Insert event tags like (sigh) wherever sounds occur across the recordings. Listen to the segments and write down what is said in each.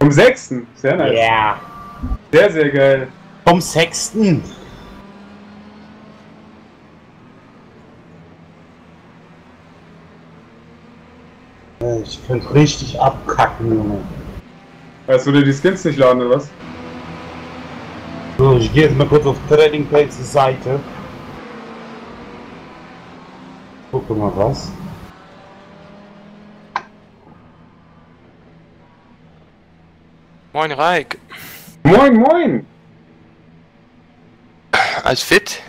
Vom 6. Sehr nice. Ja. Sehr, sehr geil. Vom Sexten. Ich könnte richtig abkacken, Junge. Weißt du dir die Skins nicht laden, oder was? So, ich gehe jetzt mal kurz auf Trading Places Seite. Gucke mal was. Moin Reik. Moin, moin! Als fit?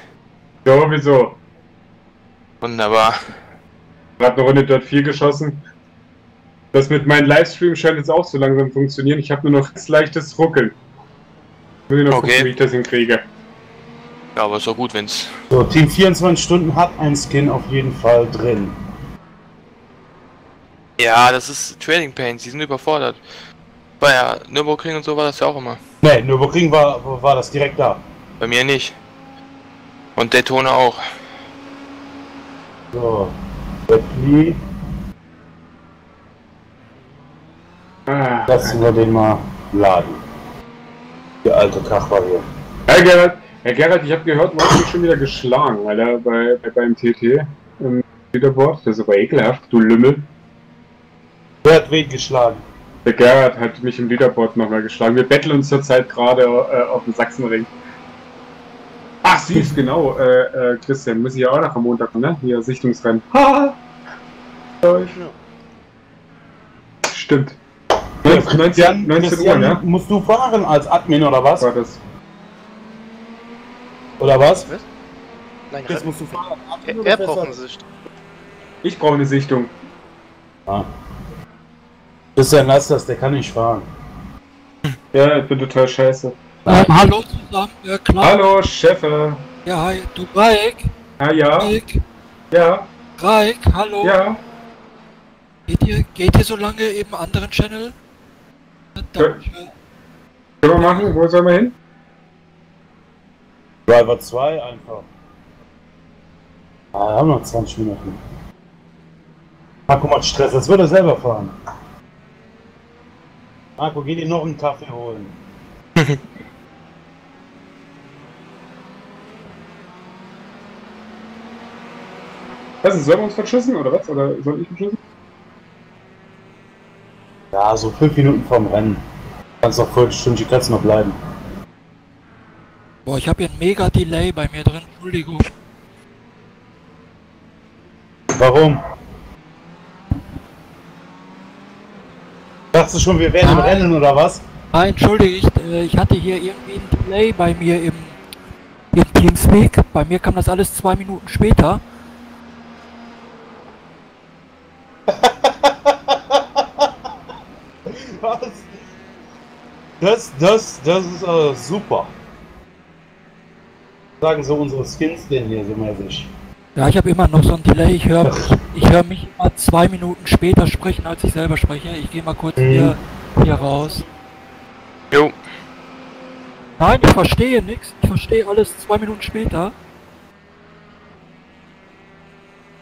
Ja, wieso? Wunderbar. Gerade eine Runde dort 4 geschossen. Das mit meinem Livestream scheint jetzt auch so langsam funktionieren. Ich habe nur noch ganz leichtes Ruckeln. Muss ich noch Okay. gucken, wie ich das hinkriege. Ja, aber ist doch gut, wenn's. So, Team 24 Stunden hat ein Skin auf jeden Fall drin. Ja, das ist Trading Pains, die sind überfordert. Bei ja, Nürburgring und so war das ja auch immer. Ne, Nürburgring war, war das direkt da. Bei mir nicht. Und Daytona auch. So, Wettli, Ah. lassen wir den mal laden. Der alte Kachler hier. Herr Gerhard, Herr Gerhard, ich habe gehört, du hast mich schon wieder geschlagen, Alter, bei, bei, beim TT im Leaderboard. Das ist aber ekelhaft, du Lümmel. Wer hat wen geschlagen? Der Gerhard hat mich im Leaderboard nochmal geschlagen. Wir betteln uns zurzeit gerade äh, auf dem Sachsenring. Ach, süß, genau, äh, äh, Christian, muss ich ja auch noch am Montag, ne? Hier, Sichtungsrennen. Ha! Stimmt. 19, 19, 19 Uhr, ja? Musst du fahren als Admin oder was? War das. Oder was? Nein, Chris, musst du fahren Admin er, er braucht eine Sicht. Ich brauche eine Sichtung. Ah. Christian, lass das, der kann nicht fahren. Ja, ich bin total scheiße. Ähm, hallo zusammen, ja klar. Hallo, Chefe. Ja, hi, du Raik, Ja, ja, Raik, ja, Raik, hallo. ja. Geht ihr, geht ihr so lange eben anderen Channel? Danke. Können wir machen? Wo sollen wir hin? Driver 2 einfach. Ah, wir haben noch 20 Minuten. Marco macht Stress, als würde er selber fahren. Marco, geh dir noch einen Kaffee holen. (laughs) Was ist, sollen wir uns verschissen oder was? Oder soll ich verschissen? Ja, so fünf Minuten vorm Rennen. Kannst noch Viertelstunde, kannst noch bleiben. Boah, ich habe hier ein mega Delay bei mir drin, Entschuldigung. Warum? Dachtest du schon, wir werden im Nein. Rennen oder was? Nein, entschuldigt, äh, ich hatte hier irgendwie ein Delay bei mir im, im Teamspeak. Bei mir kam das alles zwei Minuten später. (laughs) Was? Das, das, das ist äh, super. Sagen so unsere Skins denn hier so mäßig. Ja, ich habe immer noch so ein Delay. Ich höre ich hör mich immer zwei Minuten später sprechen, als ich selber spreche. Ich gehe mal kurz Mhm. hier, hier raus. Jo. Nein, ich verstehe nichts. Ich verstehe alles zwei Minuten später.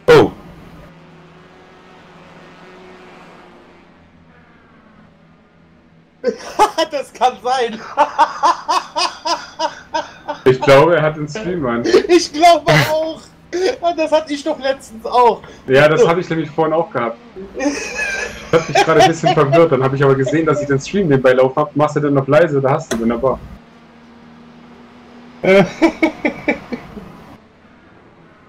Oh. (laughs) das kann sein. Ich glaube, er hat den Stream an. Ich glaube auch. (laughs) Das hatte ich doch letztens auch. Ja, das habe ich nämlich vorhin auch gehabt. Das hat mich gerade ein bisschen verwirrt. Dann habe ich aber gesehen, dass ich den Stream nebenbei laufen habe. Machst du den noch leise? Da hast du wunderbar. (laughs)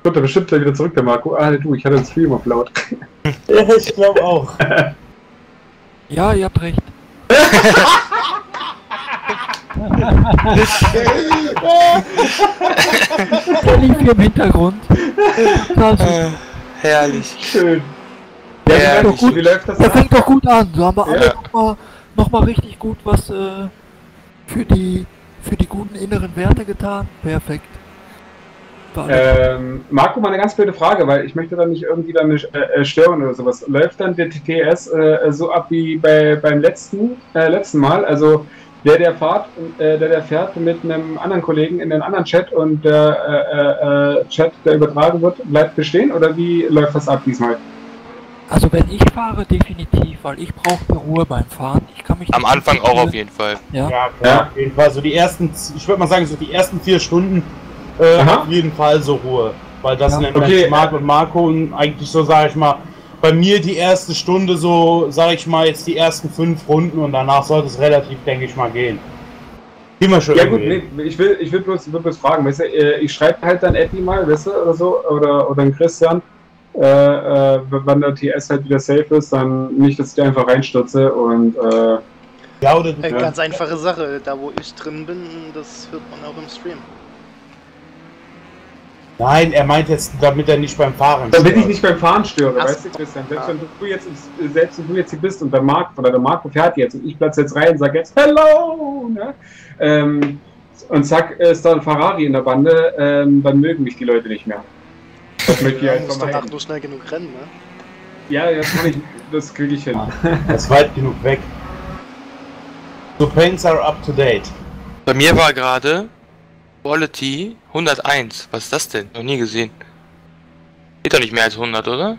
Gut, dann bestimmt gleich wieder zurück, der Marco. Ah, du, ich hatte den Stream auf laut. Ja, ich glaube auch. Ja, ihr habt recht. (laughs) Der lief hier im Hintergrund. Das, Äh, herrlich. Schön. Ja, wie, läuft, gut. wie läuft das der ab? fängt doch gut an. So haben wir alle Ja. nochmal noch mal richtig gut was äh, für, die, für die guten inneren Werte getan. Perfekt. Ähm, Marco, mal eine ganz blöde Frage, weil ich möchte da nicht irgendwie dann nicht, äh, äh, stören oder sowas. Läuft dann der TTS äh, so ab wie bei, beim letzten, äh, letzten Mal? Also der, der fährt, äh, der, der fährt mit einem anderen Kollegen in den anderen Chat und der äh, äh, äh, Chat, der übertragen wird, bleibt bestehen? Oder wie läuft das ab diesmal? Also wenn ich fahre, definitiv, weil ich brauche Ruhe beim Fahren. Ich kann mich Am Anfang auch auf jeden Fall. Ja, Ja, klar, Ja. auf jeden Fall. So die ersten, ich würde mal sagen, so die ersten vier Stunden äh, auf jeden Fall so Ruhe. Weil das Ja. sind okay. Marc und Marco und eigentlich so, sage ich mal, bei mir die erste Stunde so, sage ich mal, jetzt die ersten fünf Runden und danach sollte es relativ, denke ich mal, gehen. Immer schon Ja gut, nee, ich will, ich will bloß, will bloß fragen, weißt du, äh, ich schreibe halt dann Eddie mal, weißt du, oder so, oder, oder einen Christian, äh, äh, wann der TS halt wieder safe ist, dann nicht, dass ich da einfach reinstürze und äh, Ja, oder Äh, du, Ganz einfache Sache, da wo ich drin bin, das hört man auch im Stream. Nein, er meint jetzt, damit er nicht beim Fahren damit ich stört. nicht beim Fahren störe, Ach weißt du. Christian, selbst wenn du jetzt, selbst wenn du jetzt hier bist und der Marc, oder der Marco fährt jetzt und ich platze jetzt rein und sage jetzt Hello, ne? ähm, und zack, ist da ein Ferrari in der Bande, ähm, dann mögen mich die Leute nicht mehr. Das möchte ich Ja, einfach mal nur schnell genug rennen, ne? Ja, das kann ich, das kriege ich hin. Das ist weit genug weg. So Paints are up to date. Bei mir war gerade Quality 101. Was ist das denn? Noch nie gesehen. Geht doch nicht mehr als 100, oder?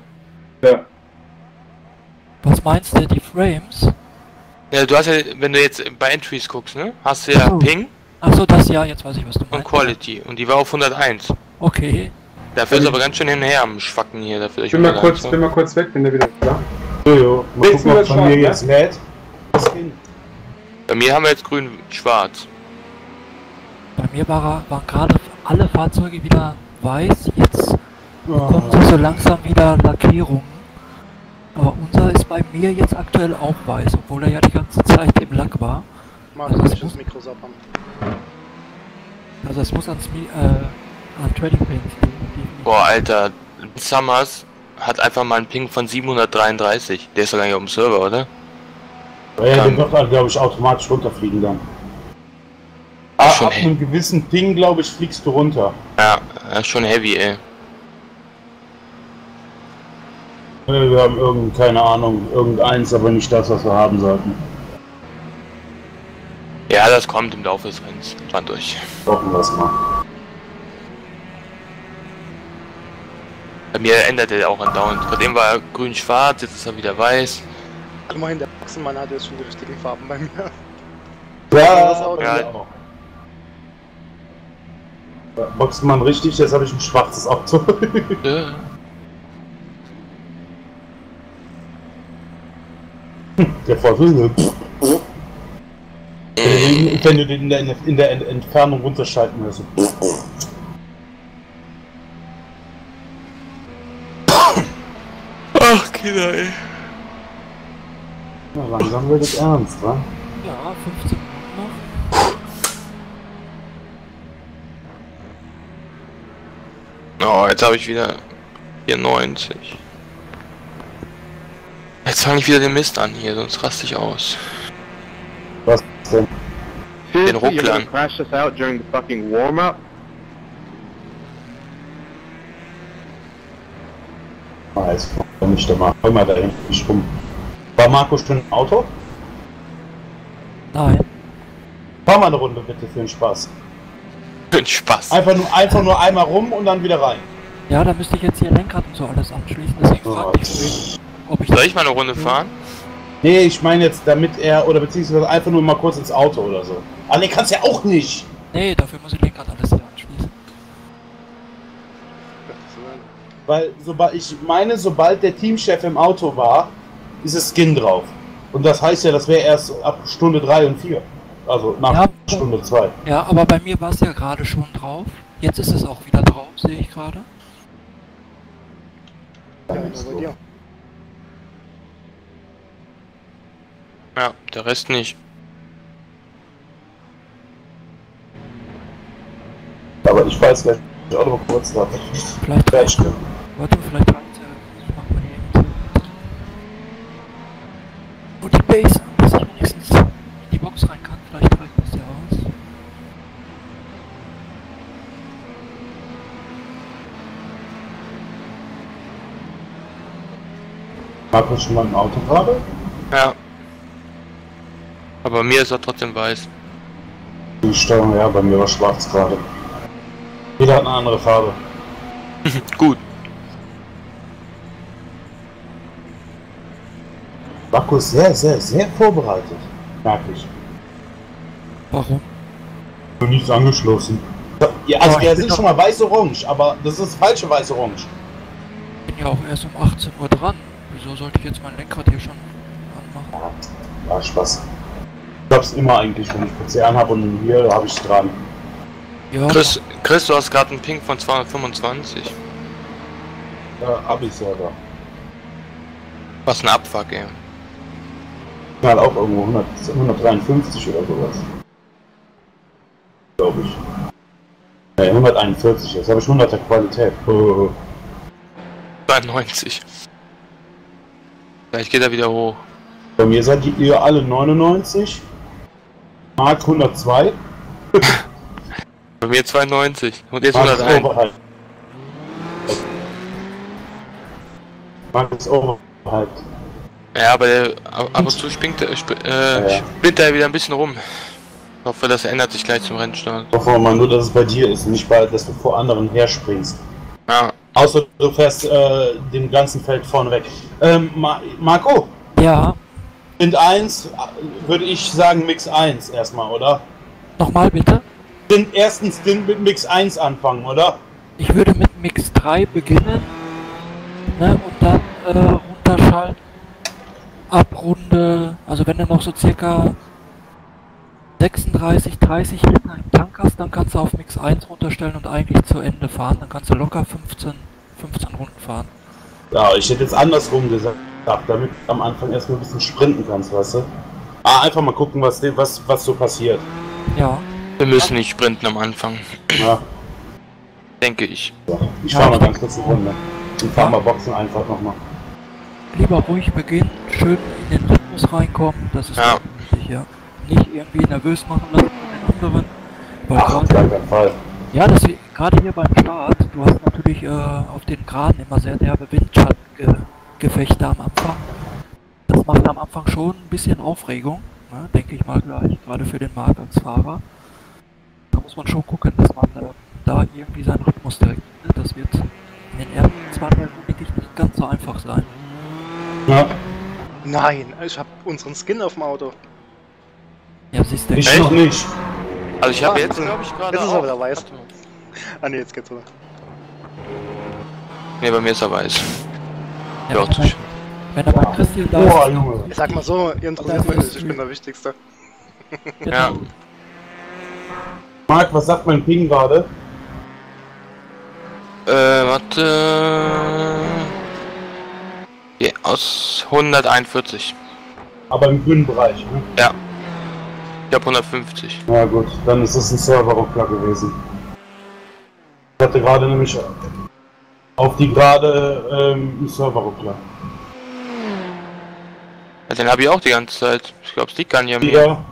Ja. was meinst du, die Frames? Ja, du hast ja, wenn du jetzt bei Entries guckst, ne? Hast du ja Oh. Ping Achso, das ja, jetzt weiß ich, was du und meinst. Quality. Und die war auf 101. Okay. Dafür ist aber ganz schön hinher am Schwacken hier. Dafür Ich bin mal kurz, bin mal kurz weg, bin da wieder da. Jojo, mal Willst gucken, ob von mir jetzt lädt. Das ging. Bei mir haben wir jetzt grün-schwarz. Bei mir war, waren gerade alle Fahrzeuge wieder weiß. Jetzt kommen Oh. sie so langsam wieder Lackierungen. Aber unser ist bei mir jetzt aktuell auch weiß, obwohl er ja die ganze Zeit im Lack war. Marco, Also das muss Mikro sappern. Also es muss ans äh, an Trading liegen. definitiv. Boah, Alter. Summers hat einfach mal einen Ping von 733. Der ist doch gar nicht auf dem Server, oder? Ja, der Kann- wird, glaube ich, automatisch runterfliegen dann. Ah, Ah, schon ab einem gewissen Ping, glaube ich, fliegst du runter. Ja, das ist schon heavy, ey. Äh, Wir haben irgend, keine Ahnung, irgendeins, aber nicht das, was wir haben sollten. Ja, das kommt im Laufe des Rennens. Spannt euch. Hoffen wir es mal. Bei mir ändert er auch andauernd. Gerade eben war er grün-schwarz, jetzt ist er wieder weiß. Immerhin, der Boxenmann hat jetzt schon die richtigen Farben bei mir. Ja, das Auto. bei Boxenmann richtig, jetzt habe ich ein schwarzes Auto. Ja. (laughs) Der Vorteil. Wenn du den in der, in der Ent- Entfernung runterschalten willst. Ach, Kinder, ey. Ja, langsam wird es ernst, wa? Ja, 15 Oh, jetzt habe ich wieder 94. Jetzt fange ich wieder den Mist an hier, sonst raste ich aus. Was denn? Den Rucklan. crash us out during the fucking warm-up? Ah, jetzt komm nicht da mal. Hol mal da hinten rum. War Marco schon im Auto? Nein. Fahr mal eine Runde bitte für den Spaß. Für den Spaß. Einfach nur, einfach nur einmal rum und dann wieder rein. Ja, da müsste ich jetzt hier Lenkrad und so alles anschließen. Deswegen ich vorhin, ob ich Soll ich mal eine Runde fahren? Nee, ich meine jetzt, damit er, oder beziehungsweise einfach nur mal kurz ins Auto oder so. Ah, nee, kannst ja auch nicht. Nee, dafür muss ich Lenkrad alles hier anschließen. Weil, sobald, ich meine, sobald der Teamchef im Auto war, ist es Skin drauf. Und das heißt ja, das wäre erst ab Stunde 3 und 4. Also nach Ja. Stunde 2. Ja, aber bei mir war es ja gerade schon drauf. Jetzt ist es auch wieder drauf, sehe ich gerade. Ja, dir. Ja, der Rest nicht. Aber ich weiß gleich, ich auch noch mal kurz da. Vielleicht reicht stimmt. Warte, vielleicht reicht ja. Ich mach mal die Base an, dass ich wenigstens in die Box rein kann. Vielleicht reicht das ja aus. Marco schon mal im Auto gerade? Ja. Aber bei mir ist er trotzdem weiß. Die Steuerung, ja, bei mir war schwarz gerade. Jeder hat eine andere Farbe. (laughs) Gut. Baku ist sehr, sehr, sehr vorbereitet. Merke ich. Warum? Noch nichts angeschlossen. Ja, also bin ist doch- schon mal weiß-orange, aber das ist falsche weiß-orange. Ich bin ja auch erst um 18 Uhr dran. Wieso sollte ich jetzt mein Lenkrad hier schon anmachen? Ja, ja Spaß. Ich hab's immer eigentlich, wenn ich PC anhabe und hier habe ich dran. Ja. Chris, Chris, du hast gerade einen Ping von 225. Ja, hab ich selber. Was ein Abfuck, ey. Mal halt auch irgendwo 100, 153 oder sowas. Glaube ich. Ne, 141, jetzt habe ich 100er Qualität. (laughs) 92. Vielleicht geht er wieder hoch. Bei mir seid ihr alle 99. Mark 102. Bei mir 92. Und jetzt Mark ist 101. overhyped. Mark ist overhyped. Ja, aber der, ab und zu springt er, sp äh, Ja. spinnt er wieder ein bisschen rum. Ich hoffe, das ändert sich gleich zum Rennstart. Ich hoffe mal nur, dass es bei dir ist, nicht bei, dass du vor anderen herspringst. Ja, Außer du fährst äh, dem ganzen Feld vorne weg. Ähm, Ma Marco, ja, Stint 1 äh, würde ich sagen Mix 1 erstmal, oder? nochmal bitte. Den ersten Stint mit Mix 1 anfangen, oder? Ich würde mit Mix 3 beginnen ne, und dann äh, runterschalten ab Runde, also wenn du noch so circa 36, 30 Liter im Tank hast, dann kannst du auf Mix 1 runterstellen und eigentlich zu Ende fahren. Dann kannst du locker 15, 15 Runden fahren. Ja, ich hätte jetzt andersrum gesagt, damit du am Anfang erstmal ein bisschen sprinten kannst, weißt du? Ah, einfach mal gucken, was, was, was so passiert. Ja, wir müssen nicht sprinten am Anfang, Ja, denke ich. so. ich Ja, fahr mal ganz kurz eine Runde. Und fahr mal Boxen einfach nochmal. lieber ruhig beginnen, schön in den Rhythmus reinkommen, das ist Ja. wichtig, ja. Nicht irgendwie nervös machen lassen von den anderen. Weil Ach, auf gerade- gar keinen Fall. Ja, das gerade hier beim Start, du hast natürlich äh, auf den Geraden immer sehr derbe Windschattengefechte am Anfang. Das macht am Anfang schon ein bisschen Aufregung, ne, denke ich mal gleich, gerade für den Markt als Fahrer. Da muss man schon gucken, dass man äh, da irgendwie seinen Rhythmus trägt. Ne? Das wird in den ersten zwei, drei Runden denke ich nicht ganz so einfach sein. Ja, Nein, ich hab unseren Skin auf dem Auto. Ja, siehst du. ich Echt? noch nicht. Also ich habe jetzt, glaube ich, gerade jetzt ist er auch- wieder weiß. Ah ne, jetzt geht's wieder. Nee, bei mir ist er weiß. Ja, Ja, er bei, wenn er bei Christian da Boah, ist, Junge. Ich sag mal so, ihr interessiert mich nicht, ich bin der Wichtigste. genau. Ja. Marc, was sagt mein Ping gerade? Äh, warte. Ja, aus 141. Aber im grünen Bereich, ne? Ich habe 150. Ja gut, dann ist es ein Serverruckler gewesen. Ich hatte gerade nämlich auf die gerade ähm, einen Serverruckler. Ja, den habe ich auch die ganze Zeit. Ich glaube, es liegt gar nicht an mir. Ja,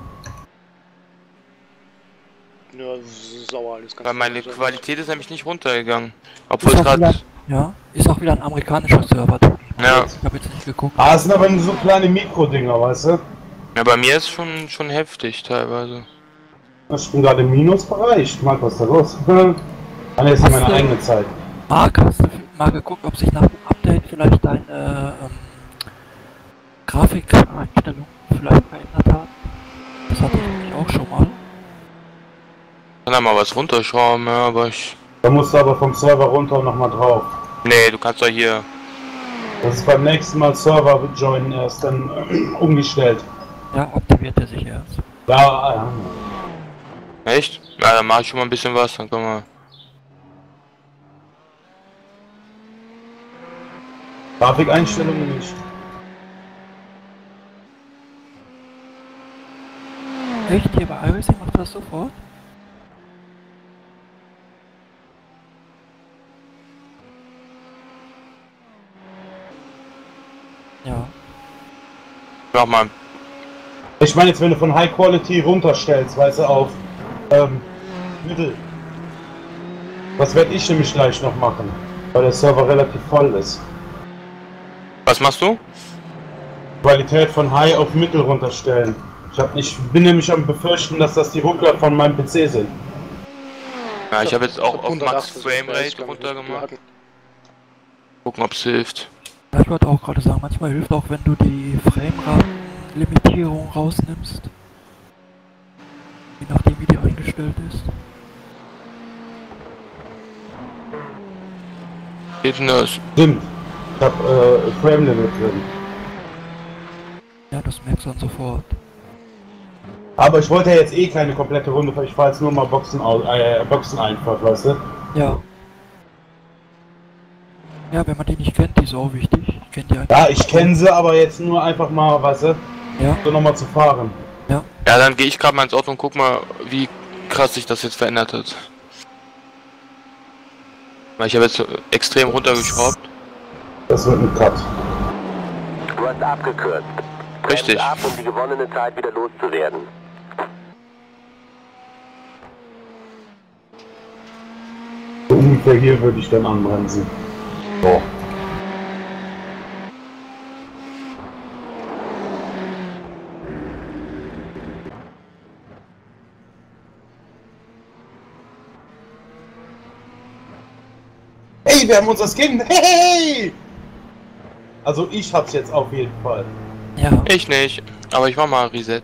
Ja, das ist sauer alles ganz Weil meine. Qualität ist nämlich nicht runtergegangen. Obwohl es gerade. ja, ist auch wieder ein amerikanischer Server. Ja. Ich habe jetzt nicht geguckt. ah, es sind aber nur so kleine Mikrodinger, weißt du? Ja, bei mir ist schon schon heftig teilweise. Ich bin gerade im Minusbereich. Marc, was ist da los? (laughs) Ah, ne, ist meine du- eigene Zeit. Marc, hast du mal geguckt, ob sich nach dem Update vielleicht deine ähm, Grafikeinstellung vielleicht verändert hat? Das hatte ich nämlich auch schon mal. Kann da mal was runterschrauben, ja, aber ich. Da musst du aber vom Server runter und nochmal drauf. Nee, du kannst doch hier. Das ist beim nächsten Mal Server joinen erst dann äh, umgestellt. Ja, aktiviert er sich erst. Ja, ja. Echt? Ja, dann mach ich schon mal ein bisschen was, dann können wir. Grafikeinstellungen nicht. Echt? Hier bei iRacing macht das sofort? Ja. Mach mal. Ich meine jetzt, wenn du von High Quality runterstellst, weißt du, auf ähm, Mittel. Das werde ich nämlich gleich noch machen, weil der Server relativ voll ist. Was machst du? Qualität von High auf Mittel runterstellen. Ich, hab, ich bin nämlich am befürchten, dass das die Ruckler von meinem PC sind. Ja, ich habe jetzt auch auf Max 180 Framerate runtergemacht. Gucken, ob es hilft. Ja, ich wollte auch gerade sagen, manchmal hilft auch, wenn du die Framerate-Limitierung rausnimmst. Je nachdem, wie die eingestellt ist. Geht denn das? Stimmt. Ich hab äh, Frame Limit drin. Ja, das merkst du dann sofort. Aber ich wollte ja jetzt eh keine komplette Runde, ich fahre jetzt nur mal Boxen, au- äh, Boxen einfach, weißt du? Ja. Ja, wenn man die nicht kennt, die ist auch wichtig. Ich kenne die. Ja, ich kenne sie, aber jetzt nur einfach mal, weißt du, Ja, so nochmal zu fahren. Ja, dann gehe ich gerade mal ins Auto und guck mal, wie krass sich das jetzt verändert hat. Weil ich habe jetzt extrem runtergeschraubt. Das wird ein Cut. Du hast abgekürzt. Richtig. ab, um die gewonnene Zeit wieder loszuwerden. So ungefähr hier würde ich dann anbremsen. So. Hey, wir haben unser Skin! Hey! Also ich hab's jetzt auf jeden Fall. ja. Ich nicht, aber ich mach mal Reset.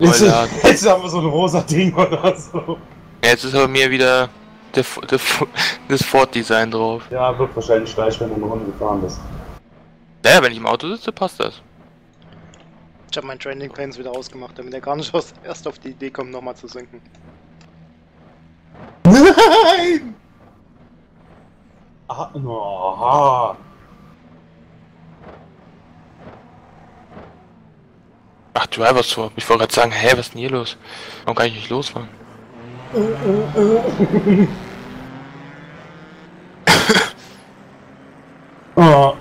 Jetzt, jetzt haben wir so ein rosa Ding oder so. Jetzt ist aber mir wieder (laughs) das Ford-Design drauf. Ja, wird wahrscheinlich gleich, wenn du eine Runde gefahren bist. Naja, wenn ich im Auto sitze, passt das. Ich habe mein Training Planes wieder ausgemacht, damit er gar nicht erst auf die Idee kommt, nochmal zu sinken. Nein! Ah. Ach, Driver Swap. Ich wollte gerade sagen, hä, was ist denn hier los? Warum kann ich nicht losfahren? (laughs) Oh,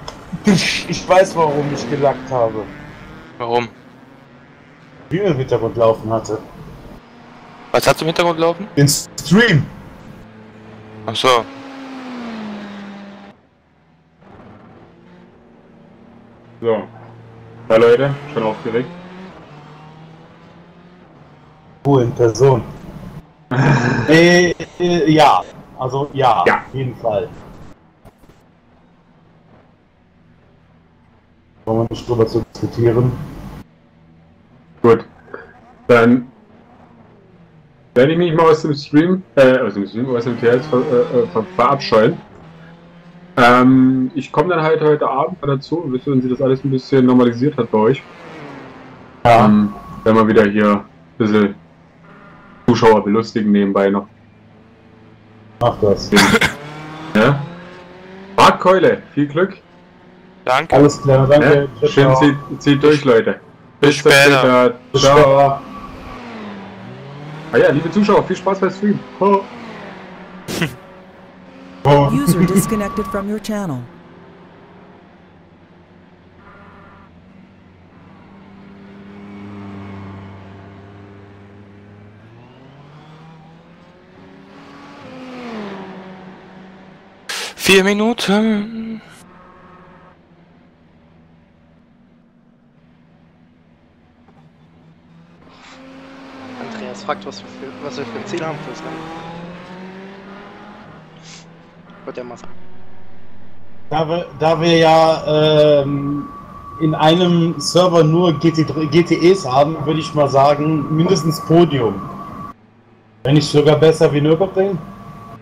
ich, weiß, warum ich gelackt habe. Warum? Wie im Hintergrund laufen hatte. Was hat's im Hintergrund laufen? Den Stream. Ach so. So. Ja, Leute, schon aufgeregt. Du in Person. (laughs) äh, äh, ja. Also ja, Ja. auf jeden Fall. Wollen wir nicht drüber zu diskutieren? Gut. Dann werde ich mich mal aus dem Stream, äh, aus dem Stream, aus dem TS ver, äh, äh, ver, verabscheuen. Ähm, ich komme dann halt heute Abend mal dazu, bis wenn sich das alles ein bisschen normalisiert hat bei euch. Ja. Ähm, wenn wir wieder hier ein bisschen Zuschauer belustigen nebenbei noch. Mach das. Ja? Marc Keule, viel Glück. Danke. Alles klar, Ja? danke. Ciao, Schön, zieht, zieht durch, Leute. Bis später. Bis Ciao. später. Ah ja, liebe Zuschauer, viel Spaß beim Stream. Oh. (laughs) Oh. User disconnected from your channel. Vier Minuten. Andreas fragt, was wir für, was wir für ein Ziel haben fürs Rennen. Er mal sagen. Da wir, da wir ja ähm, in einem Server nur GT, GTEs haben, würde ich mal sagen, mindestens Podium. Wenn nicht sogar besser wie Nürburgring.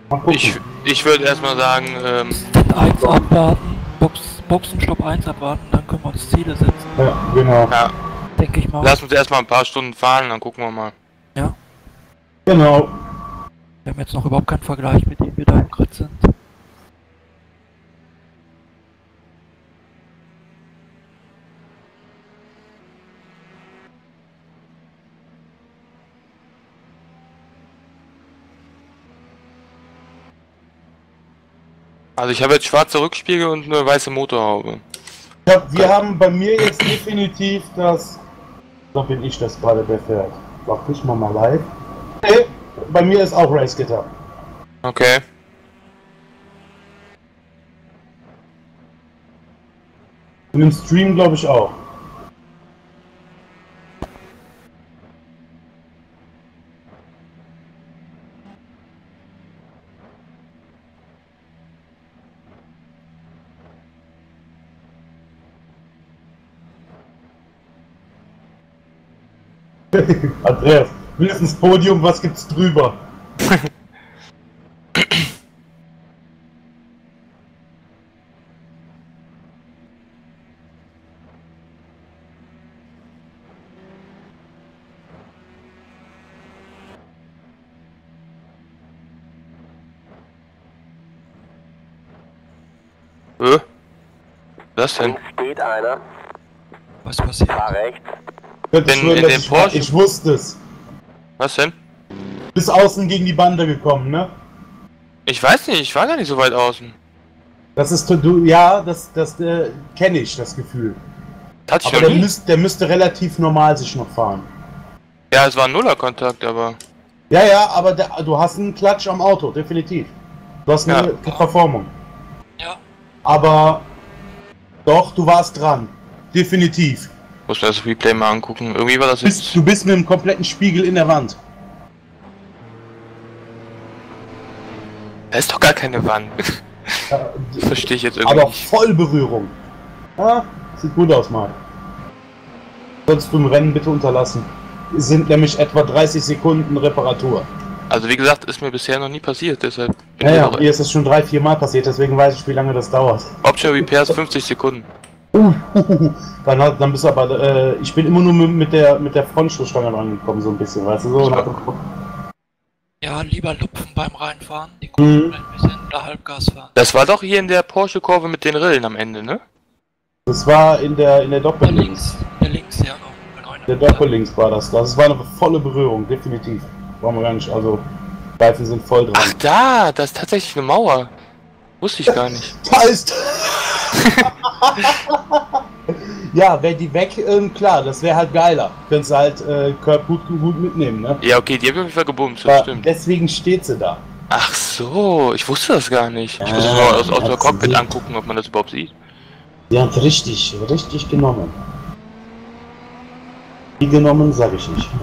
Mal gucken. Ich, ich würde erstmal sagen, ähm, Stand 1 abwarten, Box, Boxenstopp 1 abwarten, dann können wir uns Ziele setzen, ja, genau. ja, denke ich mal. lass uns erstmal ein paar Stunden fahren, dann gucken wir mal. Genau. Wir haben jetzt noch überhaupt keinen Vergleich, mit dem wir da im Grid sind. Also ich habe jetzt schwarze Rückspiegel und eine weiße Motorhaube. Ja, wir haben bei mir jetzt definitiv das. Da bin ich das gerade, der fährt. Warte, ich mach mal live. Nee, bei mir ist auch Race Gitter. Okay. Und im Stream glaube ich auch. (laughs) Andreas, mindestens Podium, was gibt's drüber? Was denn? Links steht einer. Was passiert? Fahr rechts. Könnte In- schwören, in dass dem ich, Porsche? ich wusste es. Was denn? Bis außen gegen die Bande gekommen, ne? Ich weiß nicht, ich war gar nicht so weit außen. Das ist du, ja, das, das äh, kenne ich, das Gefühl. Ich Aber der, müsst, der müsste relativ normal sich noch fahren. Ja, es war ein Nuller-Kontakt, aber. Ja, ja, aber der, du hast einen Klatsch am Auto, definitiv. Du hast eine Ja. Verformung. Ja. Aber doch, du warst dran. Definitiv. Muss mir das Replay mal angucken. Irgendwie war das Du bist, jetzt. du bist mit einem kompletten Spiegel in der Wand. Da ist doch gar keine Wand. (laughs) Verstehe ich jetzt irgendwie aber nicht. voll Berührung. Ja, sieht gut aus, Marc. Sollst du im Rennen bitte unterlassen. Es sind nämlich etwa 30 Sekunden Reparatur. Also wie gesagt, ist mir bisher noch nie passiert, deshalb. bin Ja, ich ja, auch- mir ist das schon drei, vier Mal passiert, deswegen weiß ich, wie lange das dauert. Option Repairs 50 Sekunden. (laughs) Dann, hat, dann bist du aber, äh, ich bin immer nur mit, der, mit der Frontstoßstange rangekommen, so ein bisschen, weißt du, so. Ja. Ja, lieber lupfen beim Reinfahren, die Mhm. Kurve ein bisschen oder Halbgas fahren. Das war doch hier in der Porsche-Kurve mit den Rillen am Ende, ne? Das war in der, in der Der Doppellinks. links, der links, ja. Genau, Der Doppellinks war das. Das war eine volle Berührung, definitiv. Brauchen wir gar nicht, also, Reifen sind voll dran. Ach da, das ist tatsächlich eine Mauer. Wusste ich gar nicht. (laughs) Da ist. (laughs) ja, wäre die weg, ähm, klar, das wäre halt geiler. Könntest du halt äh, gut, gut mitnehmen, ne? Ja, okay, die haben auf jeden Fall gebumst, das Aber stimmt. deswegen steht sie da. Ach so, ich wusste das gar nicht. Ich muss Ah, mal aus, aus der hat's Cockpit sie. angucken, ob man das überhaupt sieht. Die hat richtig, richtig genommen. Die genommen, sag ich nicht. (laughs)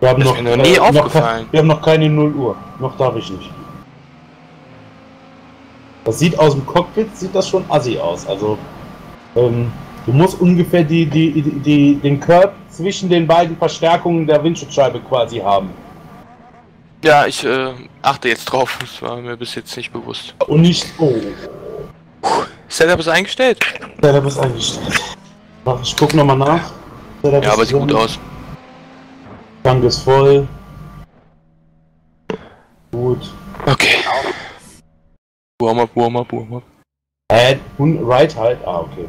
Wir haben Das noch, ist mir noch nie noch aufgefallen. ke- wir haben noch keine 0 Uhr. Noch darf ich nicht. Das sieht aus dem Cockpit, sieht das schon assi aus. Also, ähm, du musst ungefähr die, die, die, die, den Curb zwischen den beiden Verstärkungen der Windschutzscheibe quasi haben. Ja, ich äh, achte jetzt drauf, (laughs) das war mir bis jetzt nicht bewusst. Und nicht, oh, Setup ist eingestellt. da bist eingestellt. Ich guck nochmal nach. Setup Ja, ist aber sieht gut aus. Tank ist voll. Gut. Okay. Warm-up, Warm-up, Warm-up. Äh, und right halt. Ah, okay.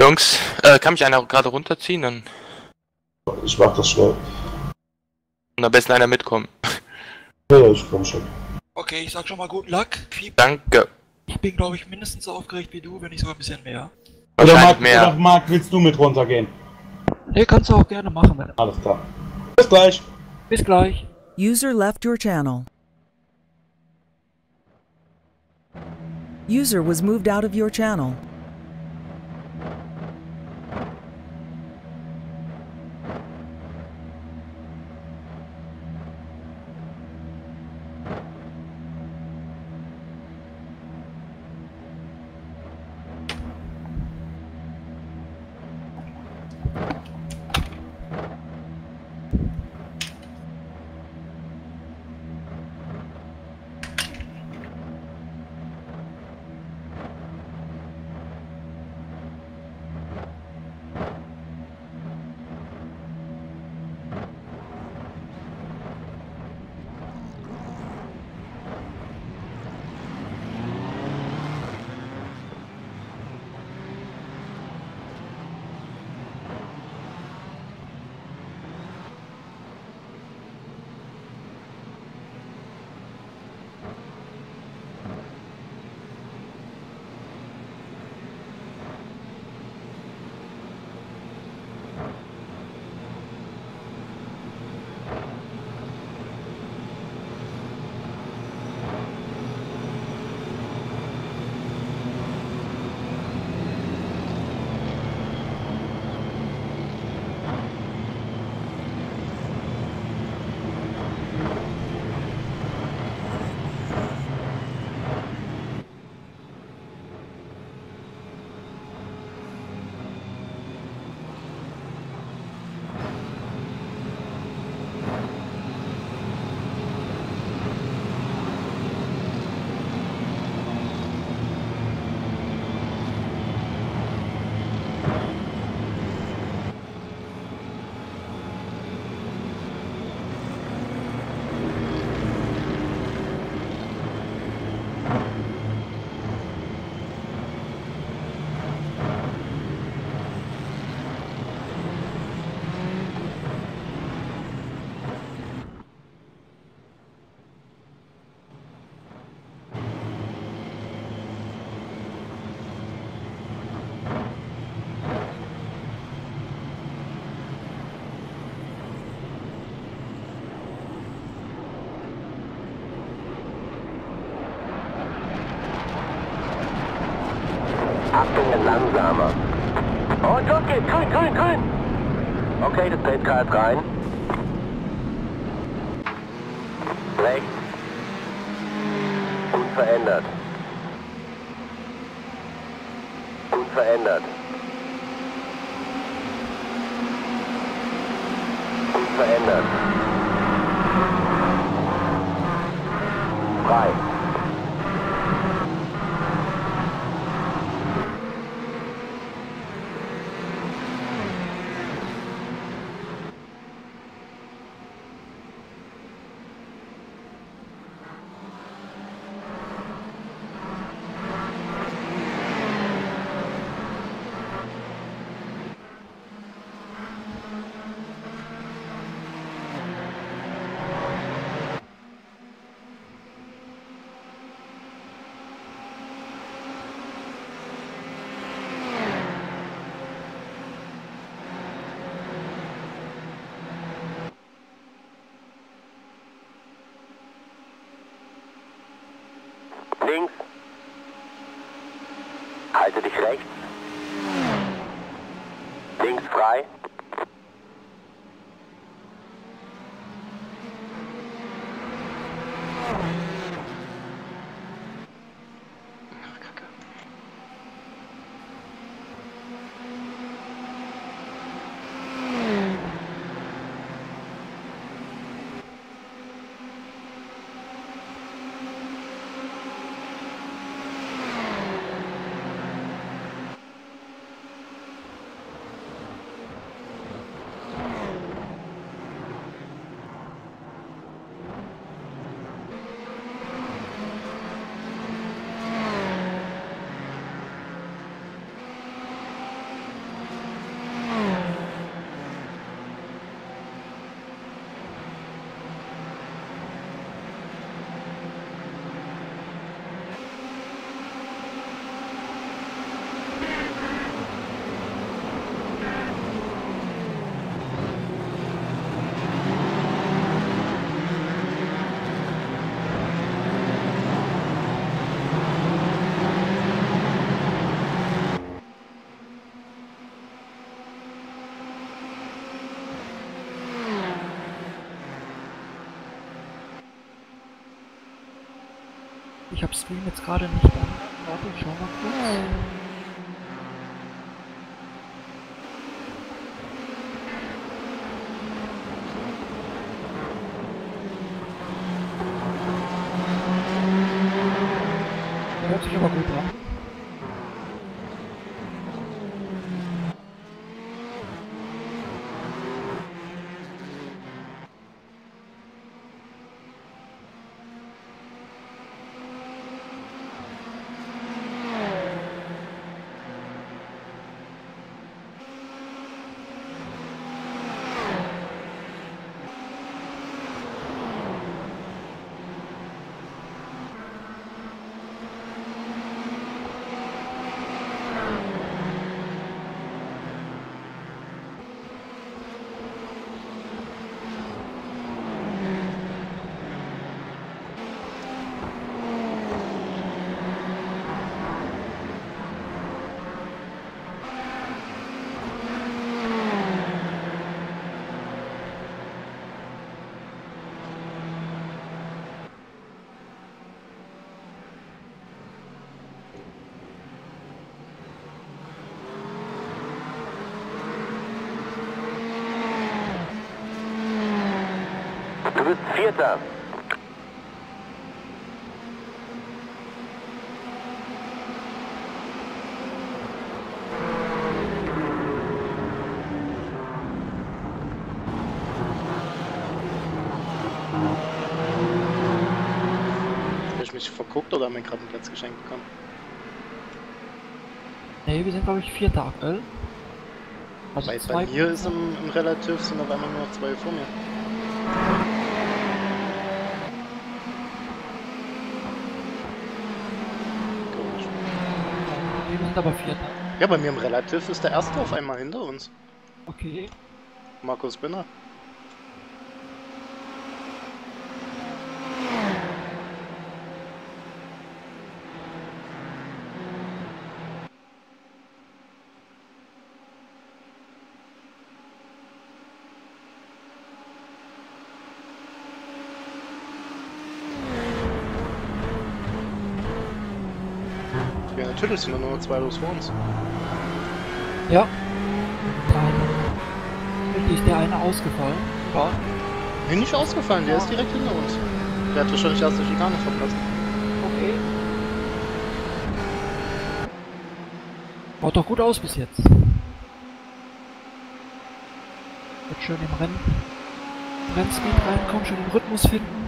Jungs, äh, kann mich einer gerade runterziehen? Dann Ich mach das schnell. und am besten einer mitkommen. Ja, ja, ich komm schon. Okay, ich sag schon mal guten Luck. Danke. Ich bin, glaube ich, mindestens so aufgeregt wie du, wenn nicht sogar ein bisschen mehr. Oder Marc, mehr. oder Marc, willst du mit runtergehen? Nee, kannst du auch gerne machen. Wenn. Alles klar. Bis gleich. Bis gleich. User left your channel. User was moved out of your channel. Ist rein. Rechts. Unverändert. Unverändert. Stream jetzt gerade nicht Vierter. Habe ich mich verguckt oder haben wir gerade einen Platz geschenkt bekommen? Ne, wir sind glaube ich Vierter aktuell. Also Bei, zwei bei mir ist im, im Relativ sind auf einmal nur noch zwei vor mir. sind aber Vierter. Ja, bei mir im Relativ ist der Erste auf einmal hinter uns. Okay. Markus Binner. natürlich sind wir noch zwei los vor uns. Ja. Da wirklich der eine ausgefallen. Ja. Nee, nicht ausgefallen, der ist direkt hinter uns. Der hat wahrscheinlich erst die Schikane verpasst. Okay. Baut doch gut aus bis jetzt. Wird schön im Rennen. Rennspeed reinkommen, schön den Rhythmus finden.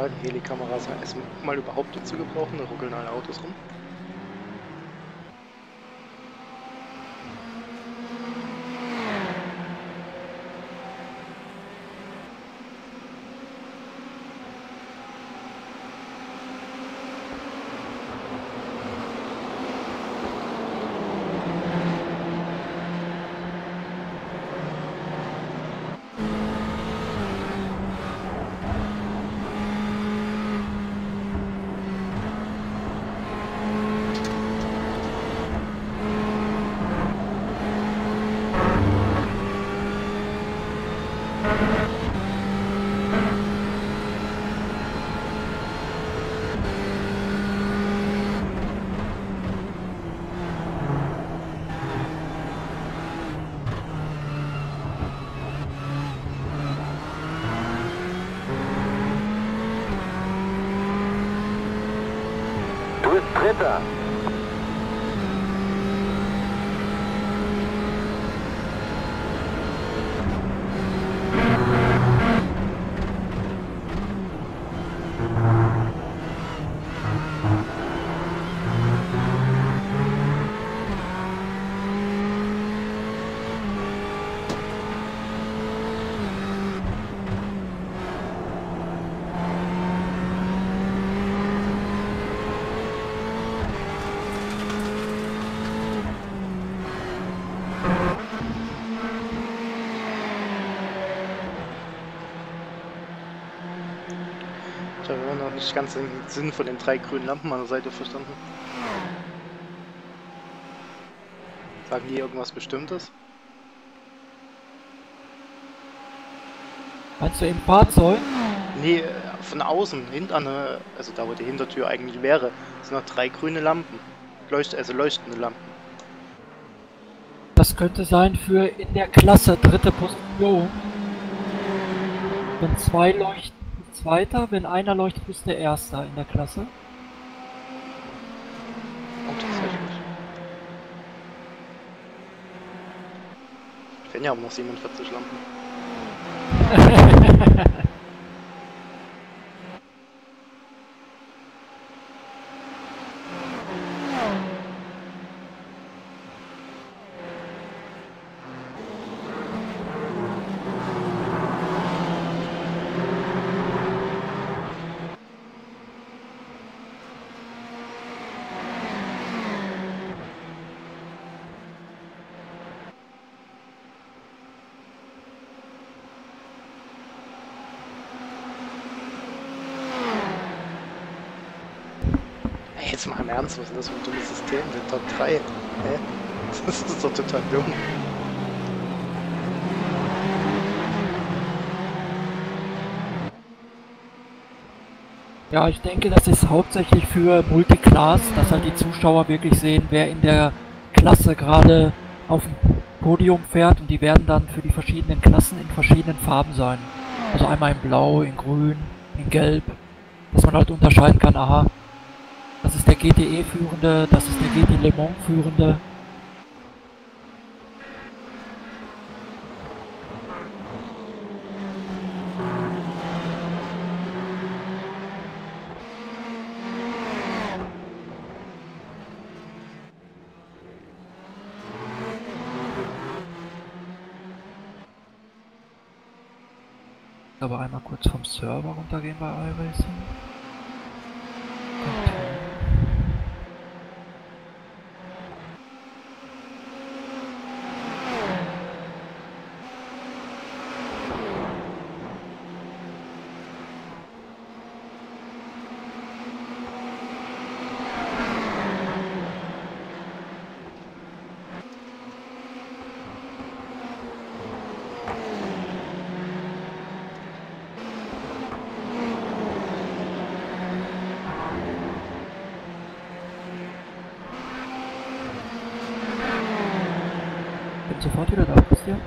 Ist klar, die Heli-Kameras ist mal überhaupt dazu gebrauchen, da ruckeln alle Autos rum. Nicht ganz den Sinn von den drei grünen Lampen an der Seite verstanden. Sagen die irgendwas Bestimmtes? Meinst du im Fahrzeug? Nee, von außen, hinten an der, also da wo die Hintertür eigentlich wäre, sind noch drei grüne Lampen. Leucht, also leuchtende Lampen. Das könnte sein für in der Klasse dritte Position. Wenn zwei leuchten, zweiter. Wenn einer leuchtet, ist der erster in der Klasse. Oh, tatsächlich. Ich kenne ja auch noch 47 Lampen. (laughs) jetzt mal im Ernst, was ist das für ein dummes System? Der Top 3. Hä? (laughs) Das ist doch total dumm. Ja, ich denke, das ist hauptsächlich für Multiclass, dass halt die Zuschauer wirklich sehen, wer in der Klasse gerade auf dem Podium fährt und die werden dann für die verschiedenen Klassen in verschiedenen Farben sein. Also einmal in Blau, in Grün, in Gelb, dass man halt unterscheiden kann, aha, der GTE-Führende, das ist der GT Le Mans-Führende. Aber einmal kurz vom Server runtergehen bei iRacing. Sofort wieder da, Christian.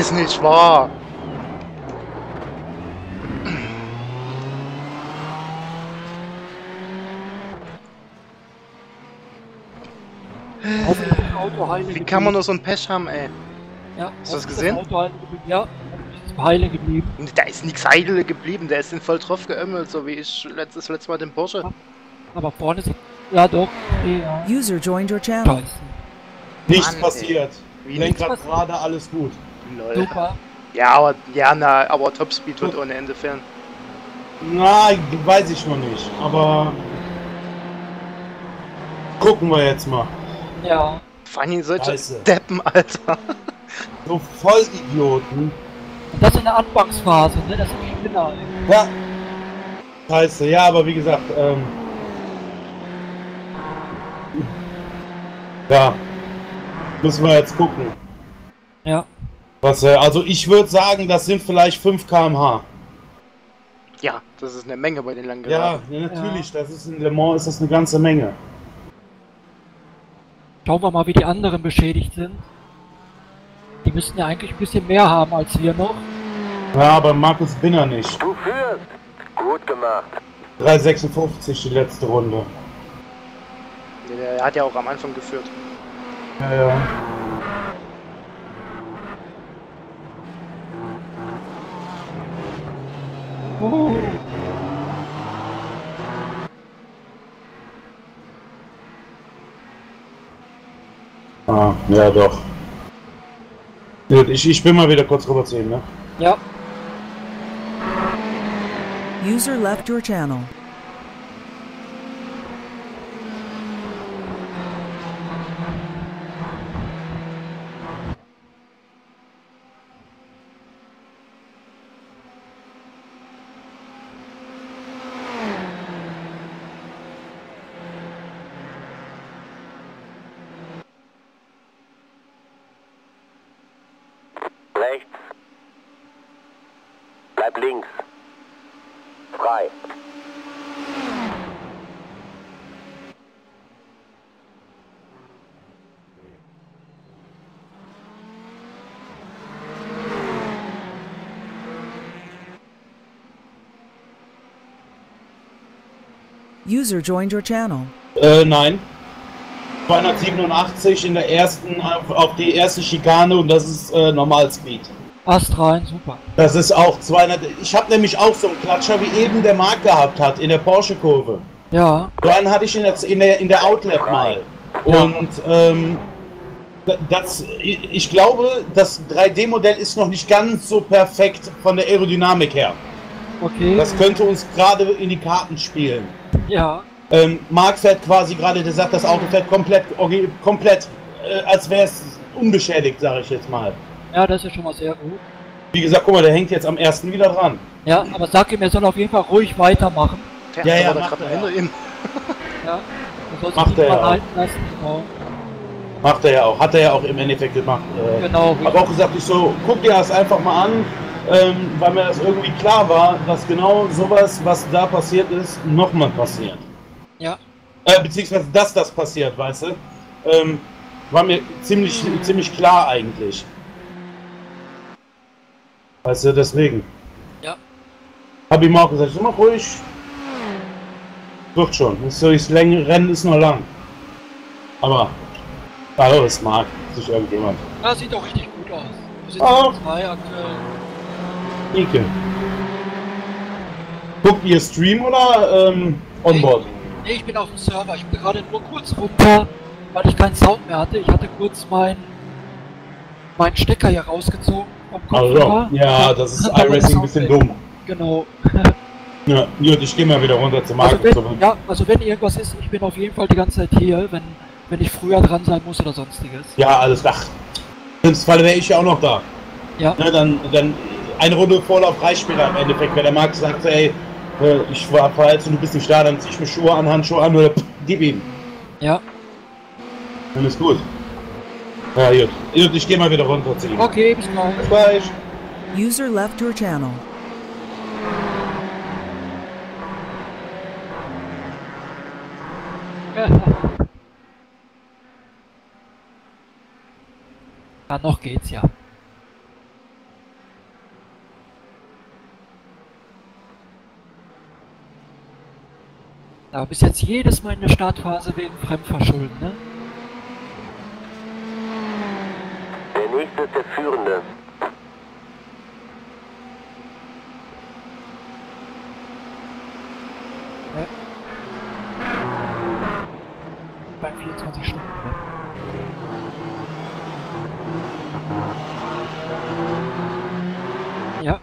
Ist nicht wahr. Das Wie kann man nur so ein Pech haben, ey? Ja, Hast du das gesehen? Auto heile geblieben. Ja, heile geblieben. Da ist nix heile geblieben, der ist in voll drauf geömmelt, so wie ich letztes letzte Mal den Porsche. Aber vorne sieht. Ja, doch. Ja. User joined your channel. Nichts Mann, passiert. Wie Lenkrad nichts gerade, alles gut. Lol. Super. Ja, aber ja, na, aber Topspeed wird ohne Ende fehlen. Na, weiß ich noch nicht, aber gucken wir jetzt mal. Ja. Allem solche Scheiße. Deppen, Alter. So Vollidioten. Und das in der Anfangsphase, ne? Das ist ein Spinner, ey. Ja. Scheiße, ja, aber wie gesagt, ähm. Ja. Müssen wir jetzt gucken. Ja. Was, äh, also ich würde sagen, das sind vielleicht 5 km/h. Ja, das ist eine Menge bei den langen Ja, Geraden. ja, natürlich. Das ist in Le Mans ist das eine ganze Menge. Schauen wir mal, wie die anderen beschädigt sind. Die müssten ja eigentlich ein bisschen mehr haben als wir noch. Ja, aber Markus Binner nicht. Du führst. Gut gemacht. 3,56 die letzte Runde. Der, der hat ja auch am Anfang geführt. Ja, ja. Ah, ja doch. Gut, ich, ich bin mal wieder kurz rüberziehen, ne? Ja. User left your channel. User joined your channel. Äh, nein. 287 in der ersten, auf, auf die erste Schikane und das ist äh, normal Speed. Ast rein, super. Das ist auch 200. Ich habe nämlich auch so einen Klatscher, wie eben der Marc gehabt hat, in der Porsche-Kurve. Ja. So einen hatte ich in der, in der, in der Outlet mal. Und ähm, das, ich ich glaube, das 3D-Modell ist noch nicht ganz so perfekt von der Aerodynamik her. Okay. Das könnte uns gerade in die Karten spielen. Ja. Ähm, Marc fährt quasi gerade, der sagt, das Auto fährt komplett, komplett äh, als wäre es unbeschädigt, sage ich jetzt mal. Ja, das ist schon mal sehr gut. Wie gesagt, guck mal, der hängt jetzt am ersten wieder dran. Ja, aber sag ihm, er soll auf jeden Fall ruhig weitermachen. Der Ja, ja, macht er, ihm. Ja. (laughs) Macht er lassen. Genau. Macht er ja auch, hat er ja auch im Endeffekt gemacht. Äh, Genau. Hab auch gesagt, ich so, guck dir das einfach mal an, ähm, weil mir das irgendwie klar war, dass genau sowas, was da passiert ist, nochmal passiert. Ja. Äh, beziehungsweise, dass das passiert, weißt du? Ähm, war mir ziemlich, ziemlich klar eigentlich. Weißt du, deswegen. Ja. Hab ihm auch gesagt, mach ruhig. Wird schon. Das, so, das Länge- Rennen ist noch lang. Aber, hallo, es mag sich irgendjemand. Ja, sieht doch richtig gut aus. Ah. Position 2 aktuell. Ike. Guckt ihr Stream oder ähm, Onboard? Nee, ich bin auf dem Server. Ich bin gerade nur kurz runter, weil ich keinen Sound mehr hatte. Ich hatte kurz meinen meinen Stecker hier rausgezogen vom Also, ja, das ist iRacing ein bisschen dumm. Genau. Ja, gut, ich gehe mal wieder runter zum Also Markt wenn, zurück. ja, also wenn irgendwas ist, ich bin auf jeden Fall die ganze Zeit hier, wenn, wenn ich früher dran sein muss oder sonstiges. Ja, alles klar. Im Fall wäre ich ja auch noch da. Ja. Ne, dann, dann eine Runde Vorlauf reicht mir dann im Endeffekt. Wenn der Markt sagt, ey, äh, ich war verheizt und du bist nicht da, dann zieh ich mir Schuhe an, Handschuhe an oder pff, gib ihm. Ja. Dann ist gut. Ja, gut. Gut, ich gehe mal wieder runterziehen. Okay, bis gleich. Bis gleich. User left your channel. (laughs) Ja, noch geht's ja. Aber bis jetzt jedes Mal in der Startphase wegen Fremdverschulden, ne? Der nächste ist der Führende. Beim 24 Stunden. Ne? Ja.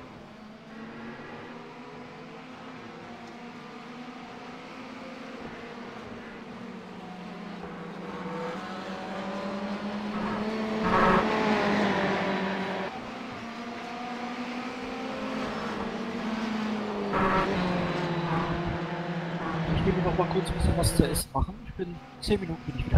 noch mal kurz ein bisschen was zu essen machen. Ich bin 10 Minuten bin ich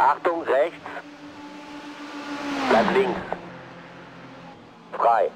Achtung, rechts. Bleib links. Frei.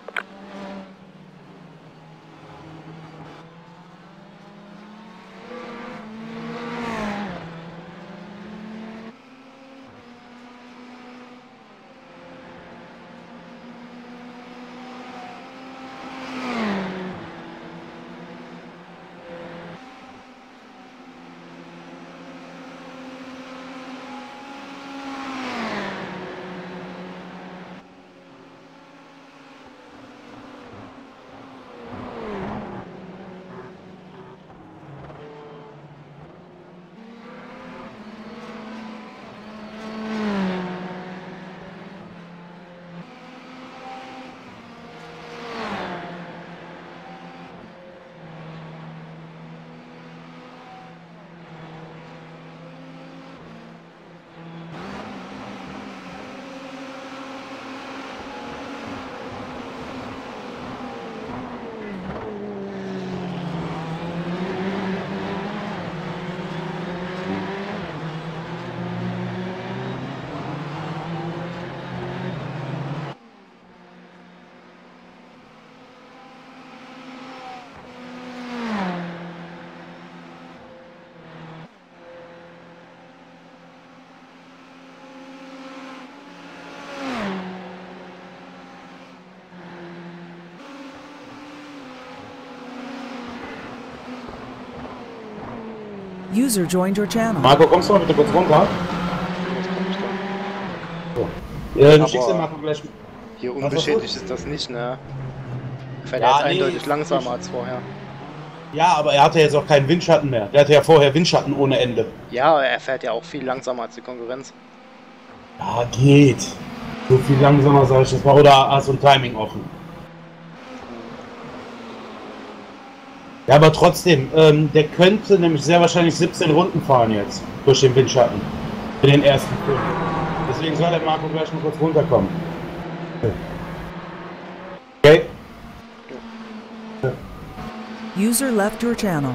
User joined your channel. Marco, kommst du mal bitte kurz runter? Ja, du schickst den Marco gleich. Hier unbeschädigt ist das nicht, ne? Fährt Ja, jetzt nee, eindeutig langsamer als vorher. Ja, aber er hatte jetzt auch keinen Windschatten mehr. Der hatte ja vorher Windschatten ohne Ende. Ja, er fährt ja auch viel langsamer als die Konkurrenz. Ja, geht. So viel langsamer sag ich jetzt mal. Oder hast du ein Timing offen? Ja, aber trotzdem, ähm, der könnte nämlich sehr wahrscheinlich 17 Runden fahren jetzt. Durch den Windschatten. Für den ersten Film. Deswegen soll der Marco gleich mal kurz runterkommen. Okay. User left your channel.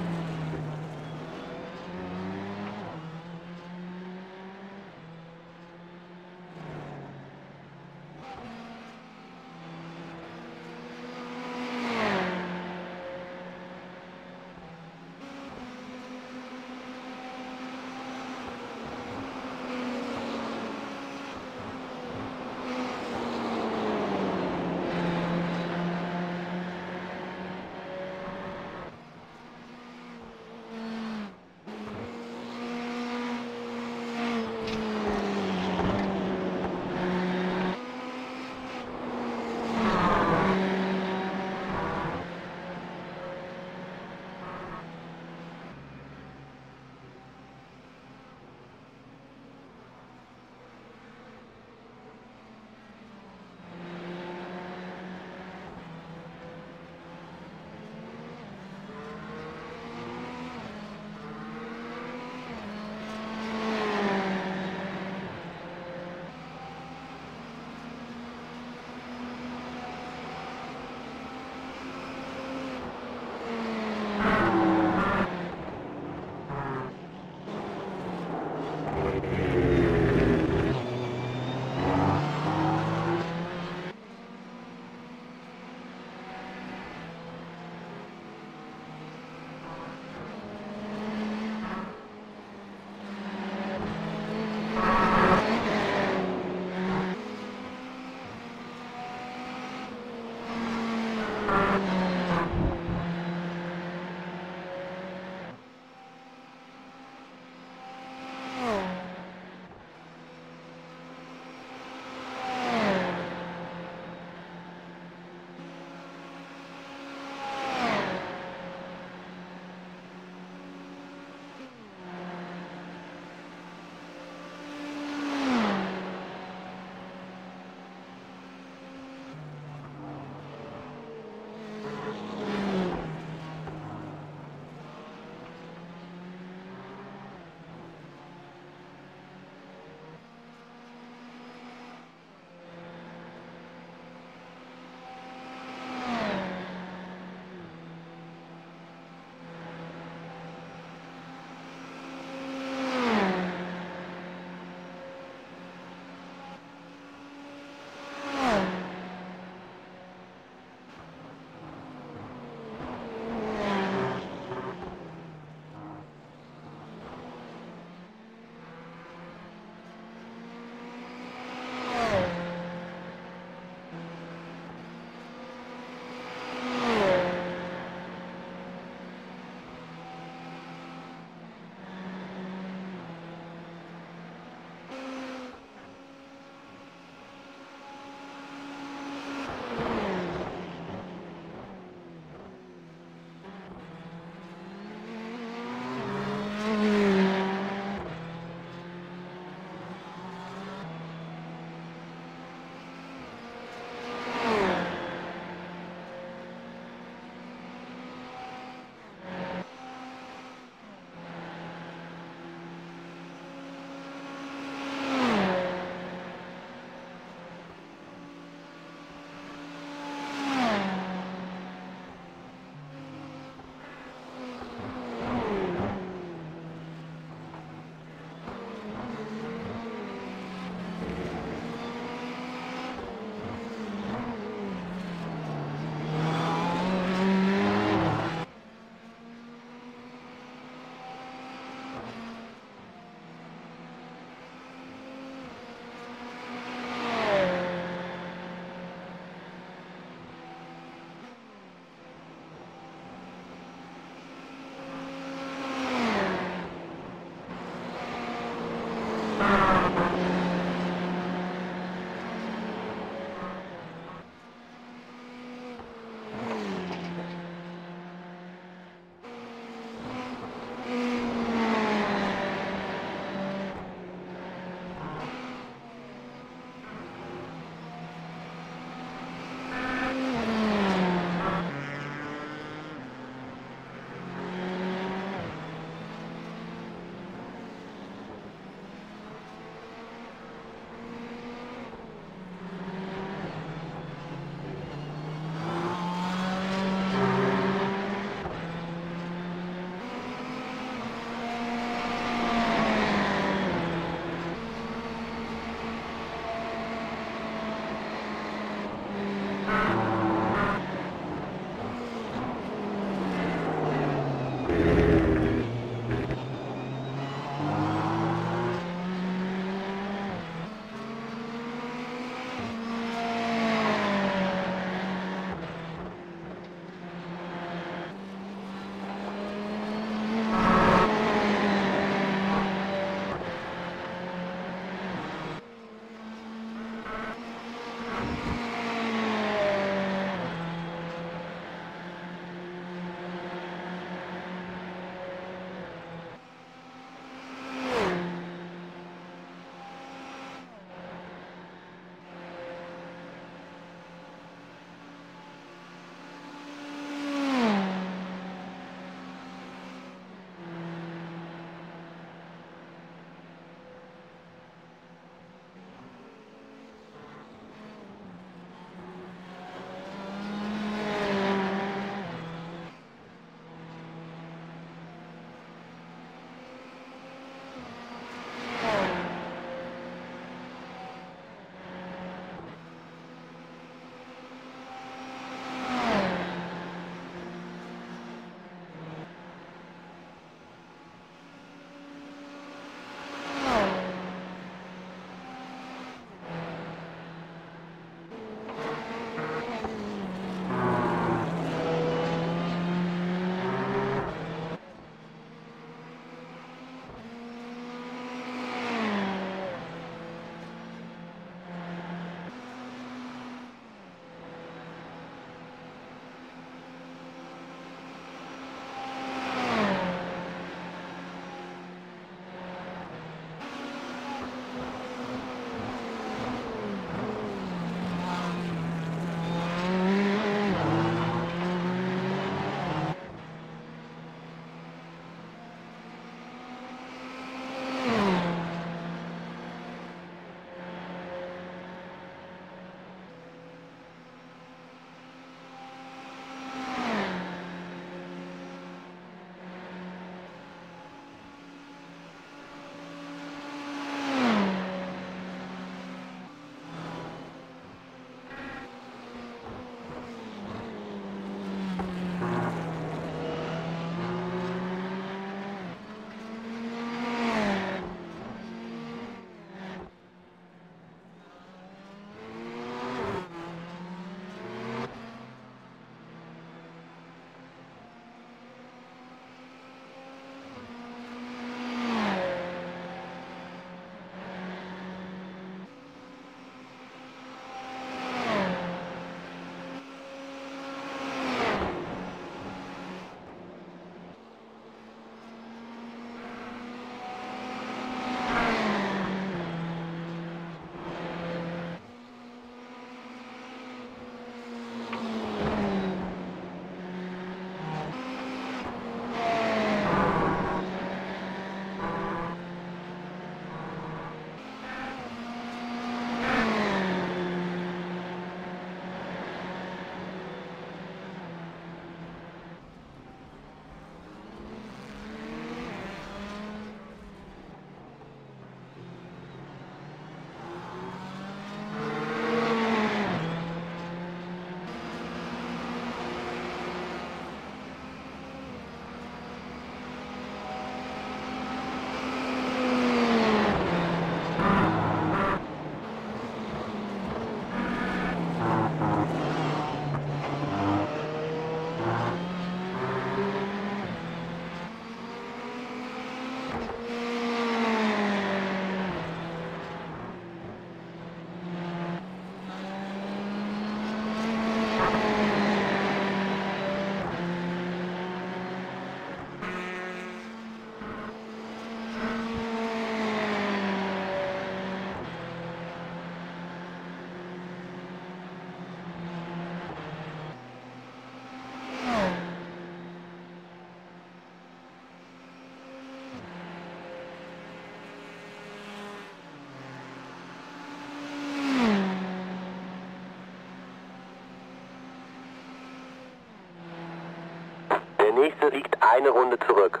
Nächste liegt eine Runde zurück.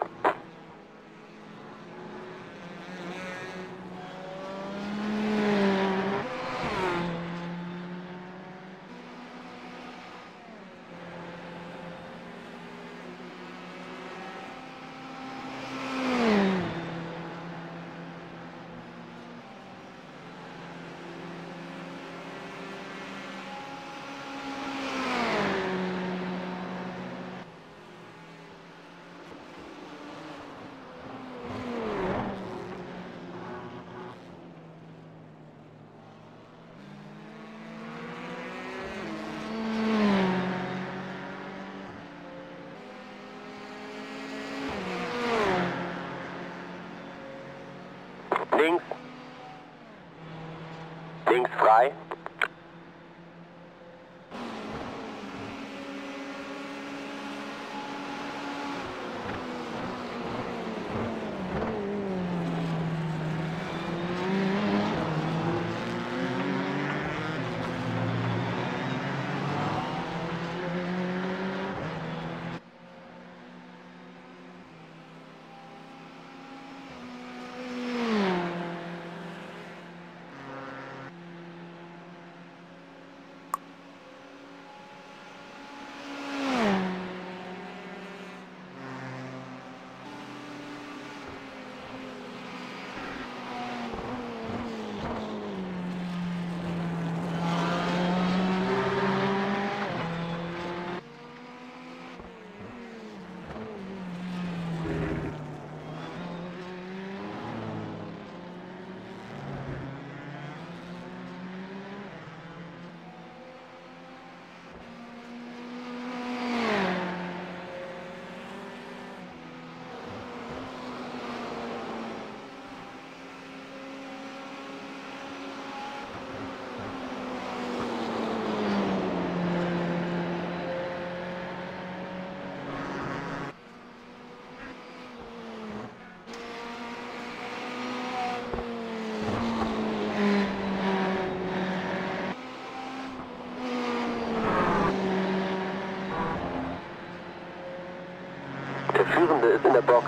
Führende ist in der Box.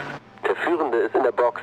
Der Führende ist in der Box.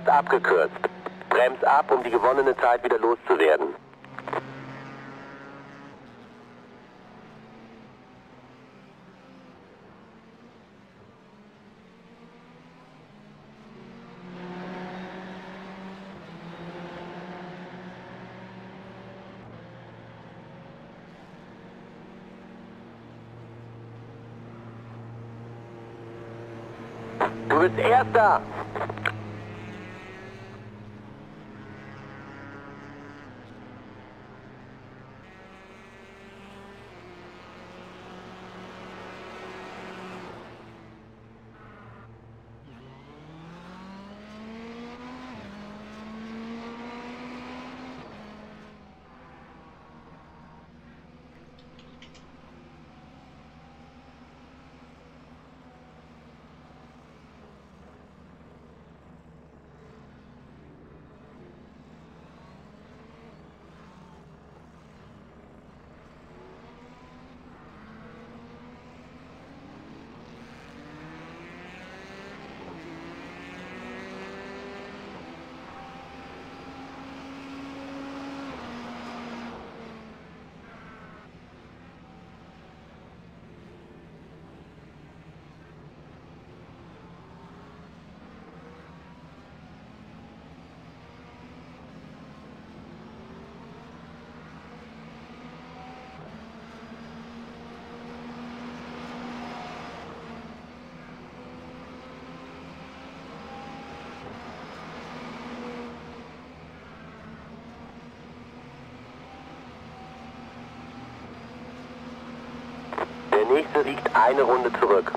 Hast abgekürzt. Brems ab, um die gewonnene Zeit wieder loszuwerden. Du bist Erster! Der nächste liegt eine Runde zurück.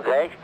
Achtung,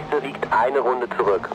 Geschichte liegt eine Runde zurück.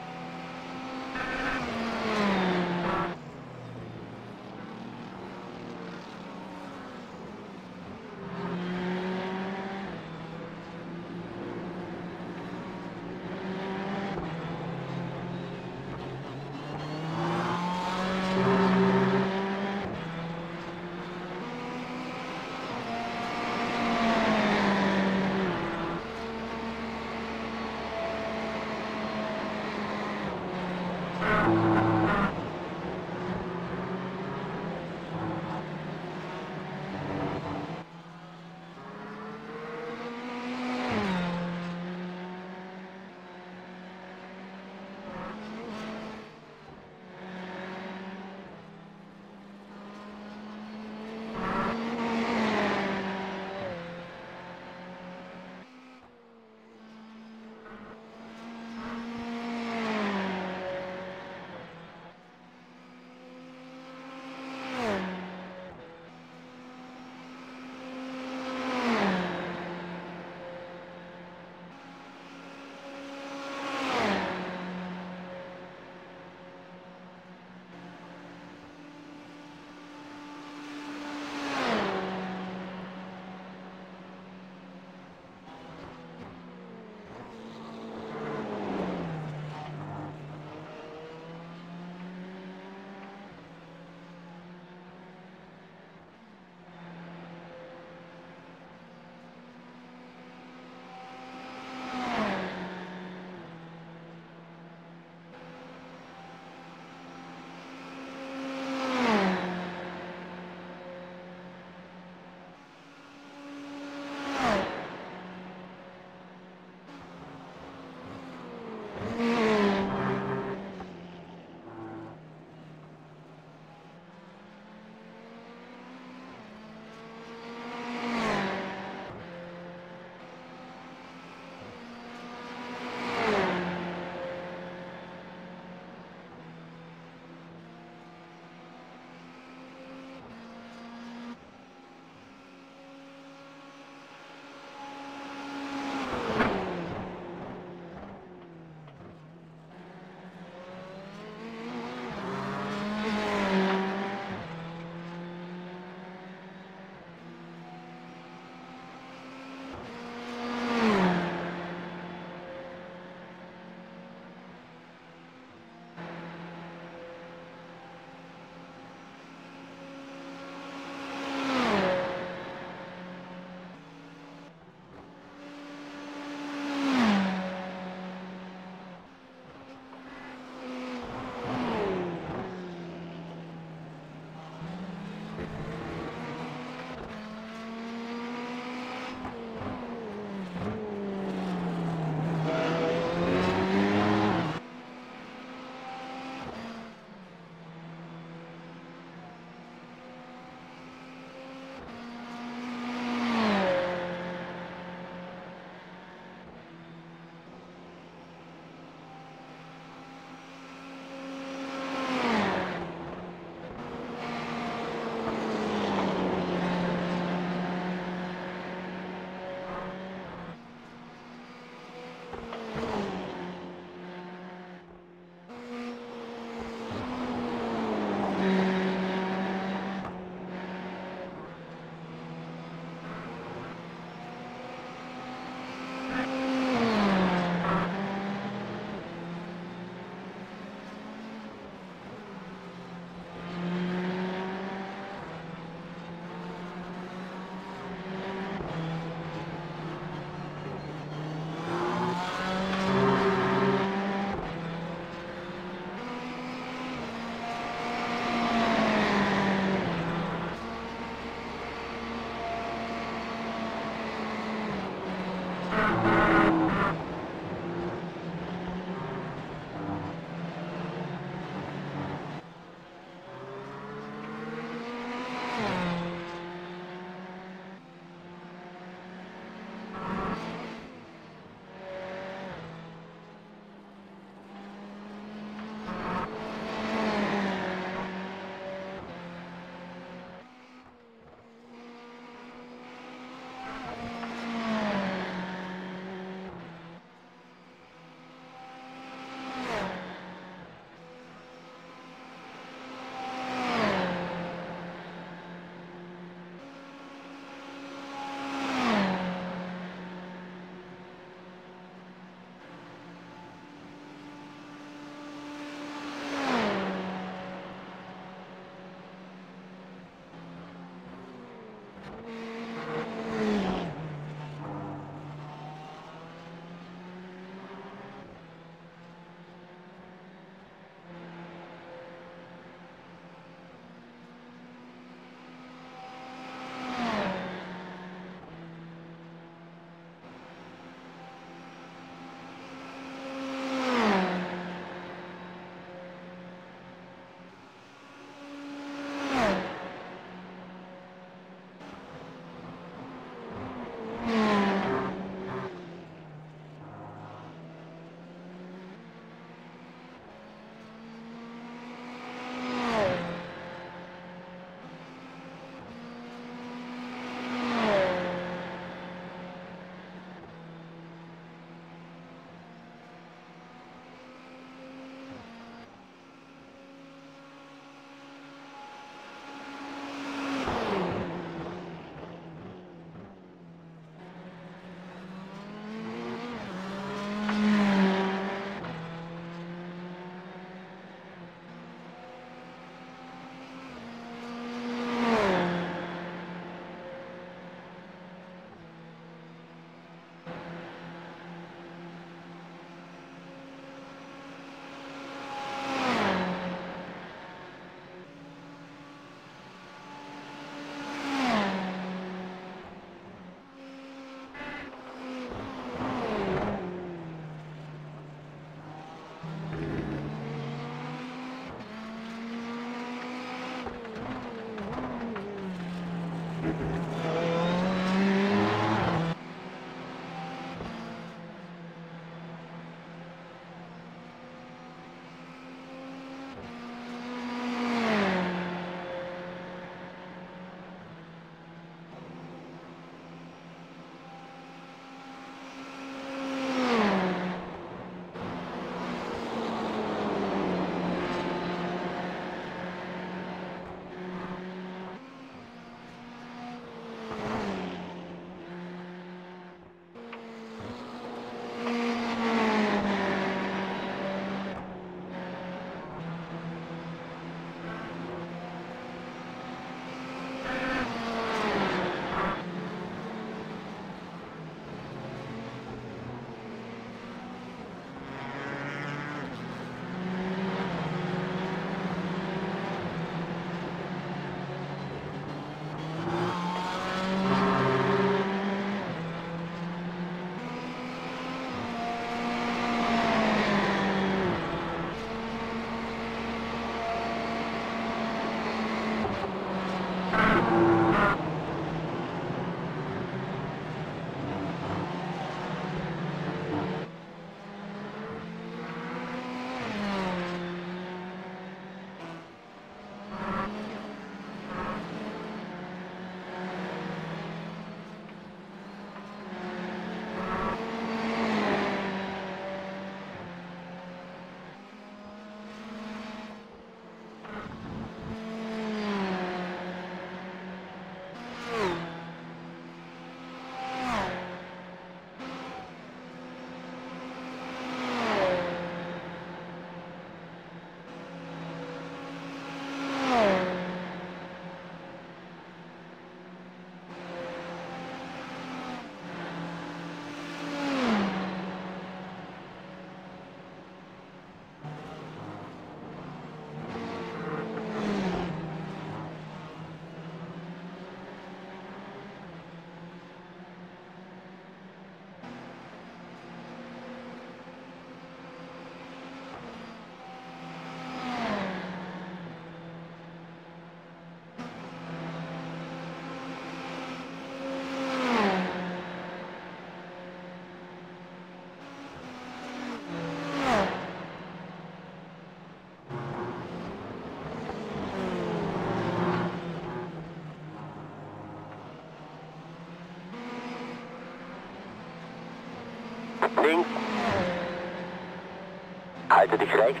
Halte dich rechts.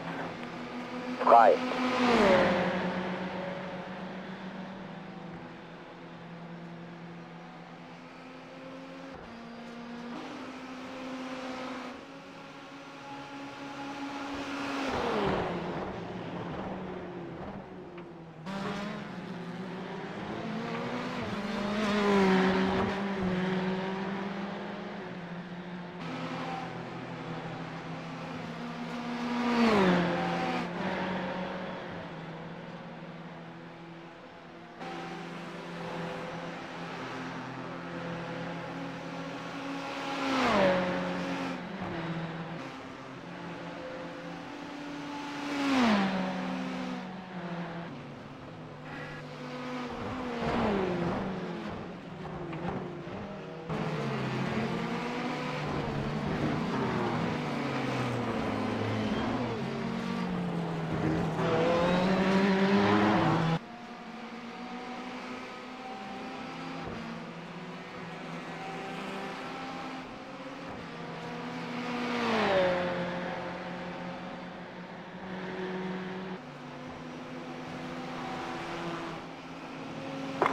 Frei.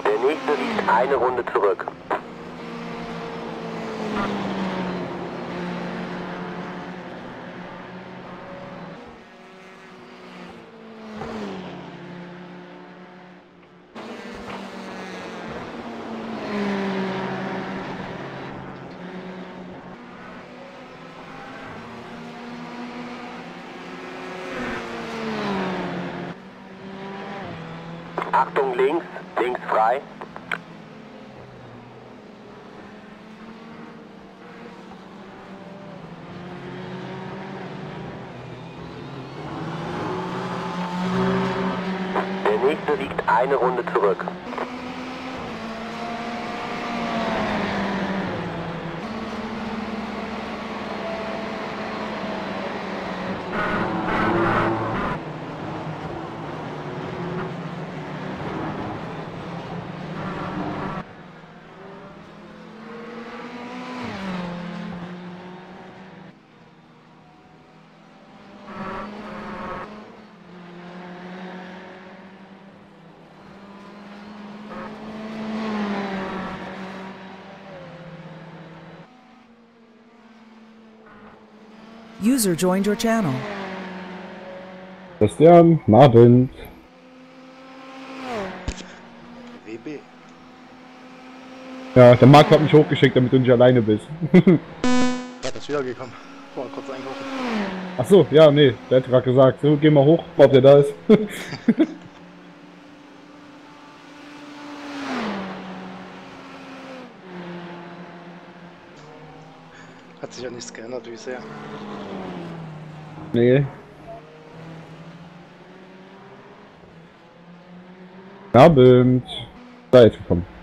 Der nächste liegt eine Runde zurück. Achtung links, links frei. Der nächste liegt eine Runde zurück. User joined your channel. Christian, Abend. WB. Ja, der Marco hat mich hochgeschickt, damit du nicht alleine bist. Ja, das ist wiedergekommen. Mal kurz einkaufen. Ach so, ja, nee, der hat gerade gesagt, so, geh mal hoch, ob der da ist. (laughs) Hat sich ja nichts geändert, wie ich sehe. Nee. Abend. Da jetzt gekommen.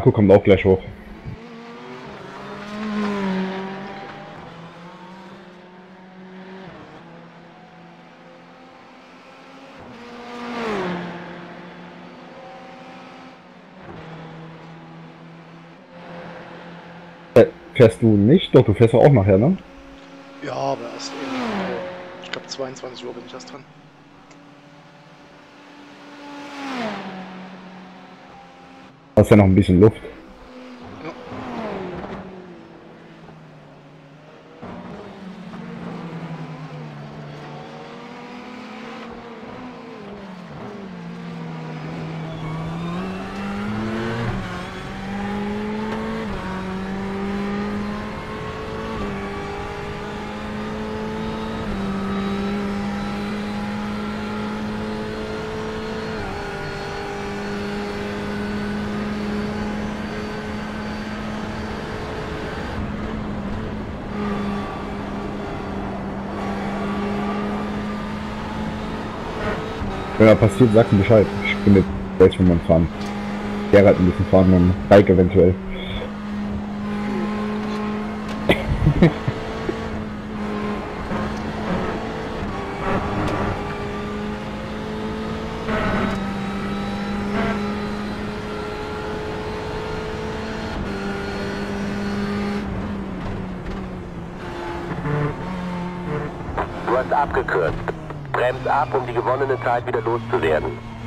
Marco kommt auch gleich hoch. Äh, Fährst du nicht? Doch, du fährst auch nachher, ne? Ja, aber erst äh, Ich glaube 22 Uhr bin ich erst dran. Hast ja noch ein bisschen Luft. Wenn was passiert, sag mir Bescheid. Ich bin jetzt gleich schon mal fahren. Gerhard ein bisschen fahren, dann Bike eventuell. Du hast abgekürzt. Brems ab, um die gewonnene Zeit wieder loszuwerden.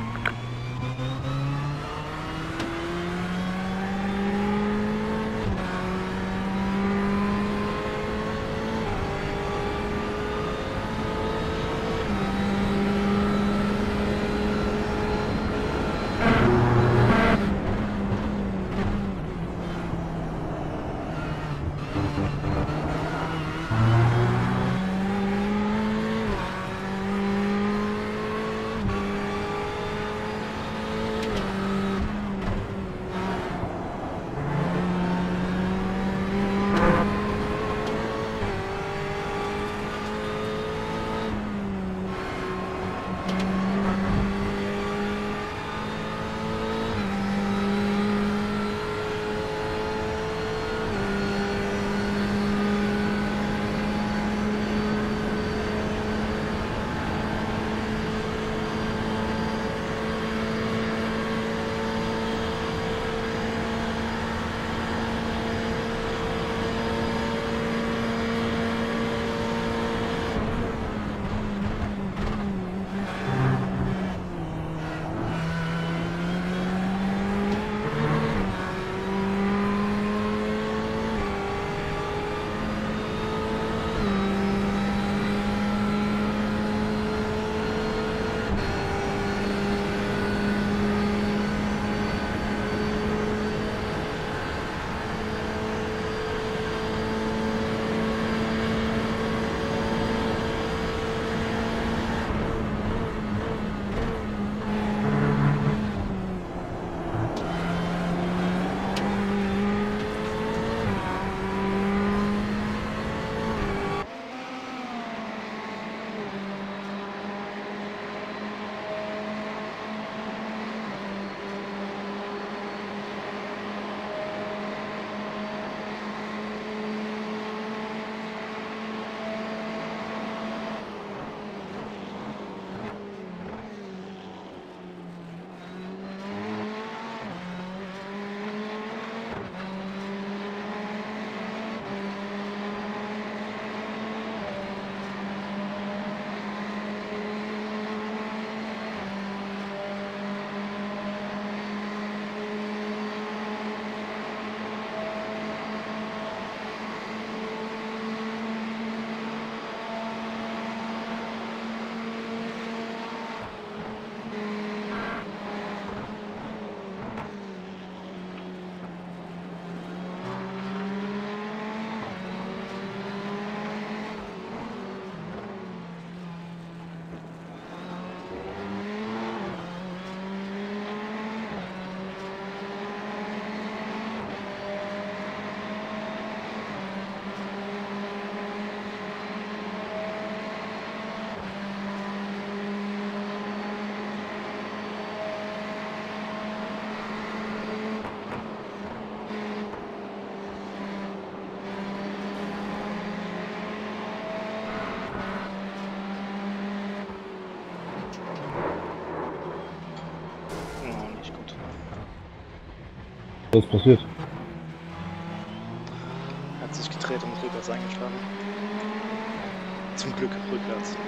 Was ist passiert? Er hat sich gedreht und rückwärts eingeschlagen. Zum Glück rückwärts.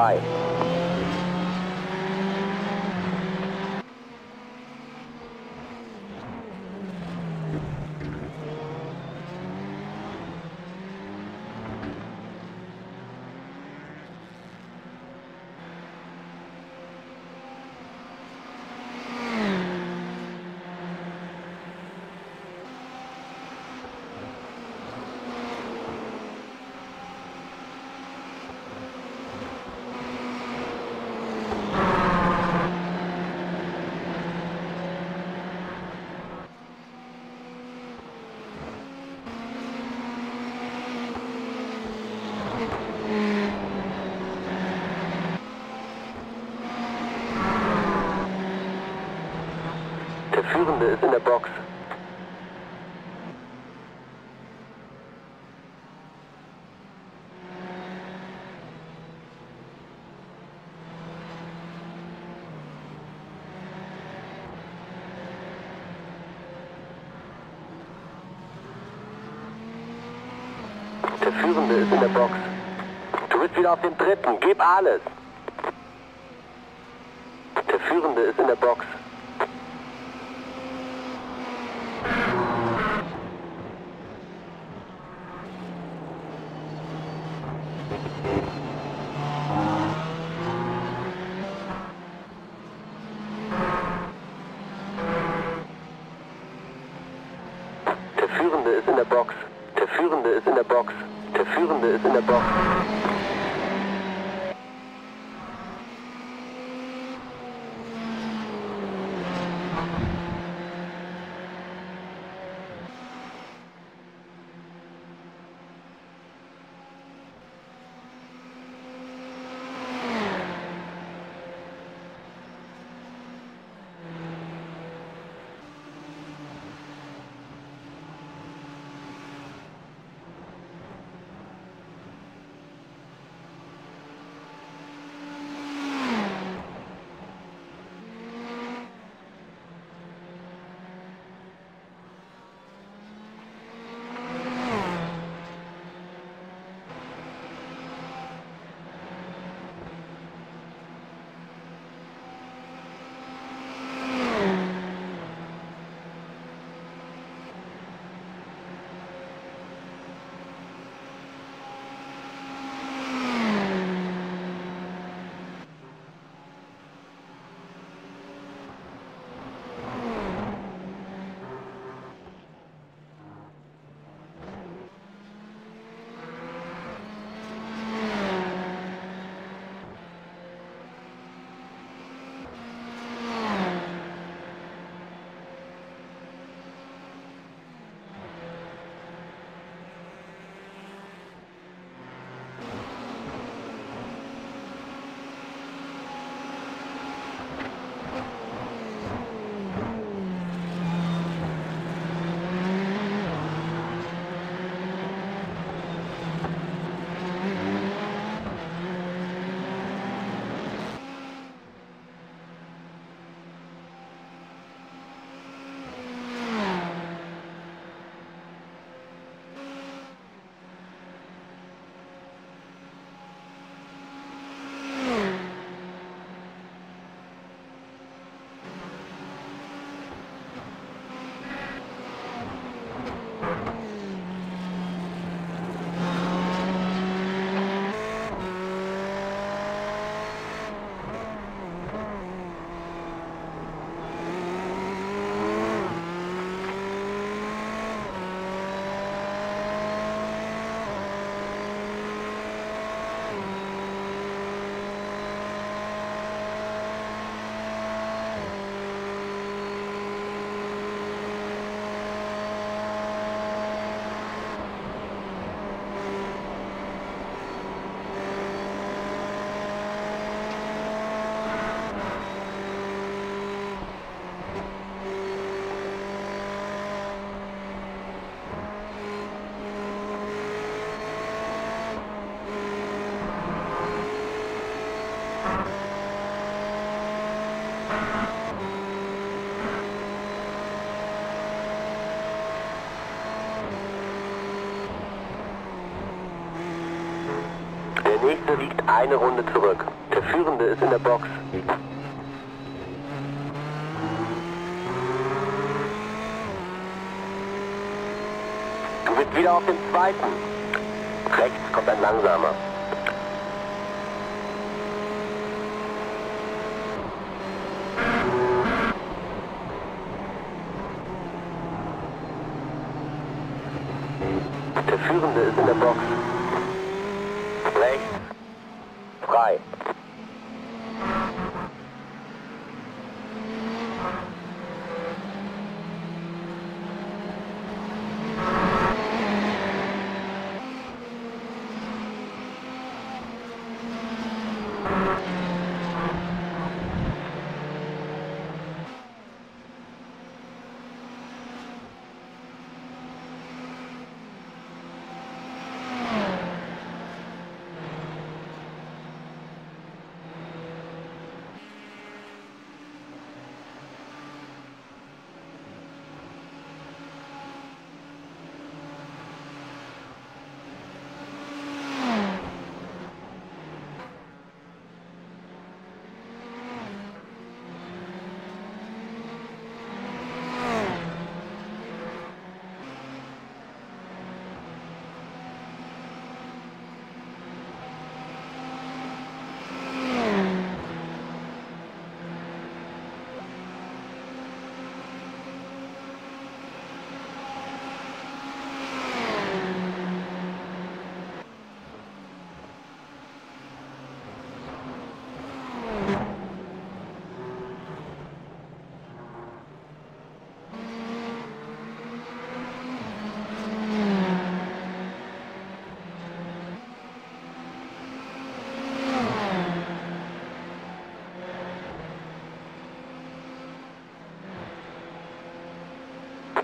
Frei. Der Führende ist in der Box. Der Führende ist in der Box. Du bist wieder auf dem dritten. Gib alles. Der Führende ist in der Box. Nächste liegt eine Runde zurück. Der Führende ist in der Box. Du bist wieder auf dem zweiten. Rechts kommt ein langsamer.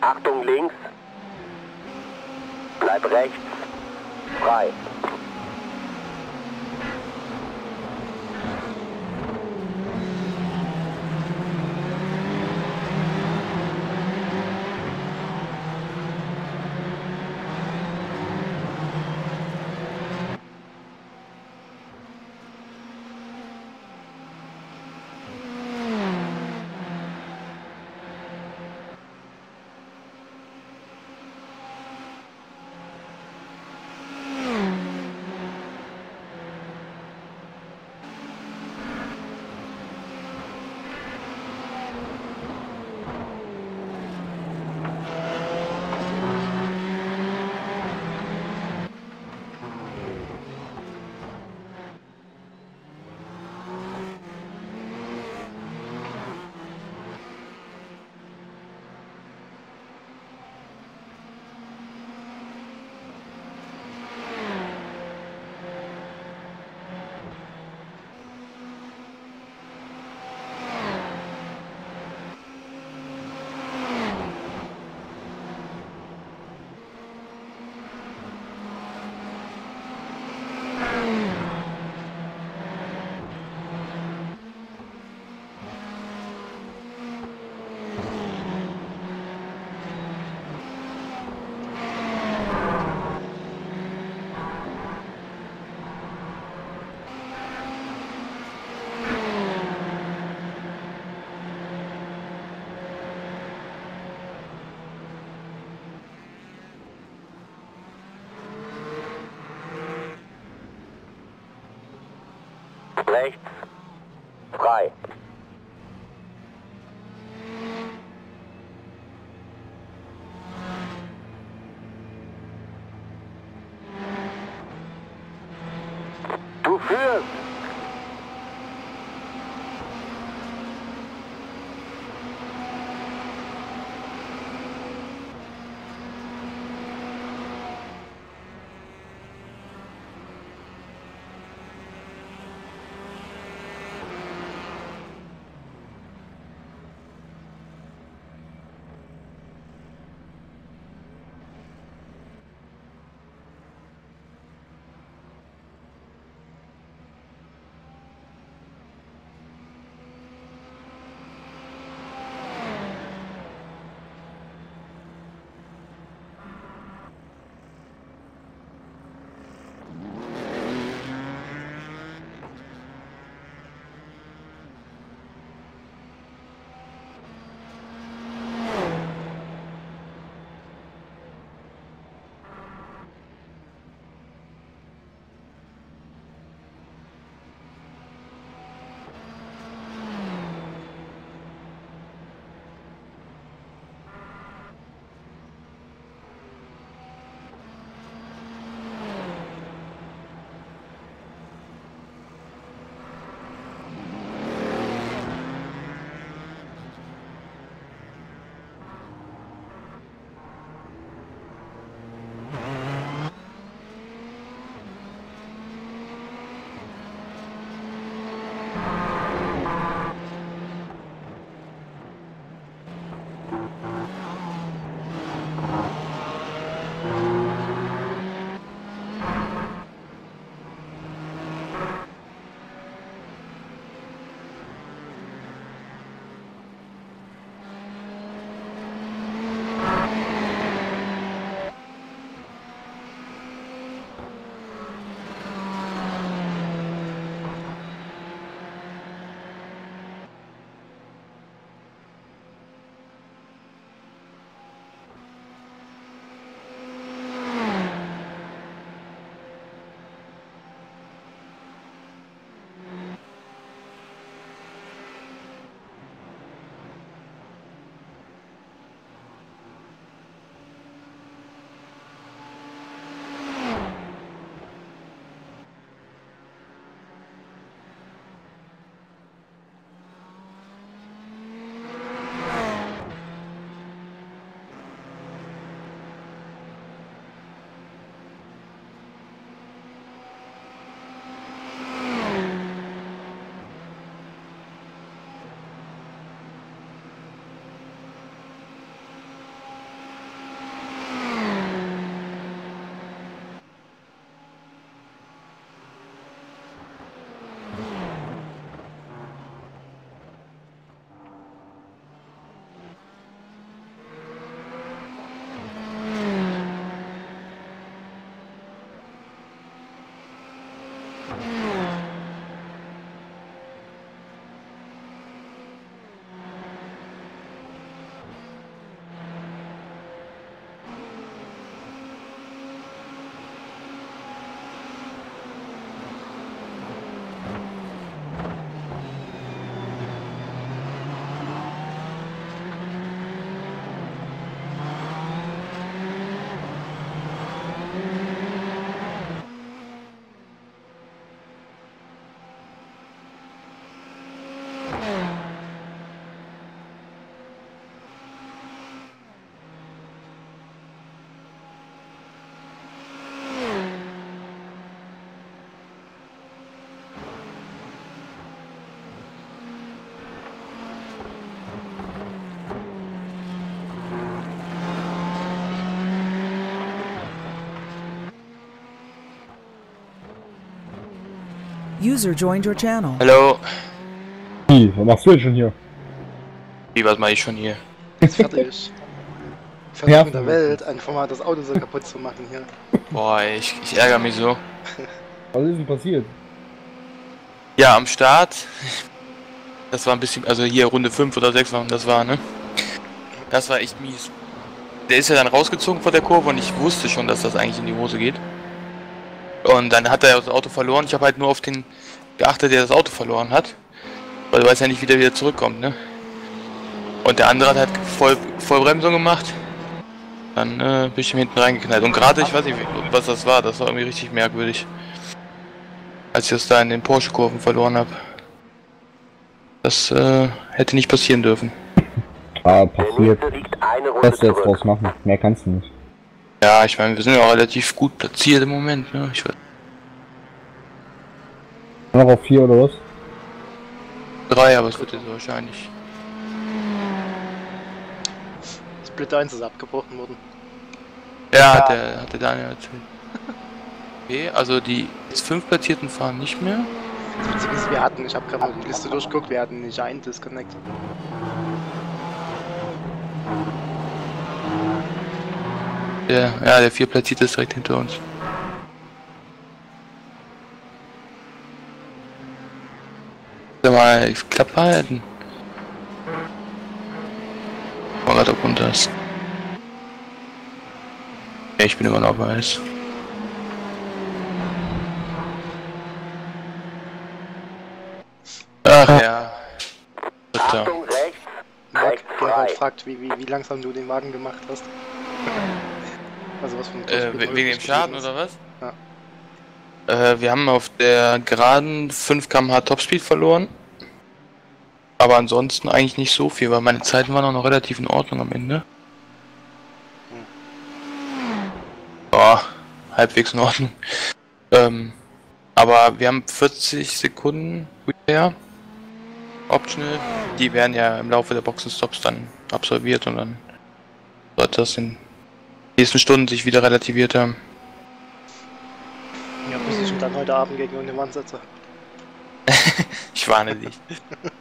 Achtung links. Bleib rechts. Frei. Rechts. Frei. User joined your channel. Hallo. Wie, was machst du denn schon hier? Wie, was mache ich schon hier? (laughs) Fertig. Fertig Ja. mit der Welt, einfach mal das Auto so kaputt zu machen hier. Boah, ich, ich ärgere mich so. (laughs) Was ist denn passiert? Ja, am Start. Das war ein bisschen, also hier Runde 5 oder 6 waren das war, ne? Das war echt mies. Der ist ja dann rausgezogen vor der Kurve und ich wusste schon, dass das eigentlich in die Hose geht. Und dann hat er das Auto verloren. Ich habe halt nur auf den geachtet, der das Auto verloren hat. Weil du weißt ja nicht, wie der wieder zurückkommt, ne? Und der andere hat halt voll, Vollbremsung gemacht. Dann äh, bin ich ihm hinten reingeknallt. Und gerade, ich weiß nicht, was das war, das war irgendwie richtig merkwürdig. Als ich das da in den Porsche-Kurven verloren habe. Das äh, hätte nicht passieren dürfen. Ah, passiert. du jetzt draus machen? Mehr kannst du nicht. Ja, ich meine, wir sind ja auch relativ gut platziert im Moment, ne? Ich weiß, Noch auf vier oder was? drei, aber es wird jetzt wahrscheinlich. Split 1 ist abgebrochen worden. Ja, hat der, hat der Daniel erzählt. (laughs) Okay, also die jetzt fünf Platzierten fahren nicht mehr. Das Witzige ist, wir hatten, ich habe gerade mal die Liste durchgeguckt, wir hatten nicht einen Disconnect. Der, ja, der vier Platzierte ist direkt hinter uns. Mal, Klappe halten. Mal gerade ob runter ist. Ja, ich bin immer noch weiß. Ach ja. Bitte. Mark Gerhard frei. fragt, wie, wie, wie langsam du den Wagen gemacht hast. (laughs) Also was für ein Äh, we- wegen dem Schaden oder was? Ja. Äh, wir haben auf der geraden 5 km/h Topspeed verloren. Aber ansonsten eigentlich nicht so viel, weil meine Zeiten waren auch noch relativ in Ordnung am Ende. Boah, halbwegs in Ordnung. Ähm, aber wir haben 40 Sekunden Repair. Optional. Die werden ja im Laufe der Boxenstops dann absolviert und dann sollte das in nächsten Stunden sich wieder relativiert haben. Ja, muss ich dann heute Abend gegen Wand setzen. (laughs) Ich warne dich. (laughs)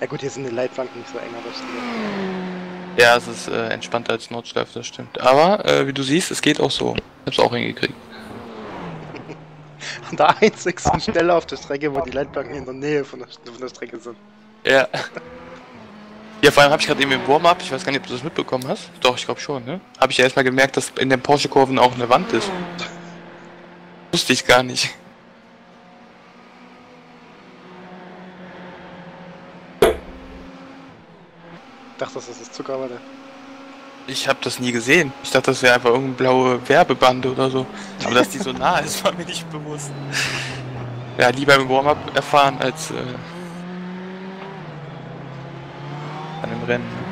Ja gut, hier sind die Leitplanken nicht so eng, aber ich Ja, es ist äh, entspannter als Nordschleife, das stimmt. Aber äh, wie du siehst, es geht auch so. Ich hab's auch hingekriegt. an der einzigsten Stelle auf der Strecke, wo die Leitplanken in der Nähe von der, von der Strecke sind. Ja. Ja, vor allem habe ich gerade eben im Warm-Up, ich weiß gar nicht, ob du das mitbekommen hast. Doch, ich glaube schon, ne? Habe ich ja erstmal gemerkt, dass in den Porsche-Kurven auch eine Wand ist. Wusste ich gar nicht. Dachte, das ist Zuckerwatte. Ich habe das nie gesehen. Ich dachte, das wäre einfach irgendeine blaue Werbebande oder so. Aber dass die so nah ist, war mir nicht bewusst. Ja, lieber im Warm-Up erfahren als äh, an dem Rennen.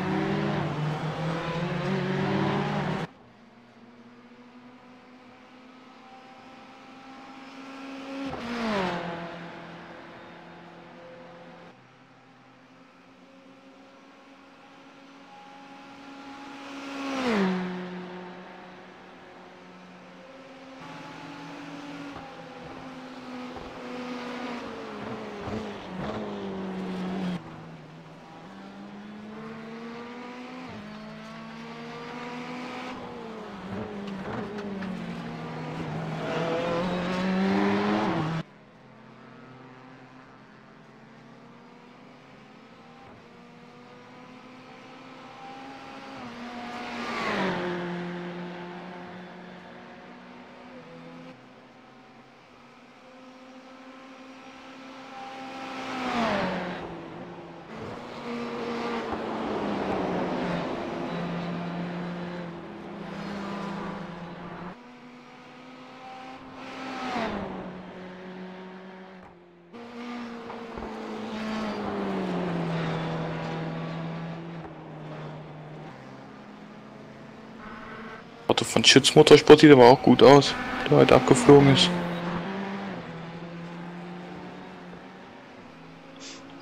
Auto von Schütz Motorsport sieht aber auch gut aus, der heute abgeflogen ist.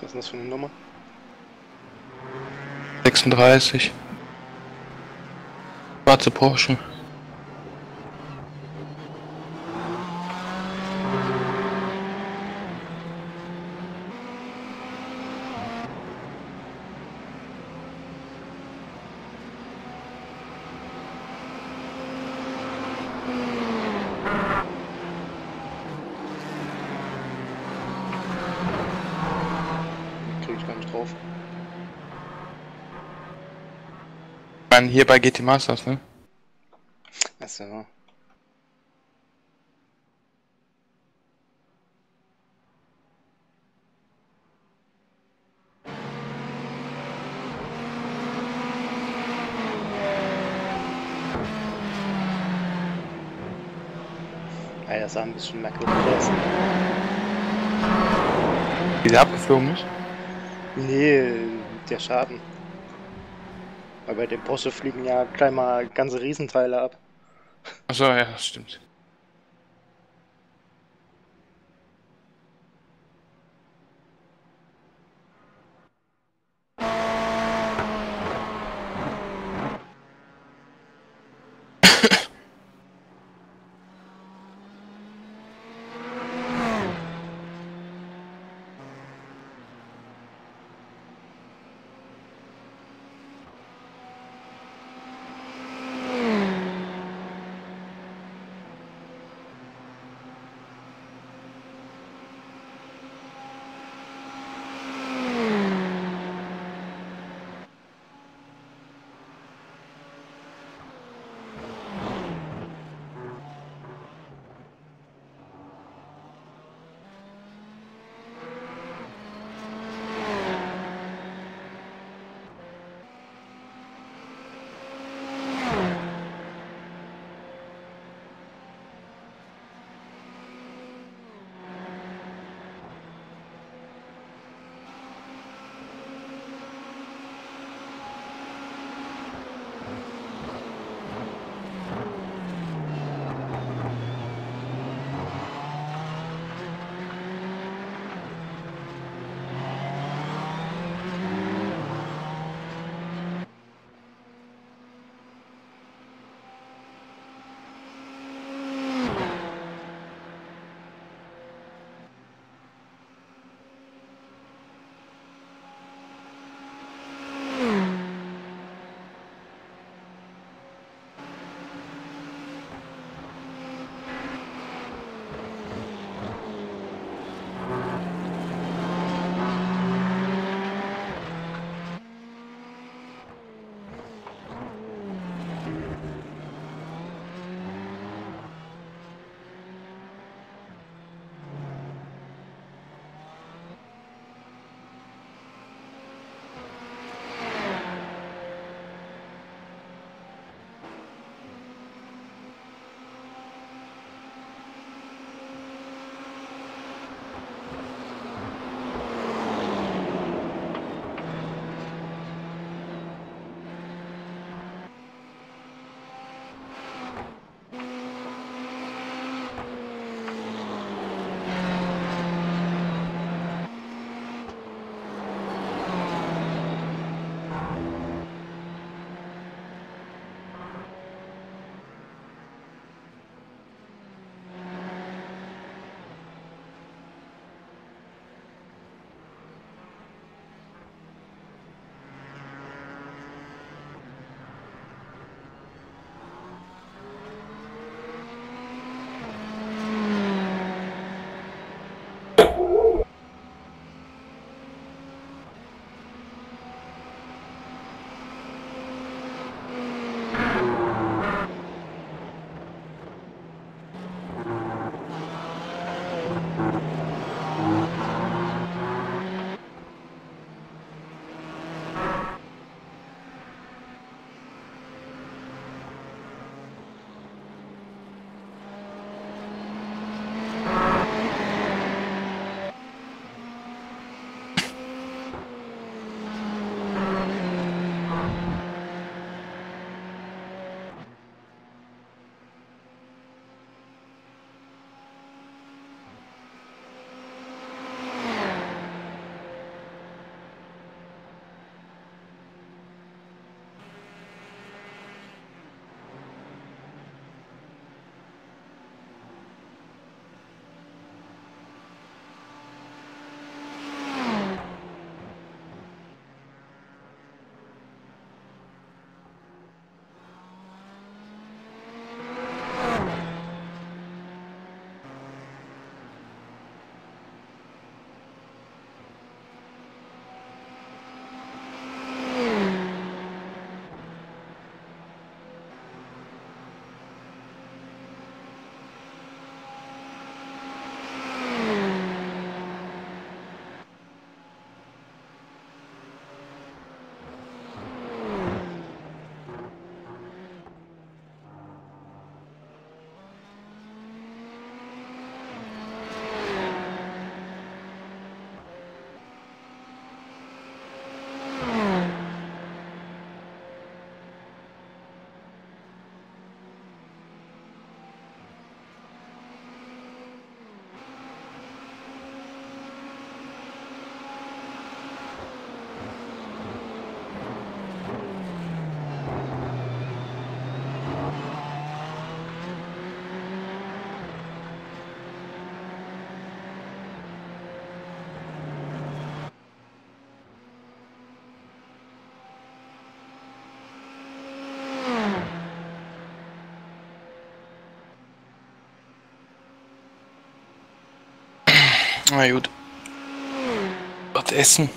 Was ist das für eine Nummer? 36. Schwarze Porsche. drauf. Ich meine, hier bei GT Masters, ne? Achso. Ja, das sah ein bisschen merkwürdig aus. Wie der abgeflogen ist. Nee, der Schaden. Bei dem Porsche fliegen ja gleich mal ganze Riesenteile ab. Achso, ja, stimmt. Na gut. Was essen?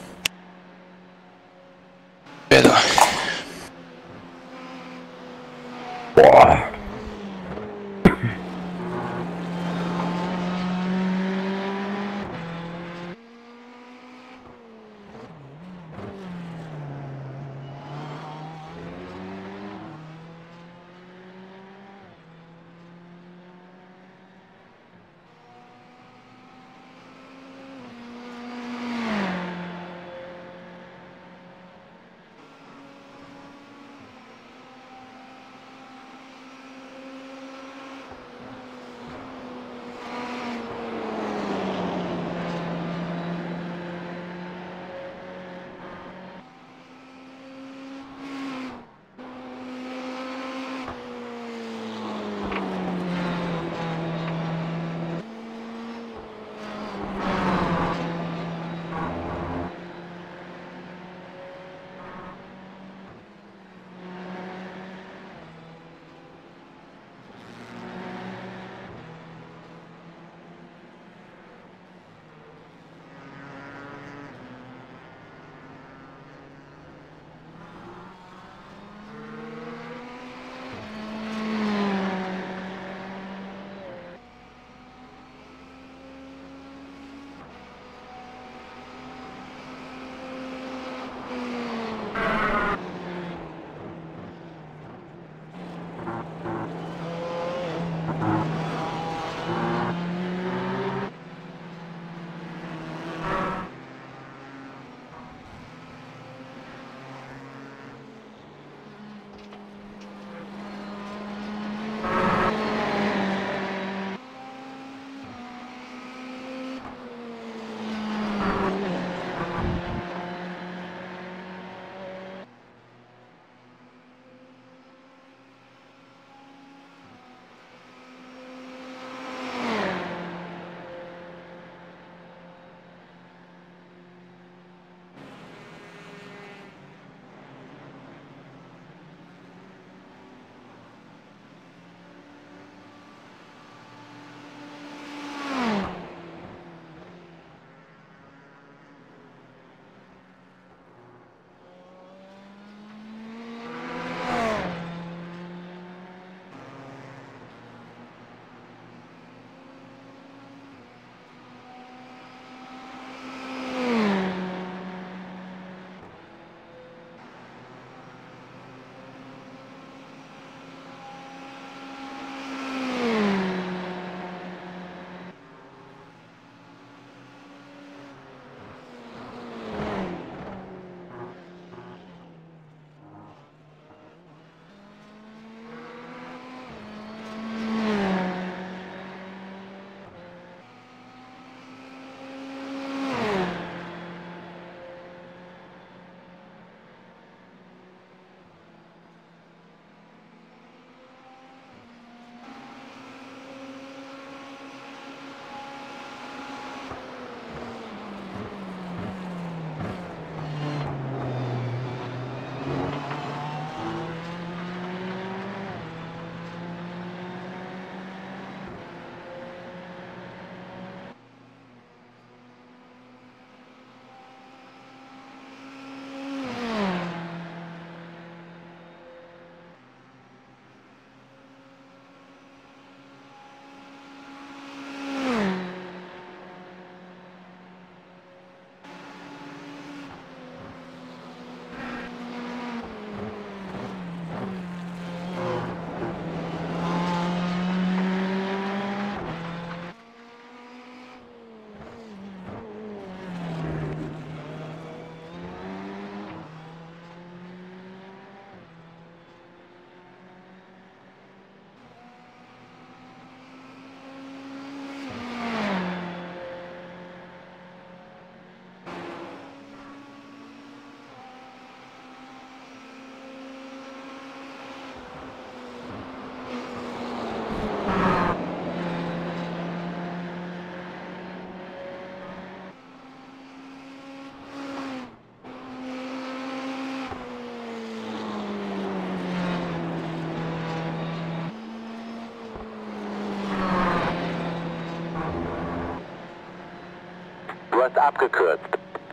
Hast abgekürzt.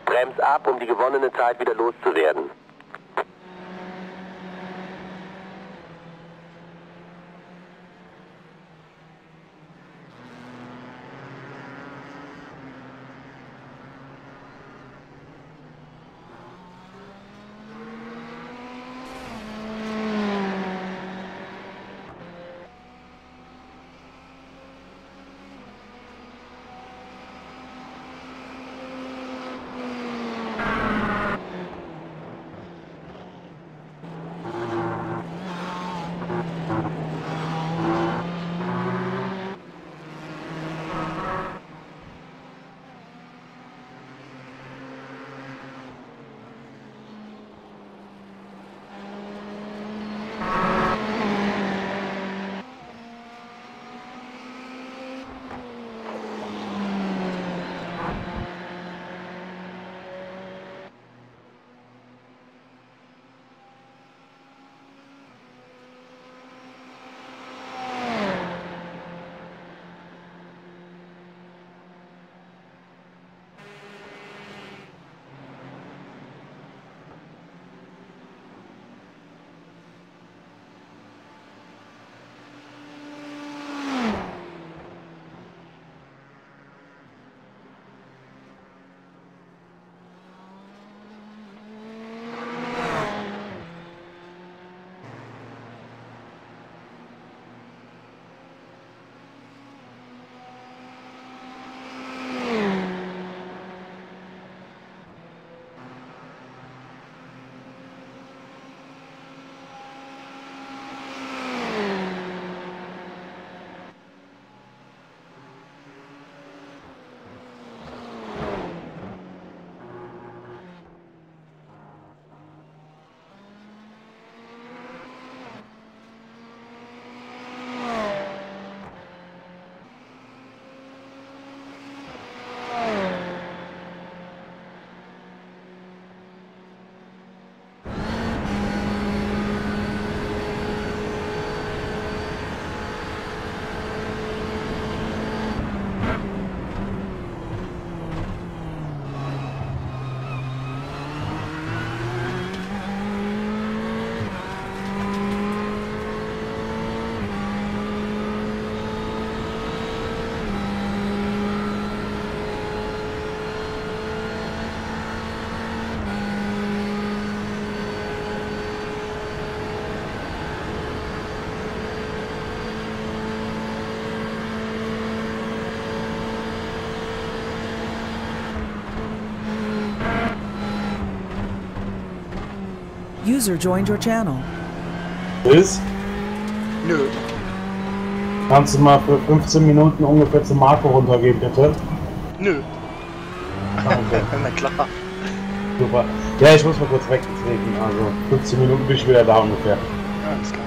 Brems ab, um die gewonnene Zeit wieder loszuwerden. User joined your channel. Ist? Nö. Kannst du mal für 15 Minuten ungefähr zum Marco runtergehen, bitte? Nö. Danke. (laughs) Na klar. Super. Ja, ich muss mal kurz weg, deswegen. Also 15 Minuten bin ich wieder da ungefähr. Ja, alles klar.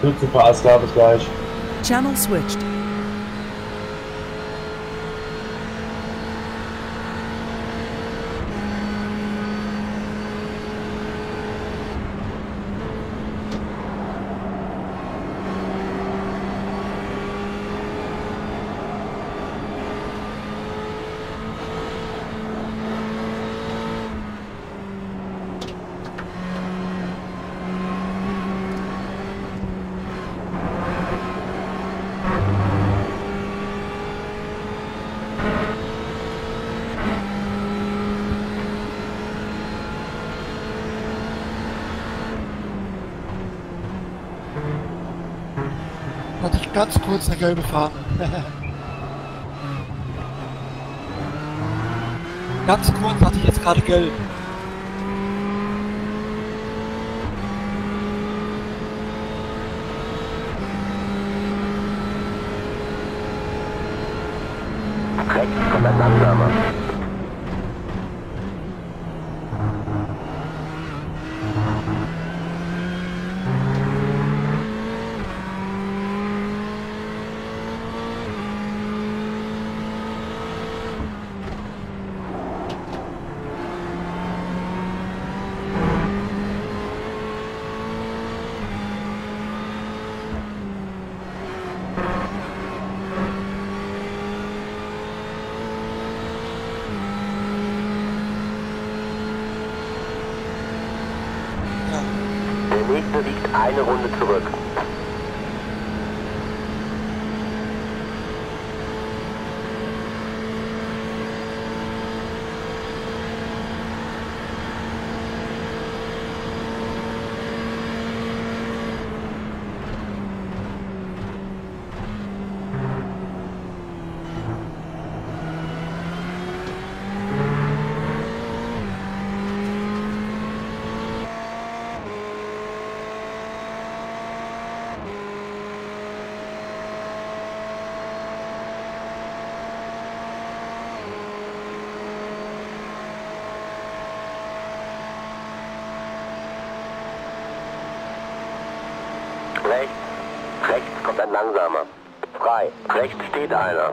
Gut, super, alles klar, bis gleich. Channel switched. Ganz kurz eine gelbe Fahne. (laughs) ganz kurz hatte ich jetzt gerade gelb. Rechts steht einer.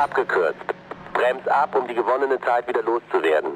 Abgekürzt. Brems ab, um die gewonnene Zeit wieder loszuwerden.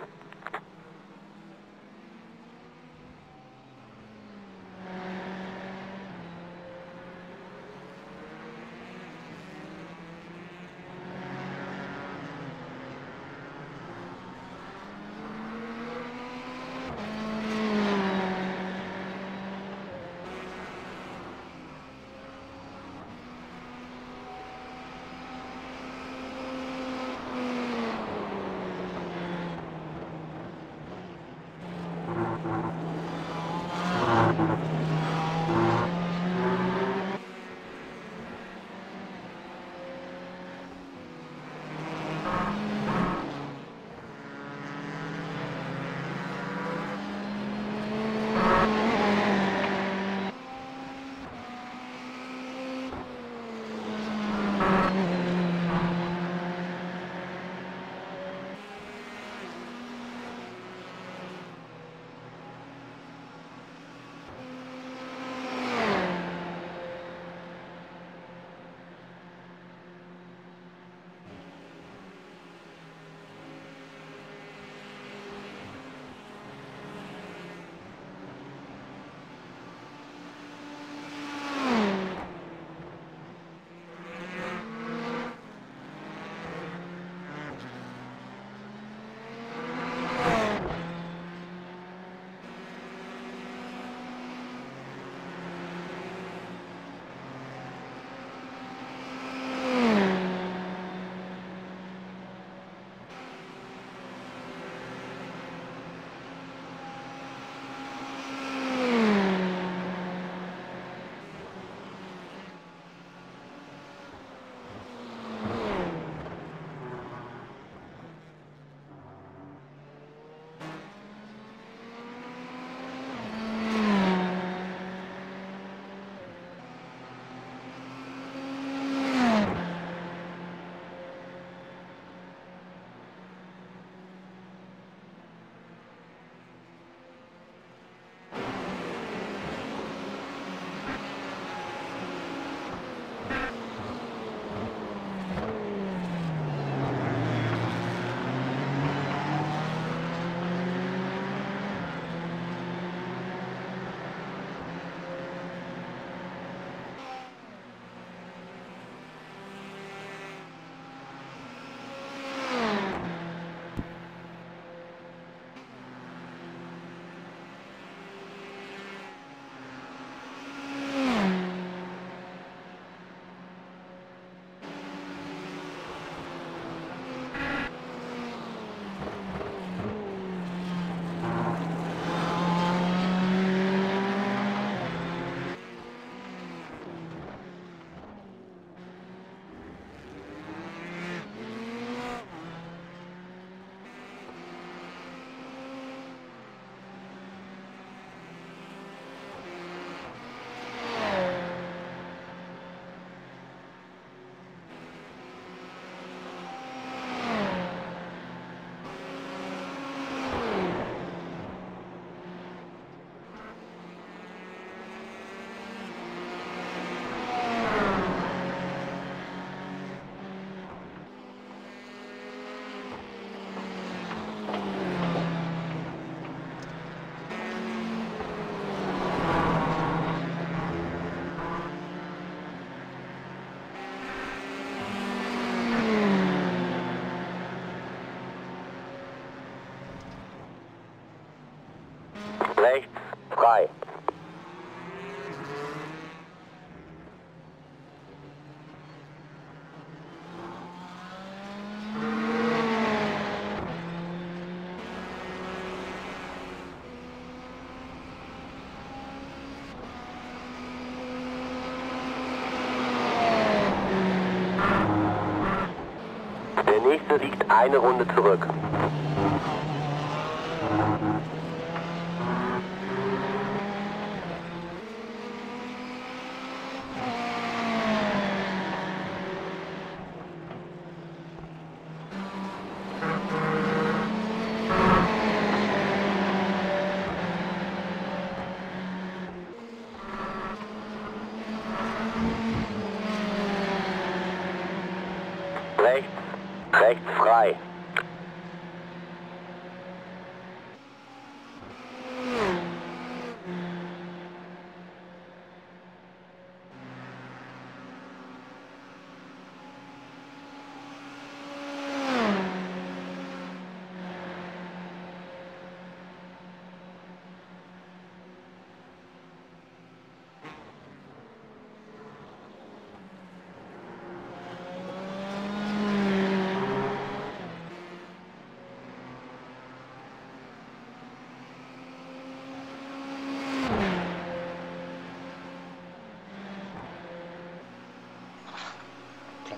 Eine Runde zurück.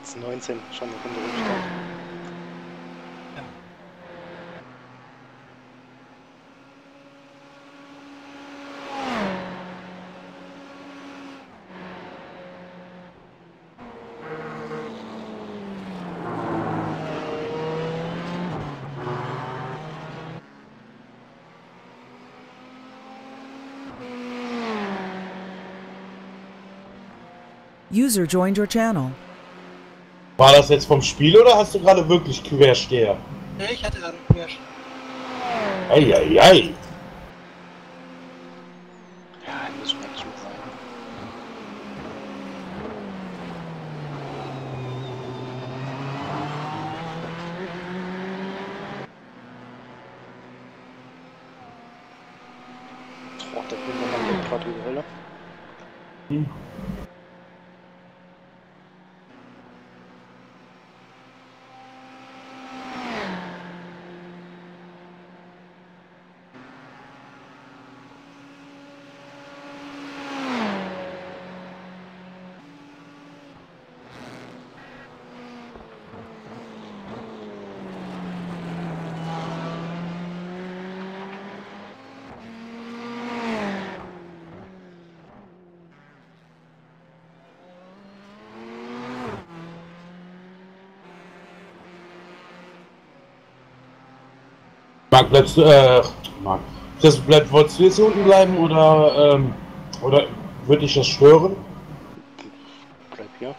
Platz 19, schon eine Runde Rückstand. User joined your channel. War das jetzt vom Spiel oder hast du gerade wirklich Quersteher? Nee, ich hatte gerade Quersch. Eieiei. Ja, muss schon eigentlich mit sein. Boah, der Wundermann geht gerade über Hölle. Marc, bleibst du, äh, Marc, das bleibt, wolltest du jetzt hier unten bleiben oder, ähm, oder würde dich das stören? Bleib hier.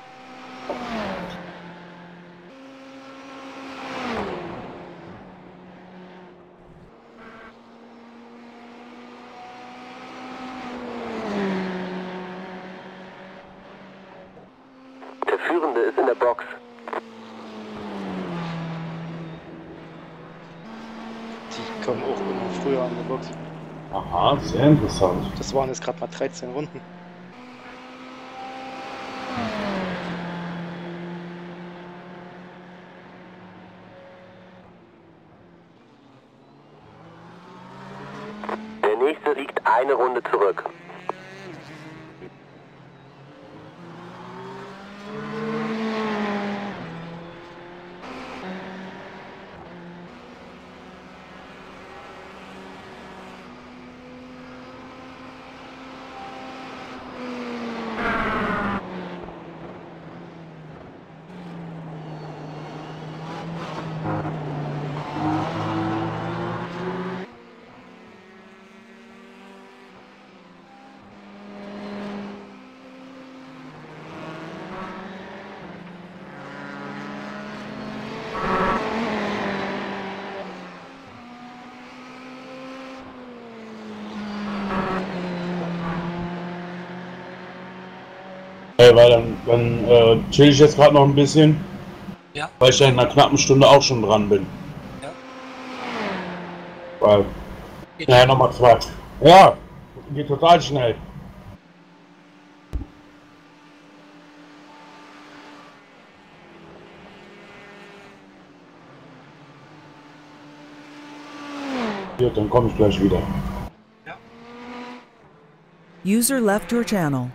Der Führende ist in der Box. Die kommen auch immer früher an der Box. Aha, sehr interessant. Das waren jetzt gerade mal 13 Runden. Der nächste liegt eine Runde zurück. Ey, weil dann, dann äh, chill ich jetzt gerade noch ein bisschen. Ja. Weil ich ja in einer knappen Stunde auch schon dran bin. Ja. Weil, Geht naja, nochmal zwei. Ja, geht total schnell. Gut, dann komme ich gleich wieder. User left your channel.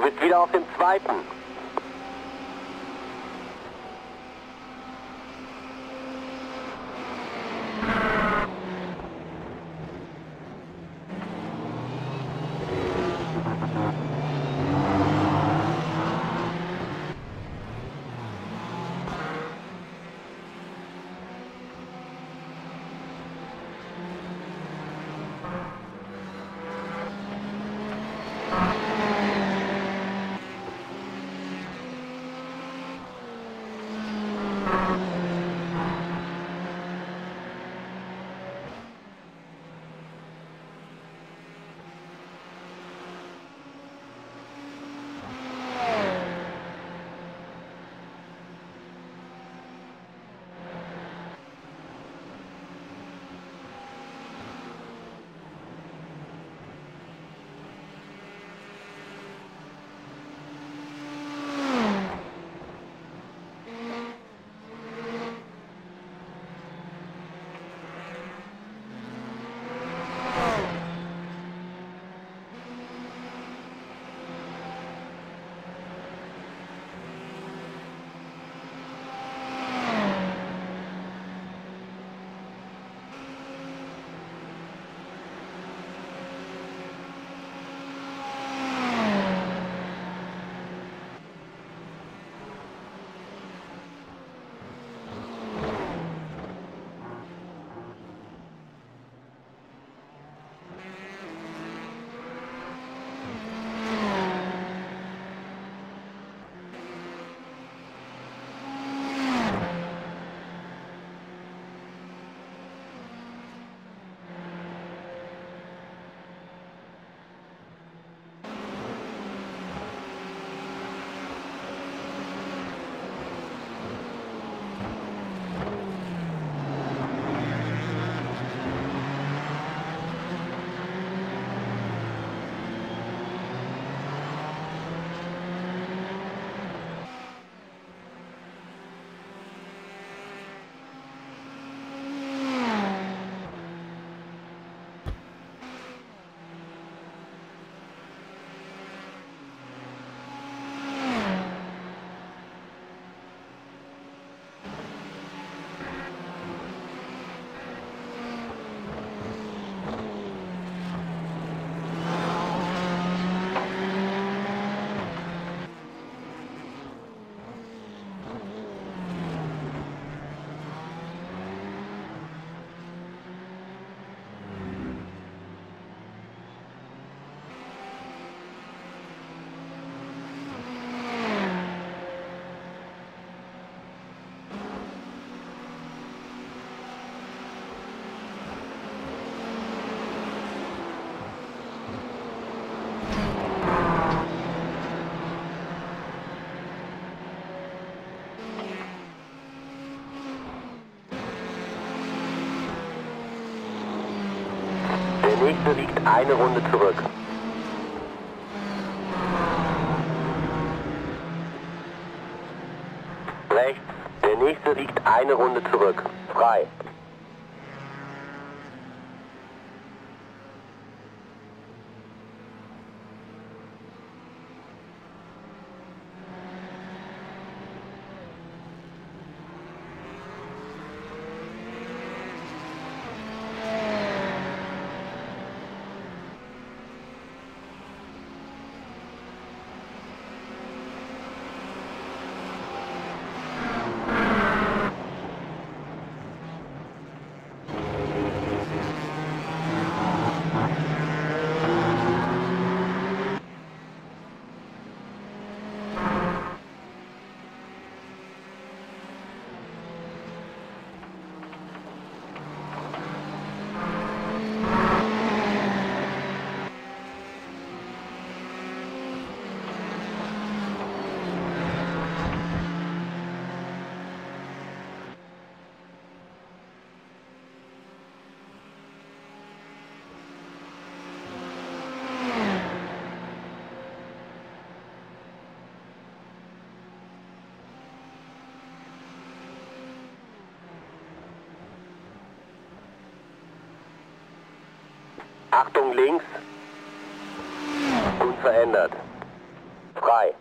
Du bist wieder auf dem zweiten. Nächste liegt eine Runde zurück. Rechts. Der nächste liegt eine Runde zurück. Frei. Achtung links. Unverändert. frei.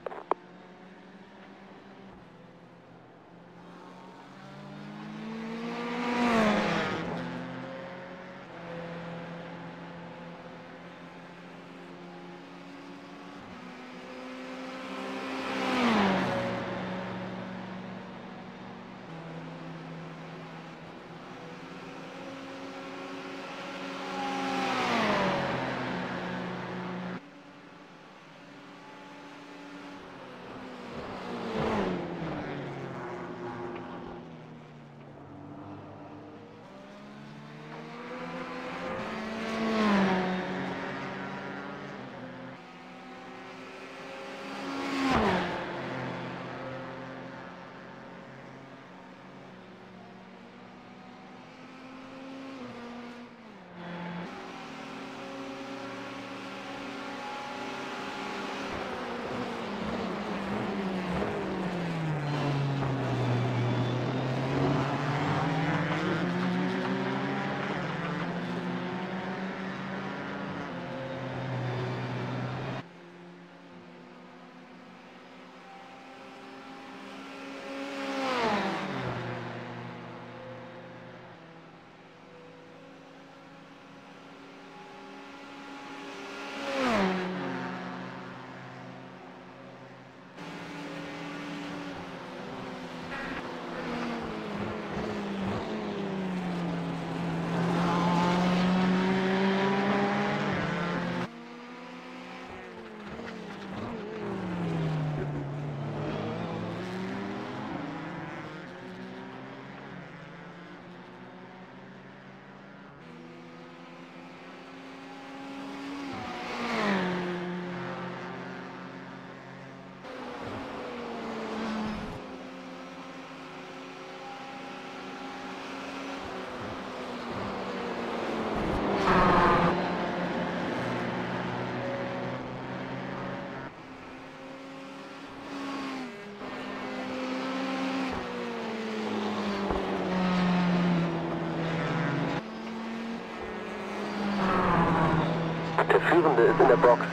Führende ist in der Box.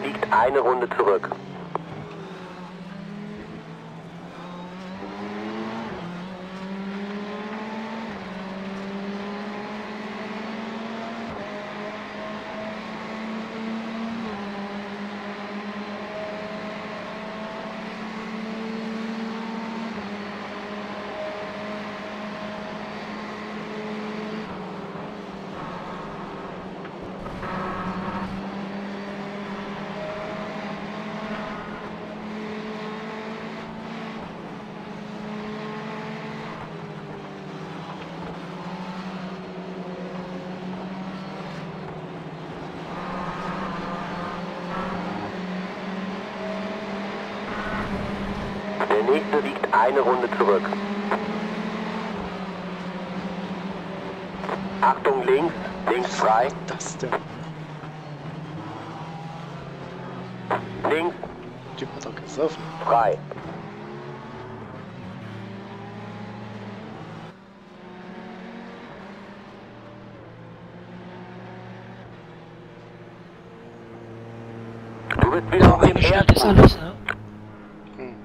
Liegt eine Runde zurück. Der nächste liegt eine Runde zurück. Achtung links, links frei. Das denn? Links Typ hat doch gesoffen. frei. Du bist wieder auf dem Abgesperrt ist alles, ne? Hm.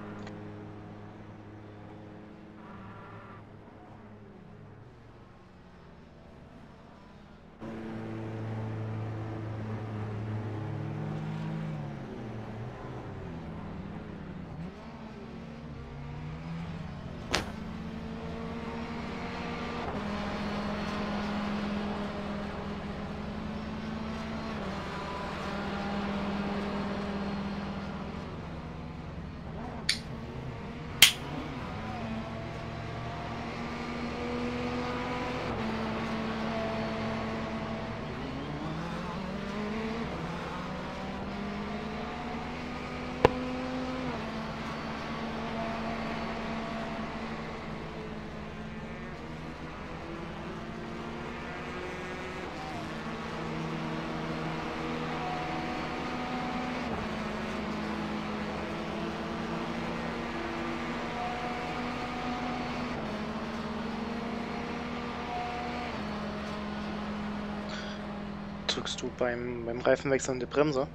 Drückst du beim, beim Reifenwechseln die Bremse?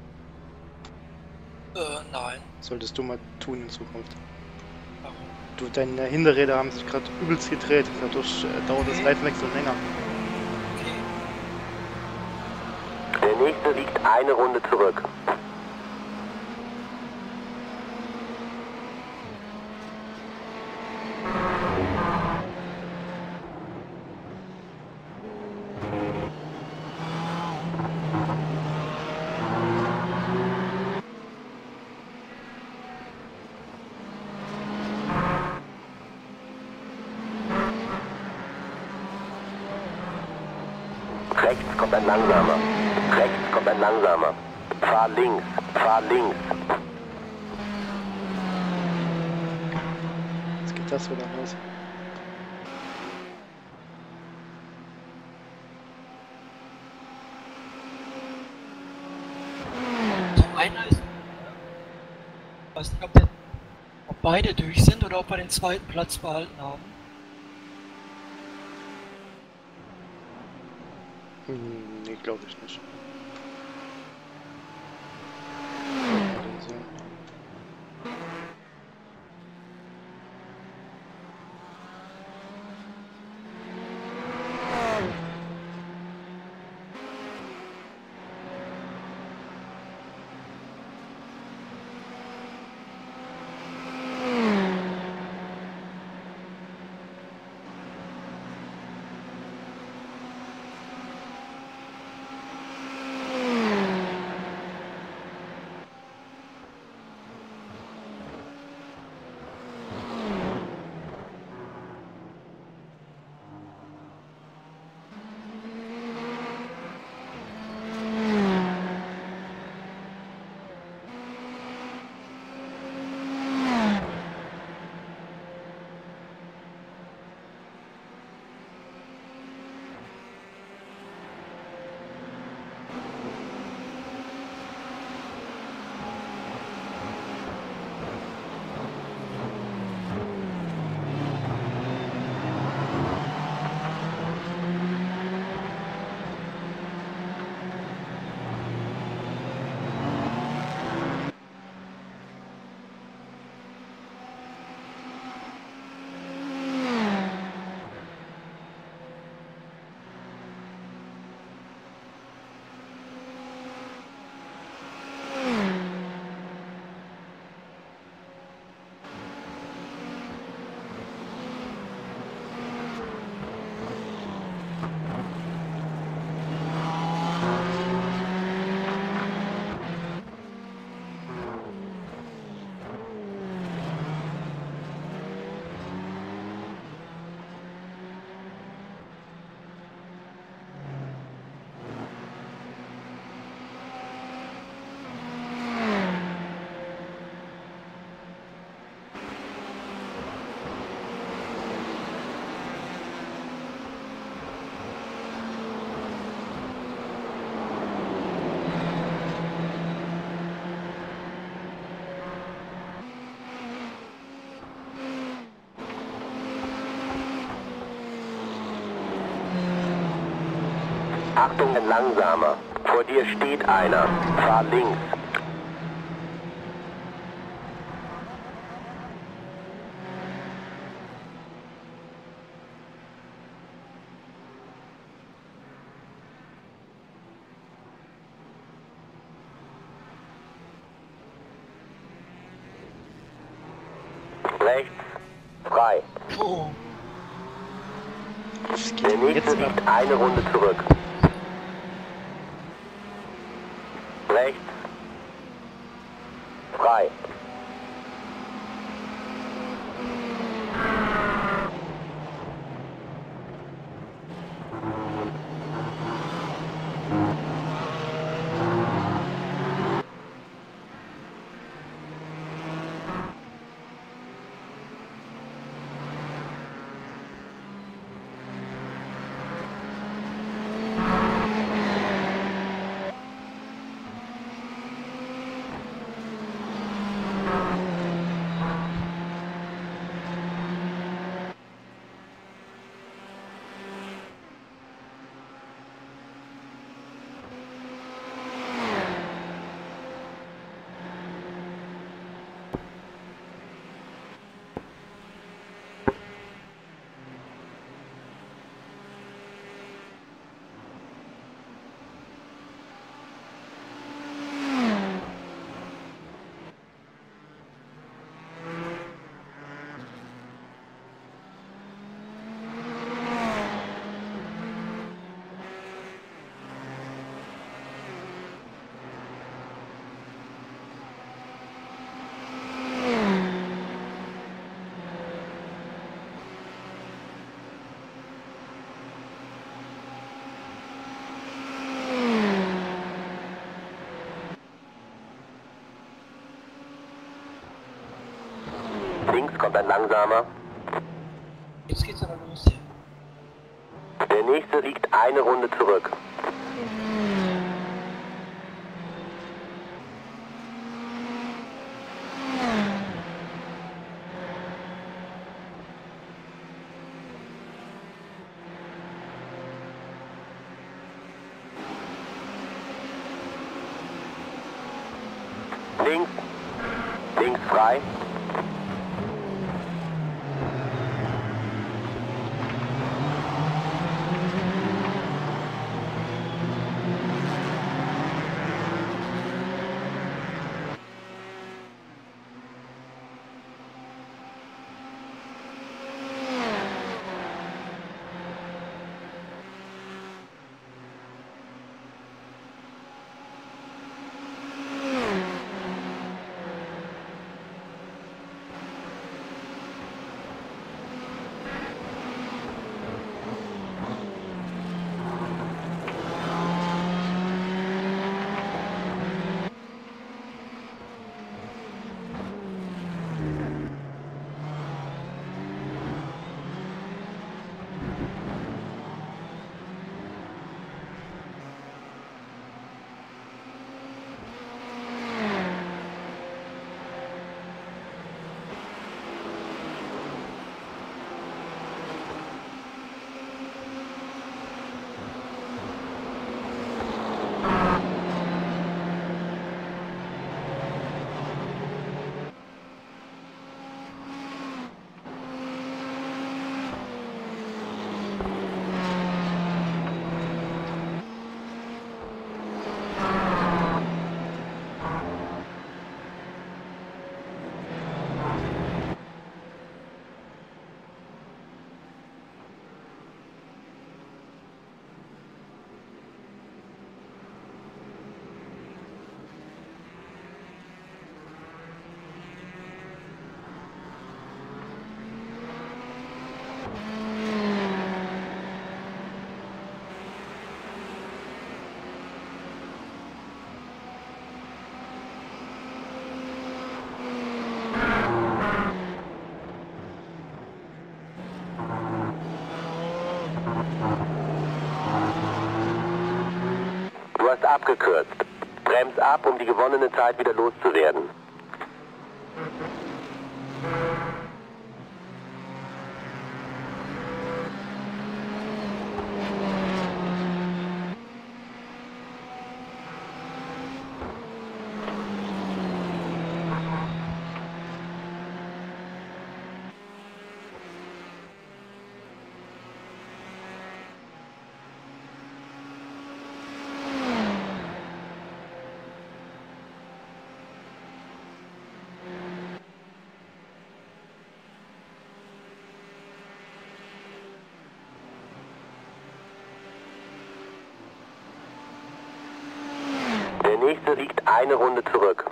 Äh, nein. Solltest du mal tun in Zukunft. Warum? Du, deine Hinterräder haben sich gerade übelst gedreht. Dadurch äh, dauert das Reifenwechseln länger. Okay. Der nächste liegt eine Runde zurück. Rechts kommt ein langsamer. Rechts kommt ein langsamer. Fahr links. Fahr links. Jetzt geht das wieder los. So einer ist. Ich weiß nicht, ob, der, ob beide durch sind oder ob wir den zweiten Platz behalten haben. Glóðisnes Achtung, langsamer. Vor dir steht einer. Fahr links. Rechts. Frei. Der nächste liegt eine Runde zurück. Kommt ein langsamer. Jetzt geht's aber los. Der nächste liegt eine Runde zurück. Abgekürzt. Brems ab, um die gewonnene Zeit wieder loszuwerden. nächste liegt eine Runde zurück.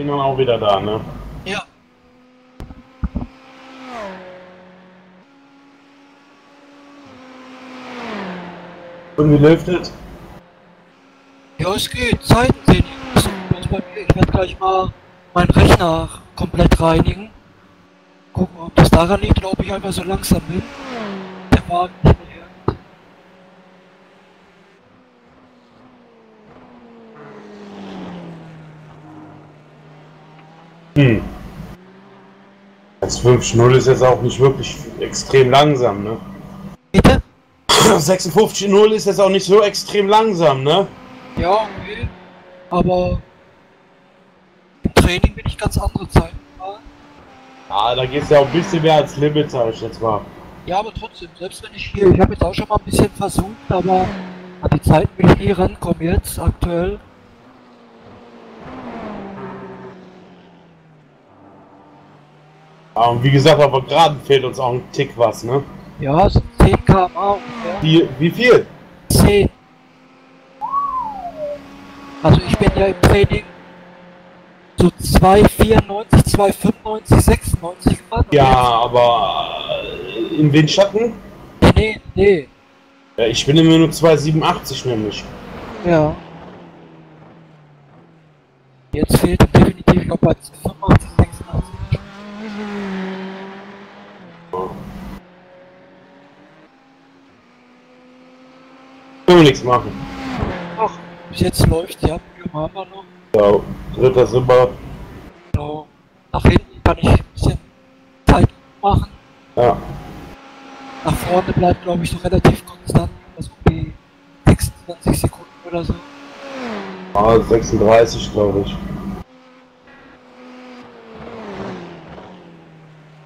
Bin dann auch wieder da, ne? Ja. Und wie läuft es? Ja, es geht. Zeiten sehen. Ich werde gleich mal meinen Rechner komplett reinigen. Gucken, ob das daran liegt oder ob ich einfach so langsam bin. Der Wagen nicht mehr her. Hm. Das 5.0 ist jetzt auch nicht wirklich extrem langsam, ne? Bitte? (clears throat) 56.0 ist jetzt auch nicht so extrem langsam, ne? Ja, okay. Aber im Training bin ich ganz andere Zeiten gefahren. Ah, da geht's ja auch ein bisschen mehr als Limit, sag ich jetzt mal. Ja, aber trotzdem, selbst wenn ich hier, ich habe jetzt auch schon mal ein bisschen versucht, aber an die Zeiten will ich nie rankommen jetzt, aktuell. Ja, und wie gesagt, aber gerade fehlt uns auch ein Tick was, ne? Ja, so 10 km/h ungefähr. Wie, wie viel? 10. Also ich bin ja im Training so 2,94, 2,95, 96 Grad. Ja, aber äh, im Windschatten? Nee, nee. Ja, ich bin immer nur 2,87 nämlich. Ja. Jetzt fehlt definitiv noch bei 85, 86. Können wir nichts machen. Ach, bis jetzt läuft haben wir noch. Ja, dritter sind wir. Genau. Nach hinten kann ich ein bisschen Zeit machen. Ja. Nach vorne bleibt glaube ich noch relativ konstant. Also die 26 Sekunden oder so. Ah, 36, glaube ich.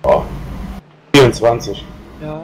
Oh. 24. Ja.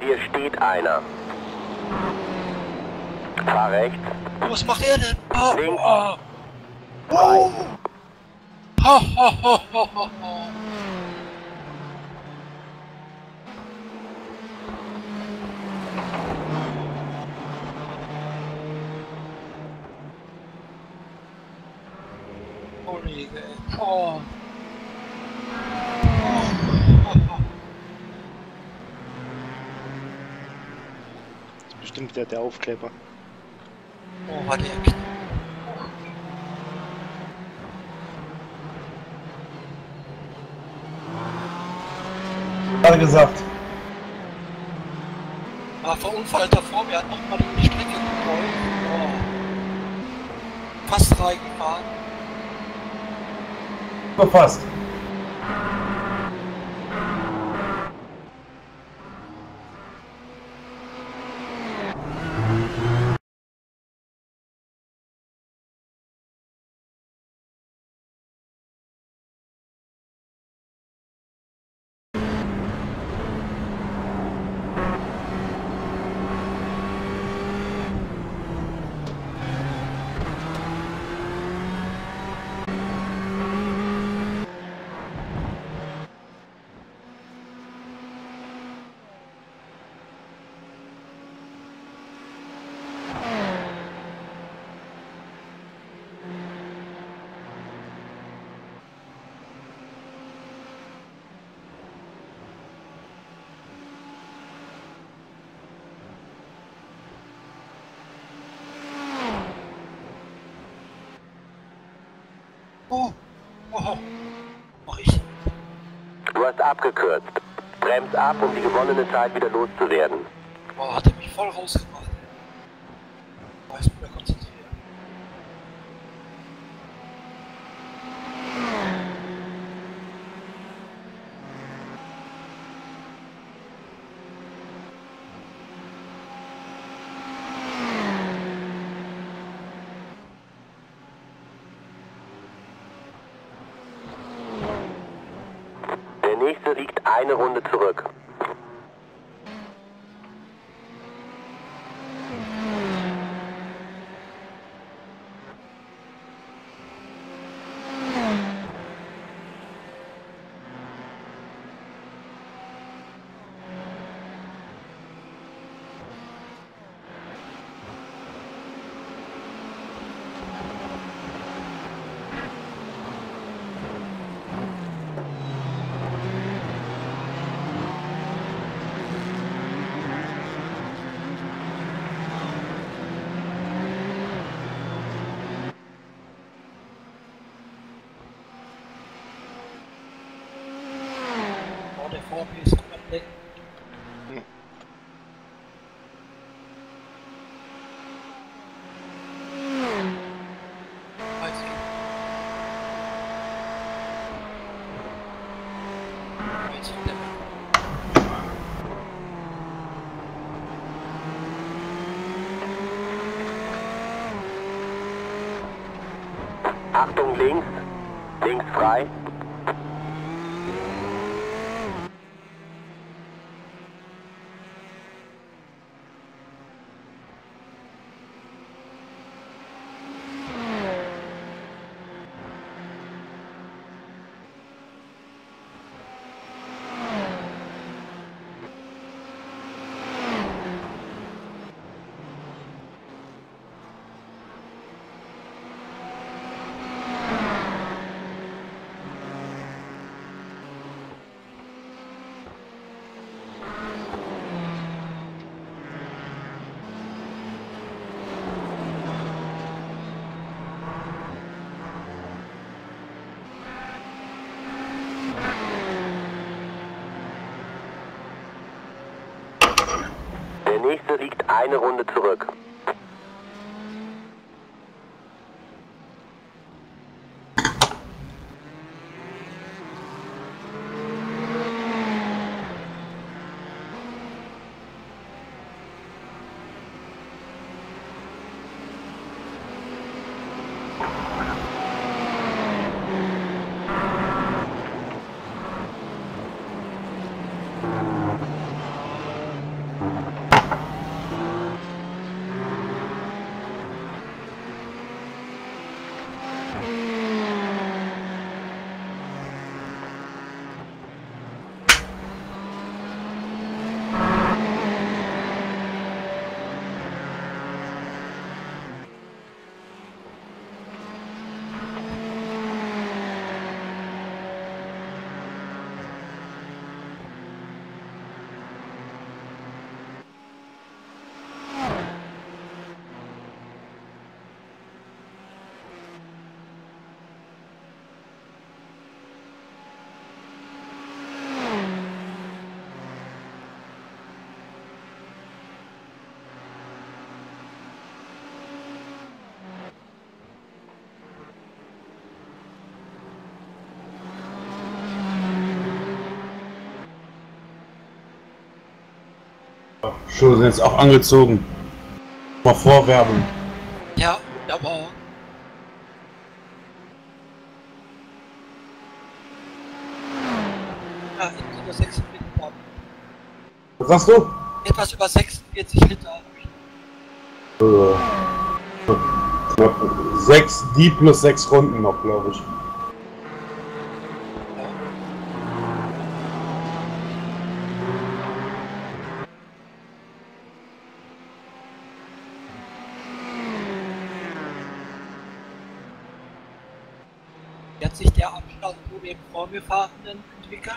Dir steht einer. Fahr rechts. Was macht er denn? Oh, Links. oh. Frei. Ho, ho, ho, ho, ho, ho. Kollege, oh. Wieder der Aufkleber. Oh, war der knapp. Gerade gesagt. War verunfallt davor, wir hatten noch mal die Strecke gekreuzt. Oh. Fast reingefahren. Verfasst. Oh, oh, mach ich. Du hast abgekürzt. Brems ab, um die gewonnene Zeit wieder loszuwerden. Boah, hat er mich voll rausgebracht. Eine Runde zurück. Schuhe sind jetzt auch angezogen. Mal vorwärmen. Ja, aber. Ja, etwas über 46 Liter. Was sagst du? Etwas über 46 Liter. Äh, knapp sechs, die plus sechs Runden noch, glaube ich. Wie hat sich der Abstand zu dem vor mir Fahrenden entwickelt?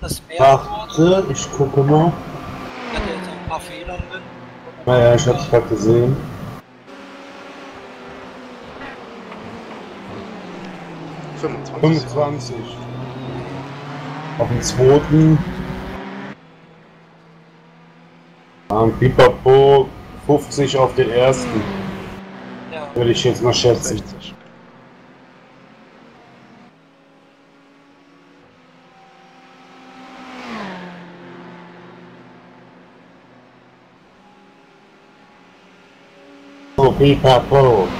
Das Meer Warte, ich gucke mal. hat er jetzt ein paar Fehler drin. Naja, ich hab's gerade gesehen. Ja, 25. 25. Auf dem zweiten. Am Pipapo 50 auf den ersten. Ja, Würde ich jetzt mal schätzen. 60. So, Pipapo.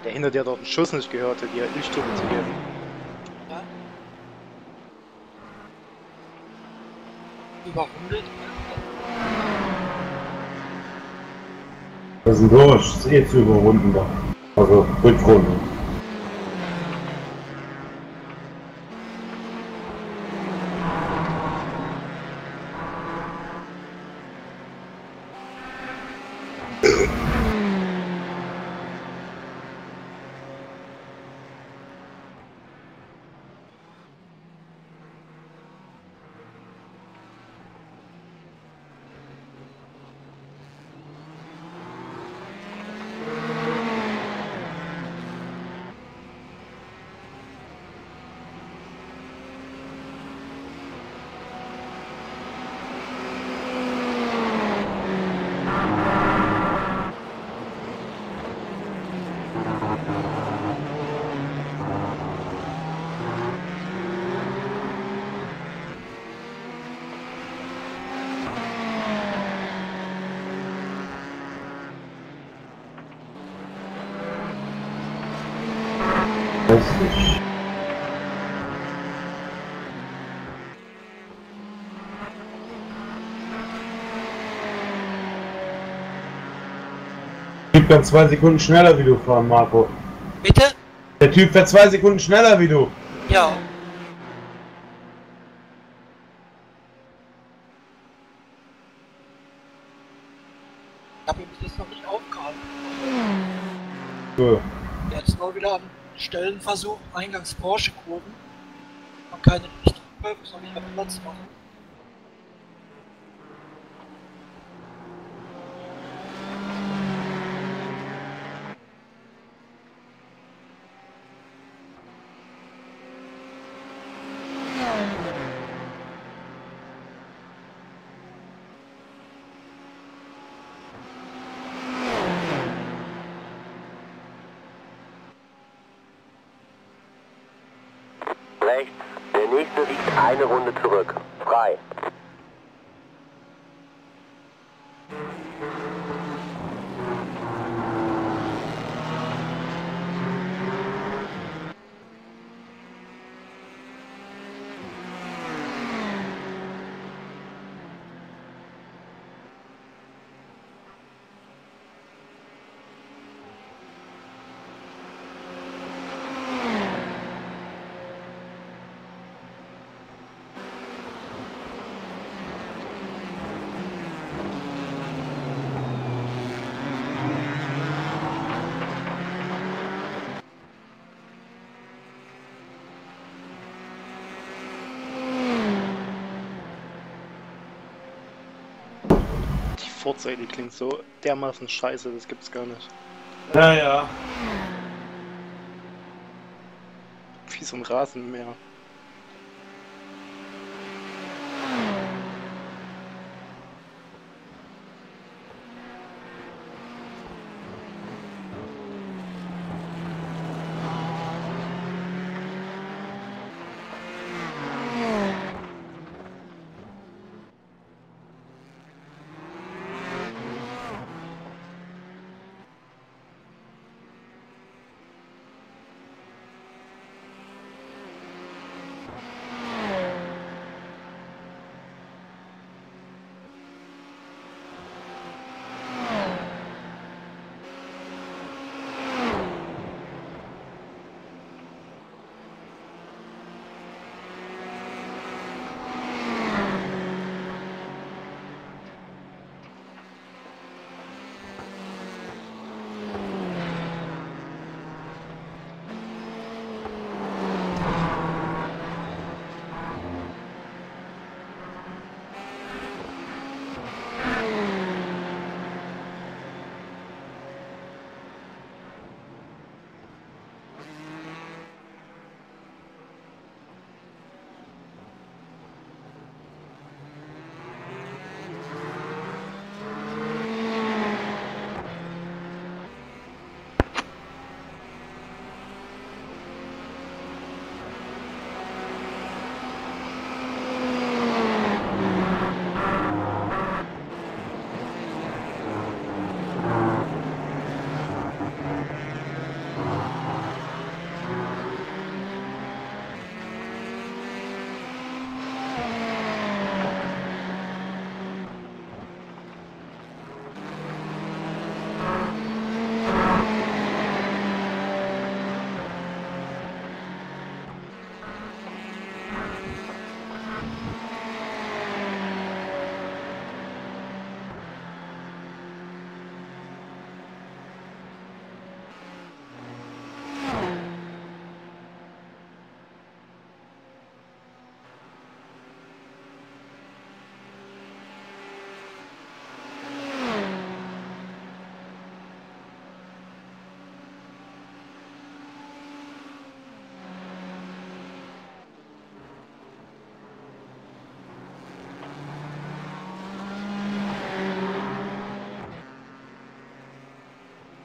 Der hinter dir doch einen Schuss nicht gehört hat, dir Lichttuppe zu geben. ja. Überrundet. Wir sind durch. Ist eh zu überrunden da. Also Rückrunde. Richtig. Kann zwei Sekunden schneller wie du fahren, Marco. Bitte? Der Typ fährt zwei Sekunden schneller wie du. Ja. Ich habe mich jetzt noch nicht aufgehalten. So. Jetzt nur wieder am Stellenversuch, eingangs Porsche-Kurven. Und keine Lichthupe, soll ich auf Platz machen. Forza, die klingt so dermaßen scheiße, das gibt's gar nicht. Ja, ja. Wie so ein Rasenmäher.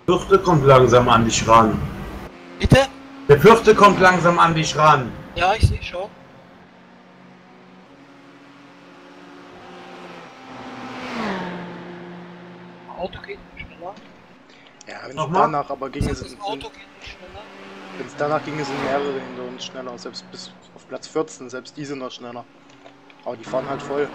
Vierte kommt langsam an dich ran. Bitte? Der vierte kommt langsam an dich ran. Ja, ich sehe schon. Auto geht nicht schneller. Ja, wenn es Nochmal? danach aber ging es, Das Auto geht nicht schneller. wenn es danach ging es in mehrere hinter uns schneller, selbst bis auf Platz 14, selbst die sind noch schneller. Aber die fahren halt voll.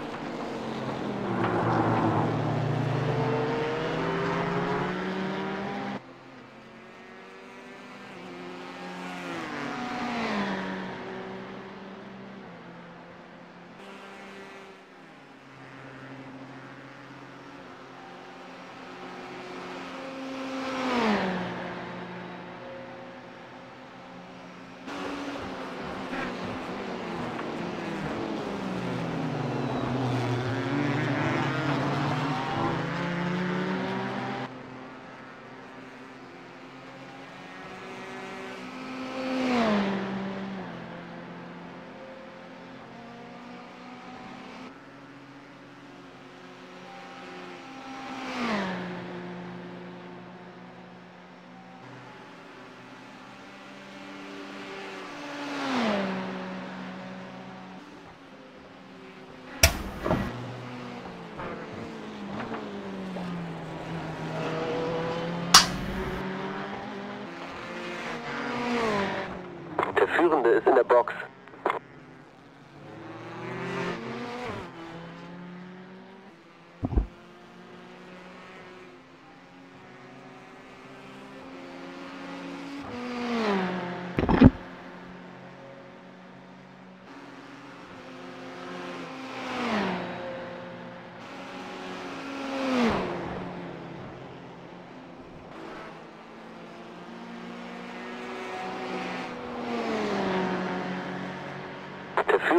Der Führende ist in der Box.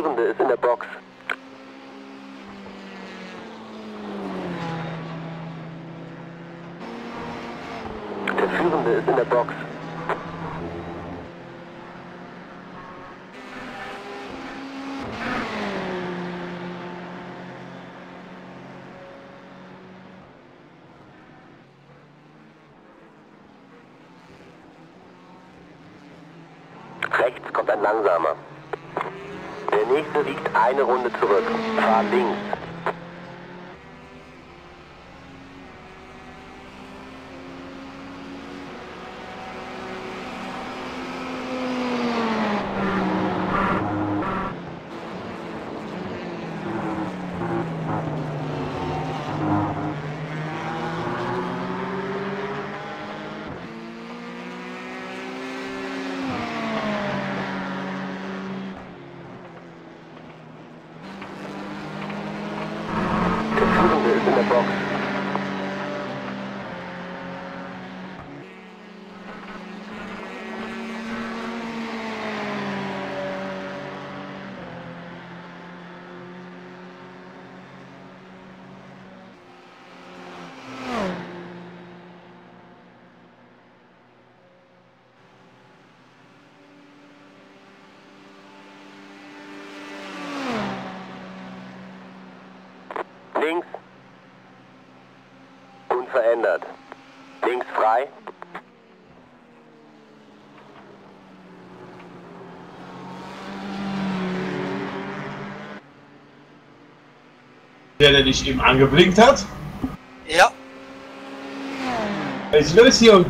Führende ist in der Box. Der Führende ist in der Box. Rechts kommt ein langsamer. Nächste liegt eine Runde zurück. Fahr links. Unverändert. Links frei. Der, der dich eben angeblinkt hat. Ja. Was ist los, Jung?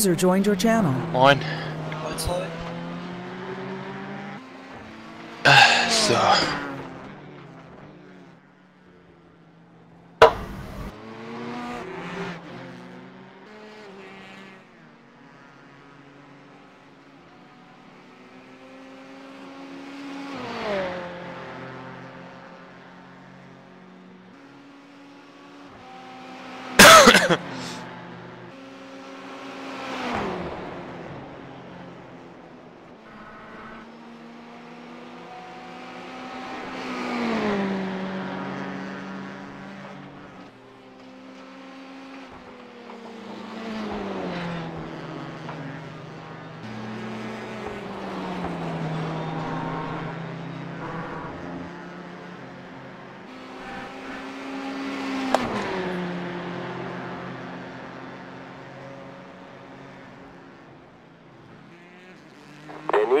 User joined your channel. Moin.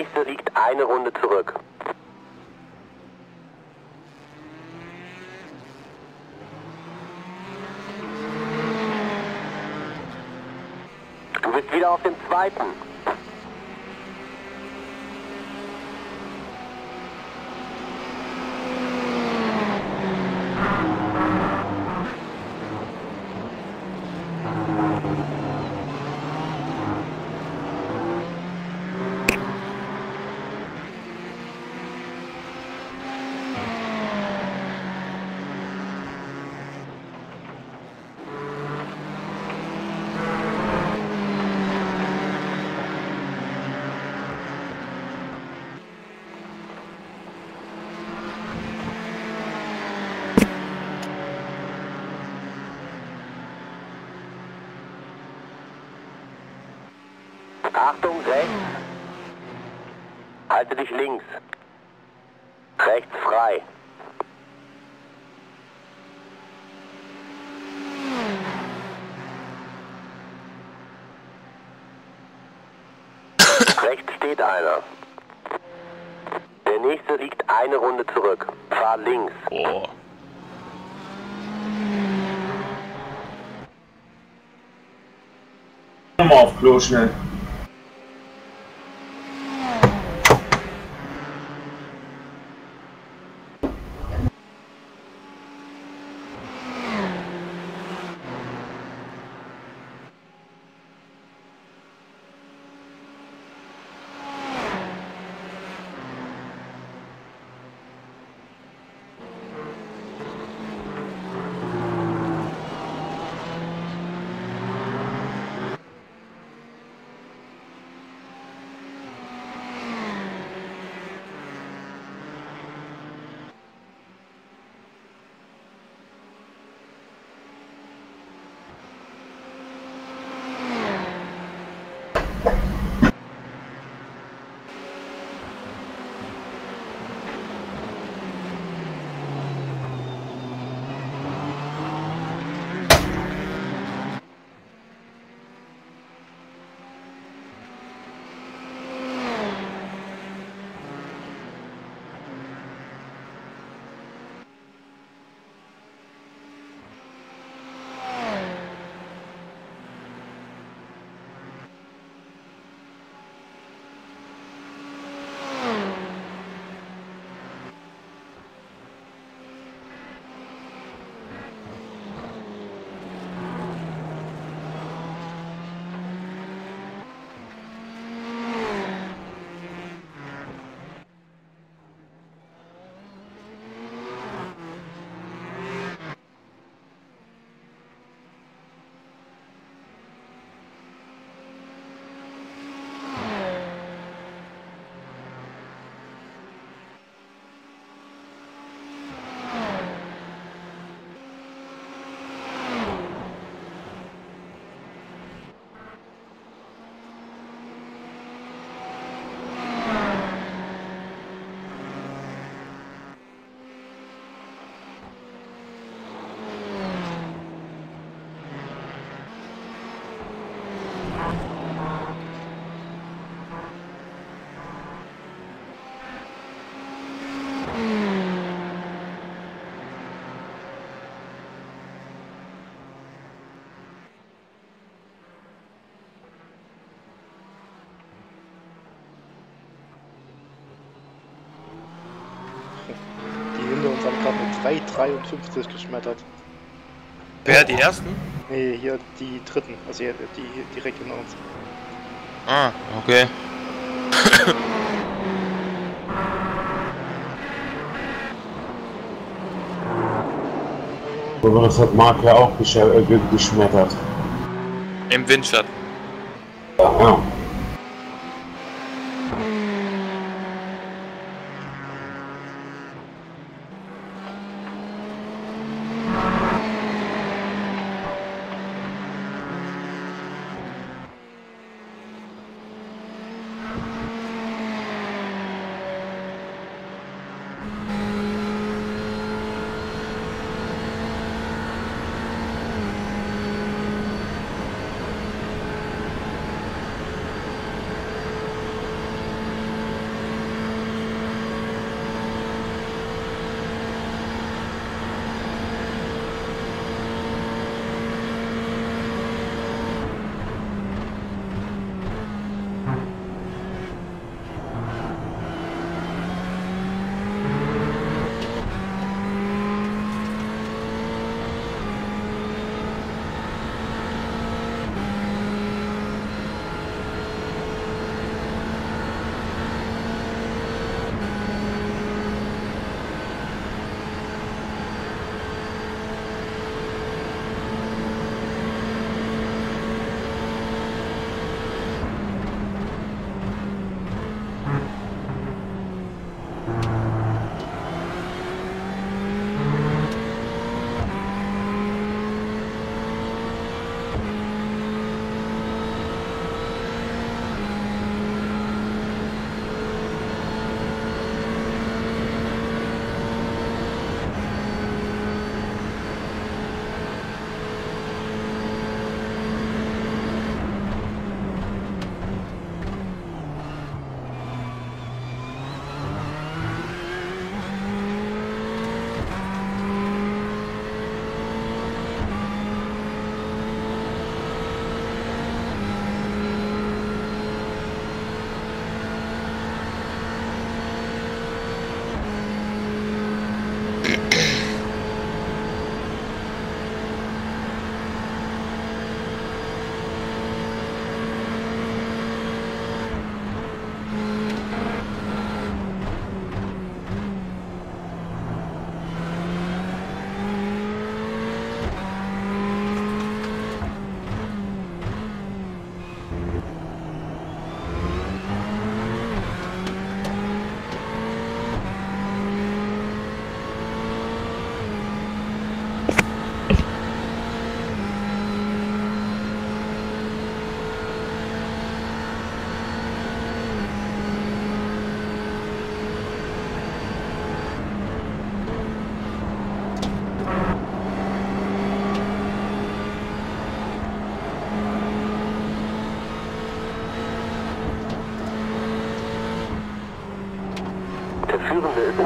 Nächste liegt eine Runde zurück. Du bist wieder auf dem zweiten. Dich links. Rechts frei. Rechts steht einer. Der nächste liegt eine Runde zurück. Fahr links. Boah. Nochmal auf Klo schnell. 53 geschmettert. Wer, die ersten? Nee, hier die dritten, also hier, die hier direkt hinter uns. Ah, okay. (coughs) Aber das hat Mark ja auch äh, geschmettert. Im Windschatten. Ja, Ja.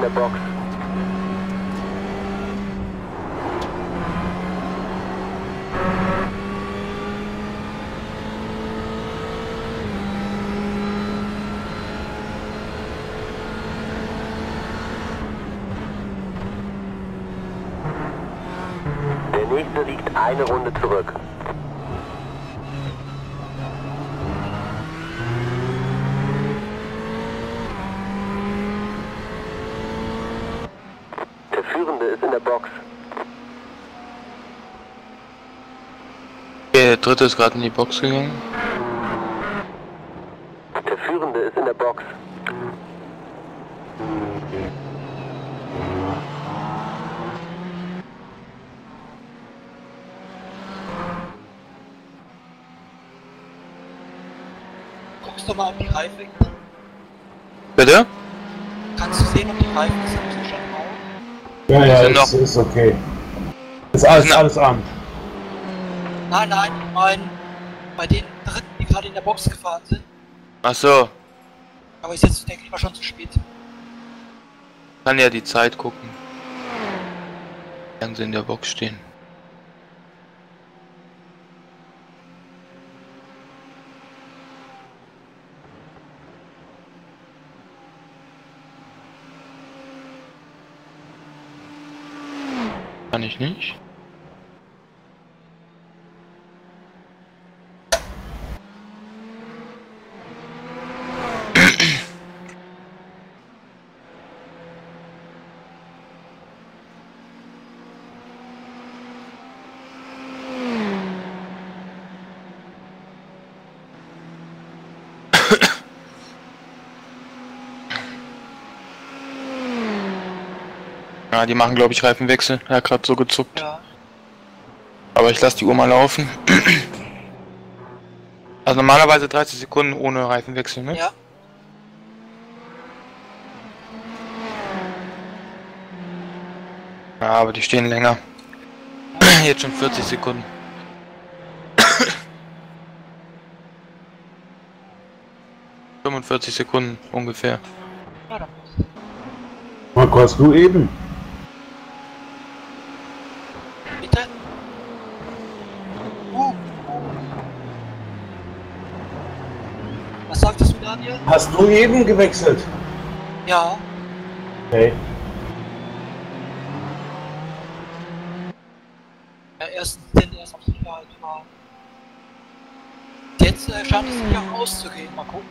Führende ist in der Box. Der nächste liegt eine Runde zurück. Der Führende ist in der Box. Der dritte ist gerade in die Box gegangen. Der Führende ist in der Box. Guckst du mal, ob die Reifen Bitte? Kannst du sehen, ob die Reifen sind? Ja, ja, ist, ist okay. Ist alles, alles an. Nein, nein, ich meine, bei den Dritten, die gerade in der Box gefahren sind. Ach so, Aber ist jetzt, denke ich mal, schon zu spät. kann ja die Zeit gucken. Lange sie in der Box stehen. Kann ich nicht. Ja, die machen glaube ich Reifenwechsel. Er hat gerade so gezuckt. Ja. Aber ich lasse die Uhr mal laufen. (clears throat) Also normalerweise 30 Sekunden ohne Reifenwechsel, ne? Ja. Ja, aber die stehen länger. (clears throat) Jetzt schon 40 Sekunden. (clears throat) ...45 Sekunden ungefähr. Marco, hast du eben? bitte. Uh. Was sagtest du, Daniel? Hast du eben gewechselt? Ja. Okay. Ja, erstens denn erst auf Sicherheit fahren. Jetzt äh, scheint es sich auch auszugehen. Mal gucken.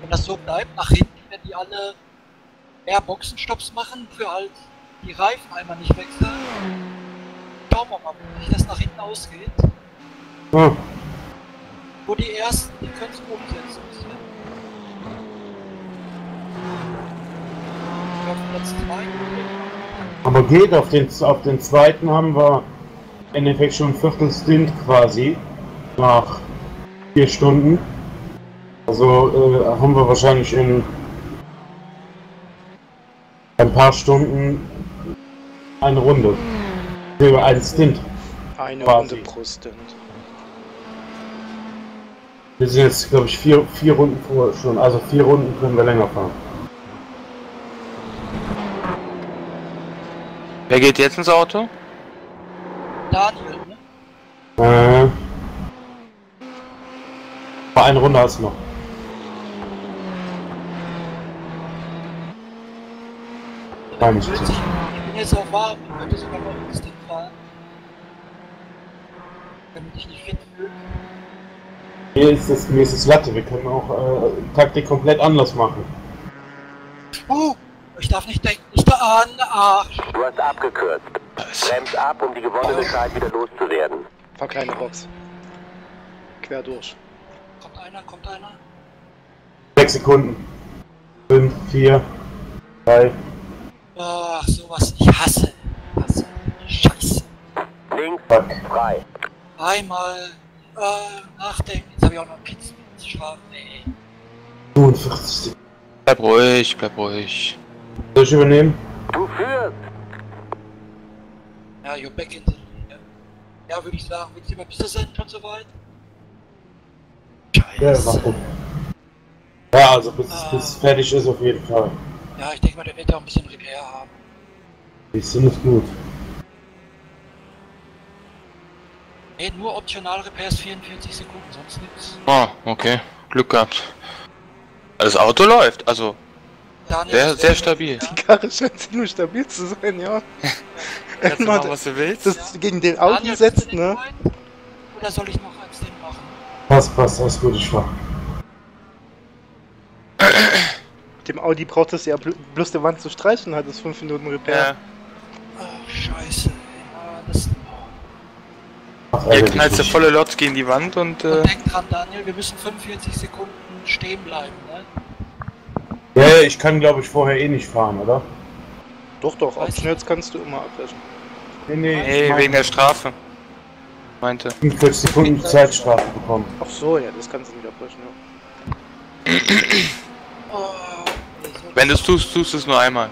Wenn das so bleibt, nach hinten, wenn die alle mehr Boxenstopps machen, für halt die Reifen einmal nicht wechseln. Schauen wir mal, wie das nach hinten ausgeht. Hm. Wo die ersten, die können es umsetzen. Ich glaube, Platz 2. Aber geht, auf den, auf den zweiten haben wir im Endeffekt schon ein Viertel Stint quasi. Nach vier Stunden. Also äh, haben wir wahrscheinlich in ein paar Stunden eine Runde. Für einen Stint. Eine Quasi. Runde pro Stint. Wir sind jetzt, glaube ich, vier, vier Runden vor schon. Also vier Runden können wir länger fahren. Wer geht jetzt ins Auto? Daniel, ne? Äh, bei eine Runde hast du noch. Nein, nicht. Ich bin jetzt auch warm, ich könnte sogar noch ins Ding fahren. Damit ich nicht fit fühle. Mir ist das, mir ist das Latte. Wir können auch äh, Taktik komplett anders machen. Oh, ich darf nicht denken, ich an, Arsch. Du hast abgekürzt. Bremst ab, um die gewonnene Zeit wieder loszuwerden. Fahr kleine Box. Quer durch. Kommt einer, kommt einer. Sechs Sekunden. Fünf, vier, drei. Ach, sowas, ich hasse. hasse. Scheiße. Links, Fuck. frei. Einmal äh, nachdenken, jetzt habe ich auch noch Kids mit Schwaben, ey. 45. Bleib ruhig, bleib ruhig. Soll ich übernehmen? Du führst. Ja, you're back in the. Ja, würde ich sagen, willst du mal besser sein, schon soweit? Ja, Scheiße. mach gut. Ja, also bis, bis fertig ist auf jeden Fall. Ja, ich denke mal, der wird ja auch ein bisschen Repair haben. Bisschen ist gut. Nee, nur optional Repairs 44 Sekunden, sonst nichts. Ah, okay. Glück gehabt. Das Auto läuft, also sehr, ist sehr der- stabil. Die Karre scheint ziemlich stabil zu sein, ja. (laughs) Kannst du Mal machen, was du willst. das gegen den Audi Daniel, setzt, du ne? weit? Oder soll ich noch eins den machen? Passt, passt, alles gut, ich fahr. Dem Audi braucht es ja bl- bloß die Wand zu streichen, hat es 5 Minuten Repair. Ja, Ach, scheiße. Ja, das, Ach, hier ärgerlich knallst du volle Lotz gegen die Wand und äh, Und denk dran, Daniel, wir müssen 45 Sekunden stehen bleiben? Ja, ich kann glaube ich vorher eh nicht fahren, oder? Doch, doch, ich Abschnitts kannst du immer abbrechen. Nee, nee, hey, ich mein, wegen der Strafe. Meinte. 45 Sekunden Zeitstrafe bekommen. Ach so, ja, das kannst du nicht abbrechen, ja. Oh, Wenn du es tust, tust du es nur einmal.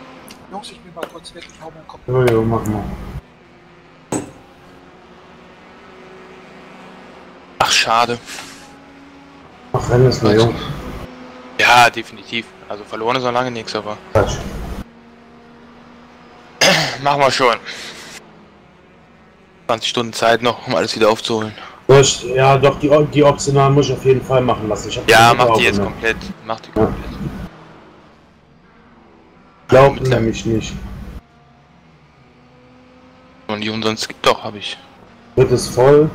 Jungs, ich bin mal kurz weg, ich hau meinen Kopf. Jojo, mach mal. Ach, schade. Ach, renn es mal, Junge. Ja, definitiv. Also verloren ist noch lange nichts, aber Quatsch. (clears throat) machen wir schon. 20 Stunden Zeit noch, um alles wieder aufzuholen. Ich, ja, doch, die, die optionalen muss ich auf jeden Fall machen lassen. Ja, mach die jetzt aufgenommen. komplett. Mach die Ja. komplett. Glaubt Mit- nämlich nicht. Und die umsonst gibt doch, habe ich. Wird es voll?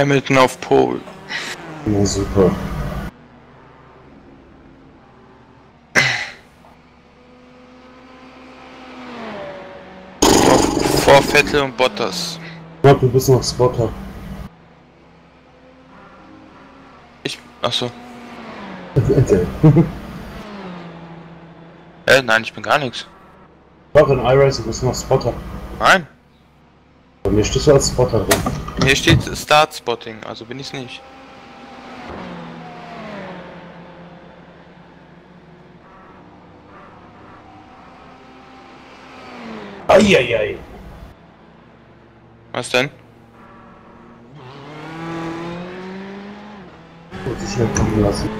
Hamilton auf Pole. Na super. Vor, Vettel und Bottas. Ich glaub, du bist noch Spotter. Ich. Achso. (laughs) Äh, nein, ich bin gar nichts. Doch, in iRacing bist du noch Spotter. Nein. Bei mir stehst du als Spotter drin. Hier steht Start Spotting, also bin ich's nicht. Eieiei. Was denn? Gut, so schnell kommen lassen.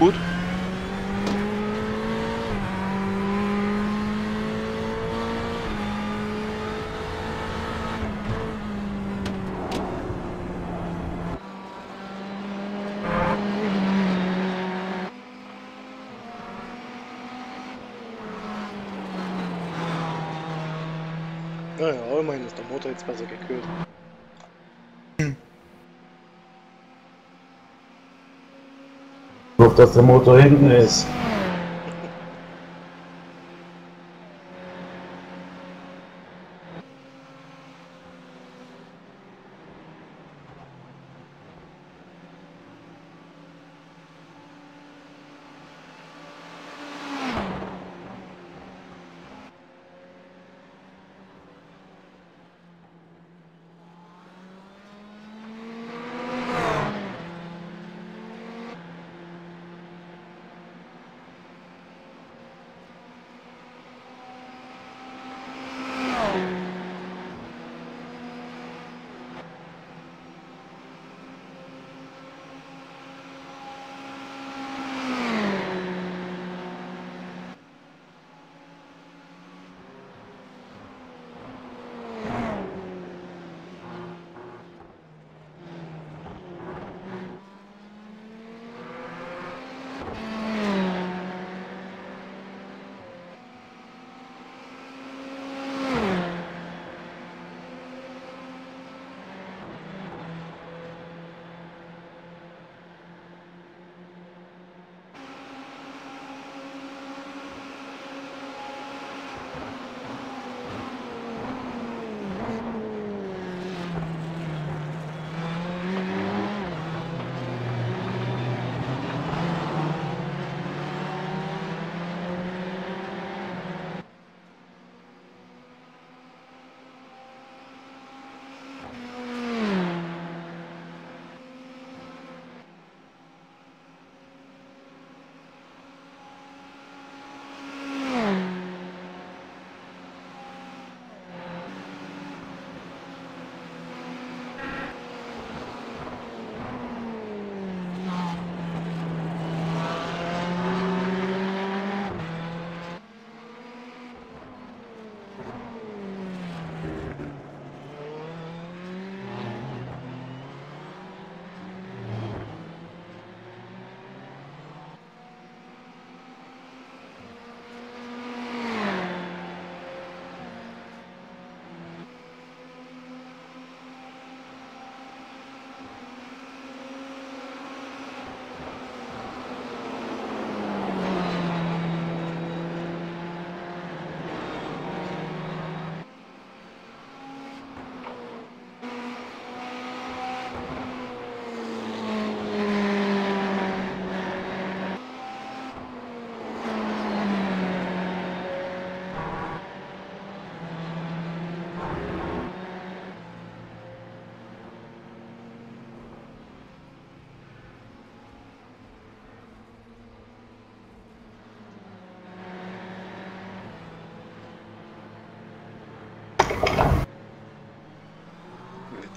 Gut. Naja, jetzt besser gekühlt. Nur, dass der Motor hinten ist.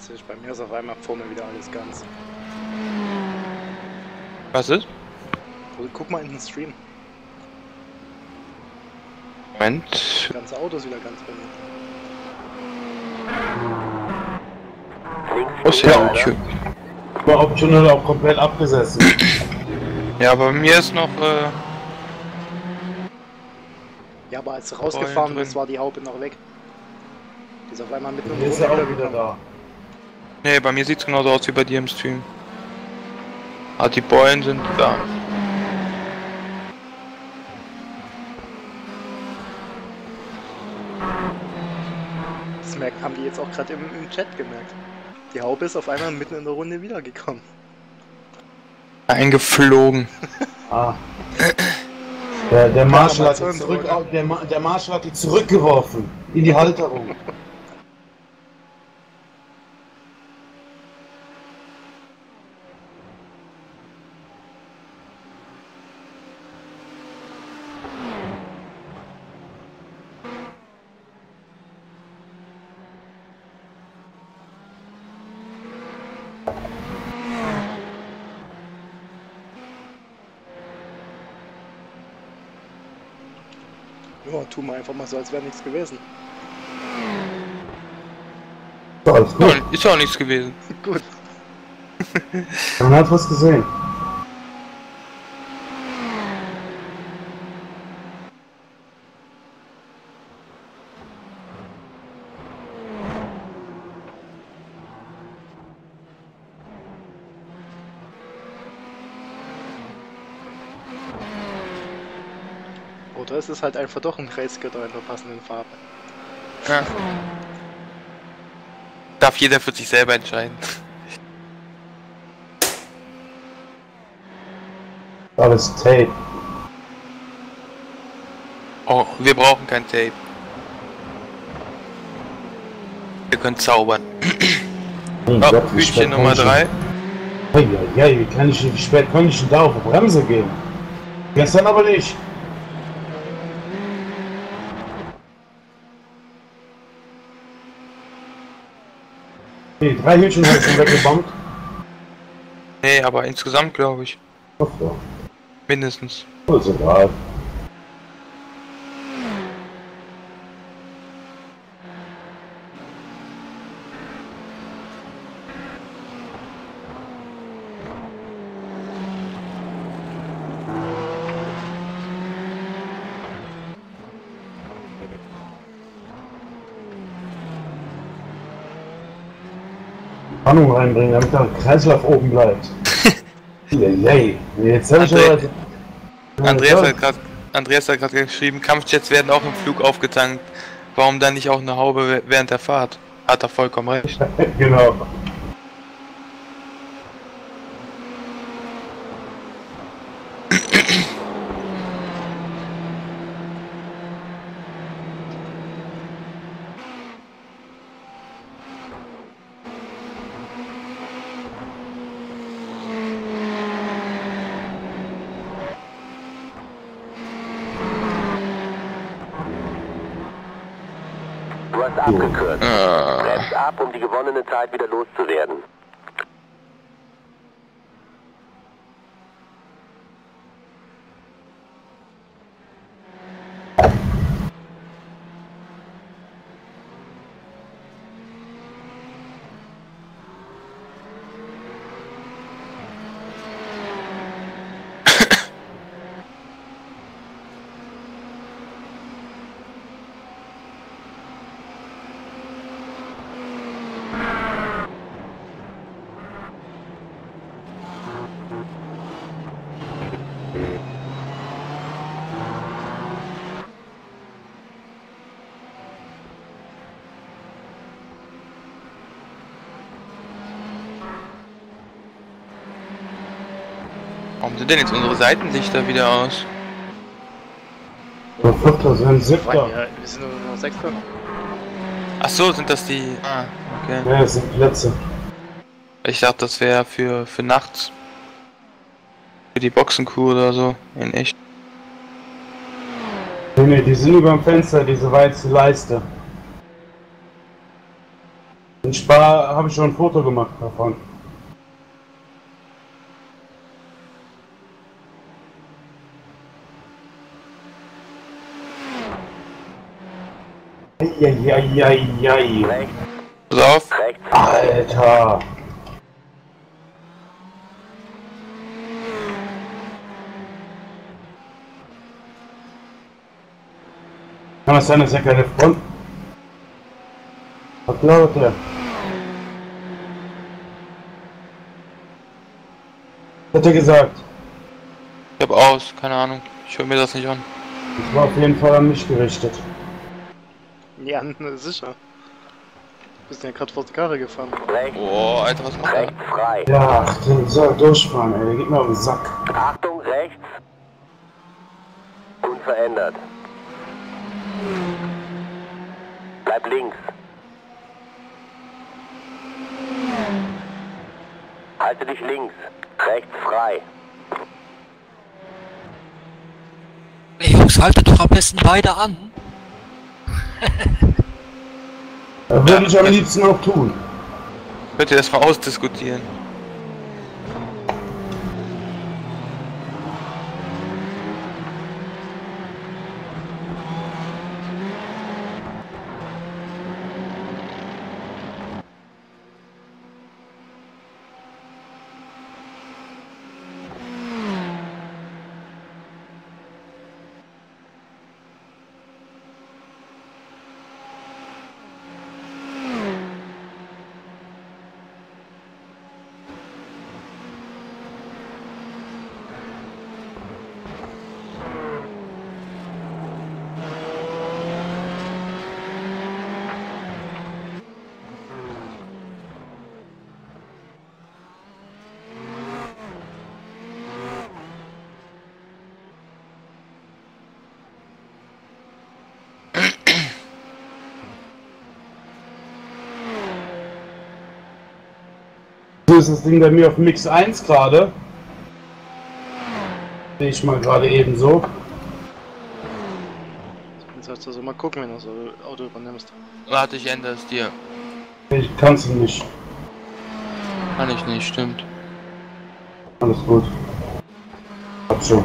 Witzig, bei mir ist auf einmal vor mir wieder alles ganz. Was ist? Oh, Guck mal in den Stream. Moment. Das ganze Auto ist wieder ganz bei mir. Oh, ist ja schön. War optional auch komplett abgesessen. Ja, aber bei mir ist noch, äh, Ja, aber als du rausgefahren bist, war die Haube noch weg. Die ist auf einmal mitten Hier ist er auch wieder da. Nee, bei mir sieht's genauso aus wie bei dir im Stream. Ah, die Beulen sind da. Das merkt, haben die jetzt auch gerade im, im Chat gemerkt. Die Haube ist auf einmal mitten in der Runde wiedergekommen. Eingeflogen. (laughs) Ah. Der, der, Marshall hat die Amazon zurück, sogar. der, Ma- der Marshall hat die zurückgeworfen. In die Halterung. Ja, tu mal einfach mal so, als wäre nichts gewesen. So, alles gut. Ja, ist auch nichts gewesen. (laughs) Gut. Man hat was gesehen. Oder es ist halt einfach doch ein Racegitter in der passenden Farbe. Ja. Darf jeder für sich selber entscheiden. Alles Tape. Oh, wir brauchen kein Tape. Wir können zaubern. Oh, Gott, spät Hühnchen Nummer kann ich 3. denn- Ja, ja, wie kann ich, wie spät kann ich denn da auf die Bremse gehen? Gestern aber nicht. Nee, drei Hühnchen hast du weggebombt. Nee, aber insgesamt glaube ich. Ach ja, Mindestens. ist egal. Spannung reinbringen, damit der Kreislauf oben bleibt. (laughs) Yay, jetzt habe ich aber... Andreas hat gerade Andreas hat gerade geschrieben, Kampfjets werden auch im Flug aufgetankt. Warum dann nicht auch eine Haube wä- während der Fahrt? Hat er vollkommen recht. (laughs) genau. Du hast abgekürzt. Ah. Bremst ab, um die gewonnene Zeit wieder loszuwerden. Sind denn jetzt unsere Seitenlichter wieder aus? Der Vierter, Weil Siebter. wir, wir sind nur noch Sechster. Ach so, sind das die. Ah, okay. Ja, das sind Plätze. Ich dachte, das wäre für, für nachts. Für die Boxencrew oder so. In echt. Nee, nee, die sind über dem Fenster, diese weiße Leiste. In Spa habe ich schon ein Foto gemacht davon. Eieieiei. Pass auf. Alter. Kann das sein, dass er keine Front... Was glaubt er? Was hat er gesagt? Ich hab aus, keine Ahnung. Ich höre mir das nicht an. Das war auf jeden Fall an mich gerichtet. Ja, sicher. Du bist ja gerade vor die Karre gefahren. Boah, Alter, was macht er? Frei. Ja, den soll durchfahren, ey. Der geht mir auf den Sack. Achtung rechts. Unverändert. Bleib links. Halte dich links. Rechts frei. Ey Jungs, haltet doch am besten beide an. (laughs) Das würde ich am liebsten auch tun. Könnt ihr das mal ausdiskutieren? Ist das Ding bei mir auf Mix 1 gerade. Sehe ich mal gerade eben so. Dann sollst du so mal gucken, wenn du so ein Auto übernimmst. Warte, ich ändere es dir. Ich kann es nicht. Kann ich nicht, stimmt. Alles gut. Hab schon.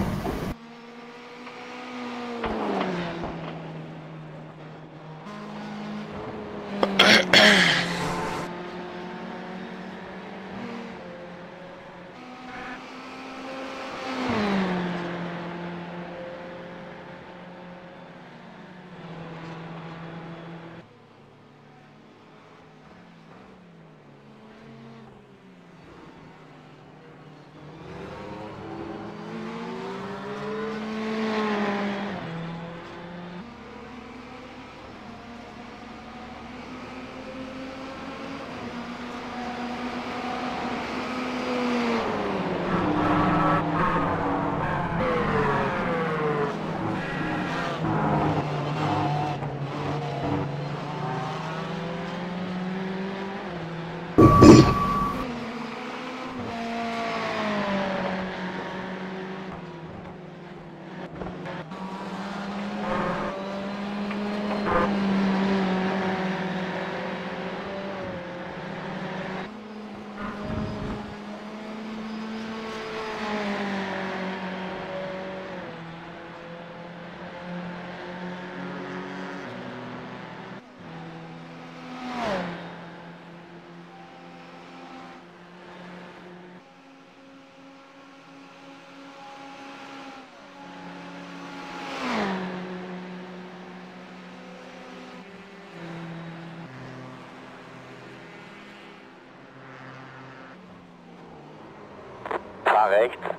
Fahr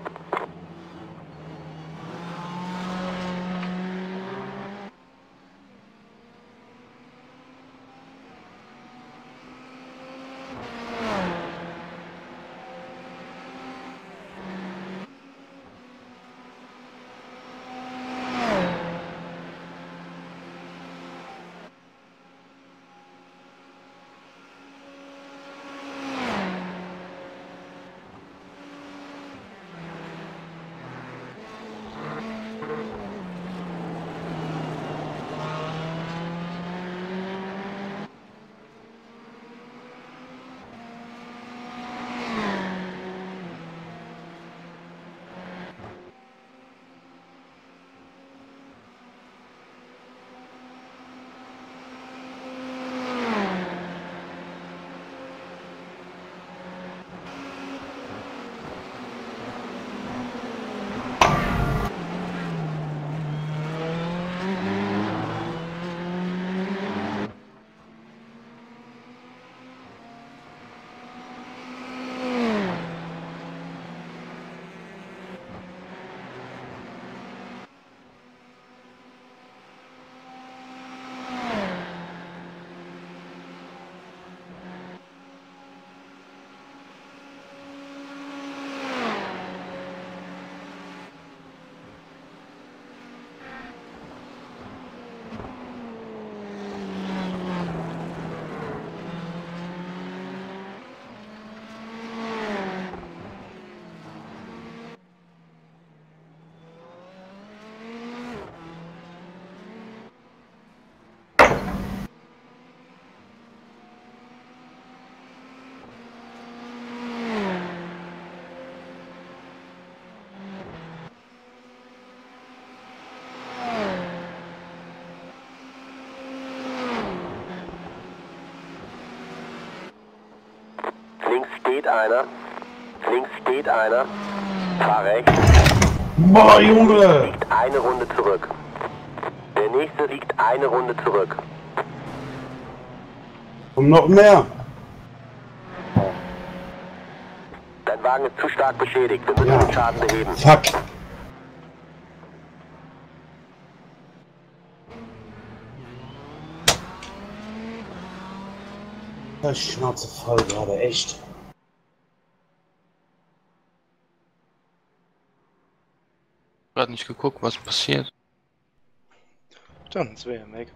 Links steht einer. Links steht einer. Fahr rechts. Boah, Junge! Liegt eine Runde zurück. Der nächste liegt eine Runde zurück. Und noch mehr. Dein Wagen ist zu stark beschädigt. Wir müssen Ja. den Schaden beheben. Fuck. Da ist die Schnauze voll gerade, echt. Gerade nicht geguckt, was passiert. Dann, wäre weg.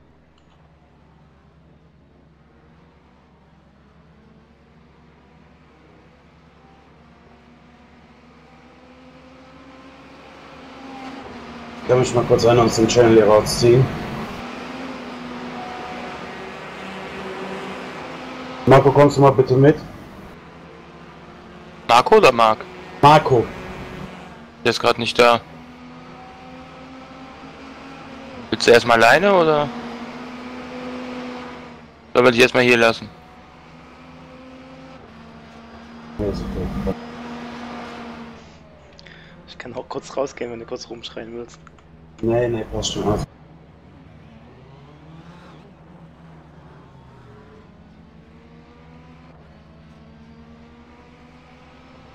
Kann mich mal kurz einer aus dem Channel hier rausziehen. Marco, kommst du mal bitte mit? Marco oder Marc? Marco. Der ist gerade nicht da. Willst du erstmal alleine oder? Sollen wir dich erstmal hier lassen? Ich kann auch kurz rausgehen, wenn du kurz rumschreien willst. Nee, nee, passt schon auf.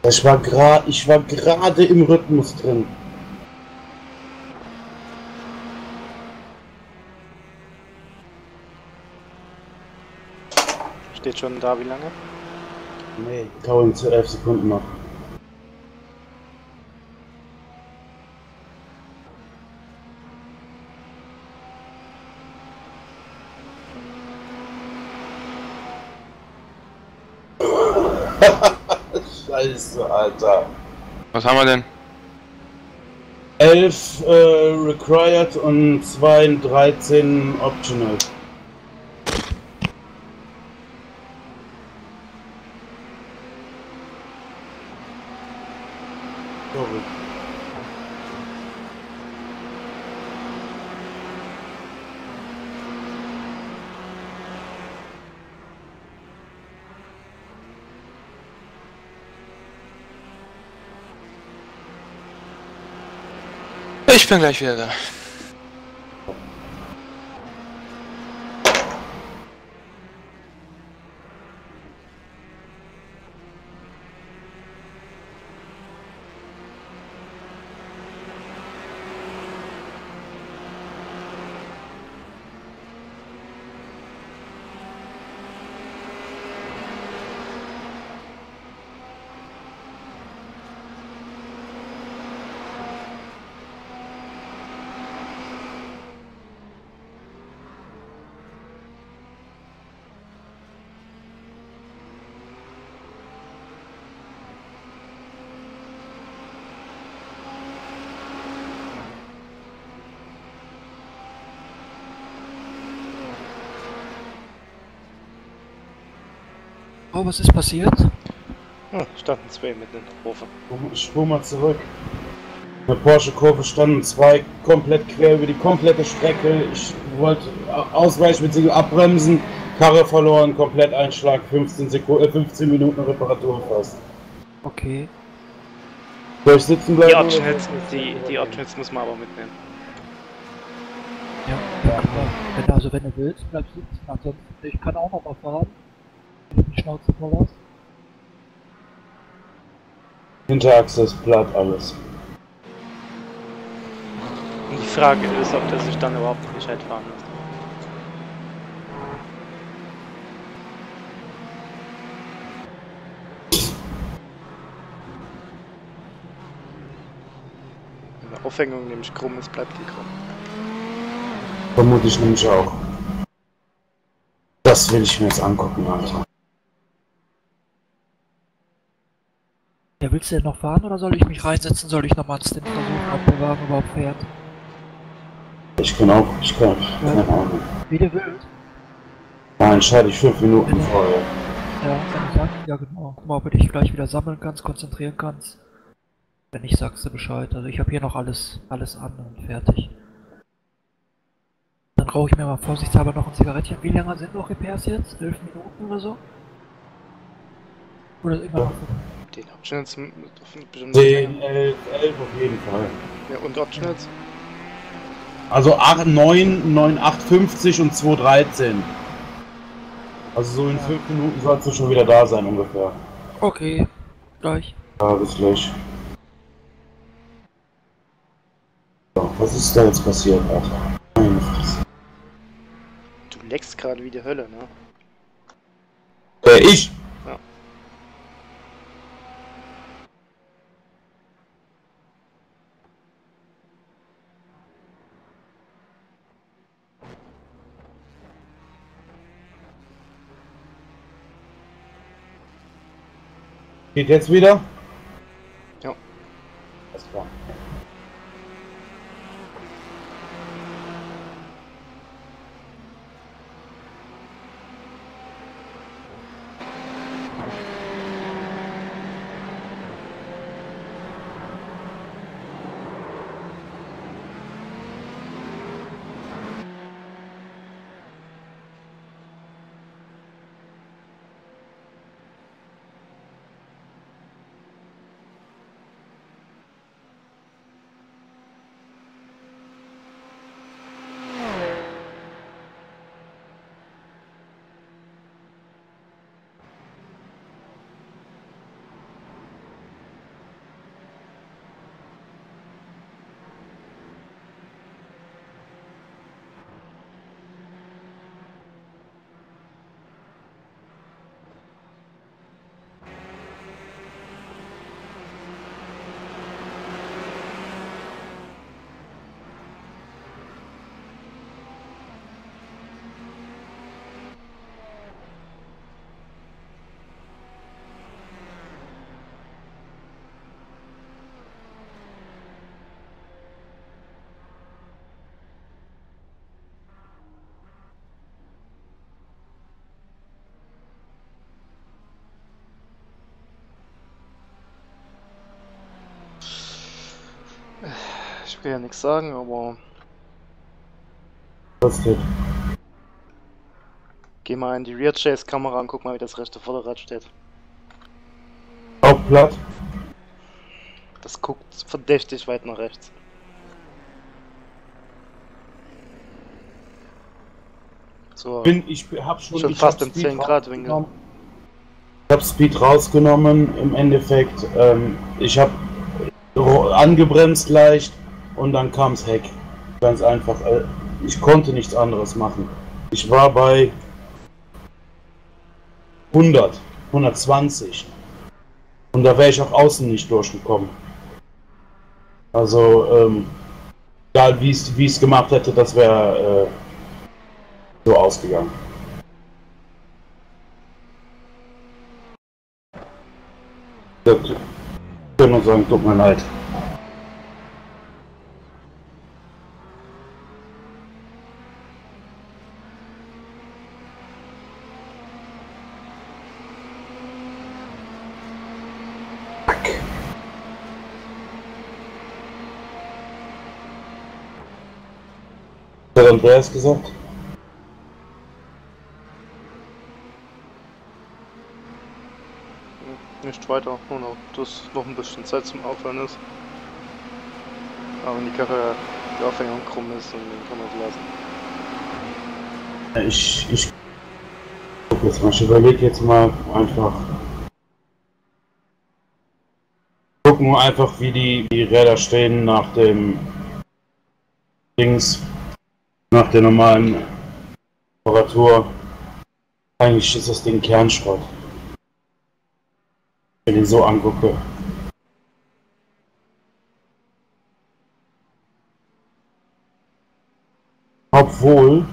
Ich war gerade, ich war gerade im Rhythmus drin. Schon da, wie lange? Nee, Towing zu 11 Sekunden noch. (laughs) Scheiße, Alter. Was haben wir denn? 11 äh, required und 2 13 optional. Ich bin gleich wieder da. Was ist passiert? Hm, standen zwei mitten in der Kurve. Ich spur mal zurück. Eine Porsche-Kurve standen zwei komplett quer über die komplette Strecke. Ich wollte ausweichen bzw. abbremsen. Karre verloren, komplett Einschlag, 15, Sekunden, äh, 15 Minuten Reparatur fast. Okay. Soll ich sitzen Die bleiben? oder- Optionals, die, die Optionals muss man aber mitnehmen. Ja, ja. Wenn, also wenn du willst, bleib sitzen. Ansonsten, ich kann auch noch mal fahren. Voll hast. Hinterachse ist platt, alles. Die Frage ist, ob der sich dann überhaupt nicht gescheit fahren lässt. Wenn die Aufhängung nämlich krumm ist, bleibt die krumm. Vermute ich nämlich auch. Das will ich mir jetzt angucken, Alter. Willst du denn noch fahren oder soll ich mich reinsetzen? Soll ich nochmal einen Stint versuchen, ob der Wagen überhaupt fährt? Ich kann auch, ich kann, keine Ahnung. Wie du willst. Da entscheide ich fünf Minuten vorher. Ja, wenn du sagst, ja genau. Guck mal, ob du dich gleich wieder sammeln kannst, konzentrieren kannst. Wenn nicht, sagst du Bescheid. Also ich habe hier noch alles, alles an und fertig. Dann rauche ich mir mal vorsichtshalber noch ein Zigarettchen. Wie lange sind noch Repairs jetzt? Elf Minuten oder so? Oder immer noch? Den Optionals bestimmt 10, 11, 11 auf jeden Fall. Ja, und Optionals? Also 8, 9, 9, 8, 50 und 2, 13. Also so in 5 Minuten sollst du schon wieder da sein ungefähr. Okay, gleich. Ja, bis gleich. So, was ist da jetzt passiert, Alter? Meine Fresse. Du leckst gerade wie die Hölle, ne? Äh, ich? Geht jetzt wieder? Ja. Alles klar. Ich will ja nichts sagen, aber Was geht? geh mal in die Rear Chase Kamera und guck mal, wie das rechte Vorderrad steht. Hauptblatt? Das guckt verdächtig weit nach rechts. So, Bin, ich hab schon, Schon ich fast im Speed 10 Grad Winkel. Ich hab Speed rausgenommen im Endeffekt. Ähm, ich hab angebremst leicht und dann kam's Heck. Ganz einfach. Äh, ich konnte nichts anderes machen. Ich war bei 100, 120. Und da wäre ich auch außen nicht durchgekommen. Also, ähm, egal wie ich es gemacht hätte, das wäre äh, so ausgegangen. Das kann nur sagen, tut mir leid. Andreas gesagt? nicht weiter, nur noch, dass noch ein bisschen Zeit zum Aufhören ist. Aber wenn die Karre, die Aufhängung krumm ist, dann kann man sie lassen. Ich, ich guck jetzt mal, ich überlege jetzt mal einfach. Gucken wir einfach, wie die, die Räder stehen nach dem Dings, der normalen Temperatur. Eigentlich ist das Ding Kernschrott. Wenn ich den so angucke. Obwohl,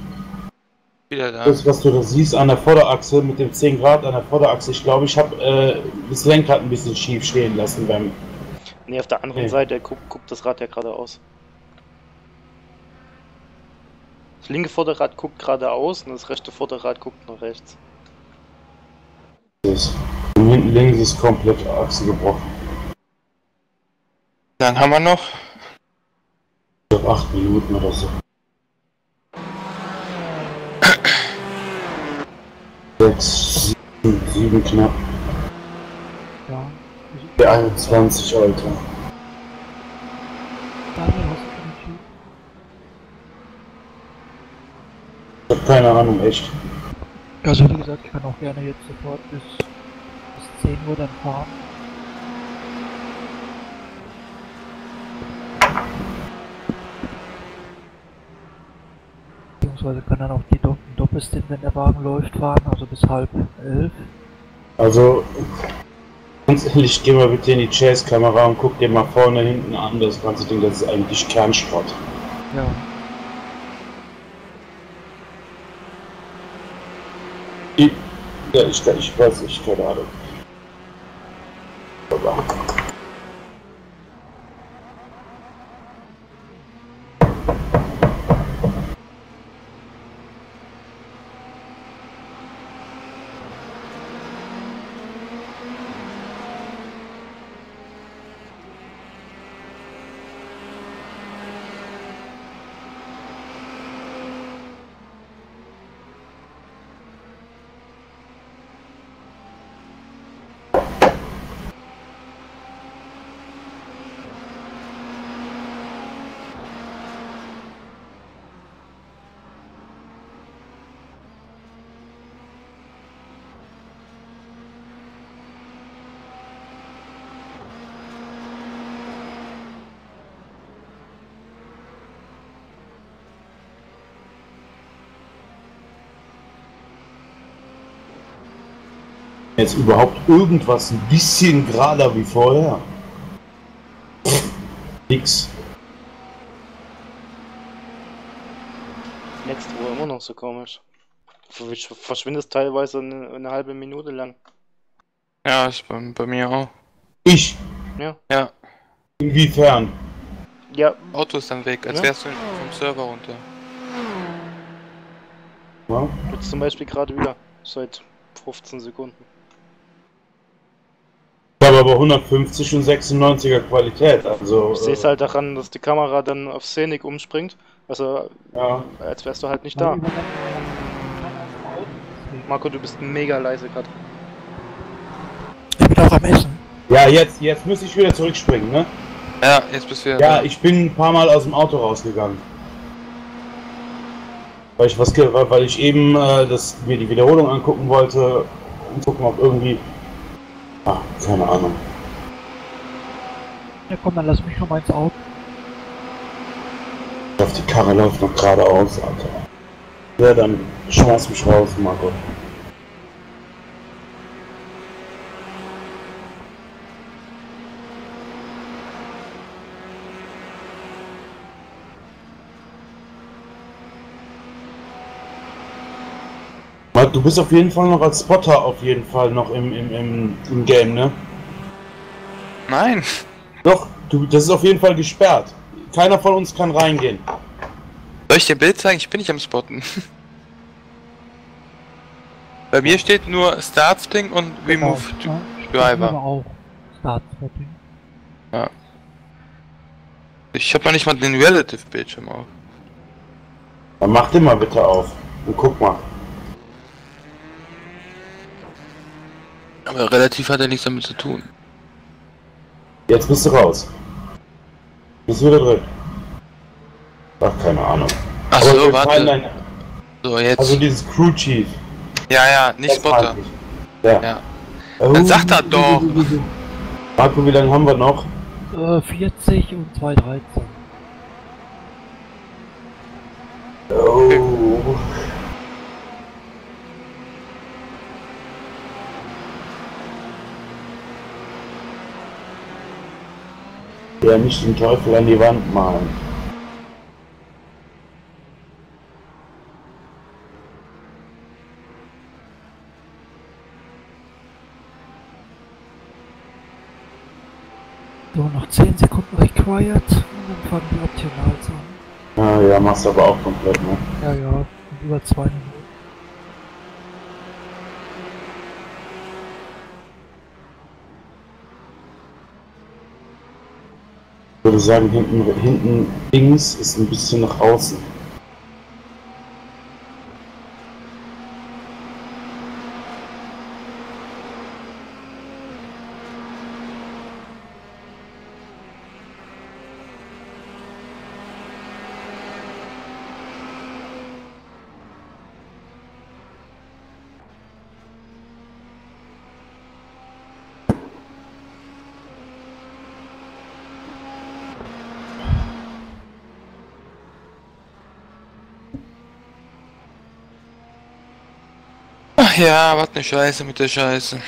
das, was du da siehst an der Vorderachse mit dem 10 Grad an der Vorderachse, ich glaube, ich habe äh, das Lenkrad ein bisschen schief stehen lassen beim. Ne, auf der anderen Okay. Seite guckt, guckt das Rad ja geradeaus. Das linke Vorderrad guckt geradeaus und das rechte Vorderrad guckt nach rechts. Hinten links ist komplett Achse gebrochen. Dann haben wir noch. Ich glaube 8 Minuten oder so. Sechs, sieben, sieben knapp. Ja. Der 21, Alter. Daniel, hast du schon entschieden? Ich hab keine Ahnung, echt. Also wie gesagt, ich kann auch gerne jetzt sofort bis, bis 10 Uhr dann fahren. Beziehungsweise kann dann auch die Dopp Doppelstint, wenn der Wagen läuft, fahren, also bis halb elf. Also, ganz ehrlich, geh mal bitte in die Chase-Kamera und guck dir mal vorne, hinten an. Das ganze Ding, das ist eigentlich Kernschrott. Ja. Ich, ja, ich, ich weiß nicht, keine jetzt überhaupt irgendwas ein bisschen gerader wie vorher? Pff, Nix. Letzte Woche immer noch so komisch. Du verschwindest teilweise eine, eine halbe Minute lang. Ja, ist bei, bei mir auch. Ich? Ja. Ja. Inwiefern? Ja. Auto ist dann weg, als Ja. wärst du vom Server runter. Ja. Jetzt zum Beispiel gerade wieder. Seit 15 Sekunden. Aber 150 und 96er Qualität, also. Ich sehe es halt daran, dass die Kamera dann auf Scenic umspringt. Also, Ja. als wärst du halt nicht da. Marco, du bist mega leise gerade. Ich bin auch am Essen. Ja, jetzt, jetzt muss ich wieder zurückspringen, ne? Ja, jetzt bist du Ja, da. ich bin ein paar Mal aus dem Auto rausgegangen. Weil ich was, weil ich eben äh, das, mir die Wiederholung angucken wollte und gucken, ob irgendwie. Ah, keine Ahnung. Ja komm, dann lass mich schon mal ins Auto. Ich hoffe, die Karre läuft noch geradeaus, Alter. Ja, dann schmeiß mich raus, Marco. Du bist auf jeden Fall noch als Spotter auf jeden Fall noch im, im, im, im Game, ne? Nein. Doch, du, das ist auf jeden Fall gesperrt. Keiner von uns kann reingehen. Soll ich dir ein Bild zeigen? Ich bin nicht am Spotten. (laughs) Bei mir steht nur Start Sting und Remove Genau, ja. Ich habe Driver. auch Start Setting. Ja. Ich habe noch nicht mal den Relative Bildschirm auf. Dann mach den mal bitte auf und guck mal. Aber relativ hat er nichts damit zu tun. Jetzt bist du raus. Bist wieder drin. Ach, keine Ahnung. Ach so, warte. Dein, So, jetzt. also dieses Crew Chief. ja, ja, nicht das Spotter. Ja. Ja. Dann sag das doch. Marco, wie lange haben wir noch? Äh, 40 und 213. Oh. Ja, nicht den Teufel an die Wand malen. So, noch 10 Sekunden required und dann fangen die Optionals an. Ah, ja, machst du aber auch komplett, ne? Ja, ja, über 2 Minuten. Ich würde sagen, hinten, hinten links ist ein bisschen nach außen. Ja, was ne Scheiße mit der Scheiße.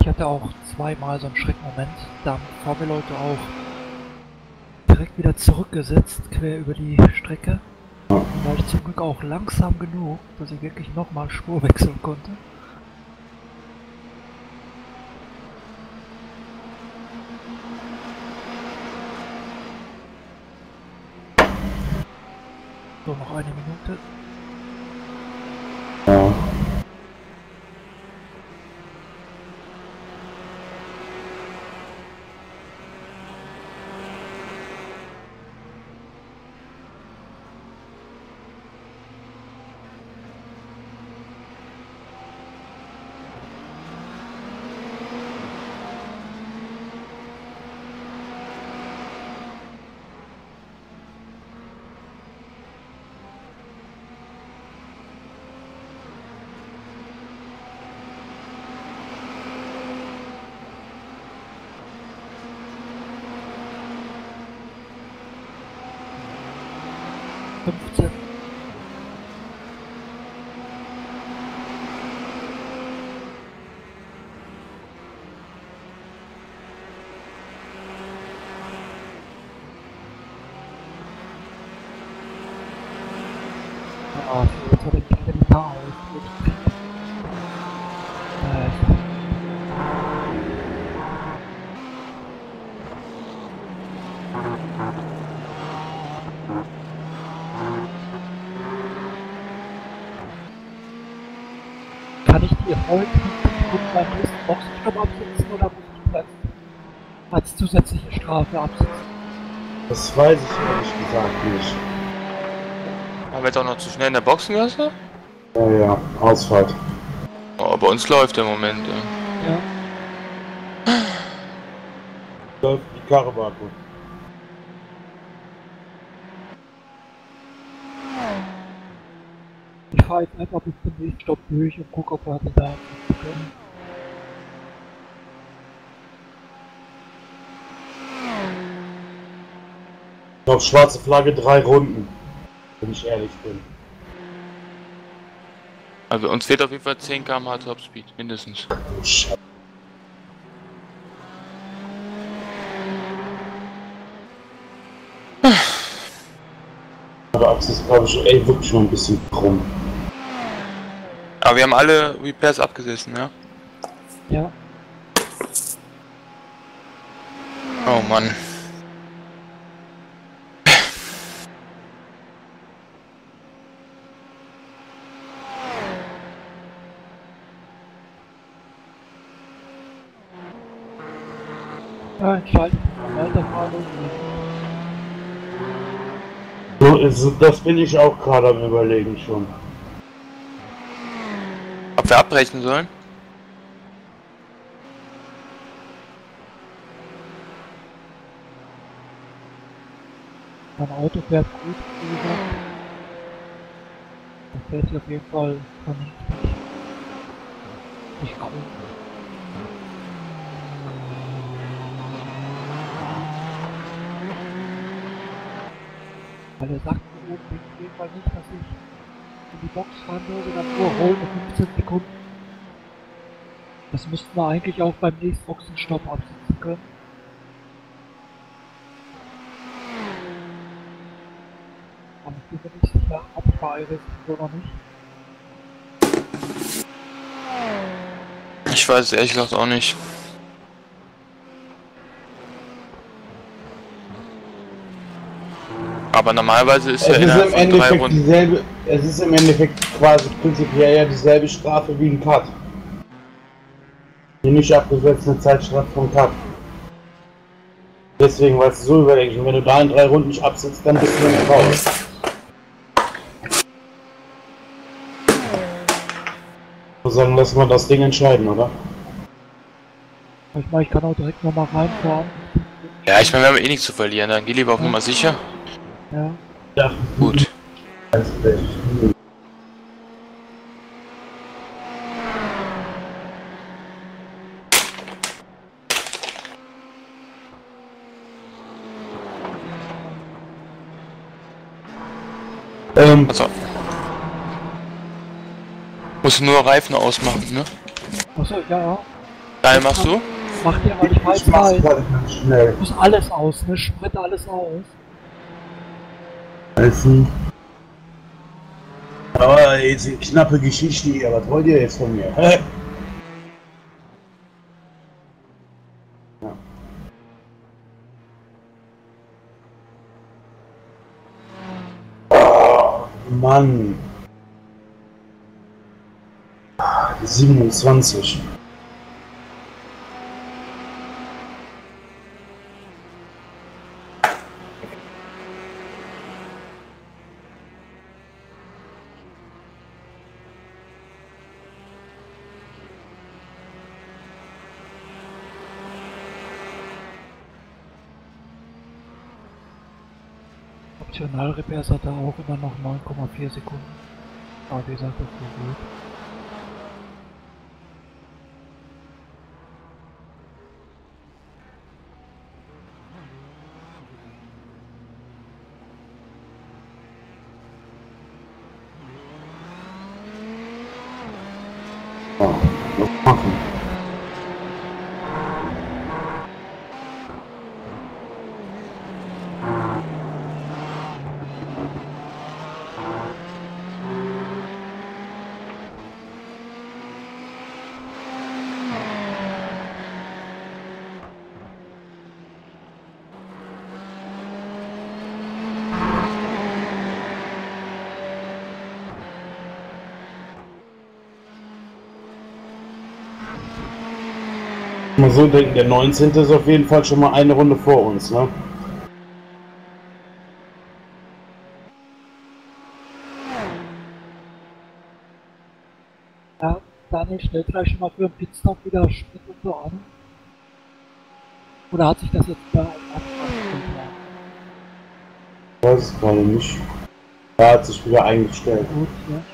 Ich hatte auch zweimal so einen Schreckmoment. Da haben VW-Leute auch direkt wieder zurückgesetzt, quer über die Strecke. Da war ich zum Glück auch langsam genug, dass ich wirklich nochmal Spur wechseln konnte. So, noch eine Minute. Ja. Fünfzehn. Ja, jetzt hat er die Stelle da aus. Äh, Heute Sekunden beim nächsten Boxenstopp absitzen oder muss ich das als zusätzliche Strafe absitzen? Das weiß ich ehrlich gesagt nicht. Haben wir jetzt auch noch zu schnell in der Boxengasse? Ja, ja, Ausfahrt. Oh, bei uns läuft der Moment, ja. Ja. Läuft die Karre war gut. Fahre jetzt einfach bis zum nächsten Stopp durch und gucke, ob wir da absitzen können. Auf schwarze Flagge drei Runden. Wenn ich ehrlich bin. Also uns fehlt auf jeden Fall 10 km/h Topspeed, mindestens. Oh, Scheiße. Aber ist glaube ich ey, wirklich schon ein bisschen krumm. Aber wir haben alle Repairs abgesessen, ja? Ja, Oh Mann. ja entscheiden. Weiterfahren. So, ist, das bin ich auch gerade am überlegen schon. Ob wir abbrechen sollen? Mein Auto fährt gut, wie gesagt. Das fährt sich auf jeden Fall vernünftig. Nicht krumm. Weil er sagt mir oben auf jeden Fall nicht, dass ich in die Box fahren würde, dann nur in 15 Sekunden. Das müssten wir eigentlich auch beim nächsten Boxenstopp absitzen können. Aber ich bin mir nicht sicher, ob ich Iris oder nicht. Ich weiß ehrlich gesagt auch nicht. Aber normalerweise ist ja Es ist innerhalb im von drei Endeffekt Runden. dieselbe, es ist im Endeffekt quasi prinzipiell ja dieselbe Strafe wie ein Cut. Die nicht abgesetzte Zeitstrafe vom Cut. Deswegen, weil es so überlegt und wenn du da in drei Runden nicht absitzt, dann bist du nicht raus. Ich würde sagen, lassen wir das Ding entscheiden, oder? Ich meine, ich kann auch direkt nochmal reinfahren. Ja, ich meine, wir haben eh nichts zu verlieren, dann geh lieber auf Nummer sicher. Ja. Ja. Gut. Ähm, Also. Musst du nur Reifen ausmachen, ne? Achso, ja, ja. Geil machst du? Mach dir mal die ich mach's Zeit. gerade ganz schnell. Muss alles aus, ne? Sprit alles aus. Essen. Aber jetzt eine knappe Geschichte hier. Was wollt ihr jetzt von mir? Hä? Mann. 27. Optionalrepairs hat er auch immer noch 9,4 Sekunden. Aber wie gesagt, das ist gut. So denken, der 19. ist auf jeden Fall schon mal eine Runde vor uns, ne? Ja, Daniel stellt gleich schon mal für den Pitstop wieder und so an. Oder hat sich das jetzt da abgemacht? Ich weiß es gerade nicht. Er hat sich wieder eingestellt. Gut, ja.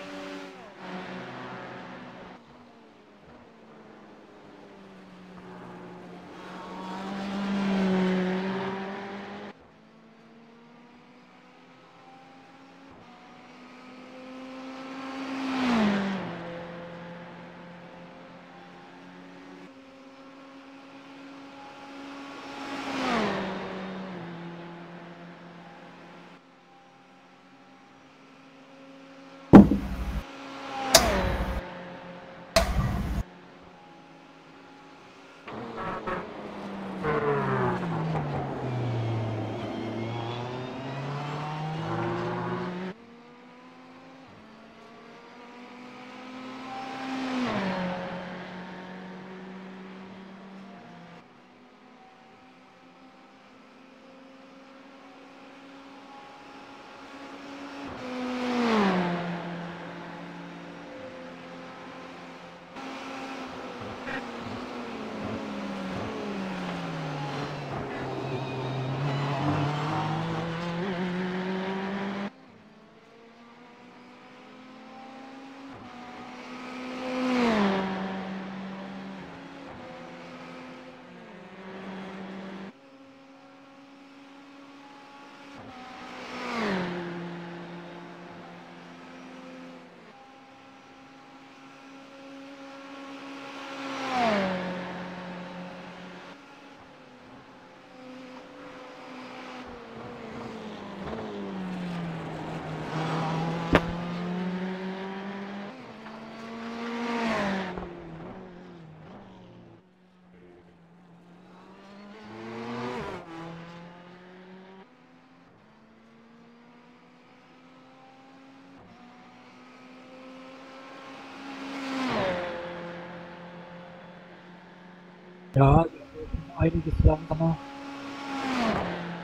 Ja, um einiges langsamer.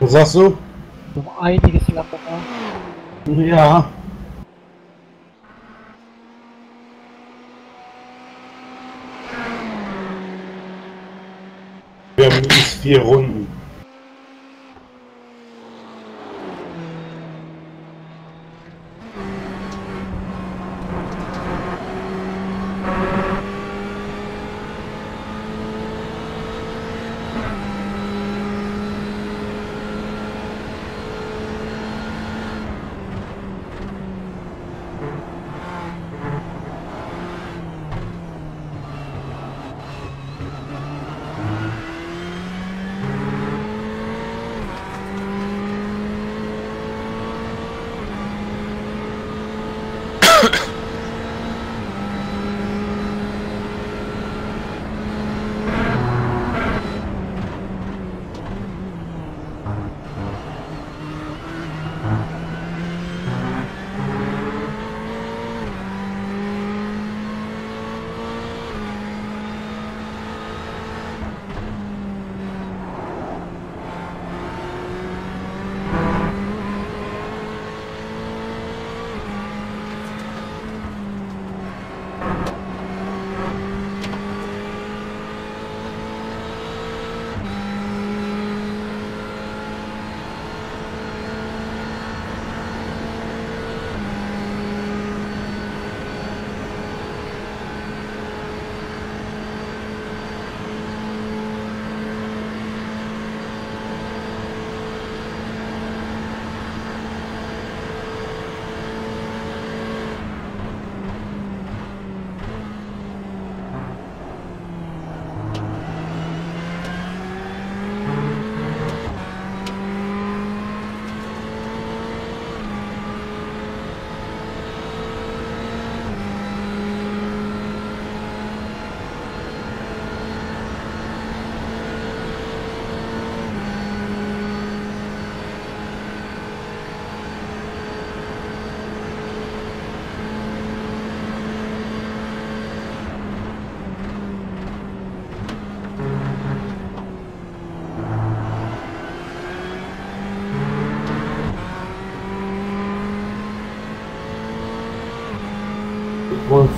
Was sagst du? Um einiges langsamer. Ja. Wir haben mindestens vier Runden. Ha ha ha!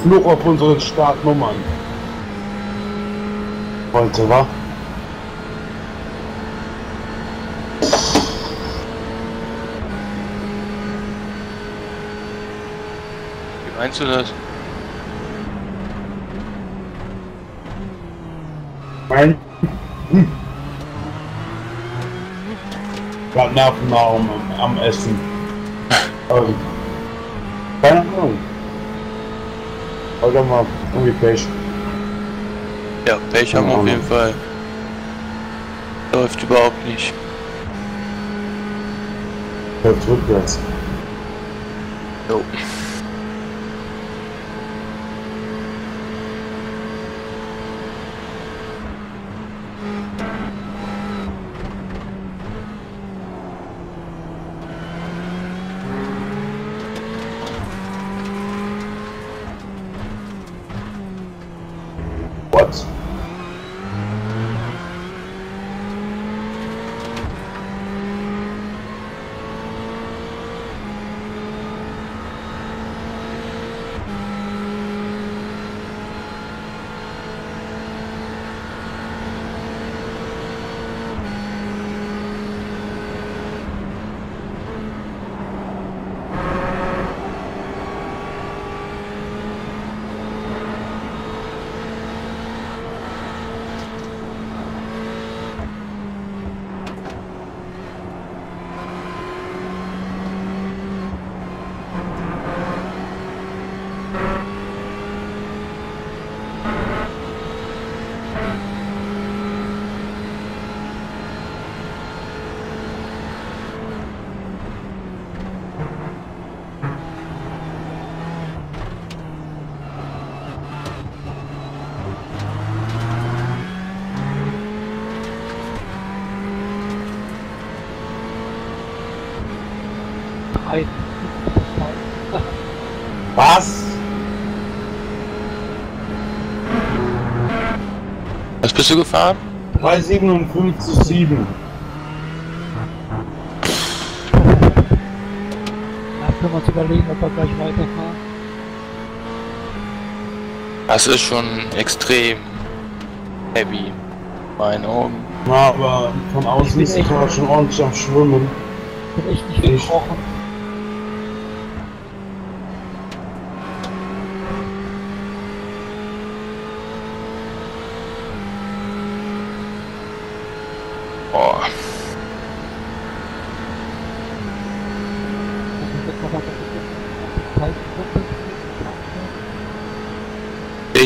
Fluch auf unsere Startnummern. Heute, wa? Wie meinst du das? Mein. Hm. Gerade Nervennahrung am, am Essen. (laughs) ähm, keine Ahnung. Oder mal irgendwie Pech. Ja, Pech haben wir auf jeden Fall. Läuft überhaupt nicht. Läuft rückwärts. Jo. What? Drei. Was? Was bist du gefahren? 357,7. Dann können wir uns überlegen, ob wir gleich weiterfahren. Das ist schon extrem heavy. Meine Augen. Na, aber von außen ist es schon ordentlich am Schwimmen. Bin echt nicht.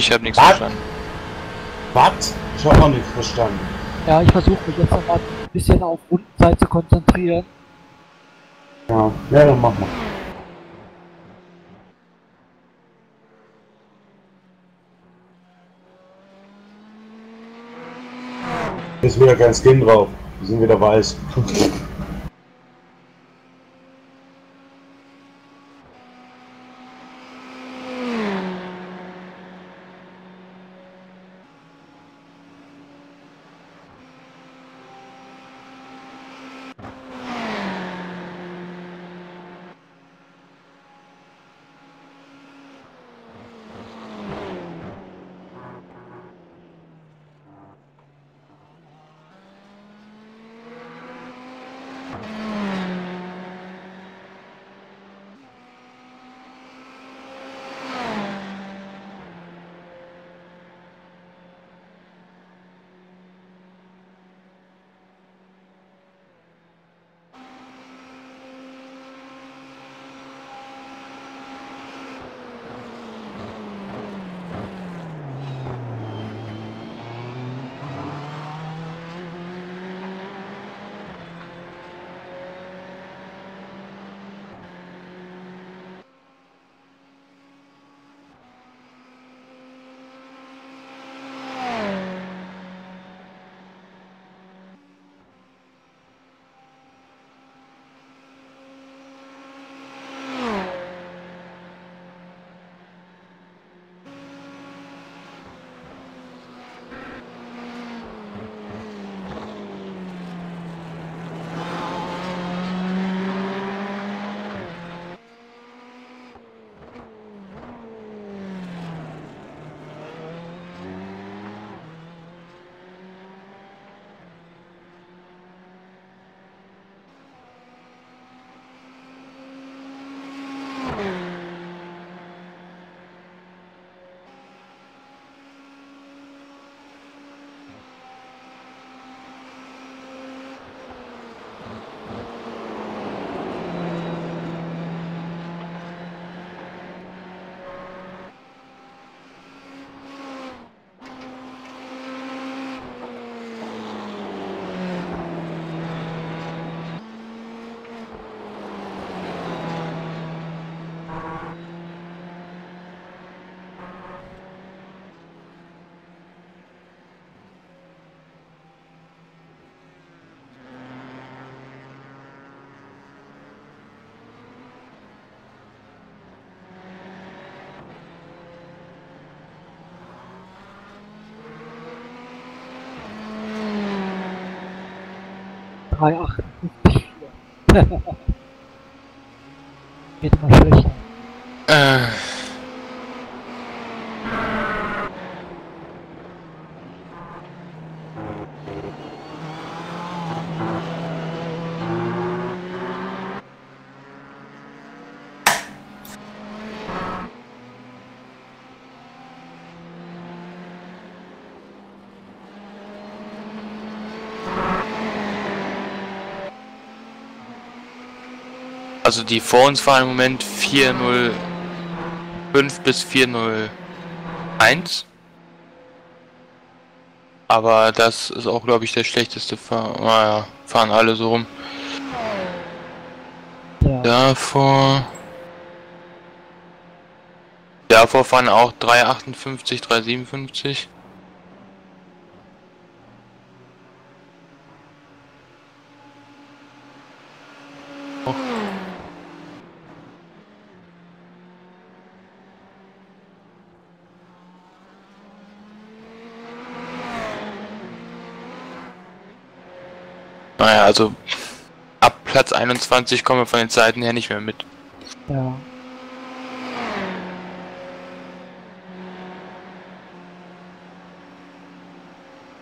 Ich habe nichts verstanden. Was? Ich habe noch nichts verstanden. Ja, ich versuche mich jetzt nochmal ein bisschen auf Rundenzeit zu konzentrieren. Ja, ja, dann mach mal. Ist wieder kein Skin drauf. Wir sind wieder weiß. Drei acht. Geht immer schlechter. Äh. Also die vor uns fahren im Moment 405 bis 401. Aber das ist auch, glaube ich, der schlechteste Fahr naja, fahren alle so rum. Davor. Davor fahren auch 358, 357. Also ab Platz 21 kommen wir von den Zeiten her nicht mehr mit. Ja.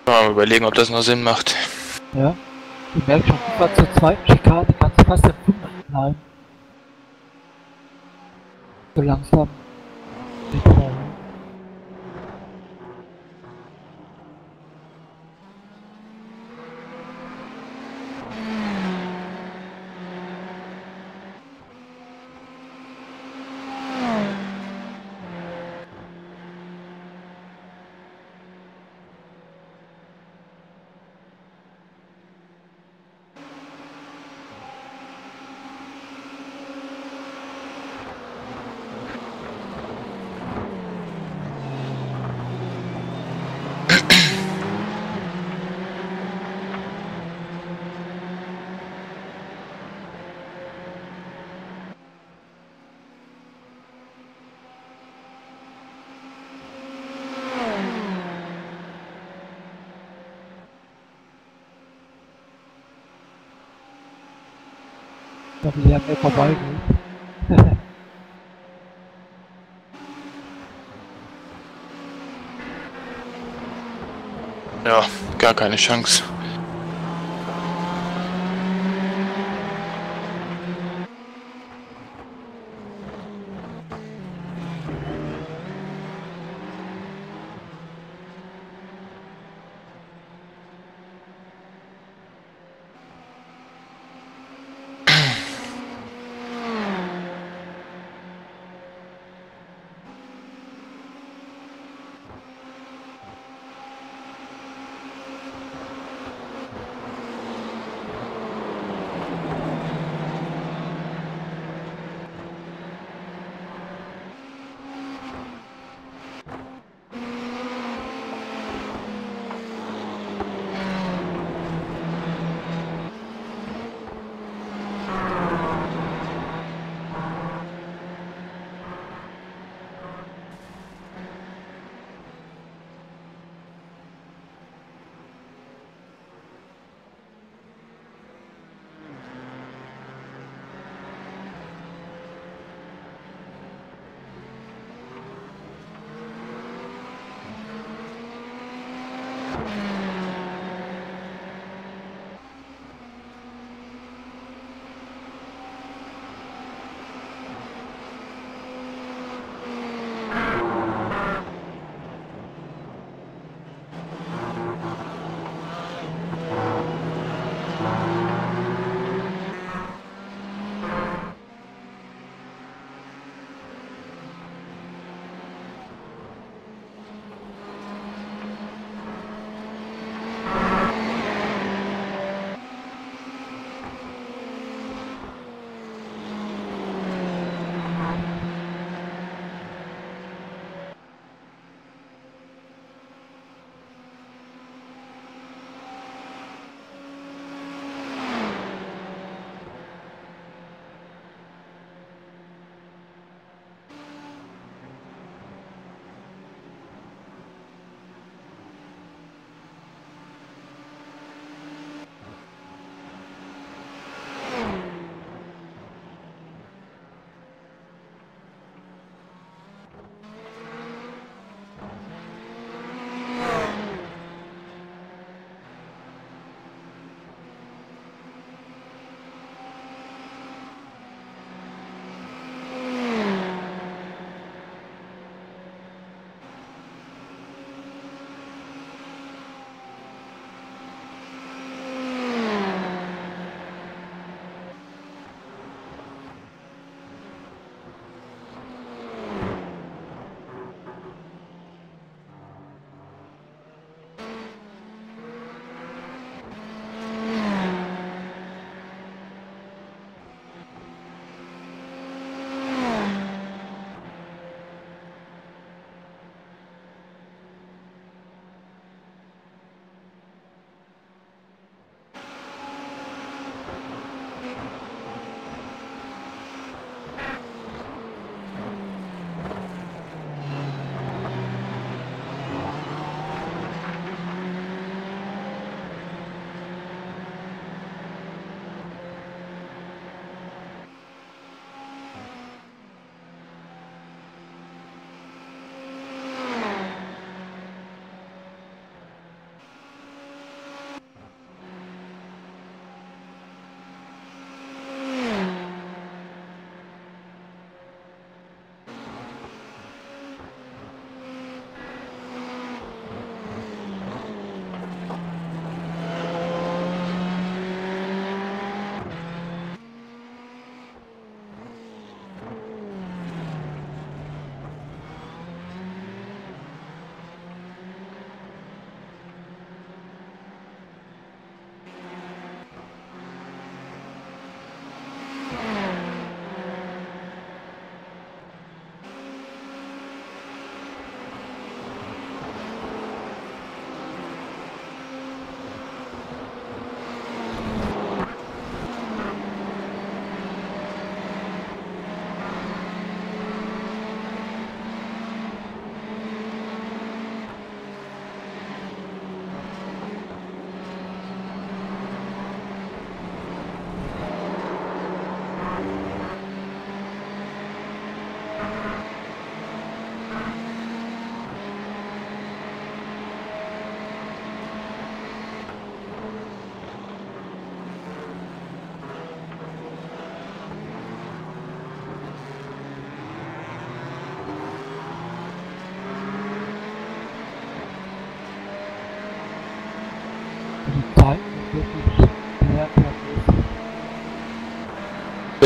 Mal überlegen, ob das noch Sinn macht. Ja. Ich merke schon, war zur zweiten Schikane ganz fast im Flug bleiben. So langsam. Da will ja mehr vorbeigehen. (laughs) Ja, gar keine Chance.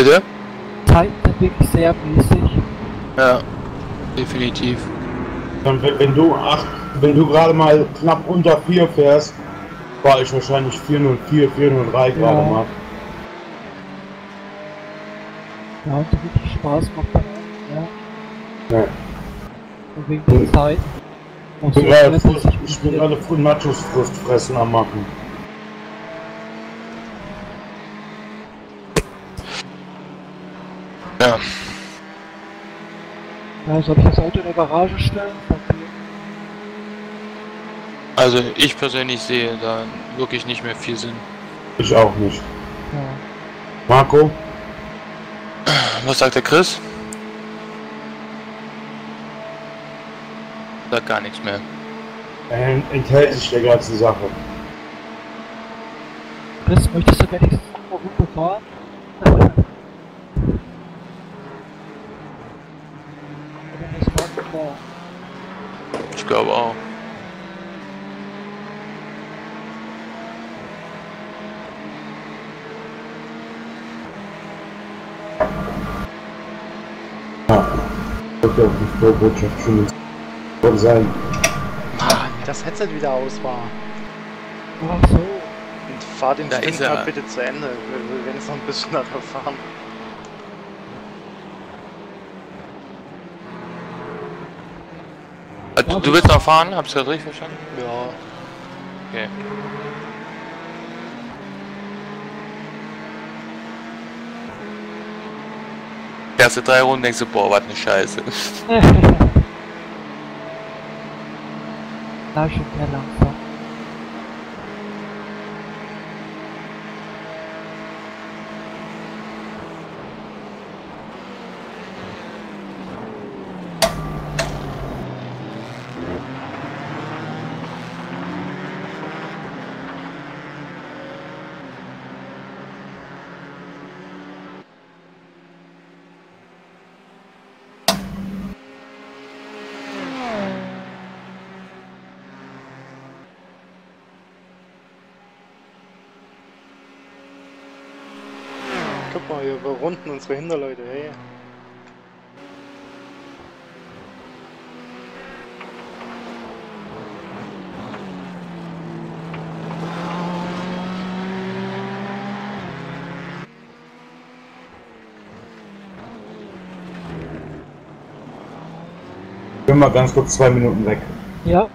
Bitte? Sind wirklich sehr mäßig. Ja, definitiv. Dann, wenn, wenn du acht, wenn du gerade mal knapp unter 4 fährst, war ich wahrscheinlich 404, 403 gerade Ja. mal. Ja, und richtig Spaß macht dann ja. Ja. Und wegen der Zeit. Und Ich so bin gerade lässt es Frust- sich ich bin probieren. gerade Full Nachos Frust fressen am machen. Ja, soll ich das Auto in der Garage stellen? Okay. Also ich persönlich sehe da wirklich nicht mehr viel Sinn. Ich auch nicht. Ja. Marco? Was sagt der Chris? Sagt gar nichts mehr. Er enthält sich der ganzen Sache. Chris, möchtest du mal runterfahren? Oder das war klar. Ich glaube auch. Ja. Wird ja auf die Vorbotschaft schon soll sein. Mann, das Headset wieder aus war. Ach so. Und fahr den Da Sprint bitte zu Ende. Wir, wir werden jetzt noch ein bisschen nachher fahren. Du, willst noch fahren? Hab's gerade richtig verstanden? Ja. Okay. Erste drei Runden denkst du, boah, was ne Scheiße. (laughs) Na, schon sehr langsam. Guck überrunden unsere Hinterleute, hey. Ich bin mal ganz kurz zwei Minuten weg. Ja.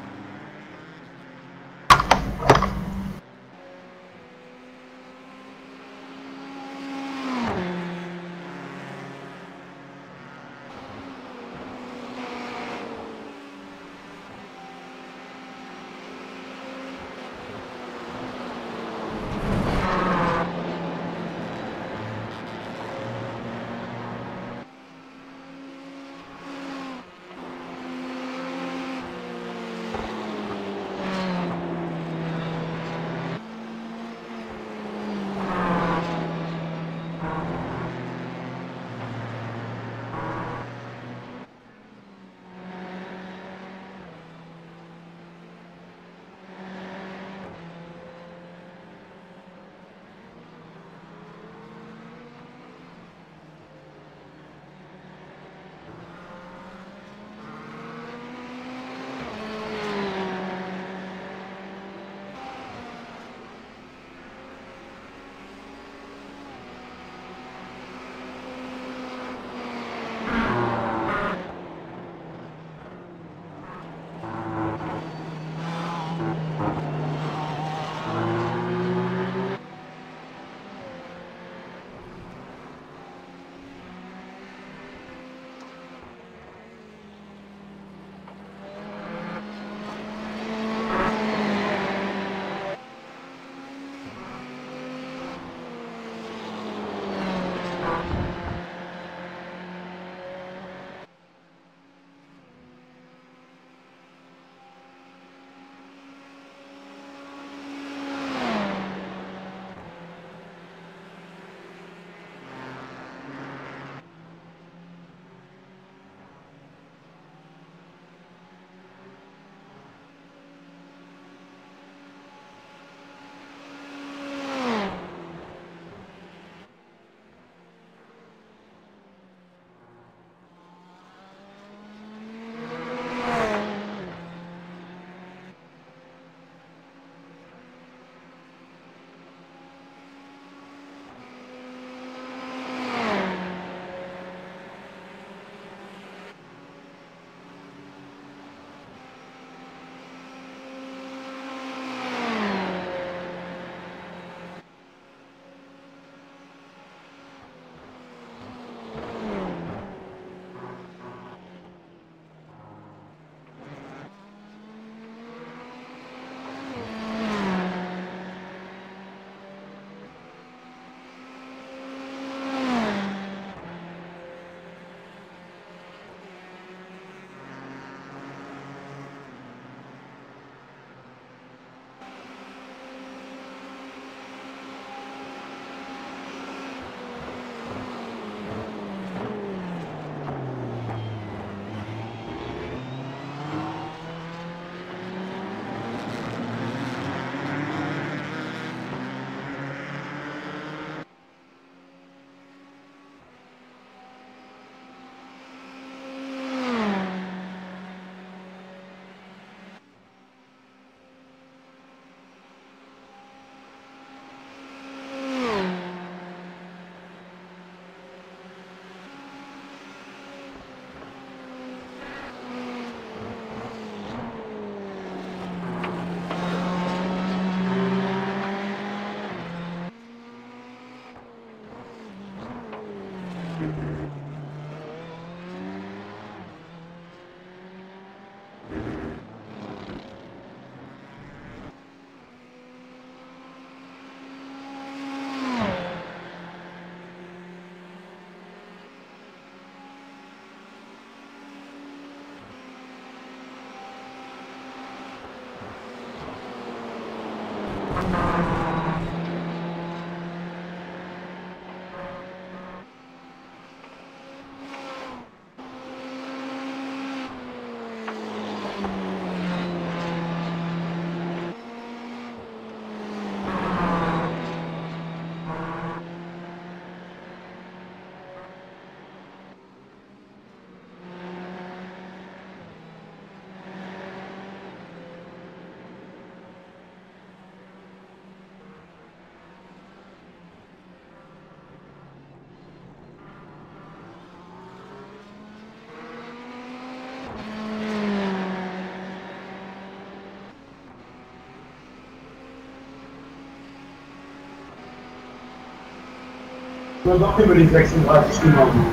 Dann doch über die 36 genommen.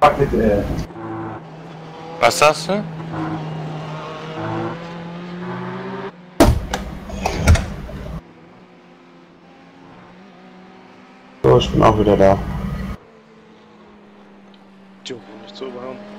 Fuck it, ey. Was sagst du? So, ich bin auch wieder da. Jo, nicht zu überhauen.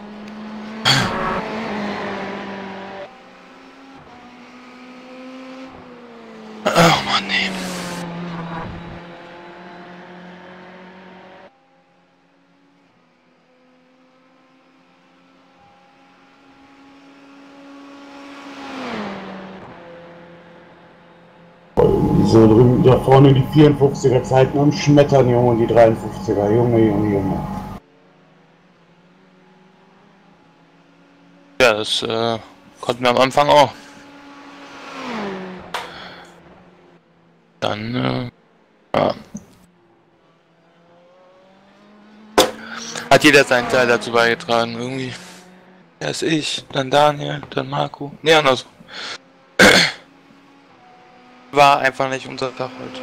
So drüben, da vorne die 54er Zeiten am Schmettern, Junge, die 53er. Junge, Junge, Junge. Ja, das äh, konnten wir am Anfang auch. Dann, äh, ja. Hat jeder seinen Teil dazu beigetragen, irgendwie. Erst ich, dann Daniel, dann Marco. Nee, andersrum. War einfach nicht unser Tag heute.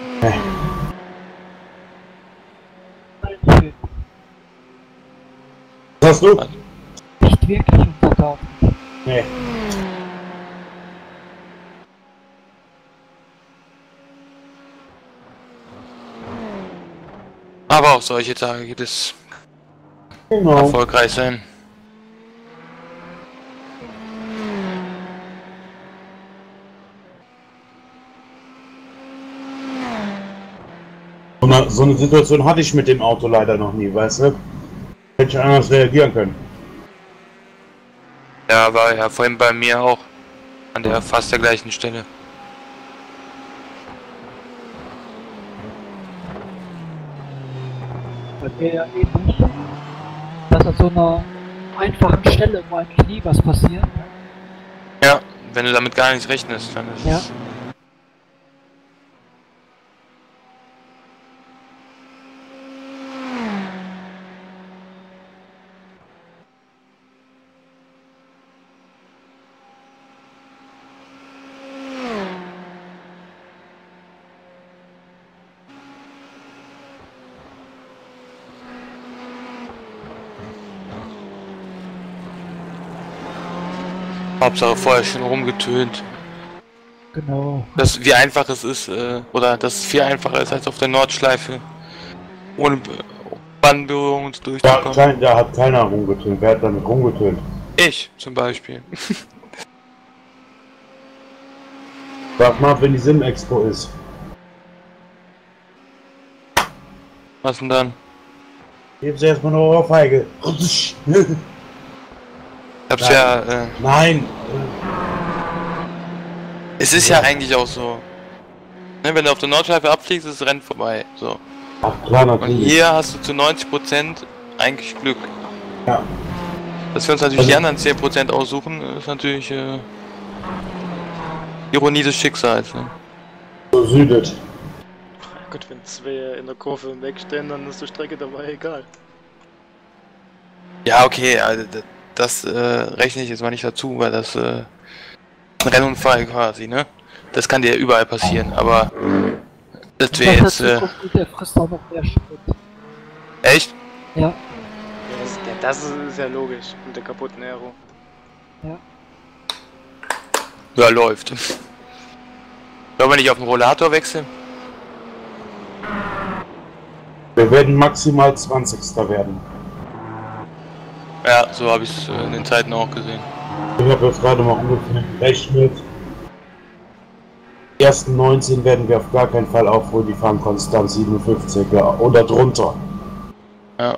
Was hast du? Nicht wirklich unser Tag. Nee. Aber auch solche Tage gibt es Genau. erfolgreich sein. So eine, so eine Situation hatte ich mit dem Auto leider noch nie, weißt du? Hätte ich anders reagieren können. Ja, war ja vorhin bei mir auch an der fast der gleichen Stelle. Bei mir ja ähnlich. Dass an so einer einfachen Stelle, wo eigentlich nie was passiert, Ja, wenn du damit gar nicht rechnest, dann ist Ja. es. Hauptsache vorher schon rumgetönt. genau. Das, wie einfach es ist, äh, oder dass es viel einfacher ist als auf der Nordschleife. Ohne Be- Bandberührung Da, durchzukommen. kein, da hat keiner rumgetönt. Wer hat damit rumgetönt? Ich zum Beispiel. (laughs) Sag mal, wenn die Sim-Expo ist. Was denn dann? Gib's erstmal eine Ohrfeige. (laughs) Ich hab's Nein. ja, äh, Nein. es ist ja eigentlich auch so. Ne, wenn du auf der Nordschleife abfliegst, ist das Rennen vorbei. So. Ach klar, Und natürlich. hier hast du zu 90% eigentlich Glück. Ja. Dass wir uns natürlich Also- die anderen 10% aussuchen, ist natürlich äh, Ironie des Schicksals. Ne? So südet. Gott, wenn zwei in der Kurve im Weg stehen, dann ist die Strecke dabei egal. Ja, okay, also das äh, rechne ich jetzt mal nicht dazu, weil das äh, ein Rennunfall quasi, ne? Das kann dir überall passieren, aber das wäre jetzt äh, der frisst auch noch mehr Sprit. echt. Ja, Ja, das, ja, das ist ja logisch mit der kaputten Aero. Ja, läuft. Wollen wir nicht auf den Rollator wechseln? Wir werden maximal 20. werden. Ja, so habe ich es äh, in den Zeiten auch gesehen. Ich habe jetzt gerade mal ungefähr gerechnet. Die ersten 19 werden wir auf gar keinen Fall aufholen, die fahren konstant 57er oder drunter. Ja.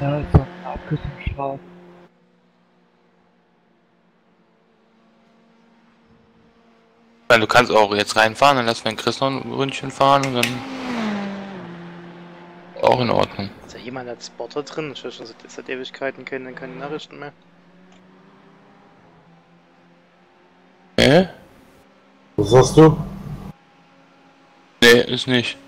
ja, ist so eine Abkürzungsstraße. Meine, du kannst auch jetzt reinfahren, dann lassen wir den Chris noch ein Ründchen fahren und dann auch in Ordnung. Ist da jemand als Spotter drin? Ich schon seit, seit Ewigkeiten keine, keine Nachrichten mehr. Nee? Was sagst du? Nee, ist nicht.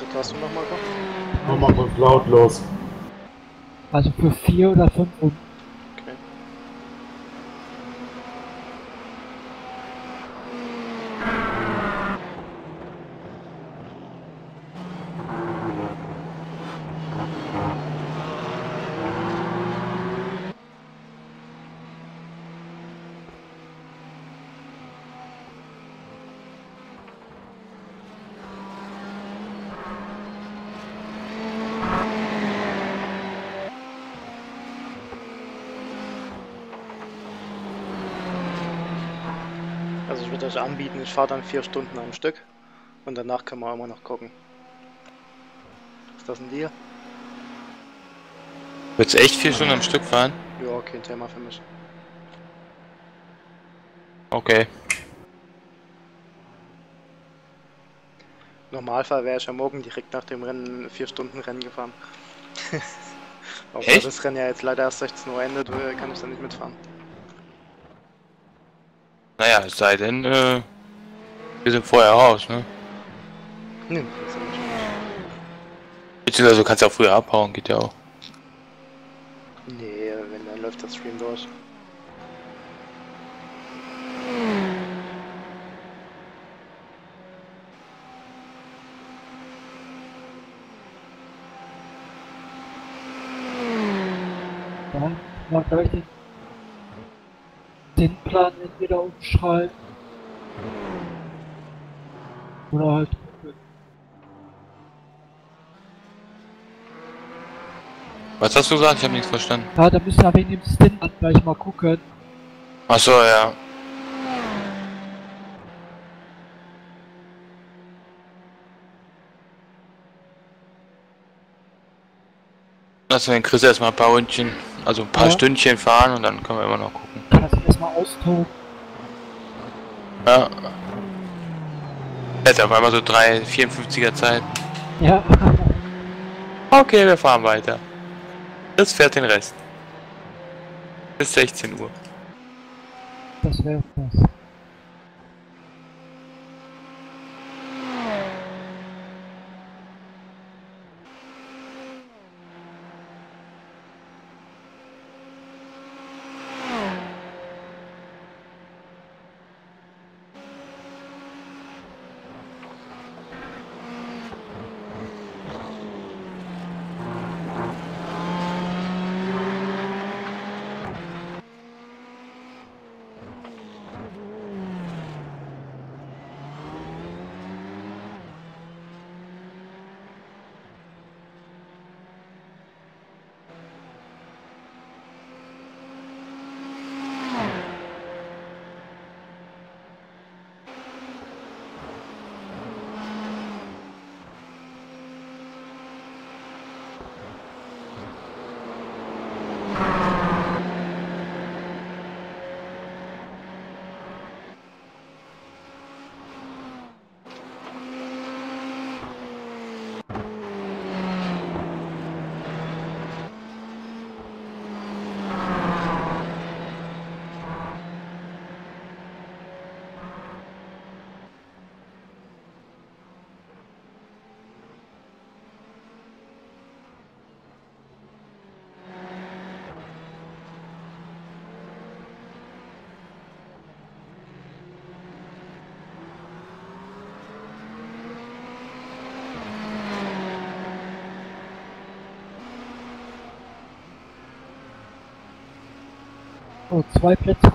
Sprit hast du noch, Marco? Nochmal kurz lautlos. Also für vier oder fünf Runden. Okay. Euch anbieten, ich fahre dann vier Stunden am Stück und danach können wir immer noch gucken. Ist das ein Deal? Willst du echt vier Stunden am Stück fahren? Ja, kein Thema für mich. Okay. Normalfall wäre ich ja morgen direkt nach dem Rennen vier Stunden Rennen gefahren. (laughs) Da das Rennen ja jetzt leider erst 16 Uhr endet, äh, kann ich dann nicht mitfahren. Naja, es sei denn, äh, wir sind vorher raus, ne? Nee, das ist ja nicht. Beziehungsweise du kannst ja auch früher abhauen, geht ja auch. Nee, wenn dann läuft der Stream durch. Ja, mal gleich den, Plan entweder umschreiben. Oder halt gucken. Was hast du gesagt? Ich habe nichts verstanden. Ja, da müssen wir wegen dem Stint gleich mal gucken. Achso, ja. Lass wir den Chris erstmal ein paar Ründchen, also ein paar Ja. Stündchen fahren und dann können wir immer noch gucken. Kann er sich erstmal austoben. Ja. Jetzt auf einmal so 3, 54er Zeit. Ja, Okay, wir fahren weiter. Das fährt den Rest. Bis 16 Uhr. das wäre das. Oh, zwei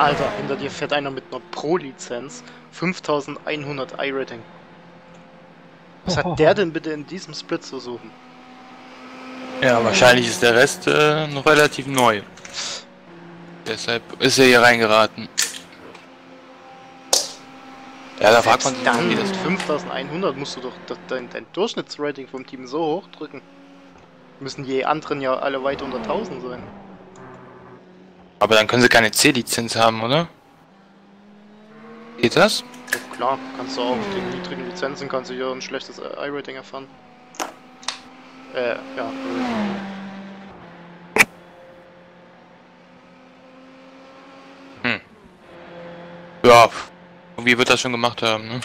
Alter, hinter dir fährt einer mit einer Pro-Lizenz. 5100 I-Rating. Was hat der denn bitte in diesem Split zu suchen? Ja, wahrscheinlich ist der Rest äh, noch relativ neu. Deshalb ist er hier reingeraten. Ja, da fragt man sich, dann wie das mit 5100 musst du doch das- dein, dein Durchschnittsrating vom Team so hoch drücken. Müssen die anderen ja alle weit unter 1000 sein. Aber dann können sie keine C-Lizenz haben, oder? Geht das? Doch klar, kannst du auch auf den niedrigen Lizenzen kannst du hier ein schlechtes äh, I-Rating erfahren. Äh, ja. Ja, irgendwie wird das schon gemacht haben, ne?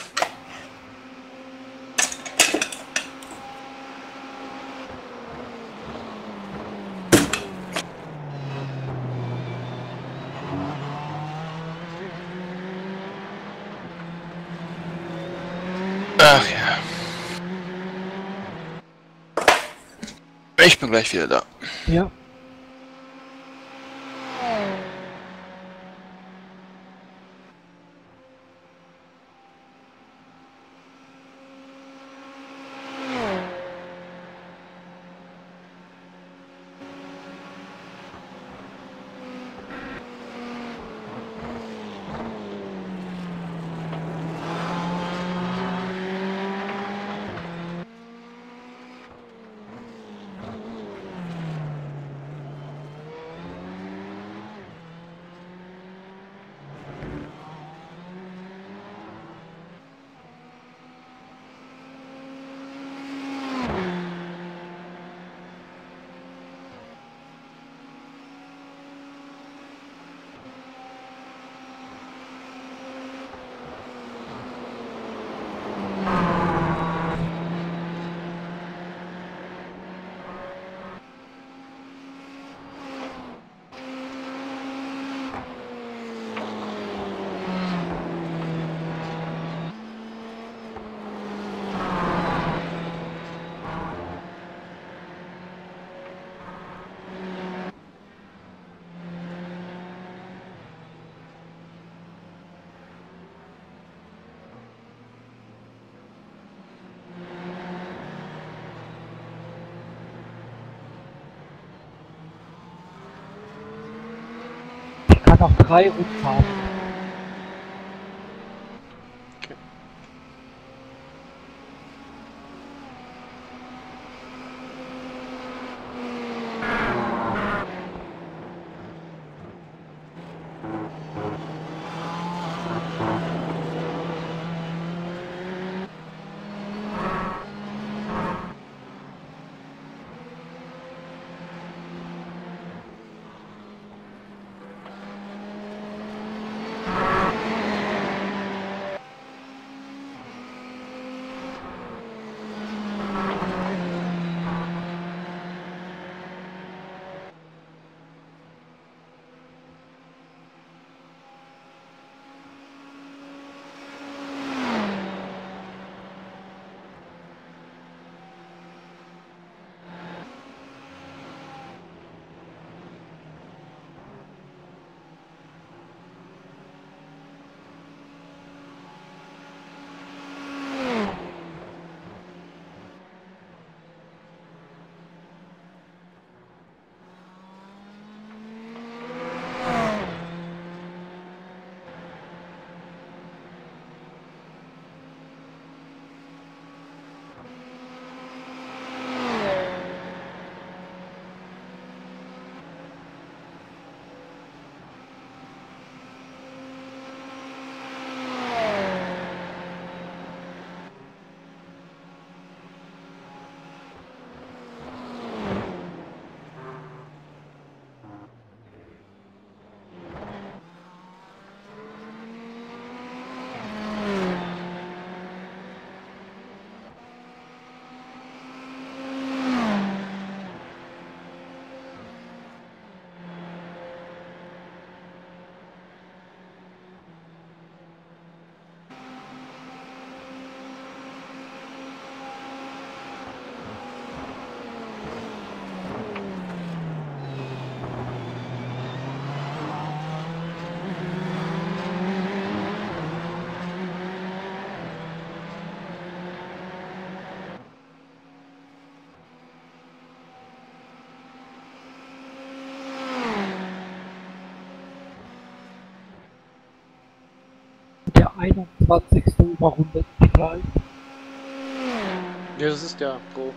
Ach ja. Ich bin gleich wieder da. Ja. Ich kann noch der 21. überrundet vielleicht. Ja, das ist ja Pro.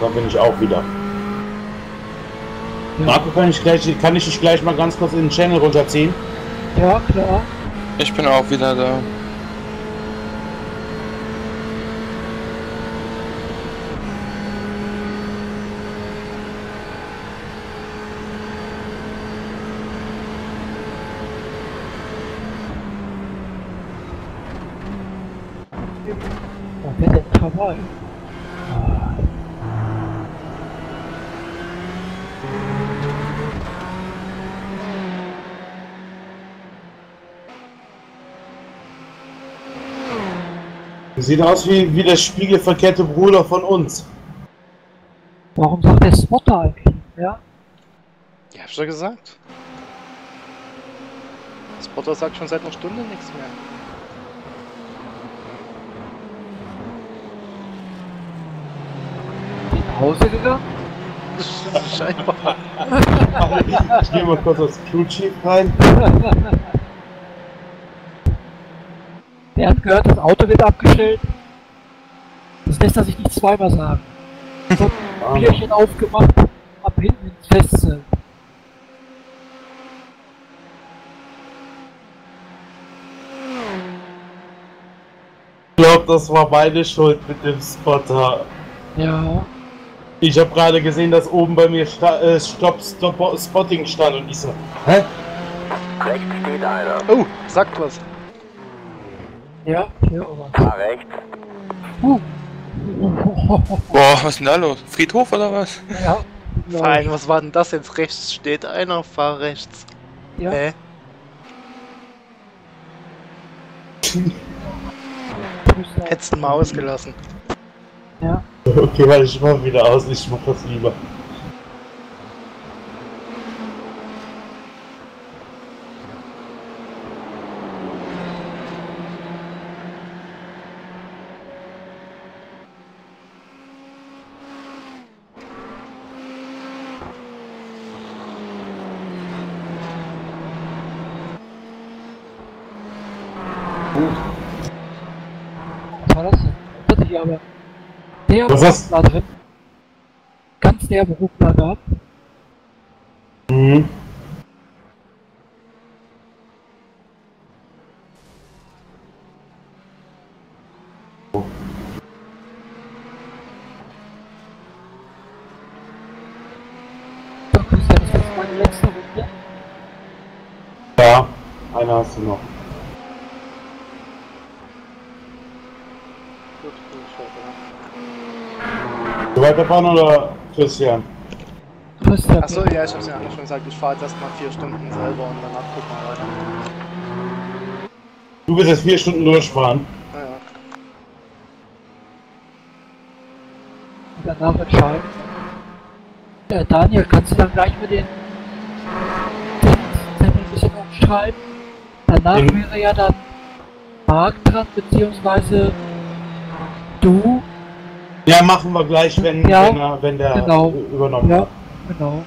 Da bin ich auch wieder. Marco, kann ich, gleich, kann ich dich gleich mal ganz kurz in den Channel runterziehen? Ja, klar. Ich bin auch wieder da. Oh, wer denn dabei? Sieht aus wie, wie der spiegelverkehrte Bruder von uns. Warum sagt der Spotter eigentlich mehr? Ja, hab schon gesagt. Spotter sagt schon seit einer Stunde nichts mehr. Nach Hause gegangen? (laughs) Scheinbar. Ich gehe mal kurz aufs Crew Chief rein. (laughs) Hat gehört, das Auto wird abgestellt. Das lässt er sich nicht zweimal sagen. So ein (laughs) Bierchen aufgemacht, ab hinten ins Festzelt. Ich glaube, das war meine Schuld mit dem Spotter. Ja. Ich habe gerade gesehen, dass oben bei mir sta äh, Stop, Stop Spotting stand und ich so, hä? Rechts steht einer. Oh, sagt was. Ja, hier oben. Da rechts. Uh. (laughs) Boah, was ist denn da los? Friedhof oder was? Ja. Fein, was war denn das jetzt? Rechts steht einer, fahr rechts. Ja. Hä? Hättest du mal ausgelassen. Ja. (laughs) Okay, warte, ich mach wieder aus, ich mach das lieber. gut. Was war das denn? Das hatte ich aber Was hast- Ruckler drin. Ganz derbe Ruckler gehabt. Mhm. So, Christian, das ist jetzt meine letzte Runde. Ja, eine hast du noch. Gut, bin ich weiter. Du weiterfahren oder Christian? Christian. Achso, ja, ich hab's ja schon gesagt, ich fahre jetzt erstmal vier Stunden selber und danach gucken wir weiter. Du willst jetzt vier Stunden durchfahren. Naja, Und danach entscheiden. Ja, Daniel, kannst du dann gleich mit den Zettel ein bisschen umschreiben? Danach Den- wäre ja dann Marc dran, beziehungsweise du. Ja, machen wir gleich, wenn, Ja, wenn, er, wenn der genau. übernommen Ja, hat. genau.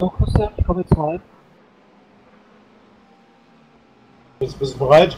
So, Christian, ich komme jetzt rein. Bist, bist du bereit?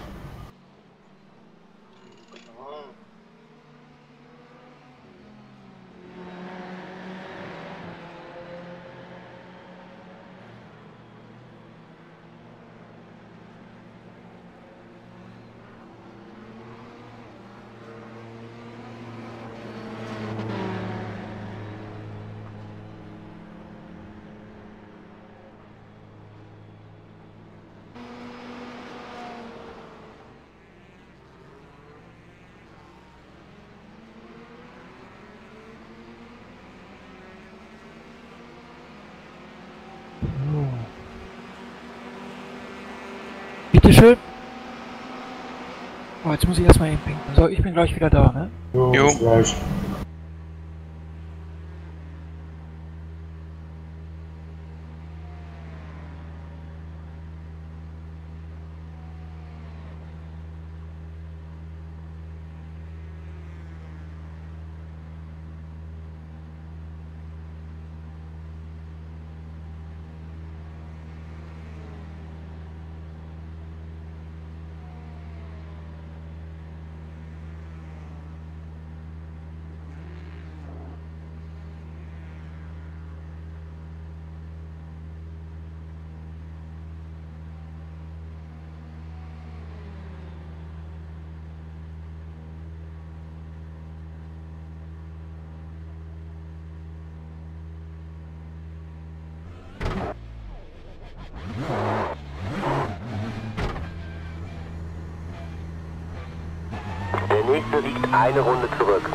Bitteschön. Oh, jetzt muss ich erstmal eben pinken. So, ich bin gleich wieder da, ne? Jo, Jo. bis gleich. Der nächste liegt eine Runde zurück.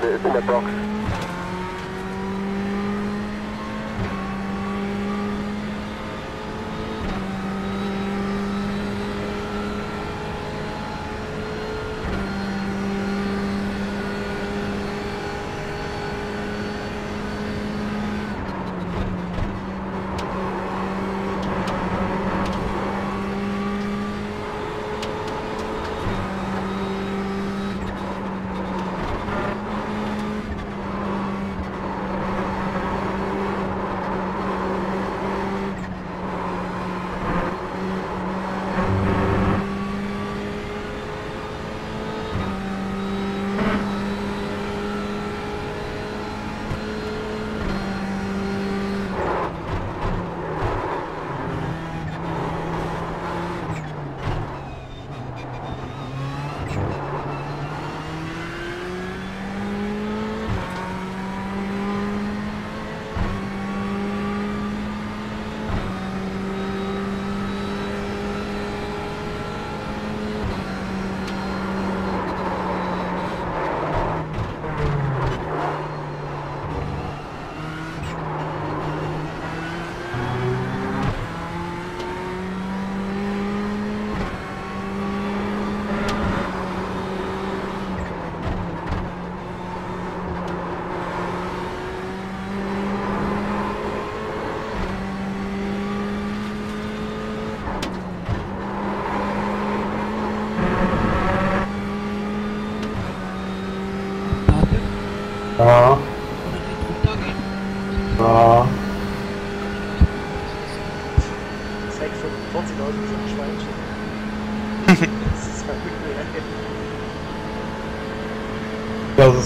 Führende ist in der Box.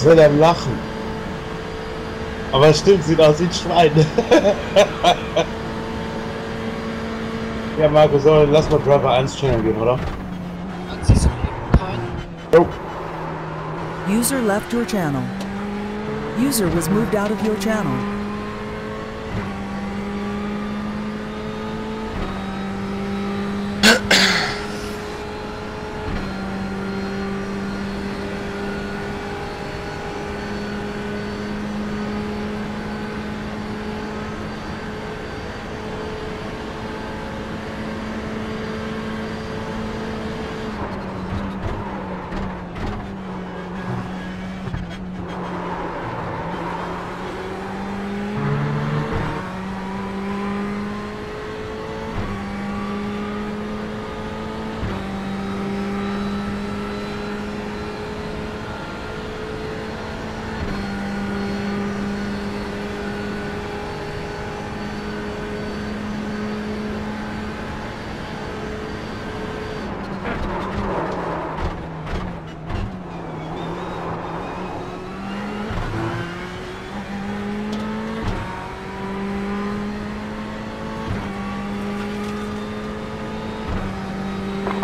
Wäre dann lachen. Aber es stimmt, sieht aus wie ein Schwein. (laughs) ja, Marco, so, lass mal Driver 1 Channel gehen, oder? Jo. User left your channel. User was moved out of your channel.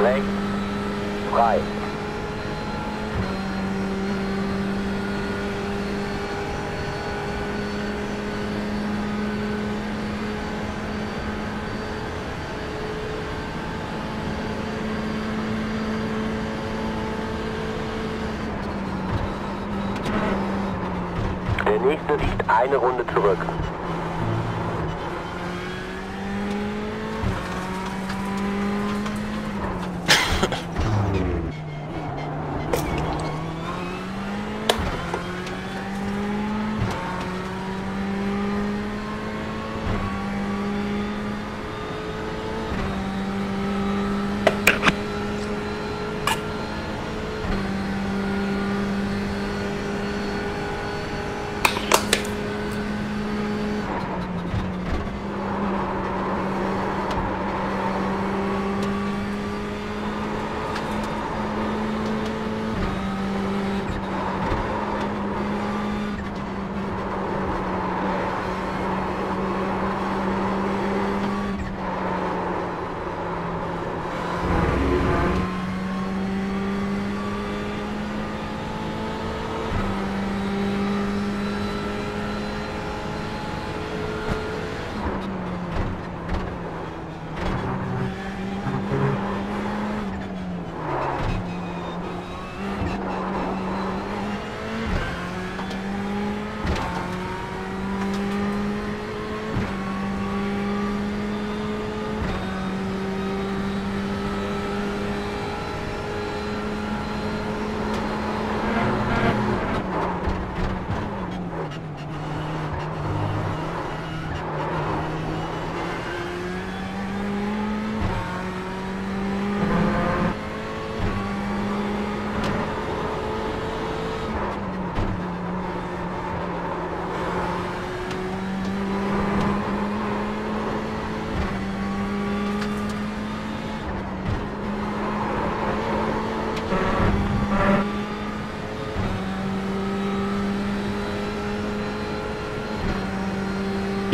Rechts. Frei. Der nächste liegt eine Runde zurück.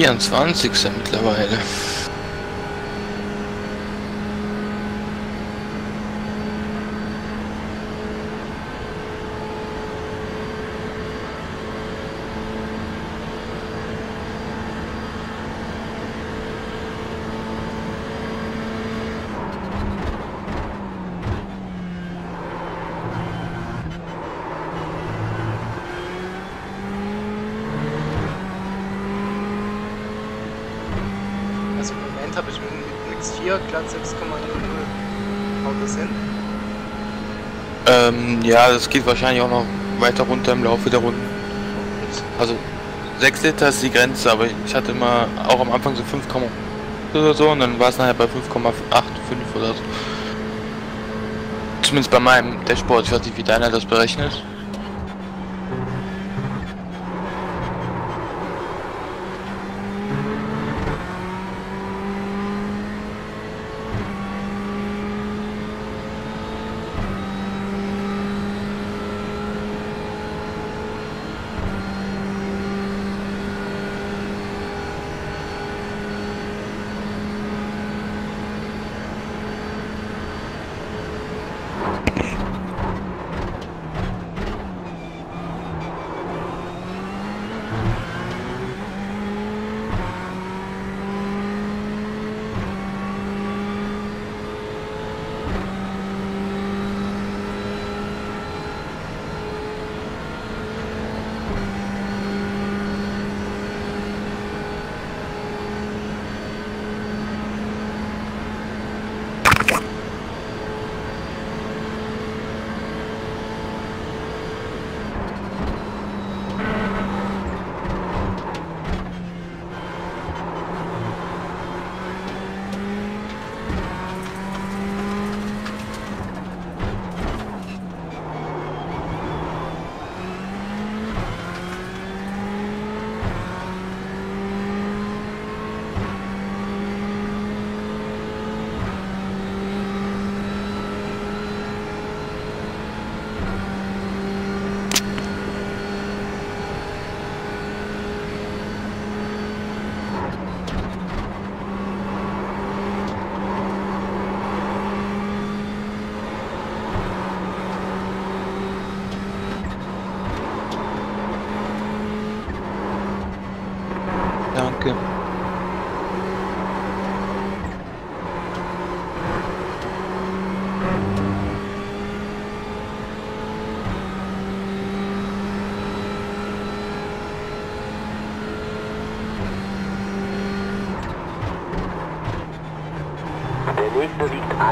Vierundzwanzigster mittlerweile. Also im Moment habe ich mit mit Mix 4 glatt 6,00. Haut das hin? Ähm, ja, das geht wahrscheinlich auch noch weiter runter im Laufe der Runden. Also 6 Liter ist die Grenze, aber ich hatte immer auch am Anfang so 5, oder so und dann war es nachher bei 5,85 oder so. Zumindest bei meinem Dashboard, ich weiß nicht, wie deiner das berechnet.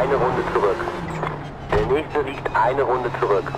Eine Runde zurück. Der nächste liegt eine Runde zurück.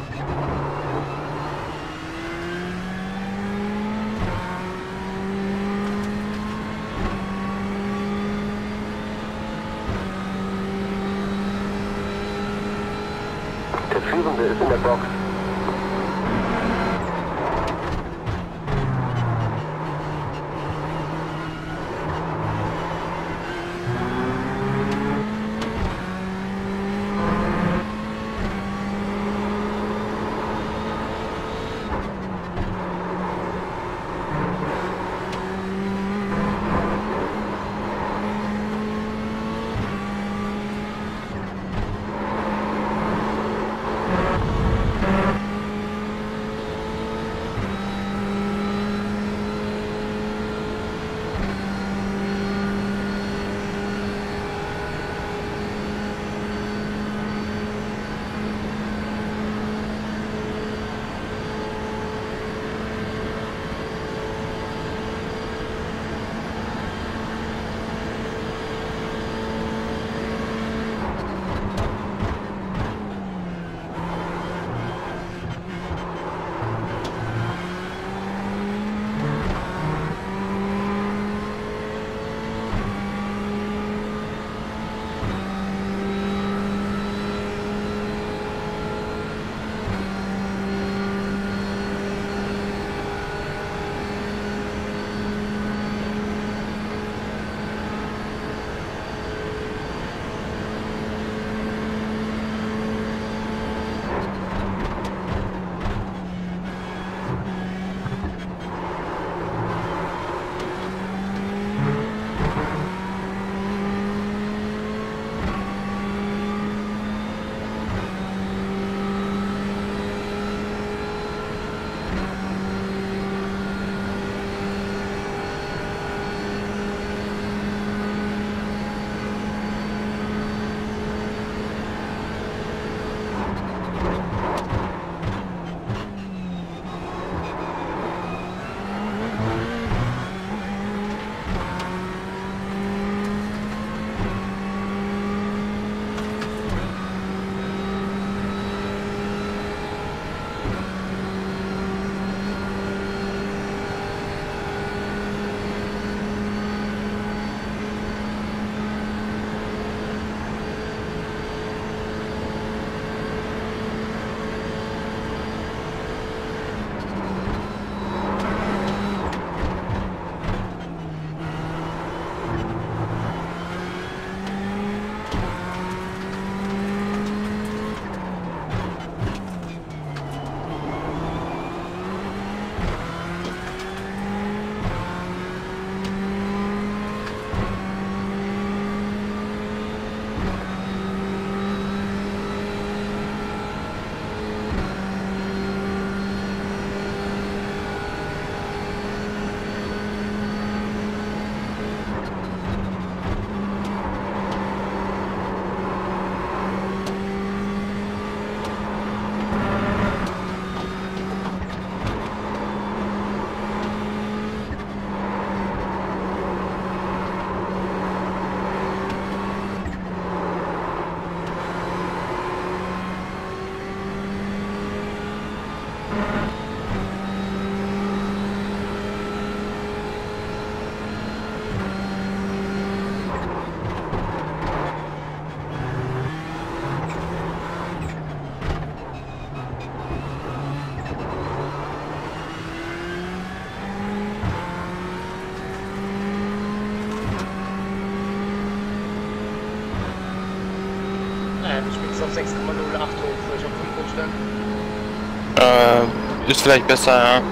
Ist vielleicht besser, ja.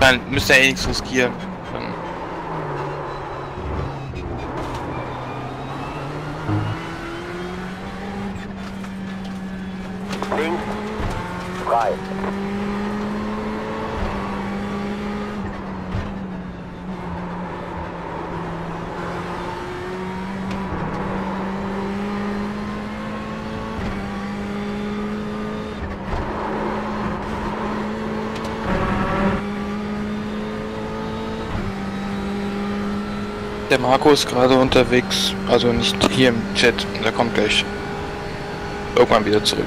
Dann müsst ihr eh nichts riskieren. Dann Links. Frei. Der Marco ist gerade unterwegs, also nicht hier im Chat. Der kommt gleich irgendwann wieder zurück.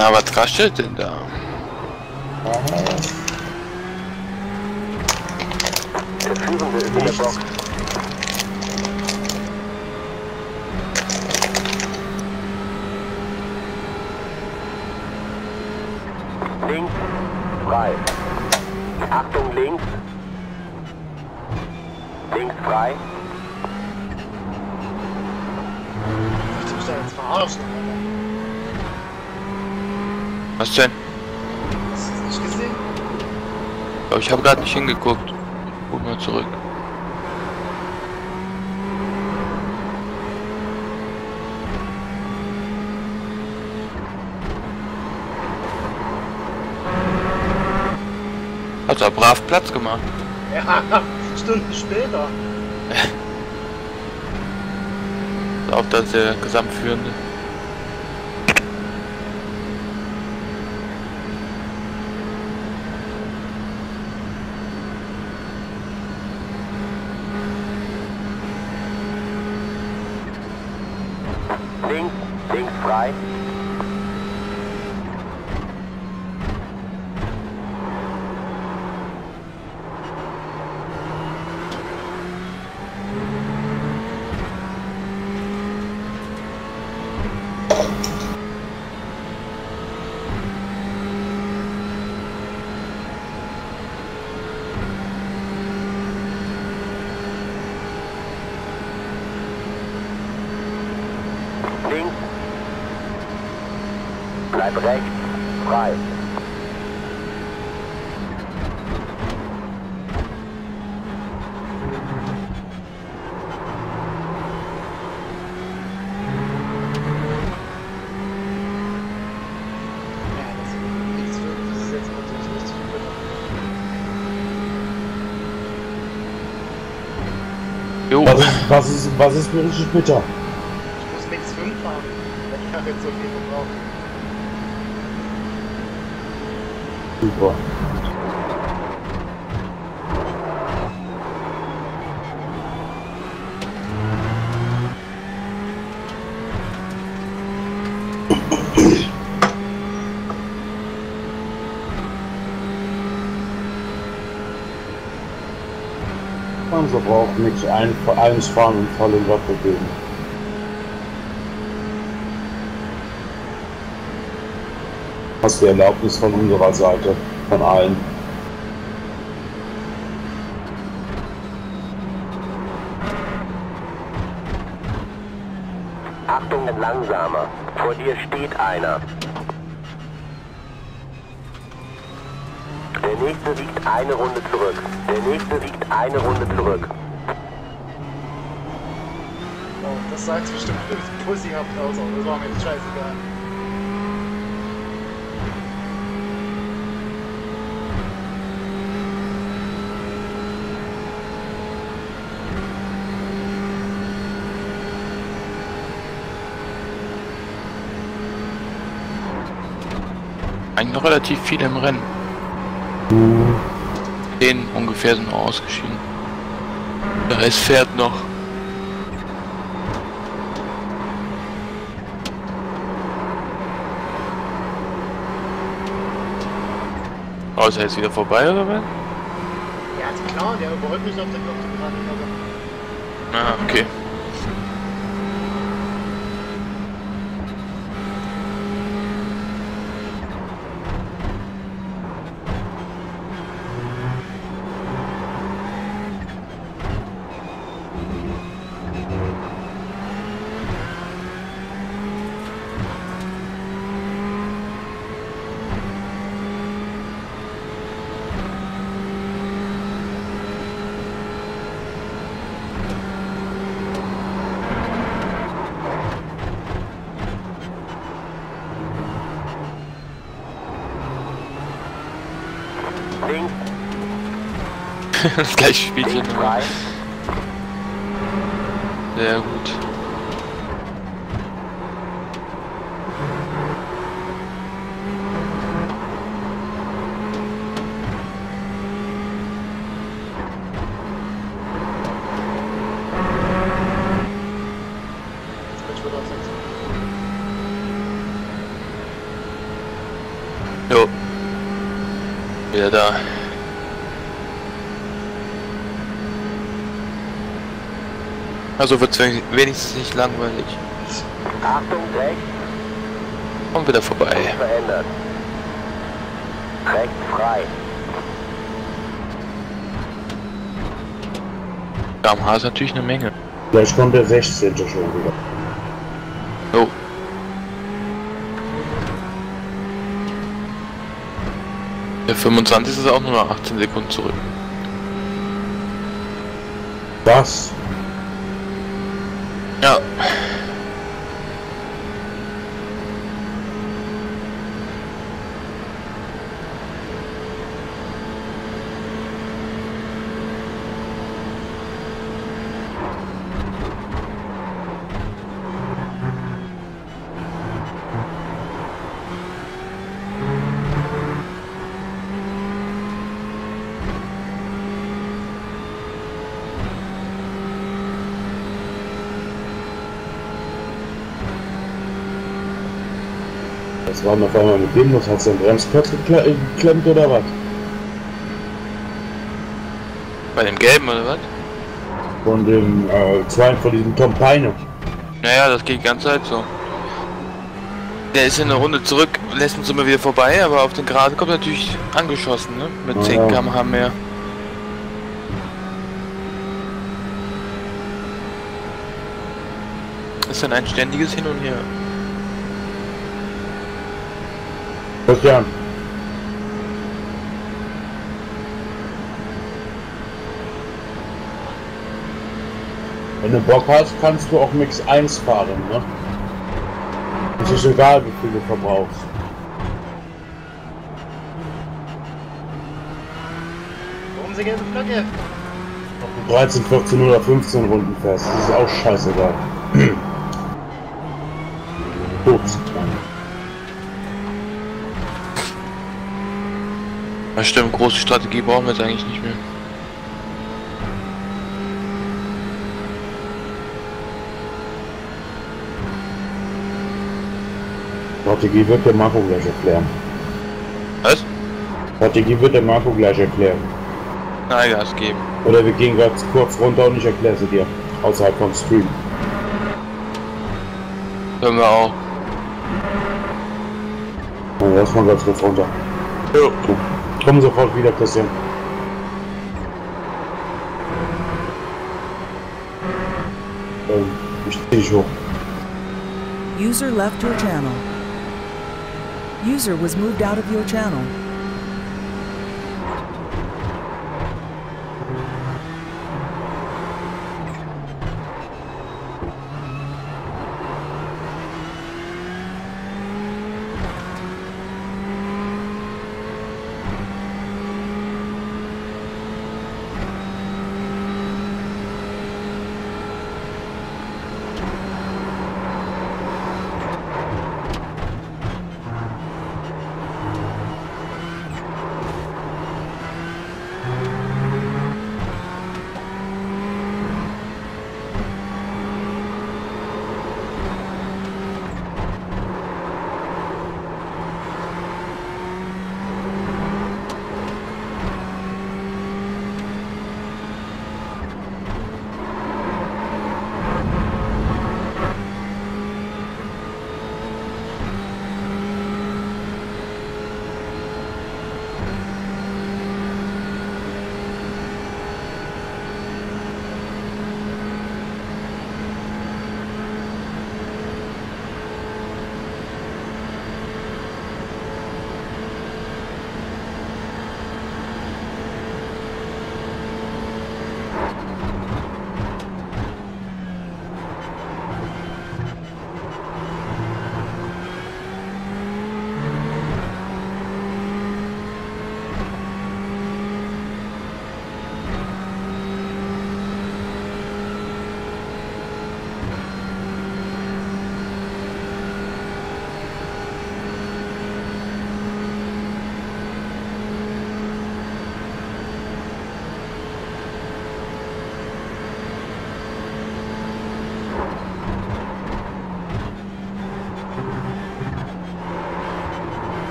Na, was raschelt denn da? Der Führende ist in der Box. Links, frei. Achtung, links. Links frei. Ich muss ja jetzt verarschen, Alter. Was denn? Hast du das nicht gesehen? Aber ich habe gerade nicht hingeguckt. Guck mal zurück. Hat er brav Platz gemacht. Ja, (laughs) Stunden später. (laughs) Auch das der Gesamtführende. Bleib rechts, frei. Was ist, was ist, was ist mir richtig bitter? Ich muss mit 5 fahren. Der jetzt so viel. Super. Man braucht nichts ein, eins fahren und voll in Lotto geben. Hast die Erlaubnis von unserer Seite, von allen. Achtung, langsamer. Vor dir steht einer. Der nächste liegt eine Runde zurück. Der nächste liegt eine Runde zurück. Oh, das sah jetzt bestimmt pussyhaft aus, aber das war mir jetzt scheißegal. Eigentlich noch relativ viele im Rennen. Zehn ungefähr sind noch ausgeschieden. Der Rest fährt noch. Oh, ist er jetzt wieder vorbei oder was? Ja, ist klar, der überholt mich auf der Karte. Ah, okay. (laughs) das gleiche Spielchen. Sehr gut. Jetzt bin ich wieder auf 6. Jo. Wieder da. Also wird es wenigstens nicht langweilig. Achtung, rechts, Und wieder vorbei. verändert. Rechts frei. KMH ist natürlich eine Menge. Vielleicht kommt der 16. schon wieder. Jo. Der 25 ist auch nur noch 18 Sekunden zurück. Was? Ja. War auf einmal mit dem los. Hat sein Bremsplatz gekle- geklemmt oder was? Bei dem gelben oder was? Von dem äh, zweiten, von diesem Tom Peine. Naja, das geht die ganze Zeit so. Der ist in eine Runde zurück, lässt uns immer wieder vorbei, aber auf den Geraden kommt natürlich angeschossen, ne? Mit 10 Ja. km/h mehr. Ist dann ein ständiges Hin und Her. Christian. Wenn du Bock hast, kannst du auch Mix 1 fahren, ne? Es ist egal, wie viel du verbrauchst. Warum sie gelbe Flagge? 13, 14 oder 15 Runden fährst. Das ist auch scheißegal. Ja, stimmt, große Strategie brauchen wir jetzt eigentlich nicht mehr. Strategie wird der Marco gleich erklären. Was? Strategie wird der Marco gleich erklären. Na, Gas geben. Oder wir gehen ganz kurz runter und ich erkläre sie dir. Außerhalb vom Stream. Können wir auch. Ja, erstmal ganz kurz runter. Jo. Komm sofort wieder, Christian. Ähm, ich dich hoch. User left your channel. User was moved out of your channel.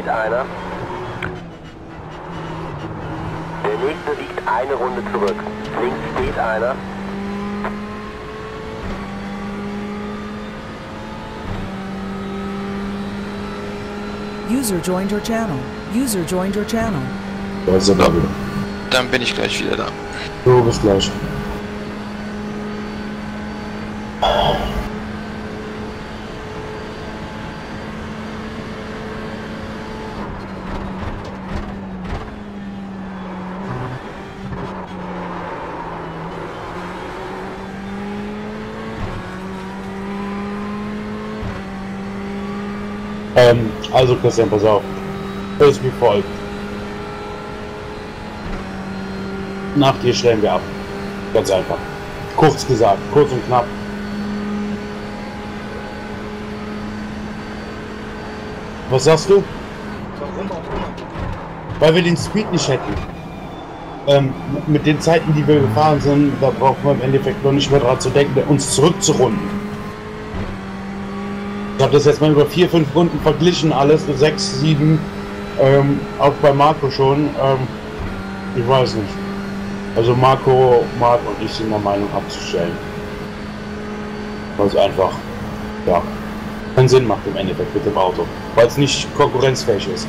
Steht einer. Der nächste liegt eine Runde zurück. Links steht einer. User joined your channel. User joined your channel. Da ist er da wieder. Dann bin ich gleich wieder da. So, bis gleich. Ähm, also Christian, pass auf. Ist wie folgt. Nach dir stellen wir ab. Ganz einfach. Kurz gesagt, kurz und knapp. Was sagst du? Weil wir den Speed nicht hätten. Ähm, mit den Zeiten, die wir gefahren sind, da brauchen wir im Endeffekt noch nicht mehr dran zu denken, uns zurückzurunden. Ich habe das jetzt mal über vier, fünf Runden verglichen, alles, so sechs, sieben, ähm, auch bei Marco schon. Ähm, ich weiß nicht. Also Marco, Marc und ich sind der Meinung abzustellen. Weil es einfach, ja, keinen Sinn macht im Endeffekt mit dem Auto. Weil es nicht konkurrenzfähig ist.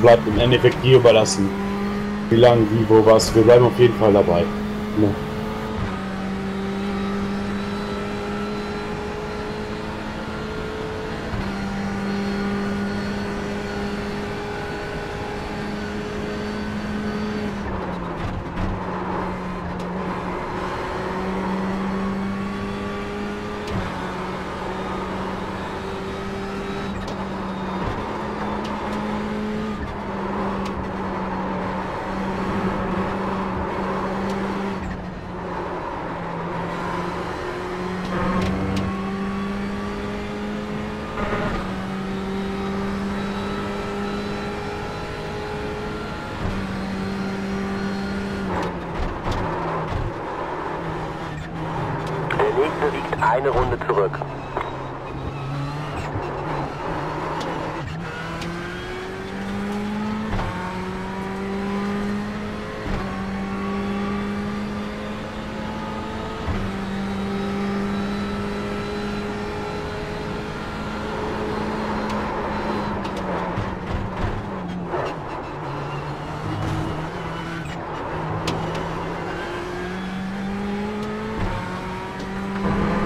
Bleibt im Endeffekt dir überlassen. Wie lang, wie, wo, was. Wir bleiben auf jeden Fall dabei. Ne? Bye.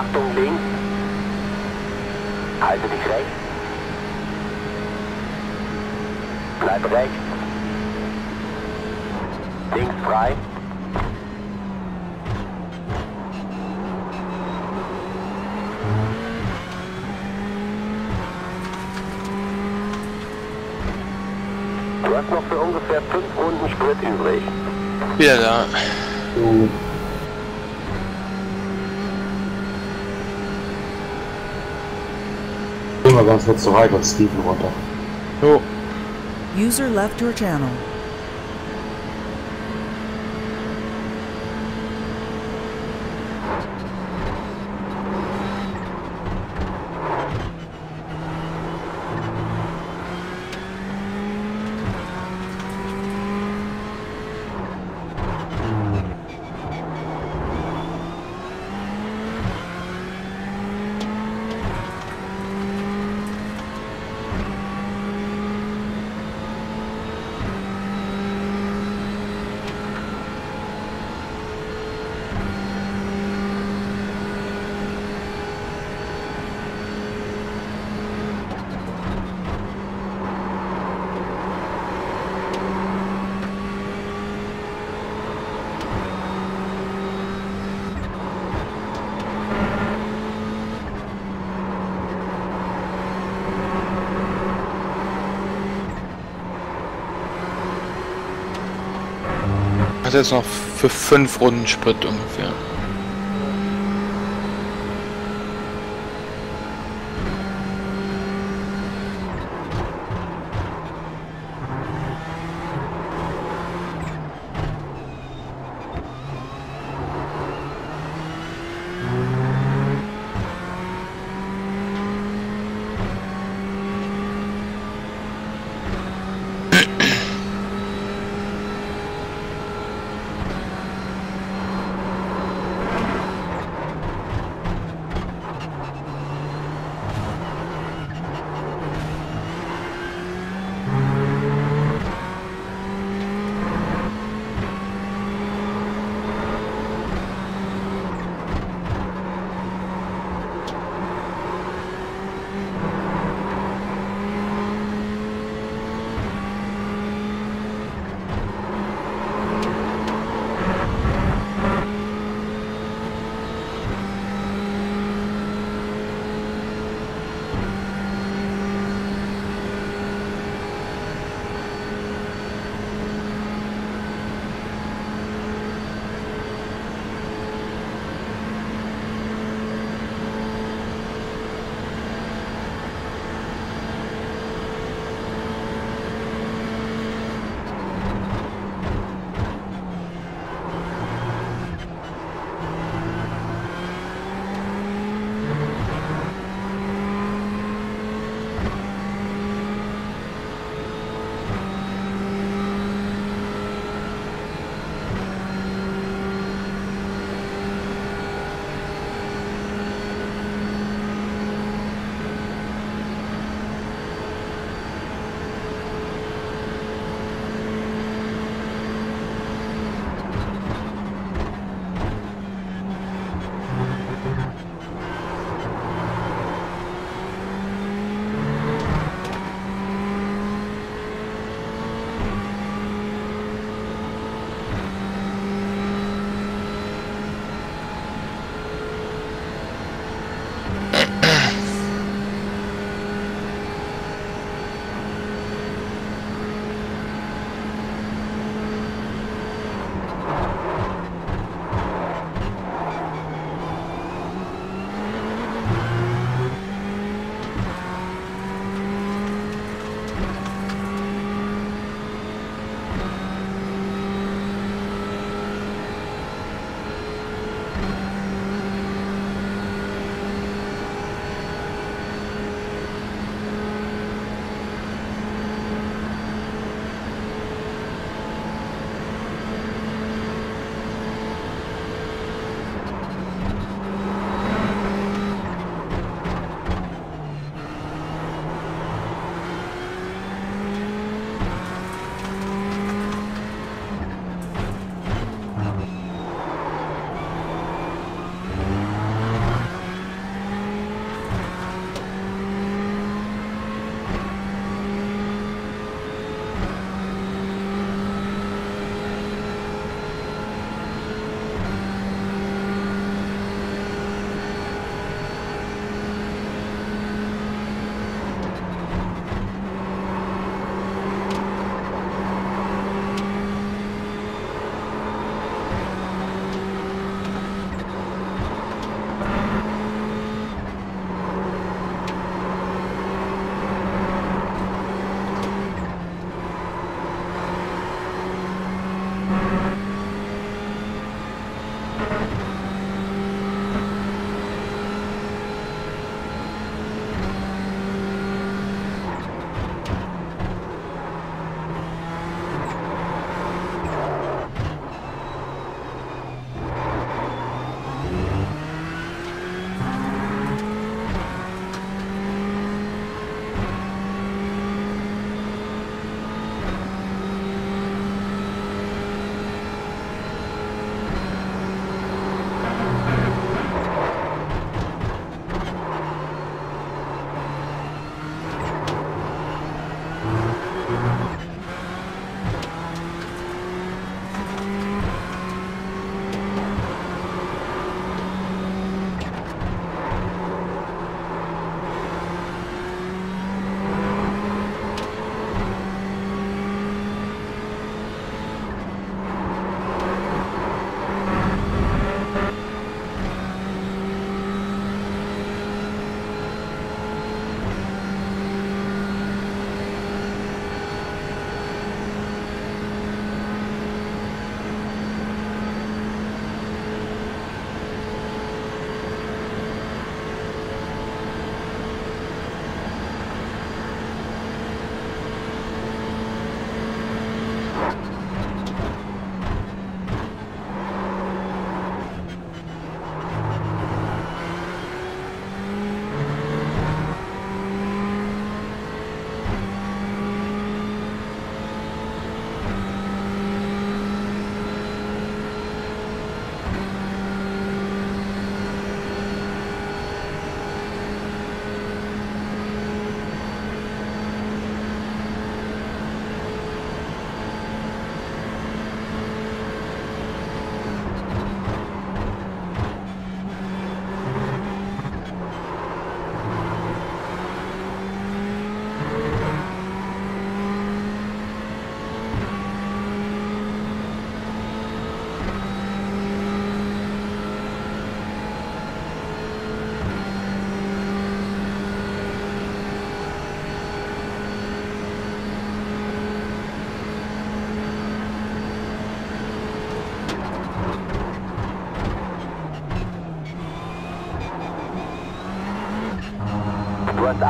Achtung links. Halte dich rechts. Bleib rechts. Links frei. Du hast noch für ungefähr fünf Runden Sprit übrig. Wieder da. Gehen wir ganz kurz zur Reihe und Steven runter. Jo. User left your channel. Hat jetzt noch für fünf Runden Sprit ungefähr.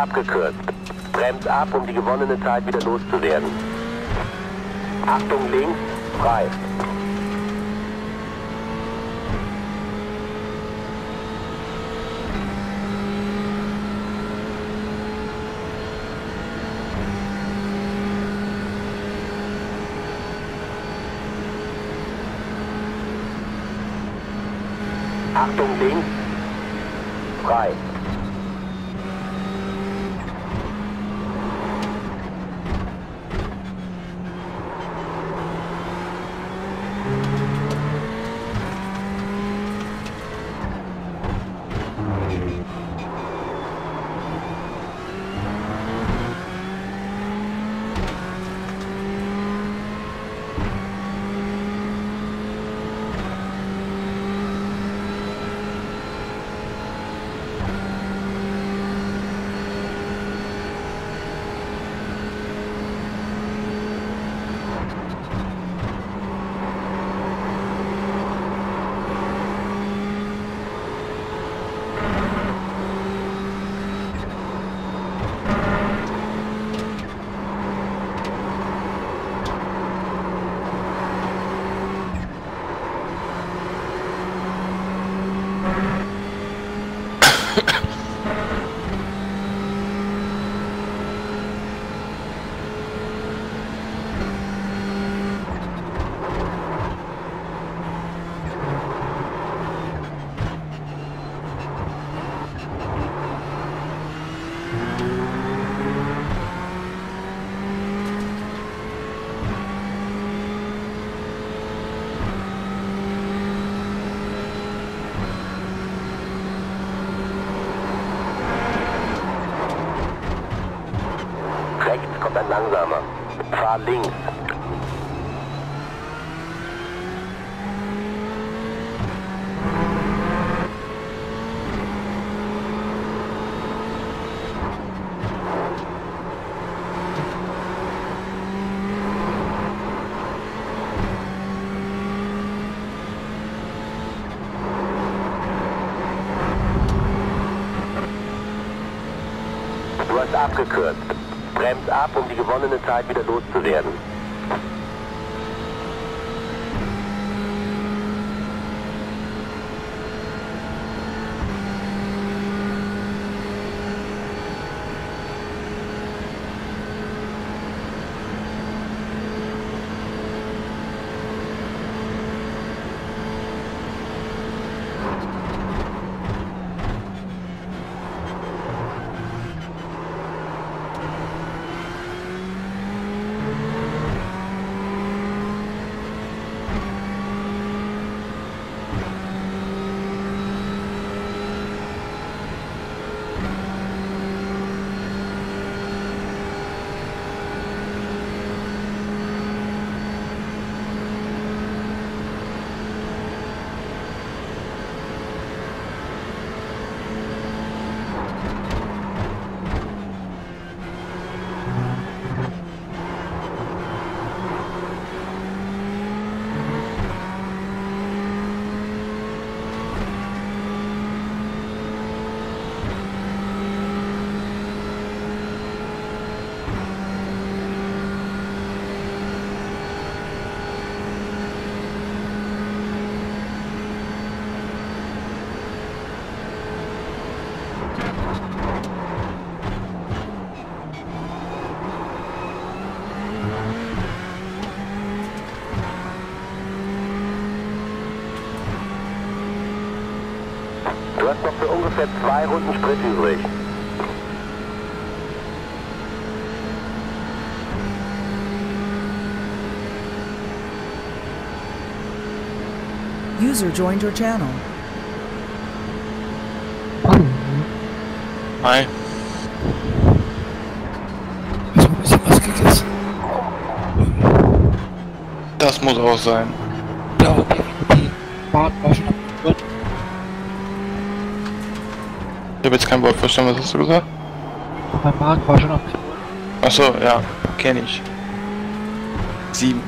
Abgekürzt. Brems ab, um die gewonnene Zeit wieder loszuwerden. Achtung links, frei. Links. Du hast abgekürzt. Brems ab, um die gewonnene Zeit wieder loszuwerden. Du noch für ungefähr zwei Runden Sprit übrig. User joined your channel. Hi. So ein bisschen was gegessen. Das muss auch sein. Habe jetzt kein Wort verstanden, was hast du gesagt? Mein Magen war schon am Achso, ja, kenne ich. Sieben.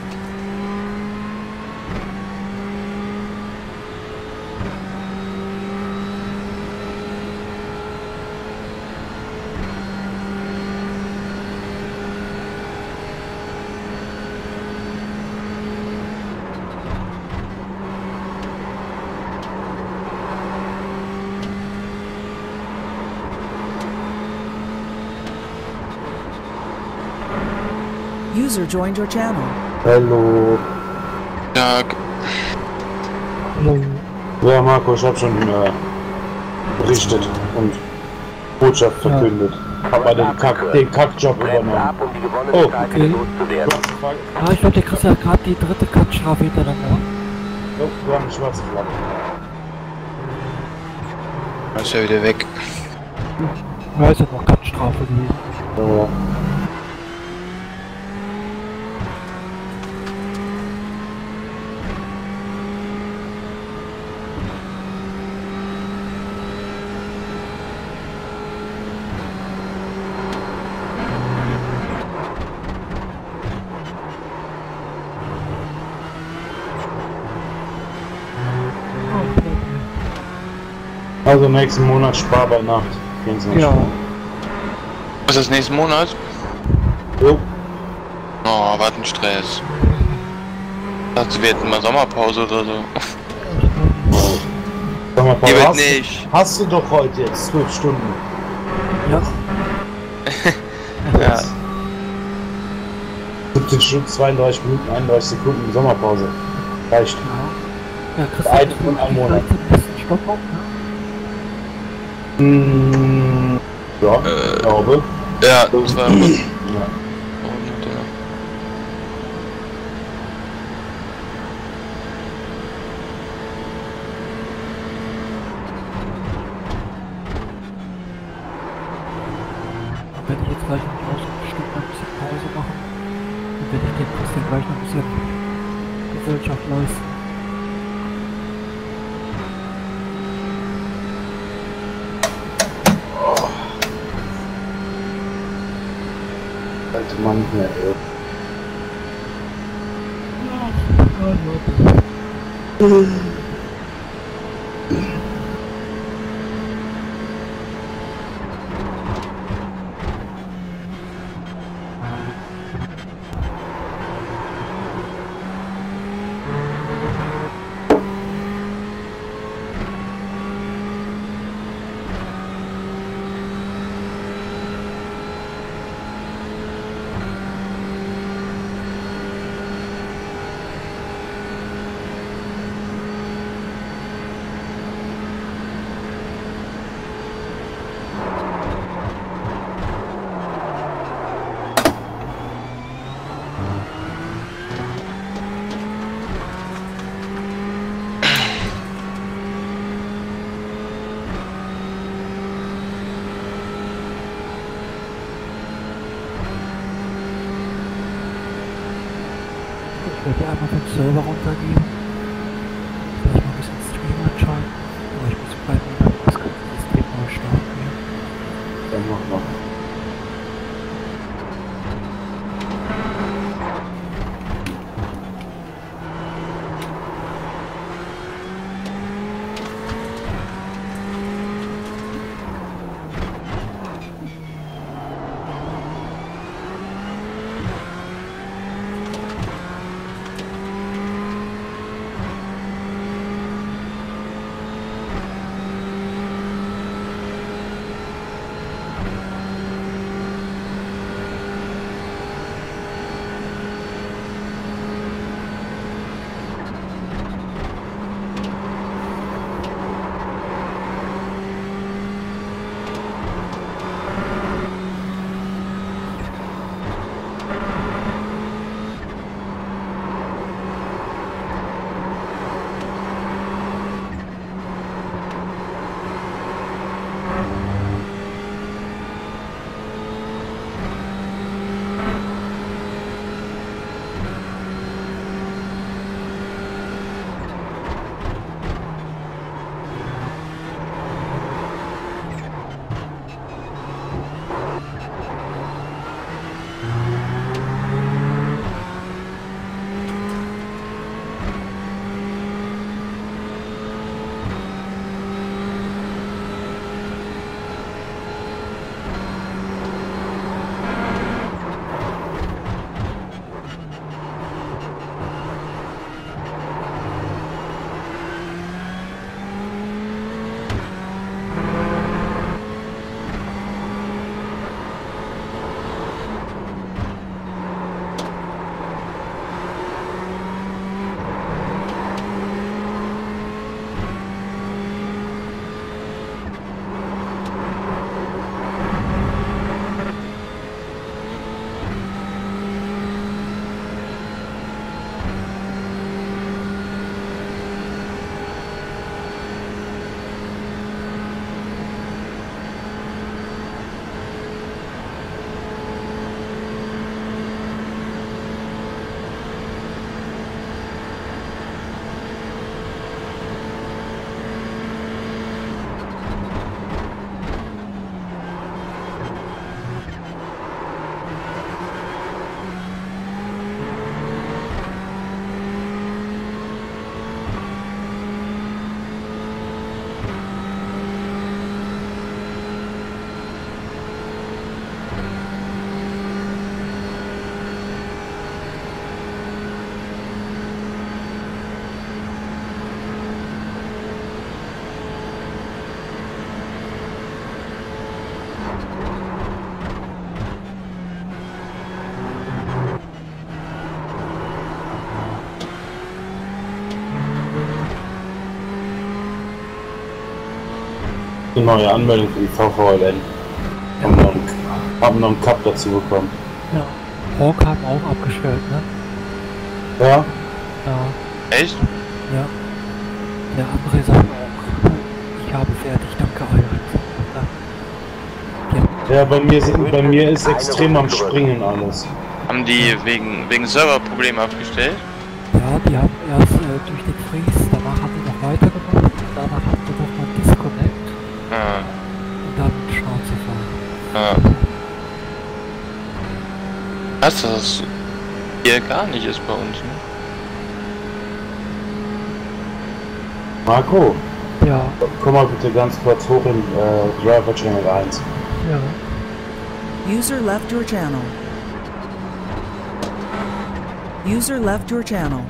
User joined your channel. Hallo. Ja, Ja, Marco, ich hab schon äh, berichtet und Botschaft verkündet. Hab mal den, Kack, den Kackjob übernommen. Oh, Okay. Ah, ich glaube, der kriegt ja gerade die dritte Kackstrafe hintereinander. Oh, wir haben eine schwarze Flagge. ist ja wieder weg. Ja, ist ja noch Kackstrafe gewesen. Ja. Also nächsten Monat Spar bei Nacht. 24 Ja. Was ist das nächsten Monat? Jo. Oh, was ein Stress. Ich dachte, wir hätten mal Sommerpause oder so. Die wird hast, nicht. hast du doch heute jetzt 12 Stunden. Ja. Ja. 17 Stunden, 32 Minuten, 31 Sekunden Sommerpause. Reicht. Ja, kriegst Ein du und ein Monat. Stopp auch, ne? Mm, ja, Äh. ich glaube. Ja, zwei Runden. Ja. Eine neue Anmeldung für die VVLN. Haben noch, einen, haben noch einen Cup dazu bekommen. Ja. Hawk haben auch abgestellt, ne? Ja, Ja. Echt? Ja. Der andere sagt auch, ich habe fertig, danke Iron. Ja. ja bei, mir sind, bei mir ist extrem am Springen alles. Haben die wegen, wegen Serverproblemen abgestellt? Ja, die haben erst äh, durch den Freeze, danach haben die noch weitergemacht, danach haben sie nochmal Disconnect Ah, und dann Schnauze fahren. ah. Was, das hier gar nicht ist bei uns, ne? Marco, Ja, komm mal bitte ganz kurz hoch in äh, Driver Channel 1. ja. User left your channel. User left your channel.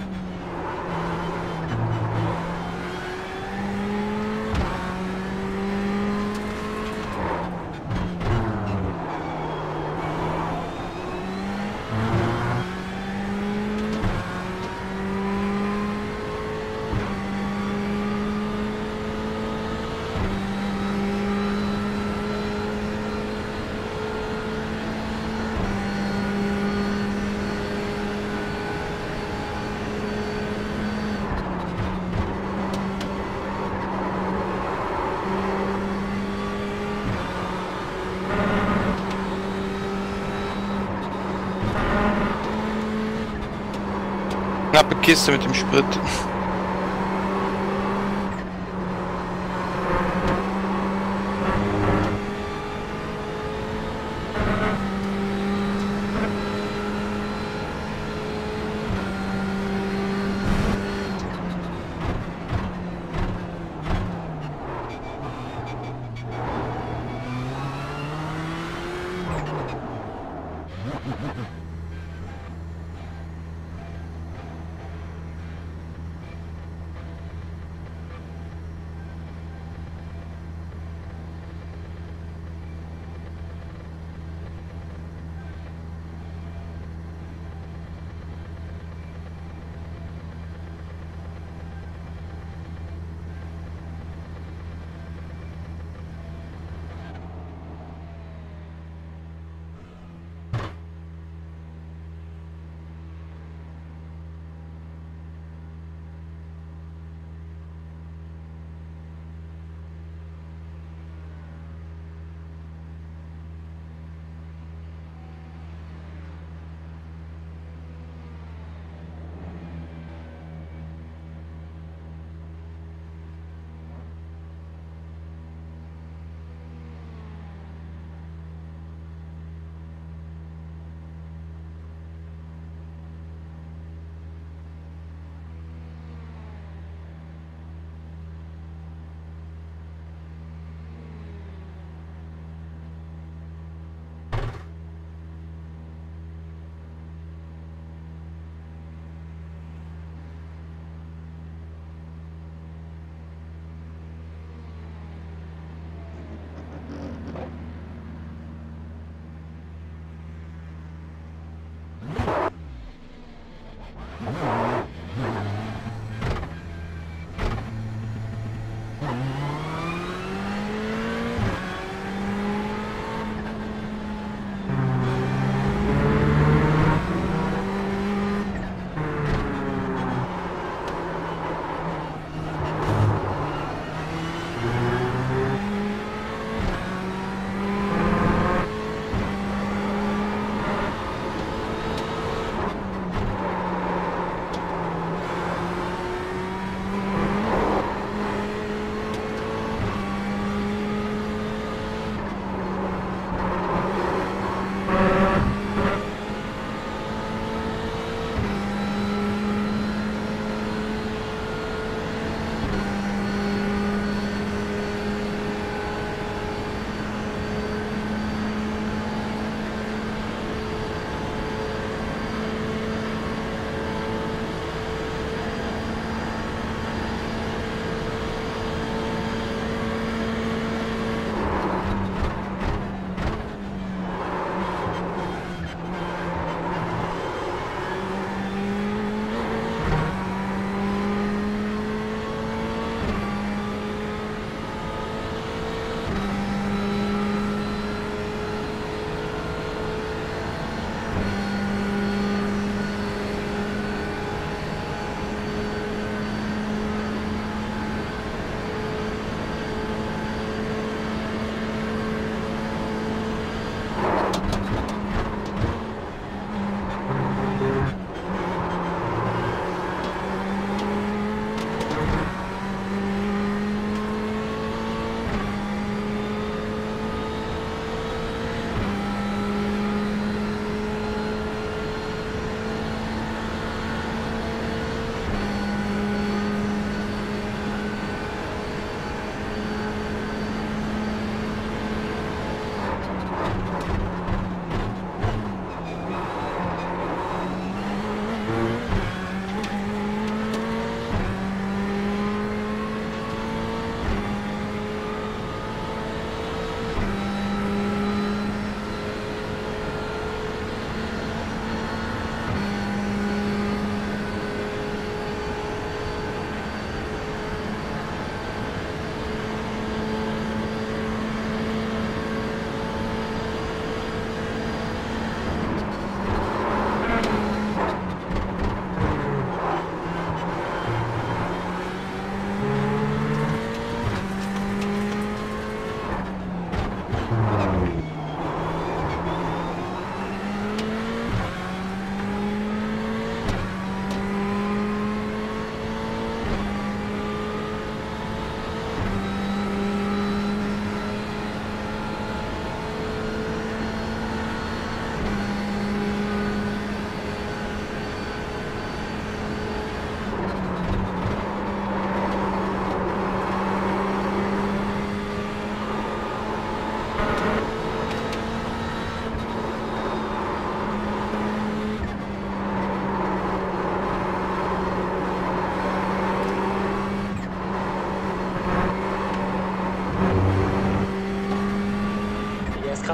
Knappe Kiste mit dem Sprit.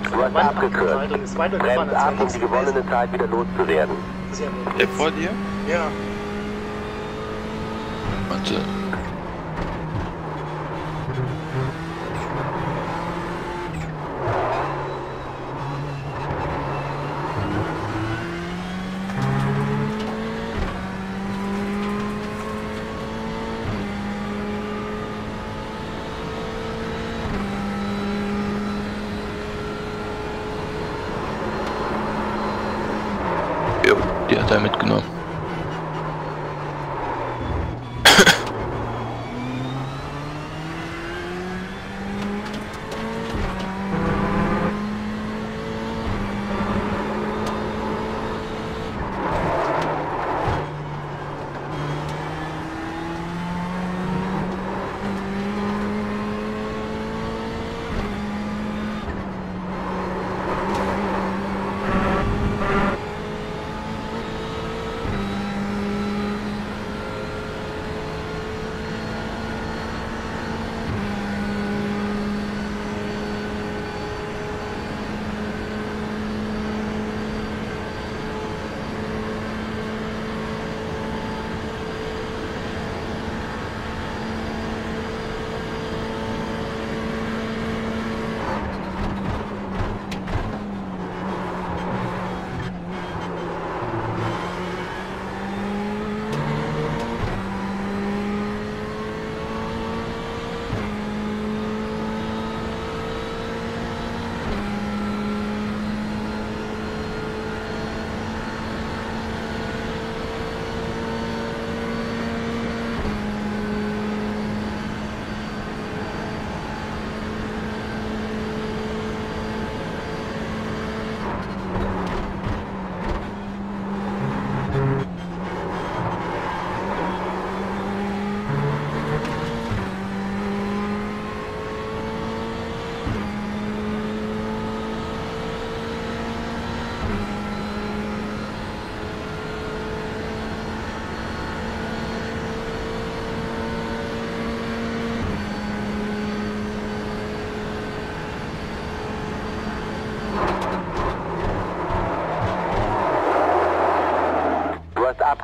Du hast abgekürzt. Bremst ab, um die gewonnene Zeit wieder loszuwerden. Der vor dir? Ja.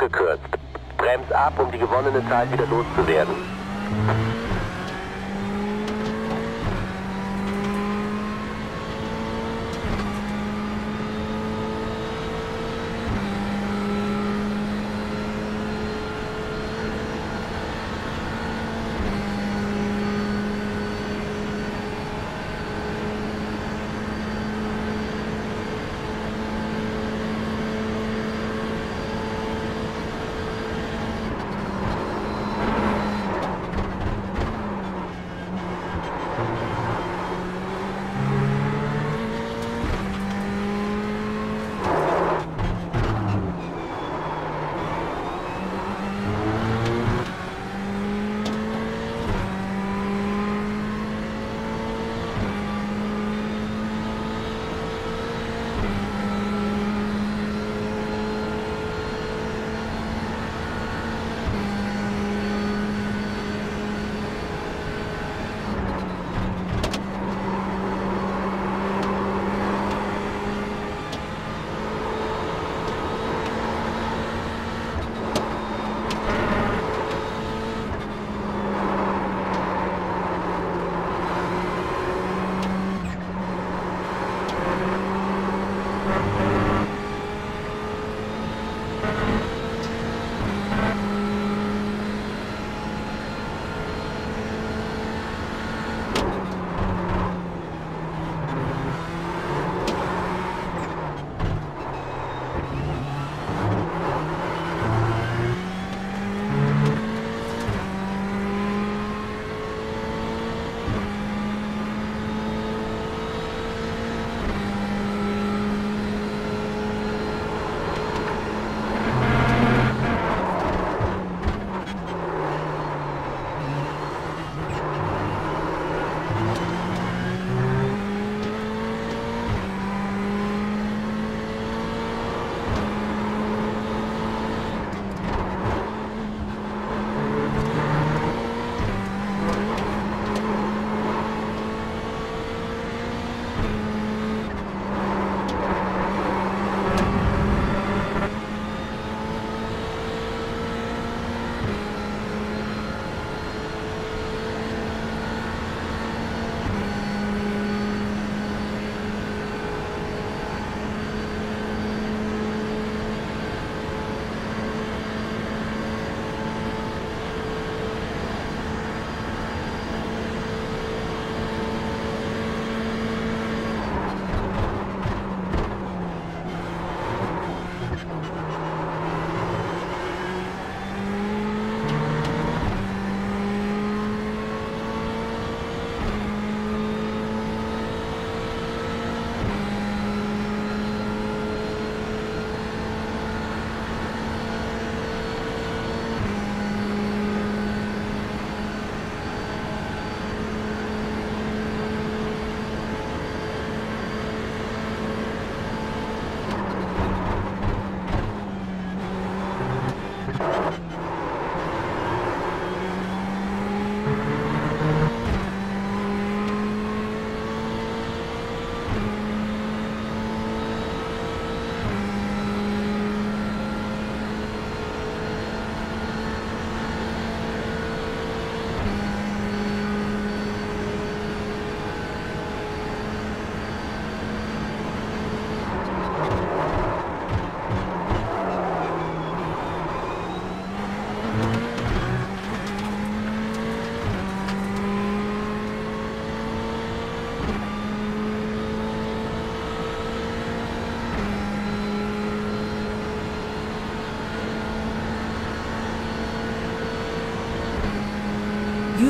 Abgekürzt. Bremst ab, um die gewonnene Zeit wieder loszuwerden.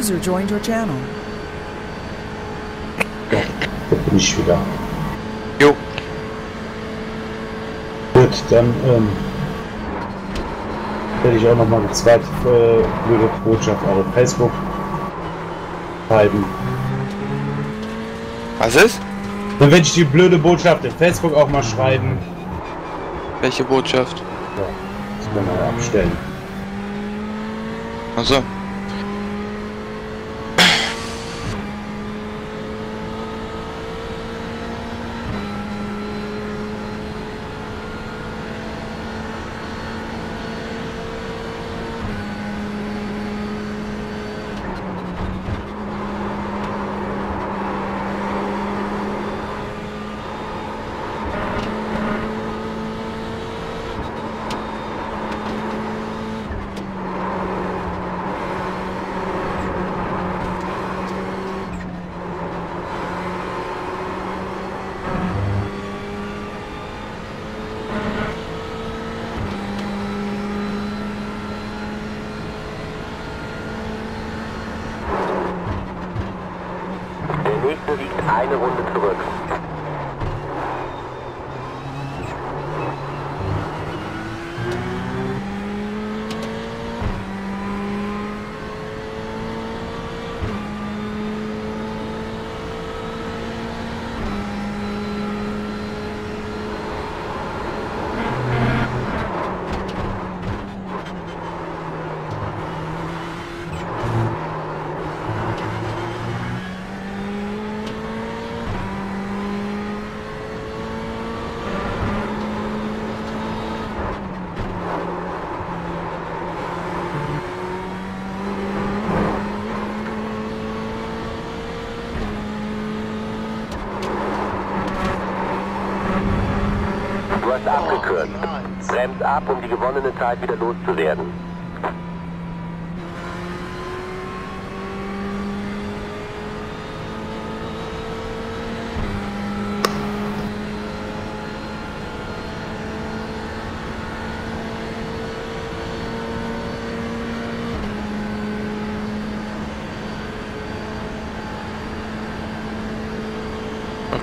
User joined your channel. Da bin ich wieder. Jo. Gut, dann ähm, werde ich auch nochmal eine zweite äh, blöde Botschaft auf Facebook schreiben. Was ist? Dann werde ich die blöde Botschaft in Facebook auch mal schreiben. Welche Botschaft? Ja, das können wir abstellen. Achso. Um die gewonnene Zeit wieder loszuwerden.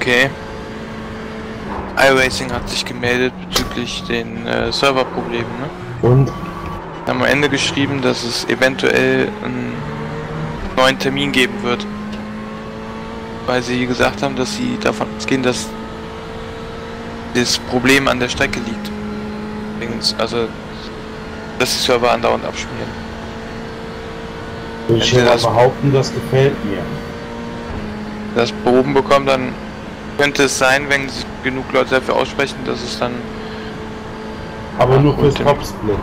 Okay. iRacing hat sich gemeldet bezüglich den äh, Serverproblemen, ne? Und? Haben am Ende geschrieben, dass es eventuell einen neuen Termin geben wird. Weil sie gesagt haben, dass sie davon ausgehen, dass das Problem an der Strecke liegt. Also, dass die Server andauernd abschmieren. Würde ich mal das- behaupten, das gefällt mir. das behoben bekommen, dann könnte es sein, wenn sich genug Leute dafür aussprechen, dass es dann. Aber nur fürs Und- Top-Split.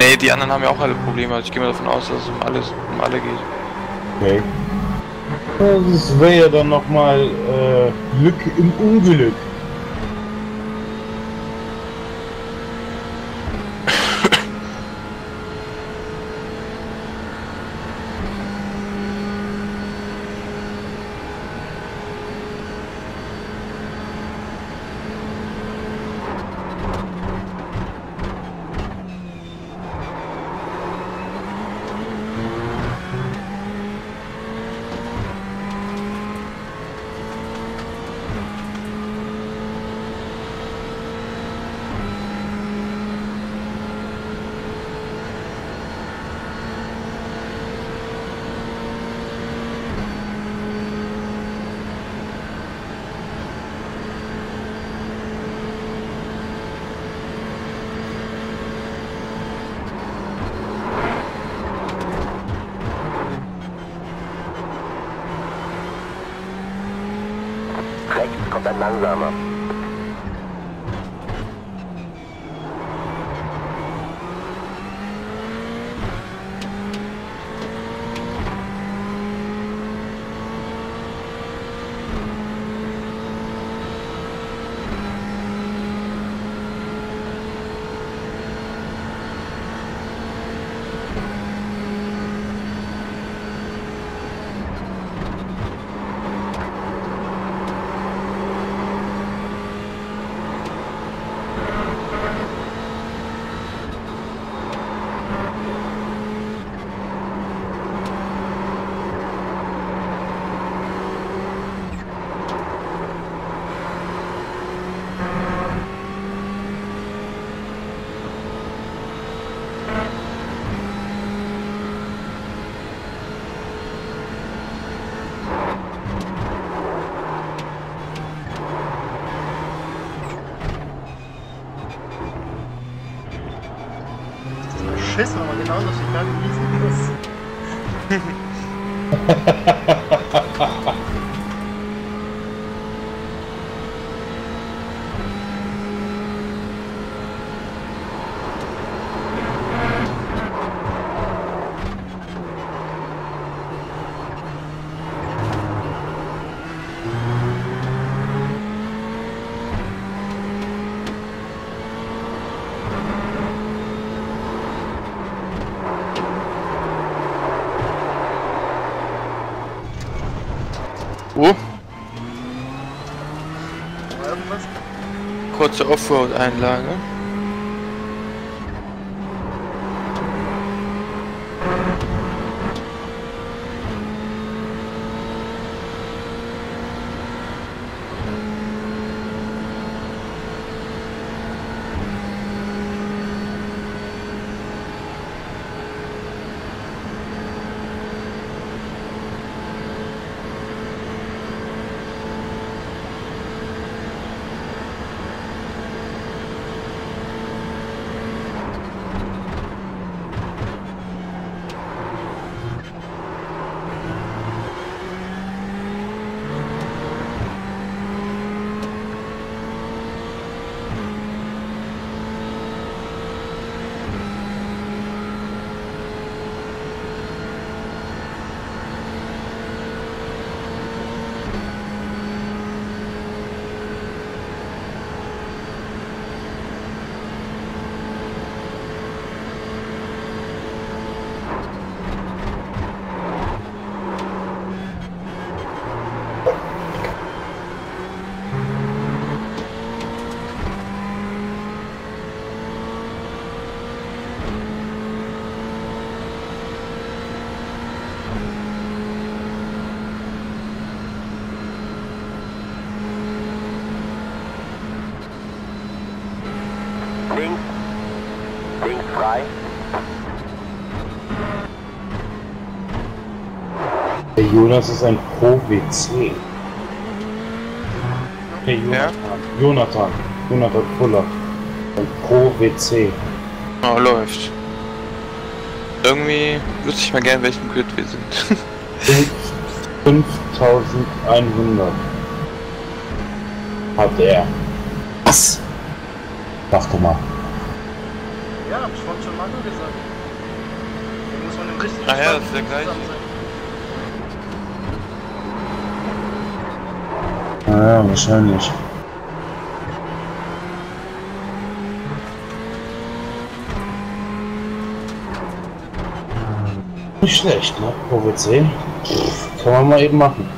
Nee, die anderen haben ja auch alle Probleme. Also ich gehe mal davon aus, dass es um alles, um alle geht. Okay. Das wäre ja dann nochmal äh, Glück im Unglück. Rechts kommt kurze Offroad-Einlage. Jonas ist ein Pro-WC. Der Jonathan. Jonathan. Jonathan Fuller. Ein Pro-WC. Oh, läuft. Irgendwie wüsste ich mal gern, welchen Grid wir sind. 5100 hat er. Was? Sag doch mal. Ja, hab ich vorhin schon mal gesagt. Den muss man im richtigen Ah ja, das ist der gleiche. Zusammen sein. Ja, wahrscheinlich. Nicht schlecht, ne? OWC. Kann man mal eben machen.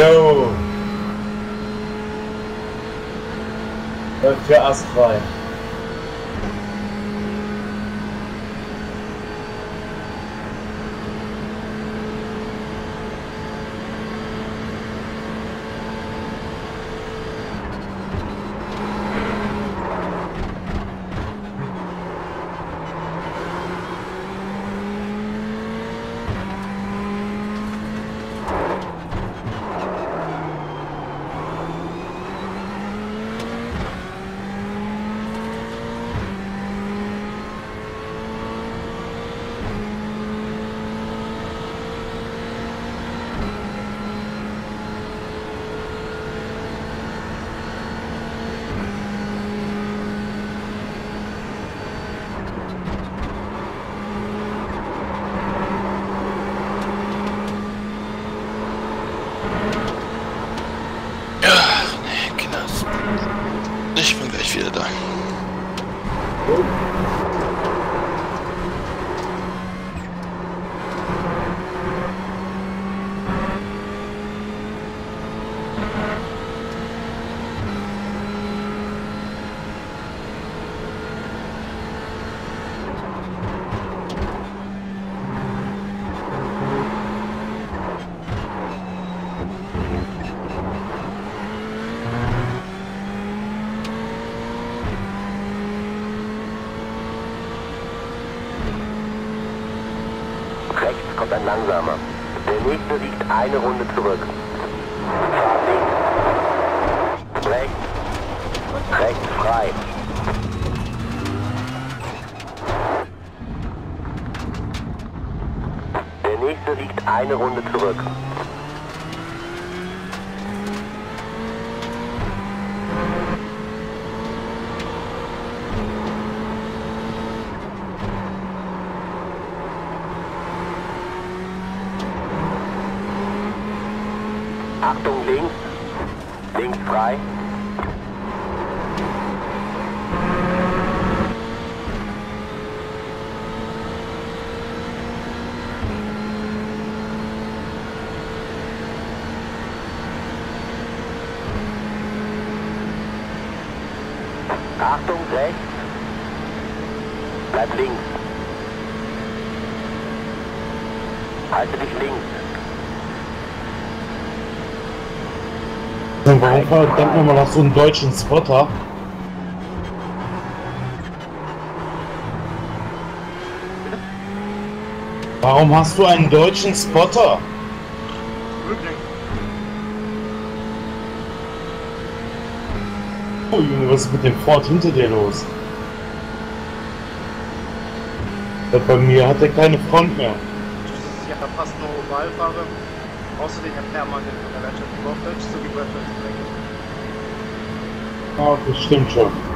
Yo! Läuft für astfrei. Nee, Kinders. Ich bin gleich wieder da. Rechts kommt ein langsamer. Der nächste liegt eine Runde zurück. Fahrt links. Rechts. Rechts frei. Der nächste liegt eine Runde zurück. Achtung links. Links frei. Achtung rechts. Bleib links. Halte dich links. Warum verdammt nochmal nach so einem deutschen Spotter? Warum hast du einen deutschen Spotter? Oh Junge, was ist mit dem Ford hinter dir los? Ja, bei mir hat er keine Front mehr. Habe fast nur Ovalfahrer. Außerdem hat Hermann den von der Werkstatt Vorfeld, so wie Bradford denke Ah,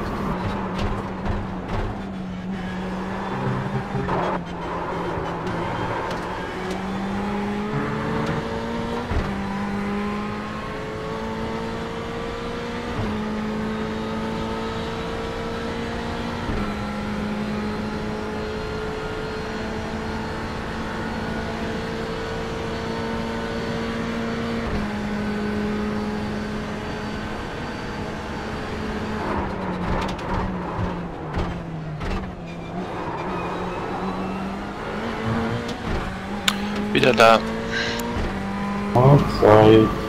Bye.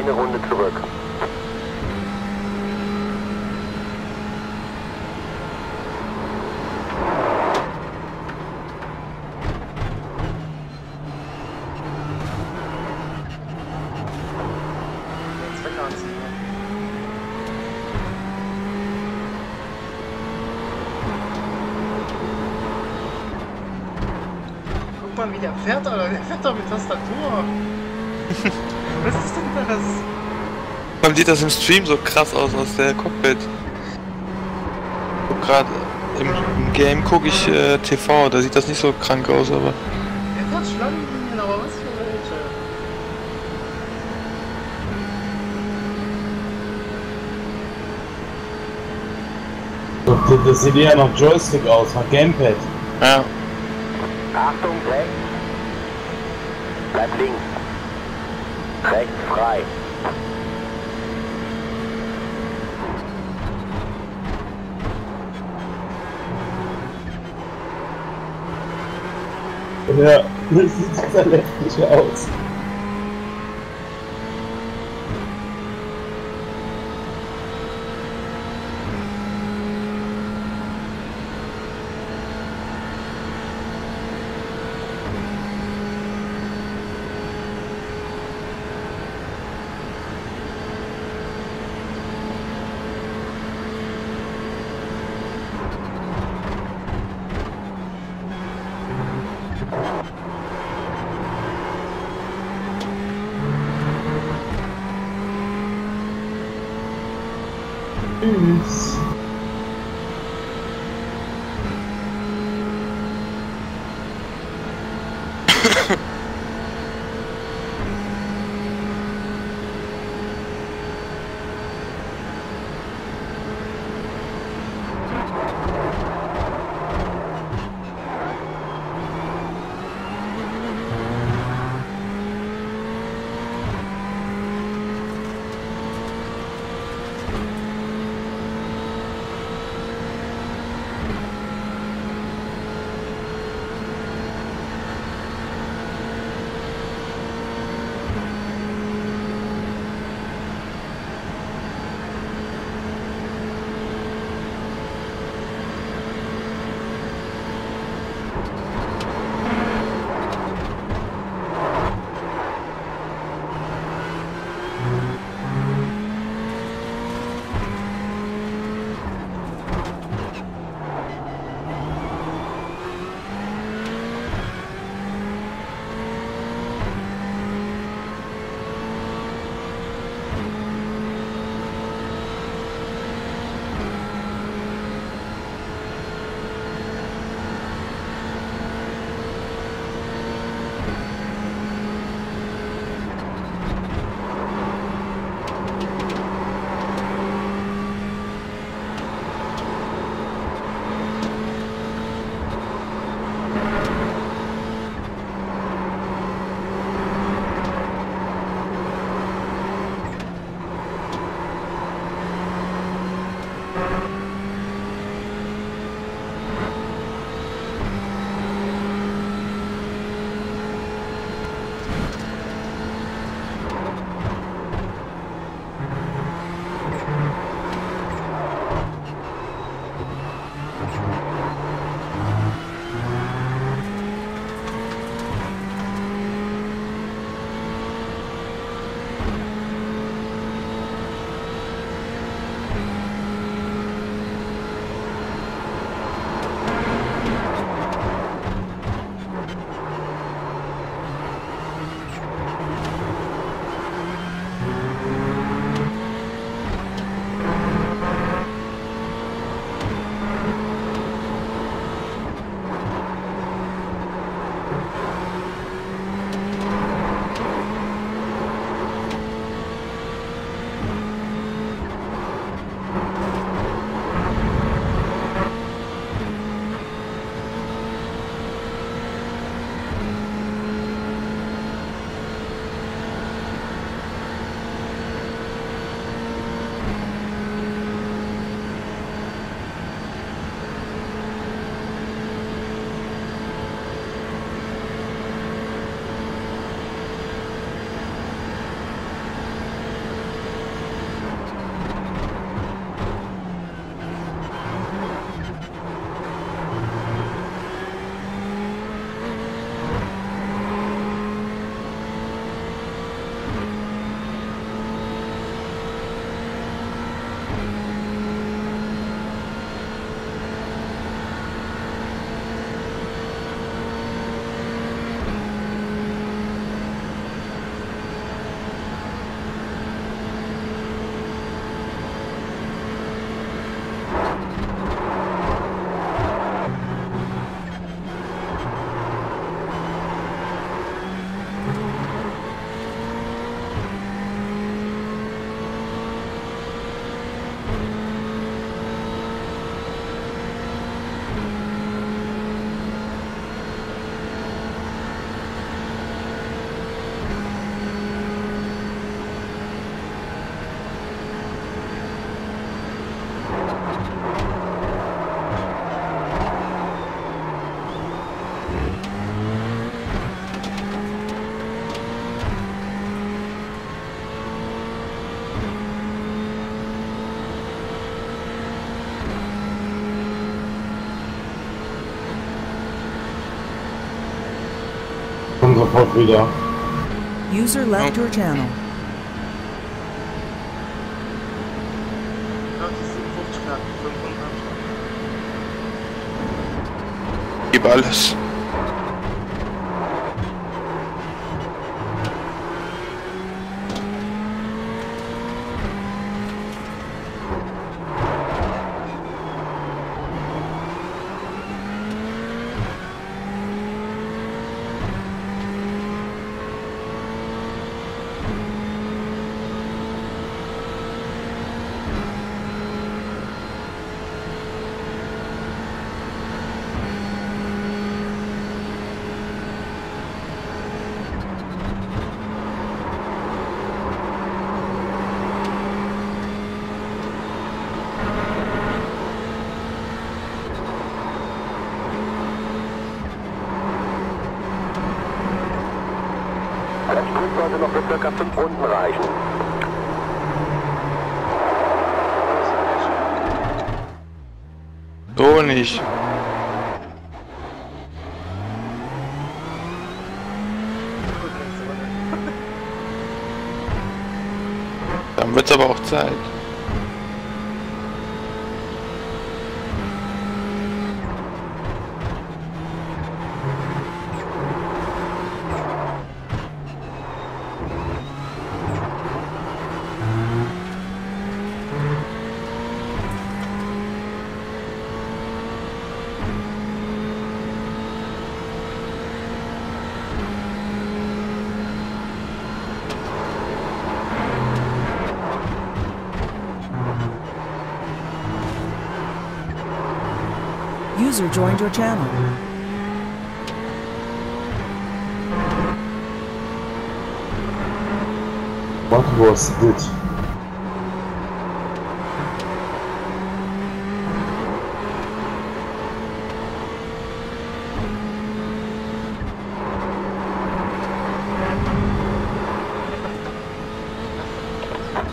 Eine Runde zurück. Guck mal, wie der fährt, Alter. Der fährt doch mit Tastatur. Was ist denn das? Vor allem sieht das im Stream so krass aus aus der Cockpit. Gerade im, im Game gucke ich äh, TV, da sieht das nicht so krank aus, aber? Das, das sieht eher nach Joystick aus, nach Gamepad. ja. Achtung, rechts. Bleib links. Rechts frei. Ja, das (laughs) sieht super lächerlich aus. Sofort wieder. User left your channel. Ja, die nicht. Dann wird's aber auch Zeit. User joined your channel. What was this?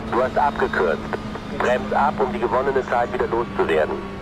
Du hast abgekürzt. Bremst ab, um die gewonnene Zeit wieder loszuwerden.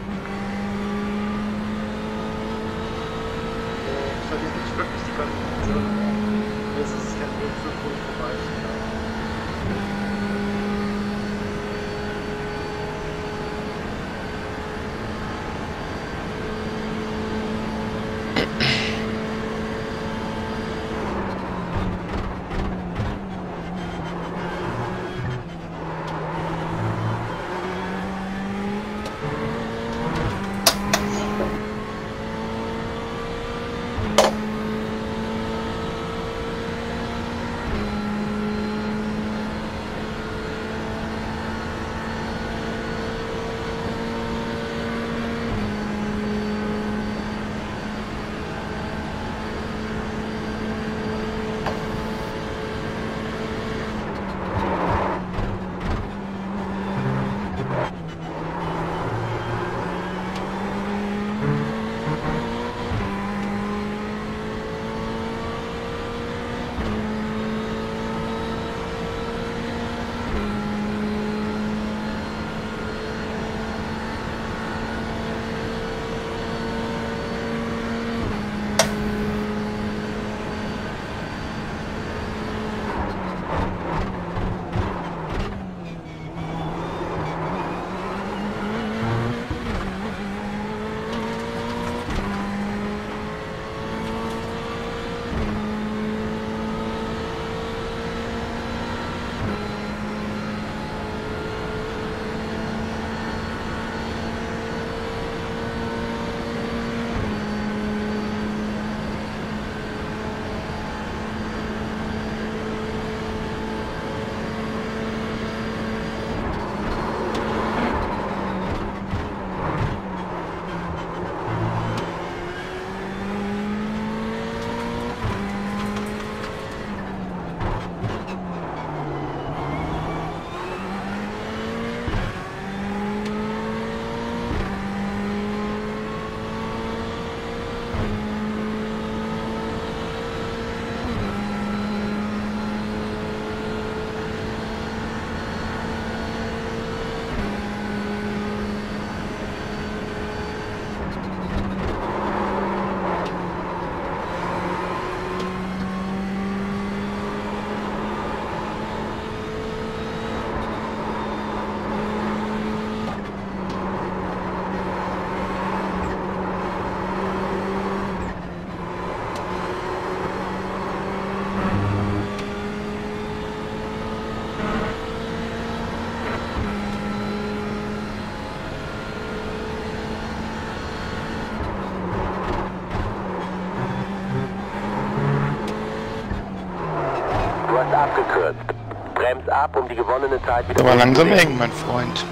Ab, um die gewonnene Zeit wieder Aber langsam eng, mein Freund.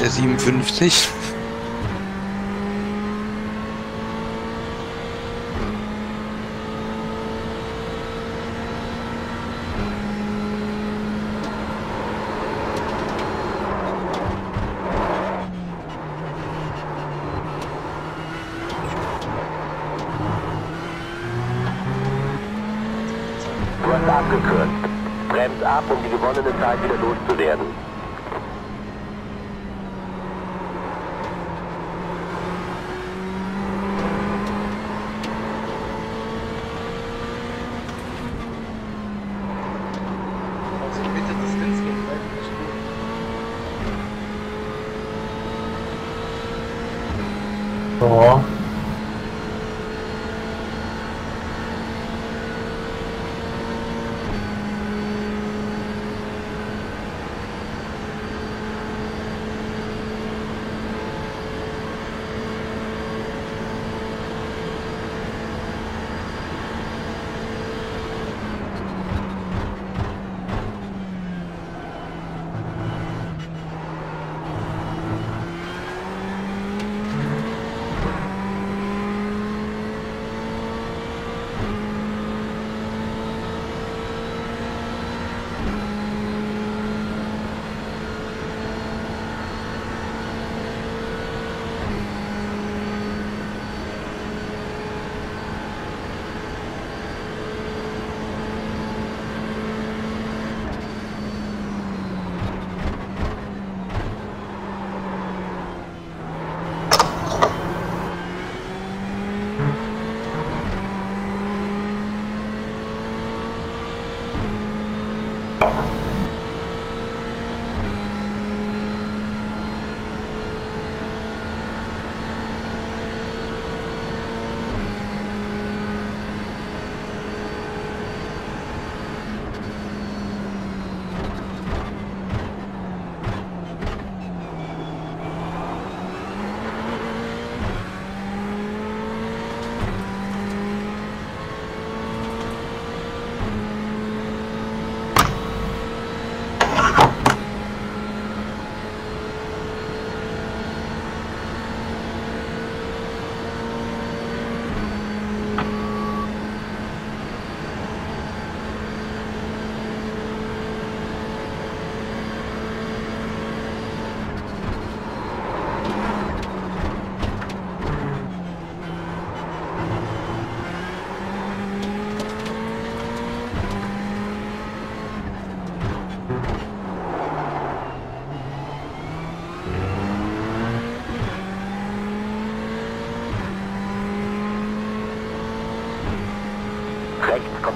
Der 57. Du hast abgekürzt. Brems ab, um die gewonnene Zeit wieder loszuwerden.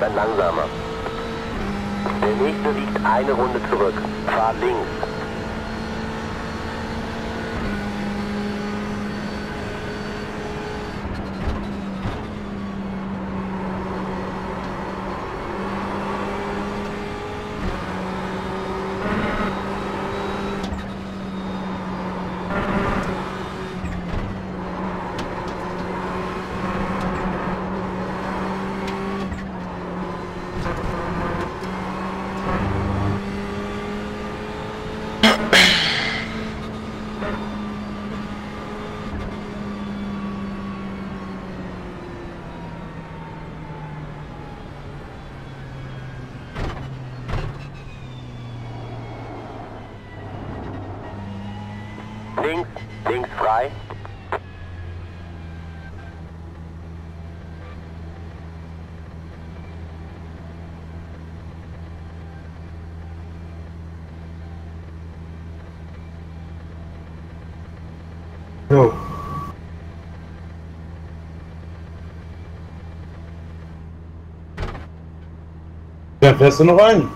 Ein langsamer. Der nächste liegt eine Runde zurück. Fahr. Links, links frei. Jo. Ja, fährst du noch ein?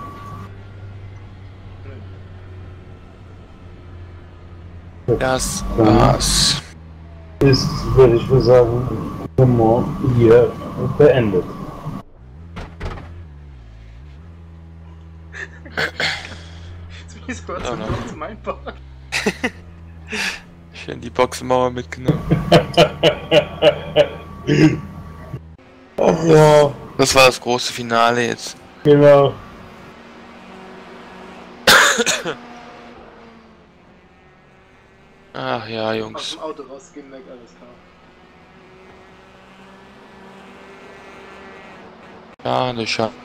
Das war's. Ist, würde ich mal sagen, Nummer hier beendet. Wieso hast Ja, du ne? noch zum Einbauen? (laughs) Schön die Boxenmauer mitgenommen. Ach (laughs) ja, Das war das große Finale jetzt. Genau. (coughs) Ach ja, Aus Jungs. dem Auto rausgehen, weg, alles klar. Schade, schade. Ja.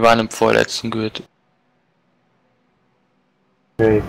Wir waren im vorletzten Gürtel. Okay.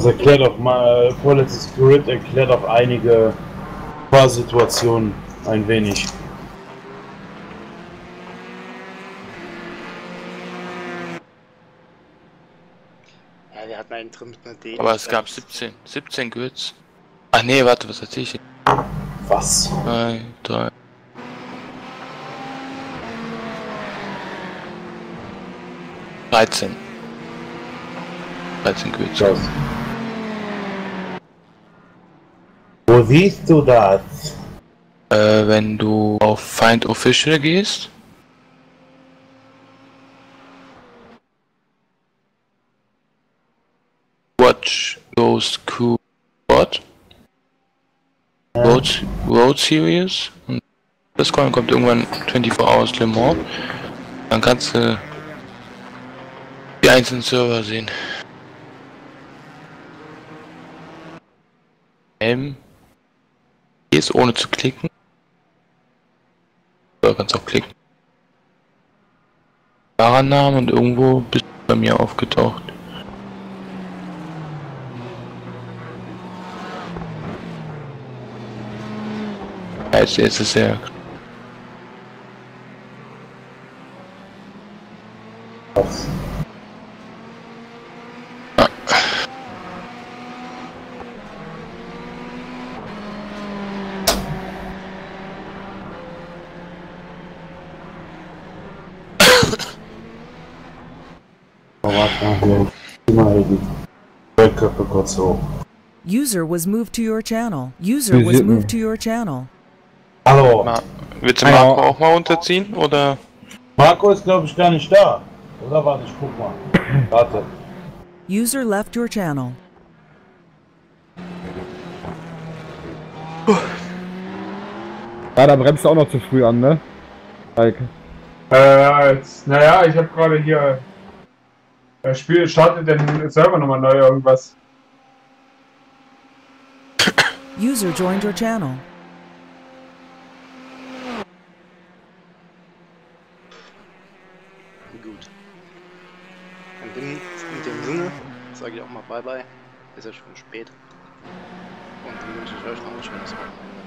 Aber es erklärt auch mal, vorletztes Grid erklärt auch einige Fahrsituationen ein wenig. Ja, wir hatten einen drin mit einer D. Aber es gab 17. 17 Gürts. Ach nee, warte, was erzähl ich? Was? 2, 3. Dreizehn. 13 Gürts. Das. Wo siehst du das? Äh, wenn du auf Find Official gehst. Watch Ghost Crew Board. Road, Road Series. Und das kommt, kommt irgendwann 24 Hours Le Mans. Dann kannst du die einzelnen Server sehen. Ist ohne zu klicken. Oder kannst auch klicken. Fahrernamen und irgendwo bist du bei mir aufgetaucht. Als erstes ja. Was? Oh, warte mal, hier. Immer eben. Köpfe kurz hoch. User was moved to your channel. User was moved to your channel. Hallo. Ma willst du Hallo. Marco auch mal unterziehen? Oder? Marco ist glaube ich gar nicht da. Oder warte, ich guck mal. Warte. User left your channel. Ja, da bremst du auch noch zu früh an, ne? Like, Äh, jetzt, naja, ich habe gerade hier. Das Spiel startet den Server nochmal neu irgendwas. User joined your channel. Gut. In dem, in dem Sinne sage ich auch mal Bye-bye. Ist ja schon spät. Und dann wünsche ich euch noch ein schönes Wochenende.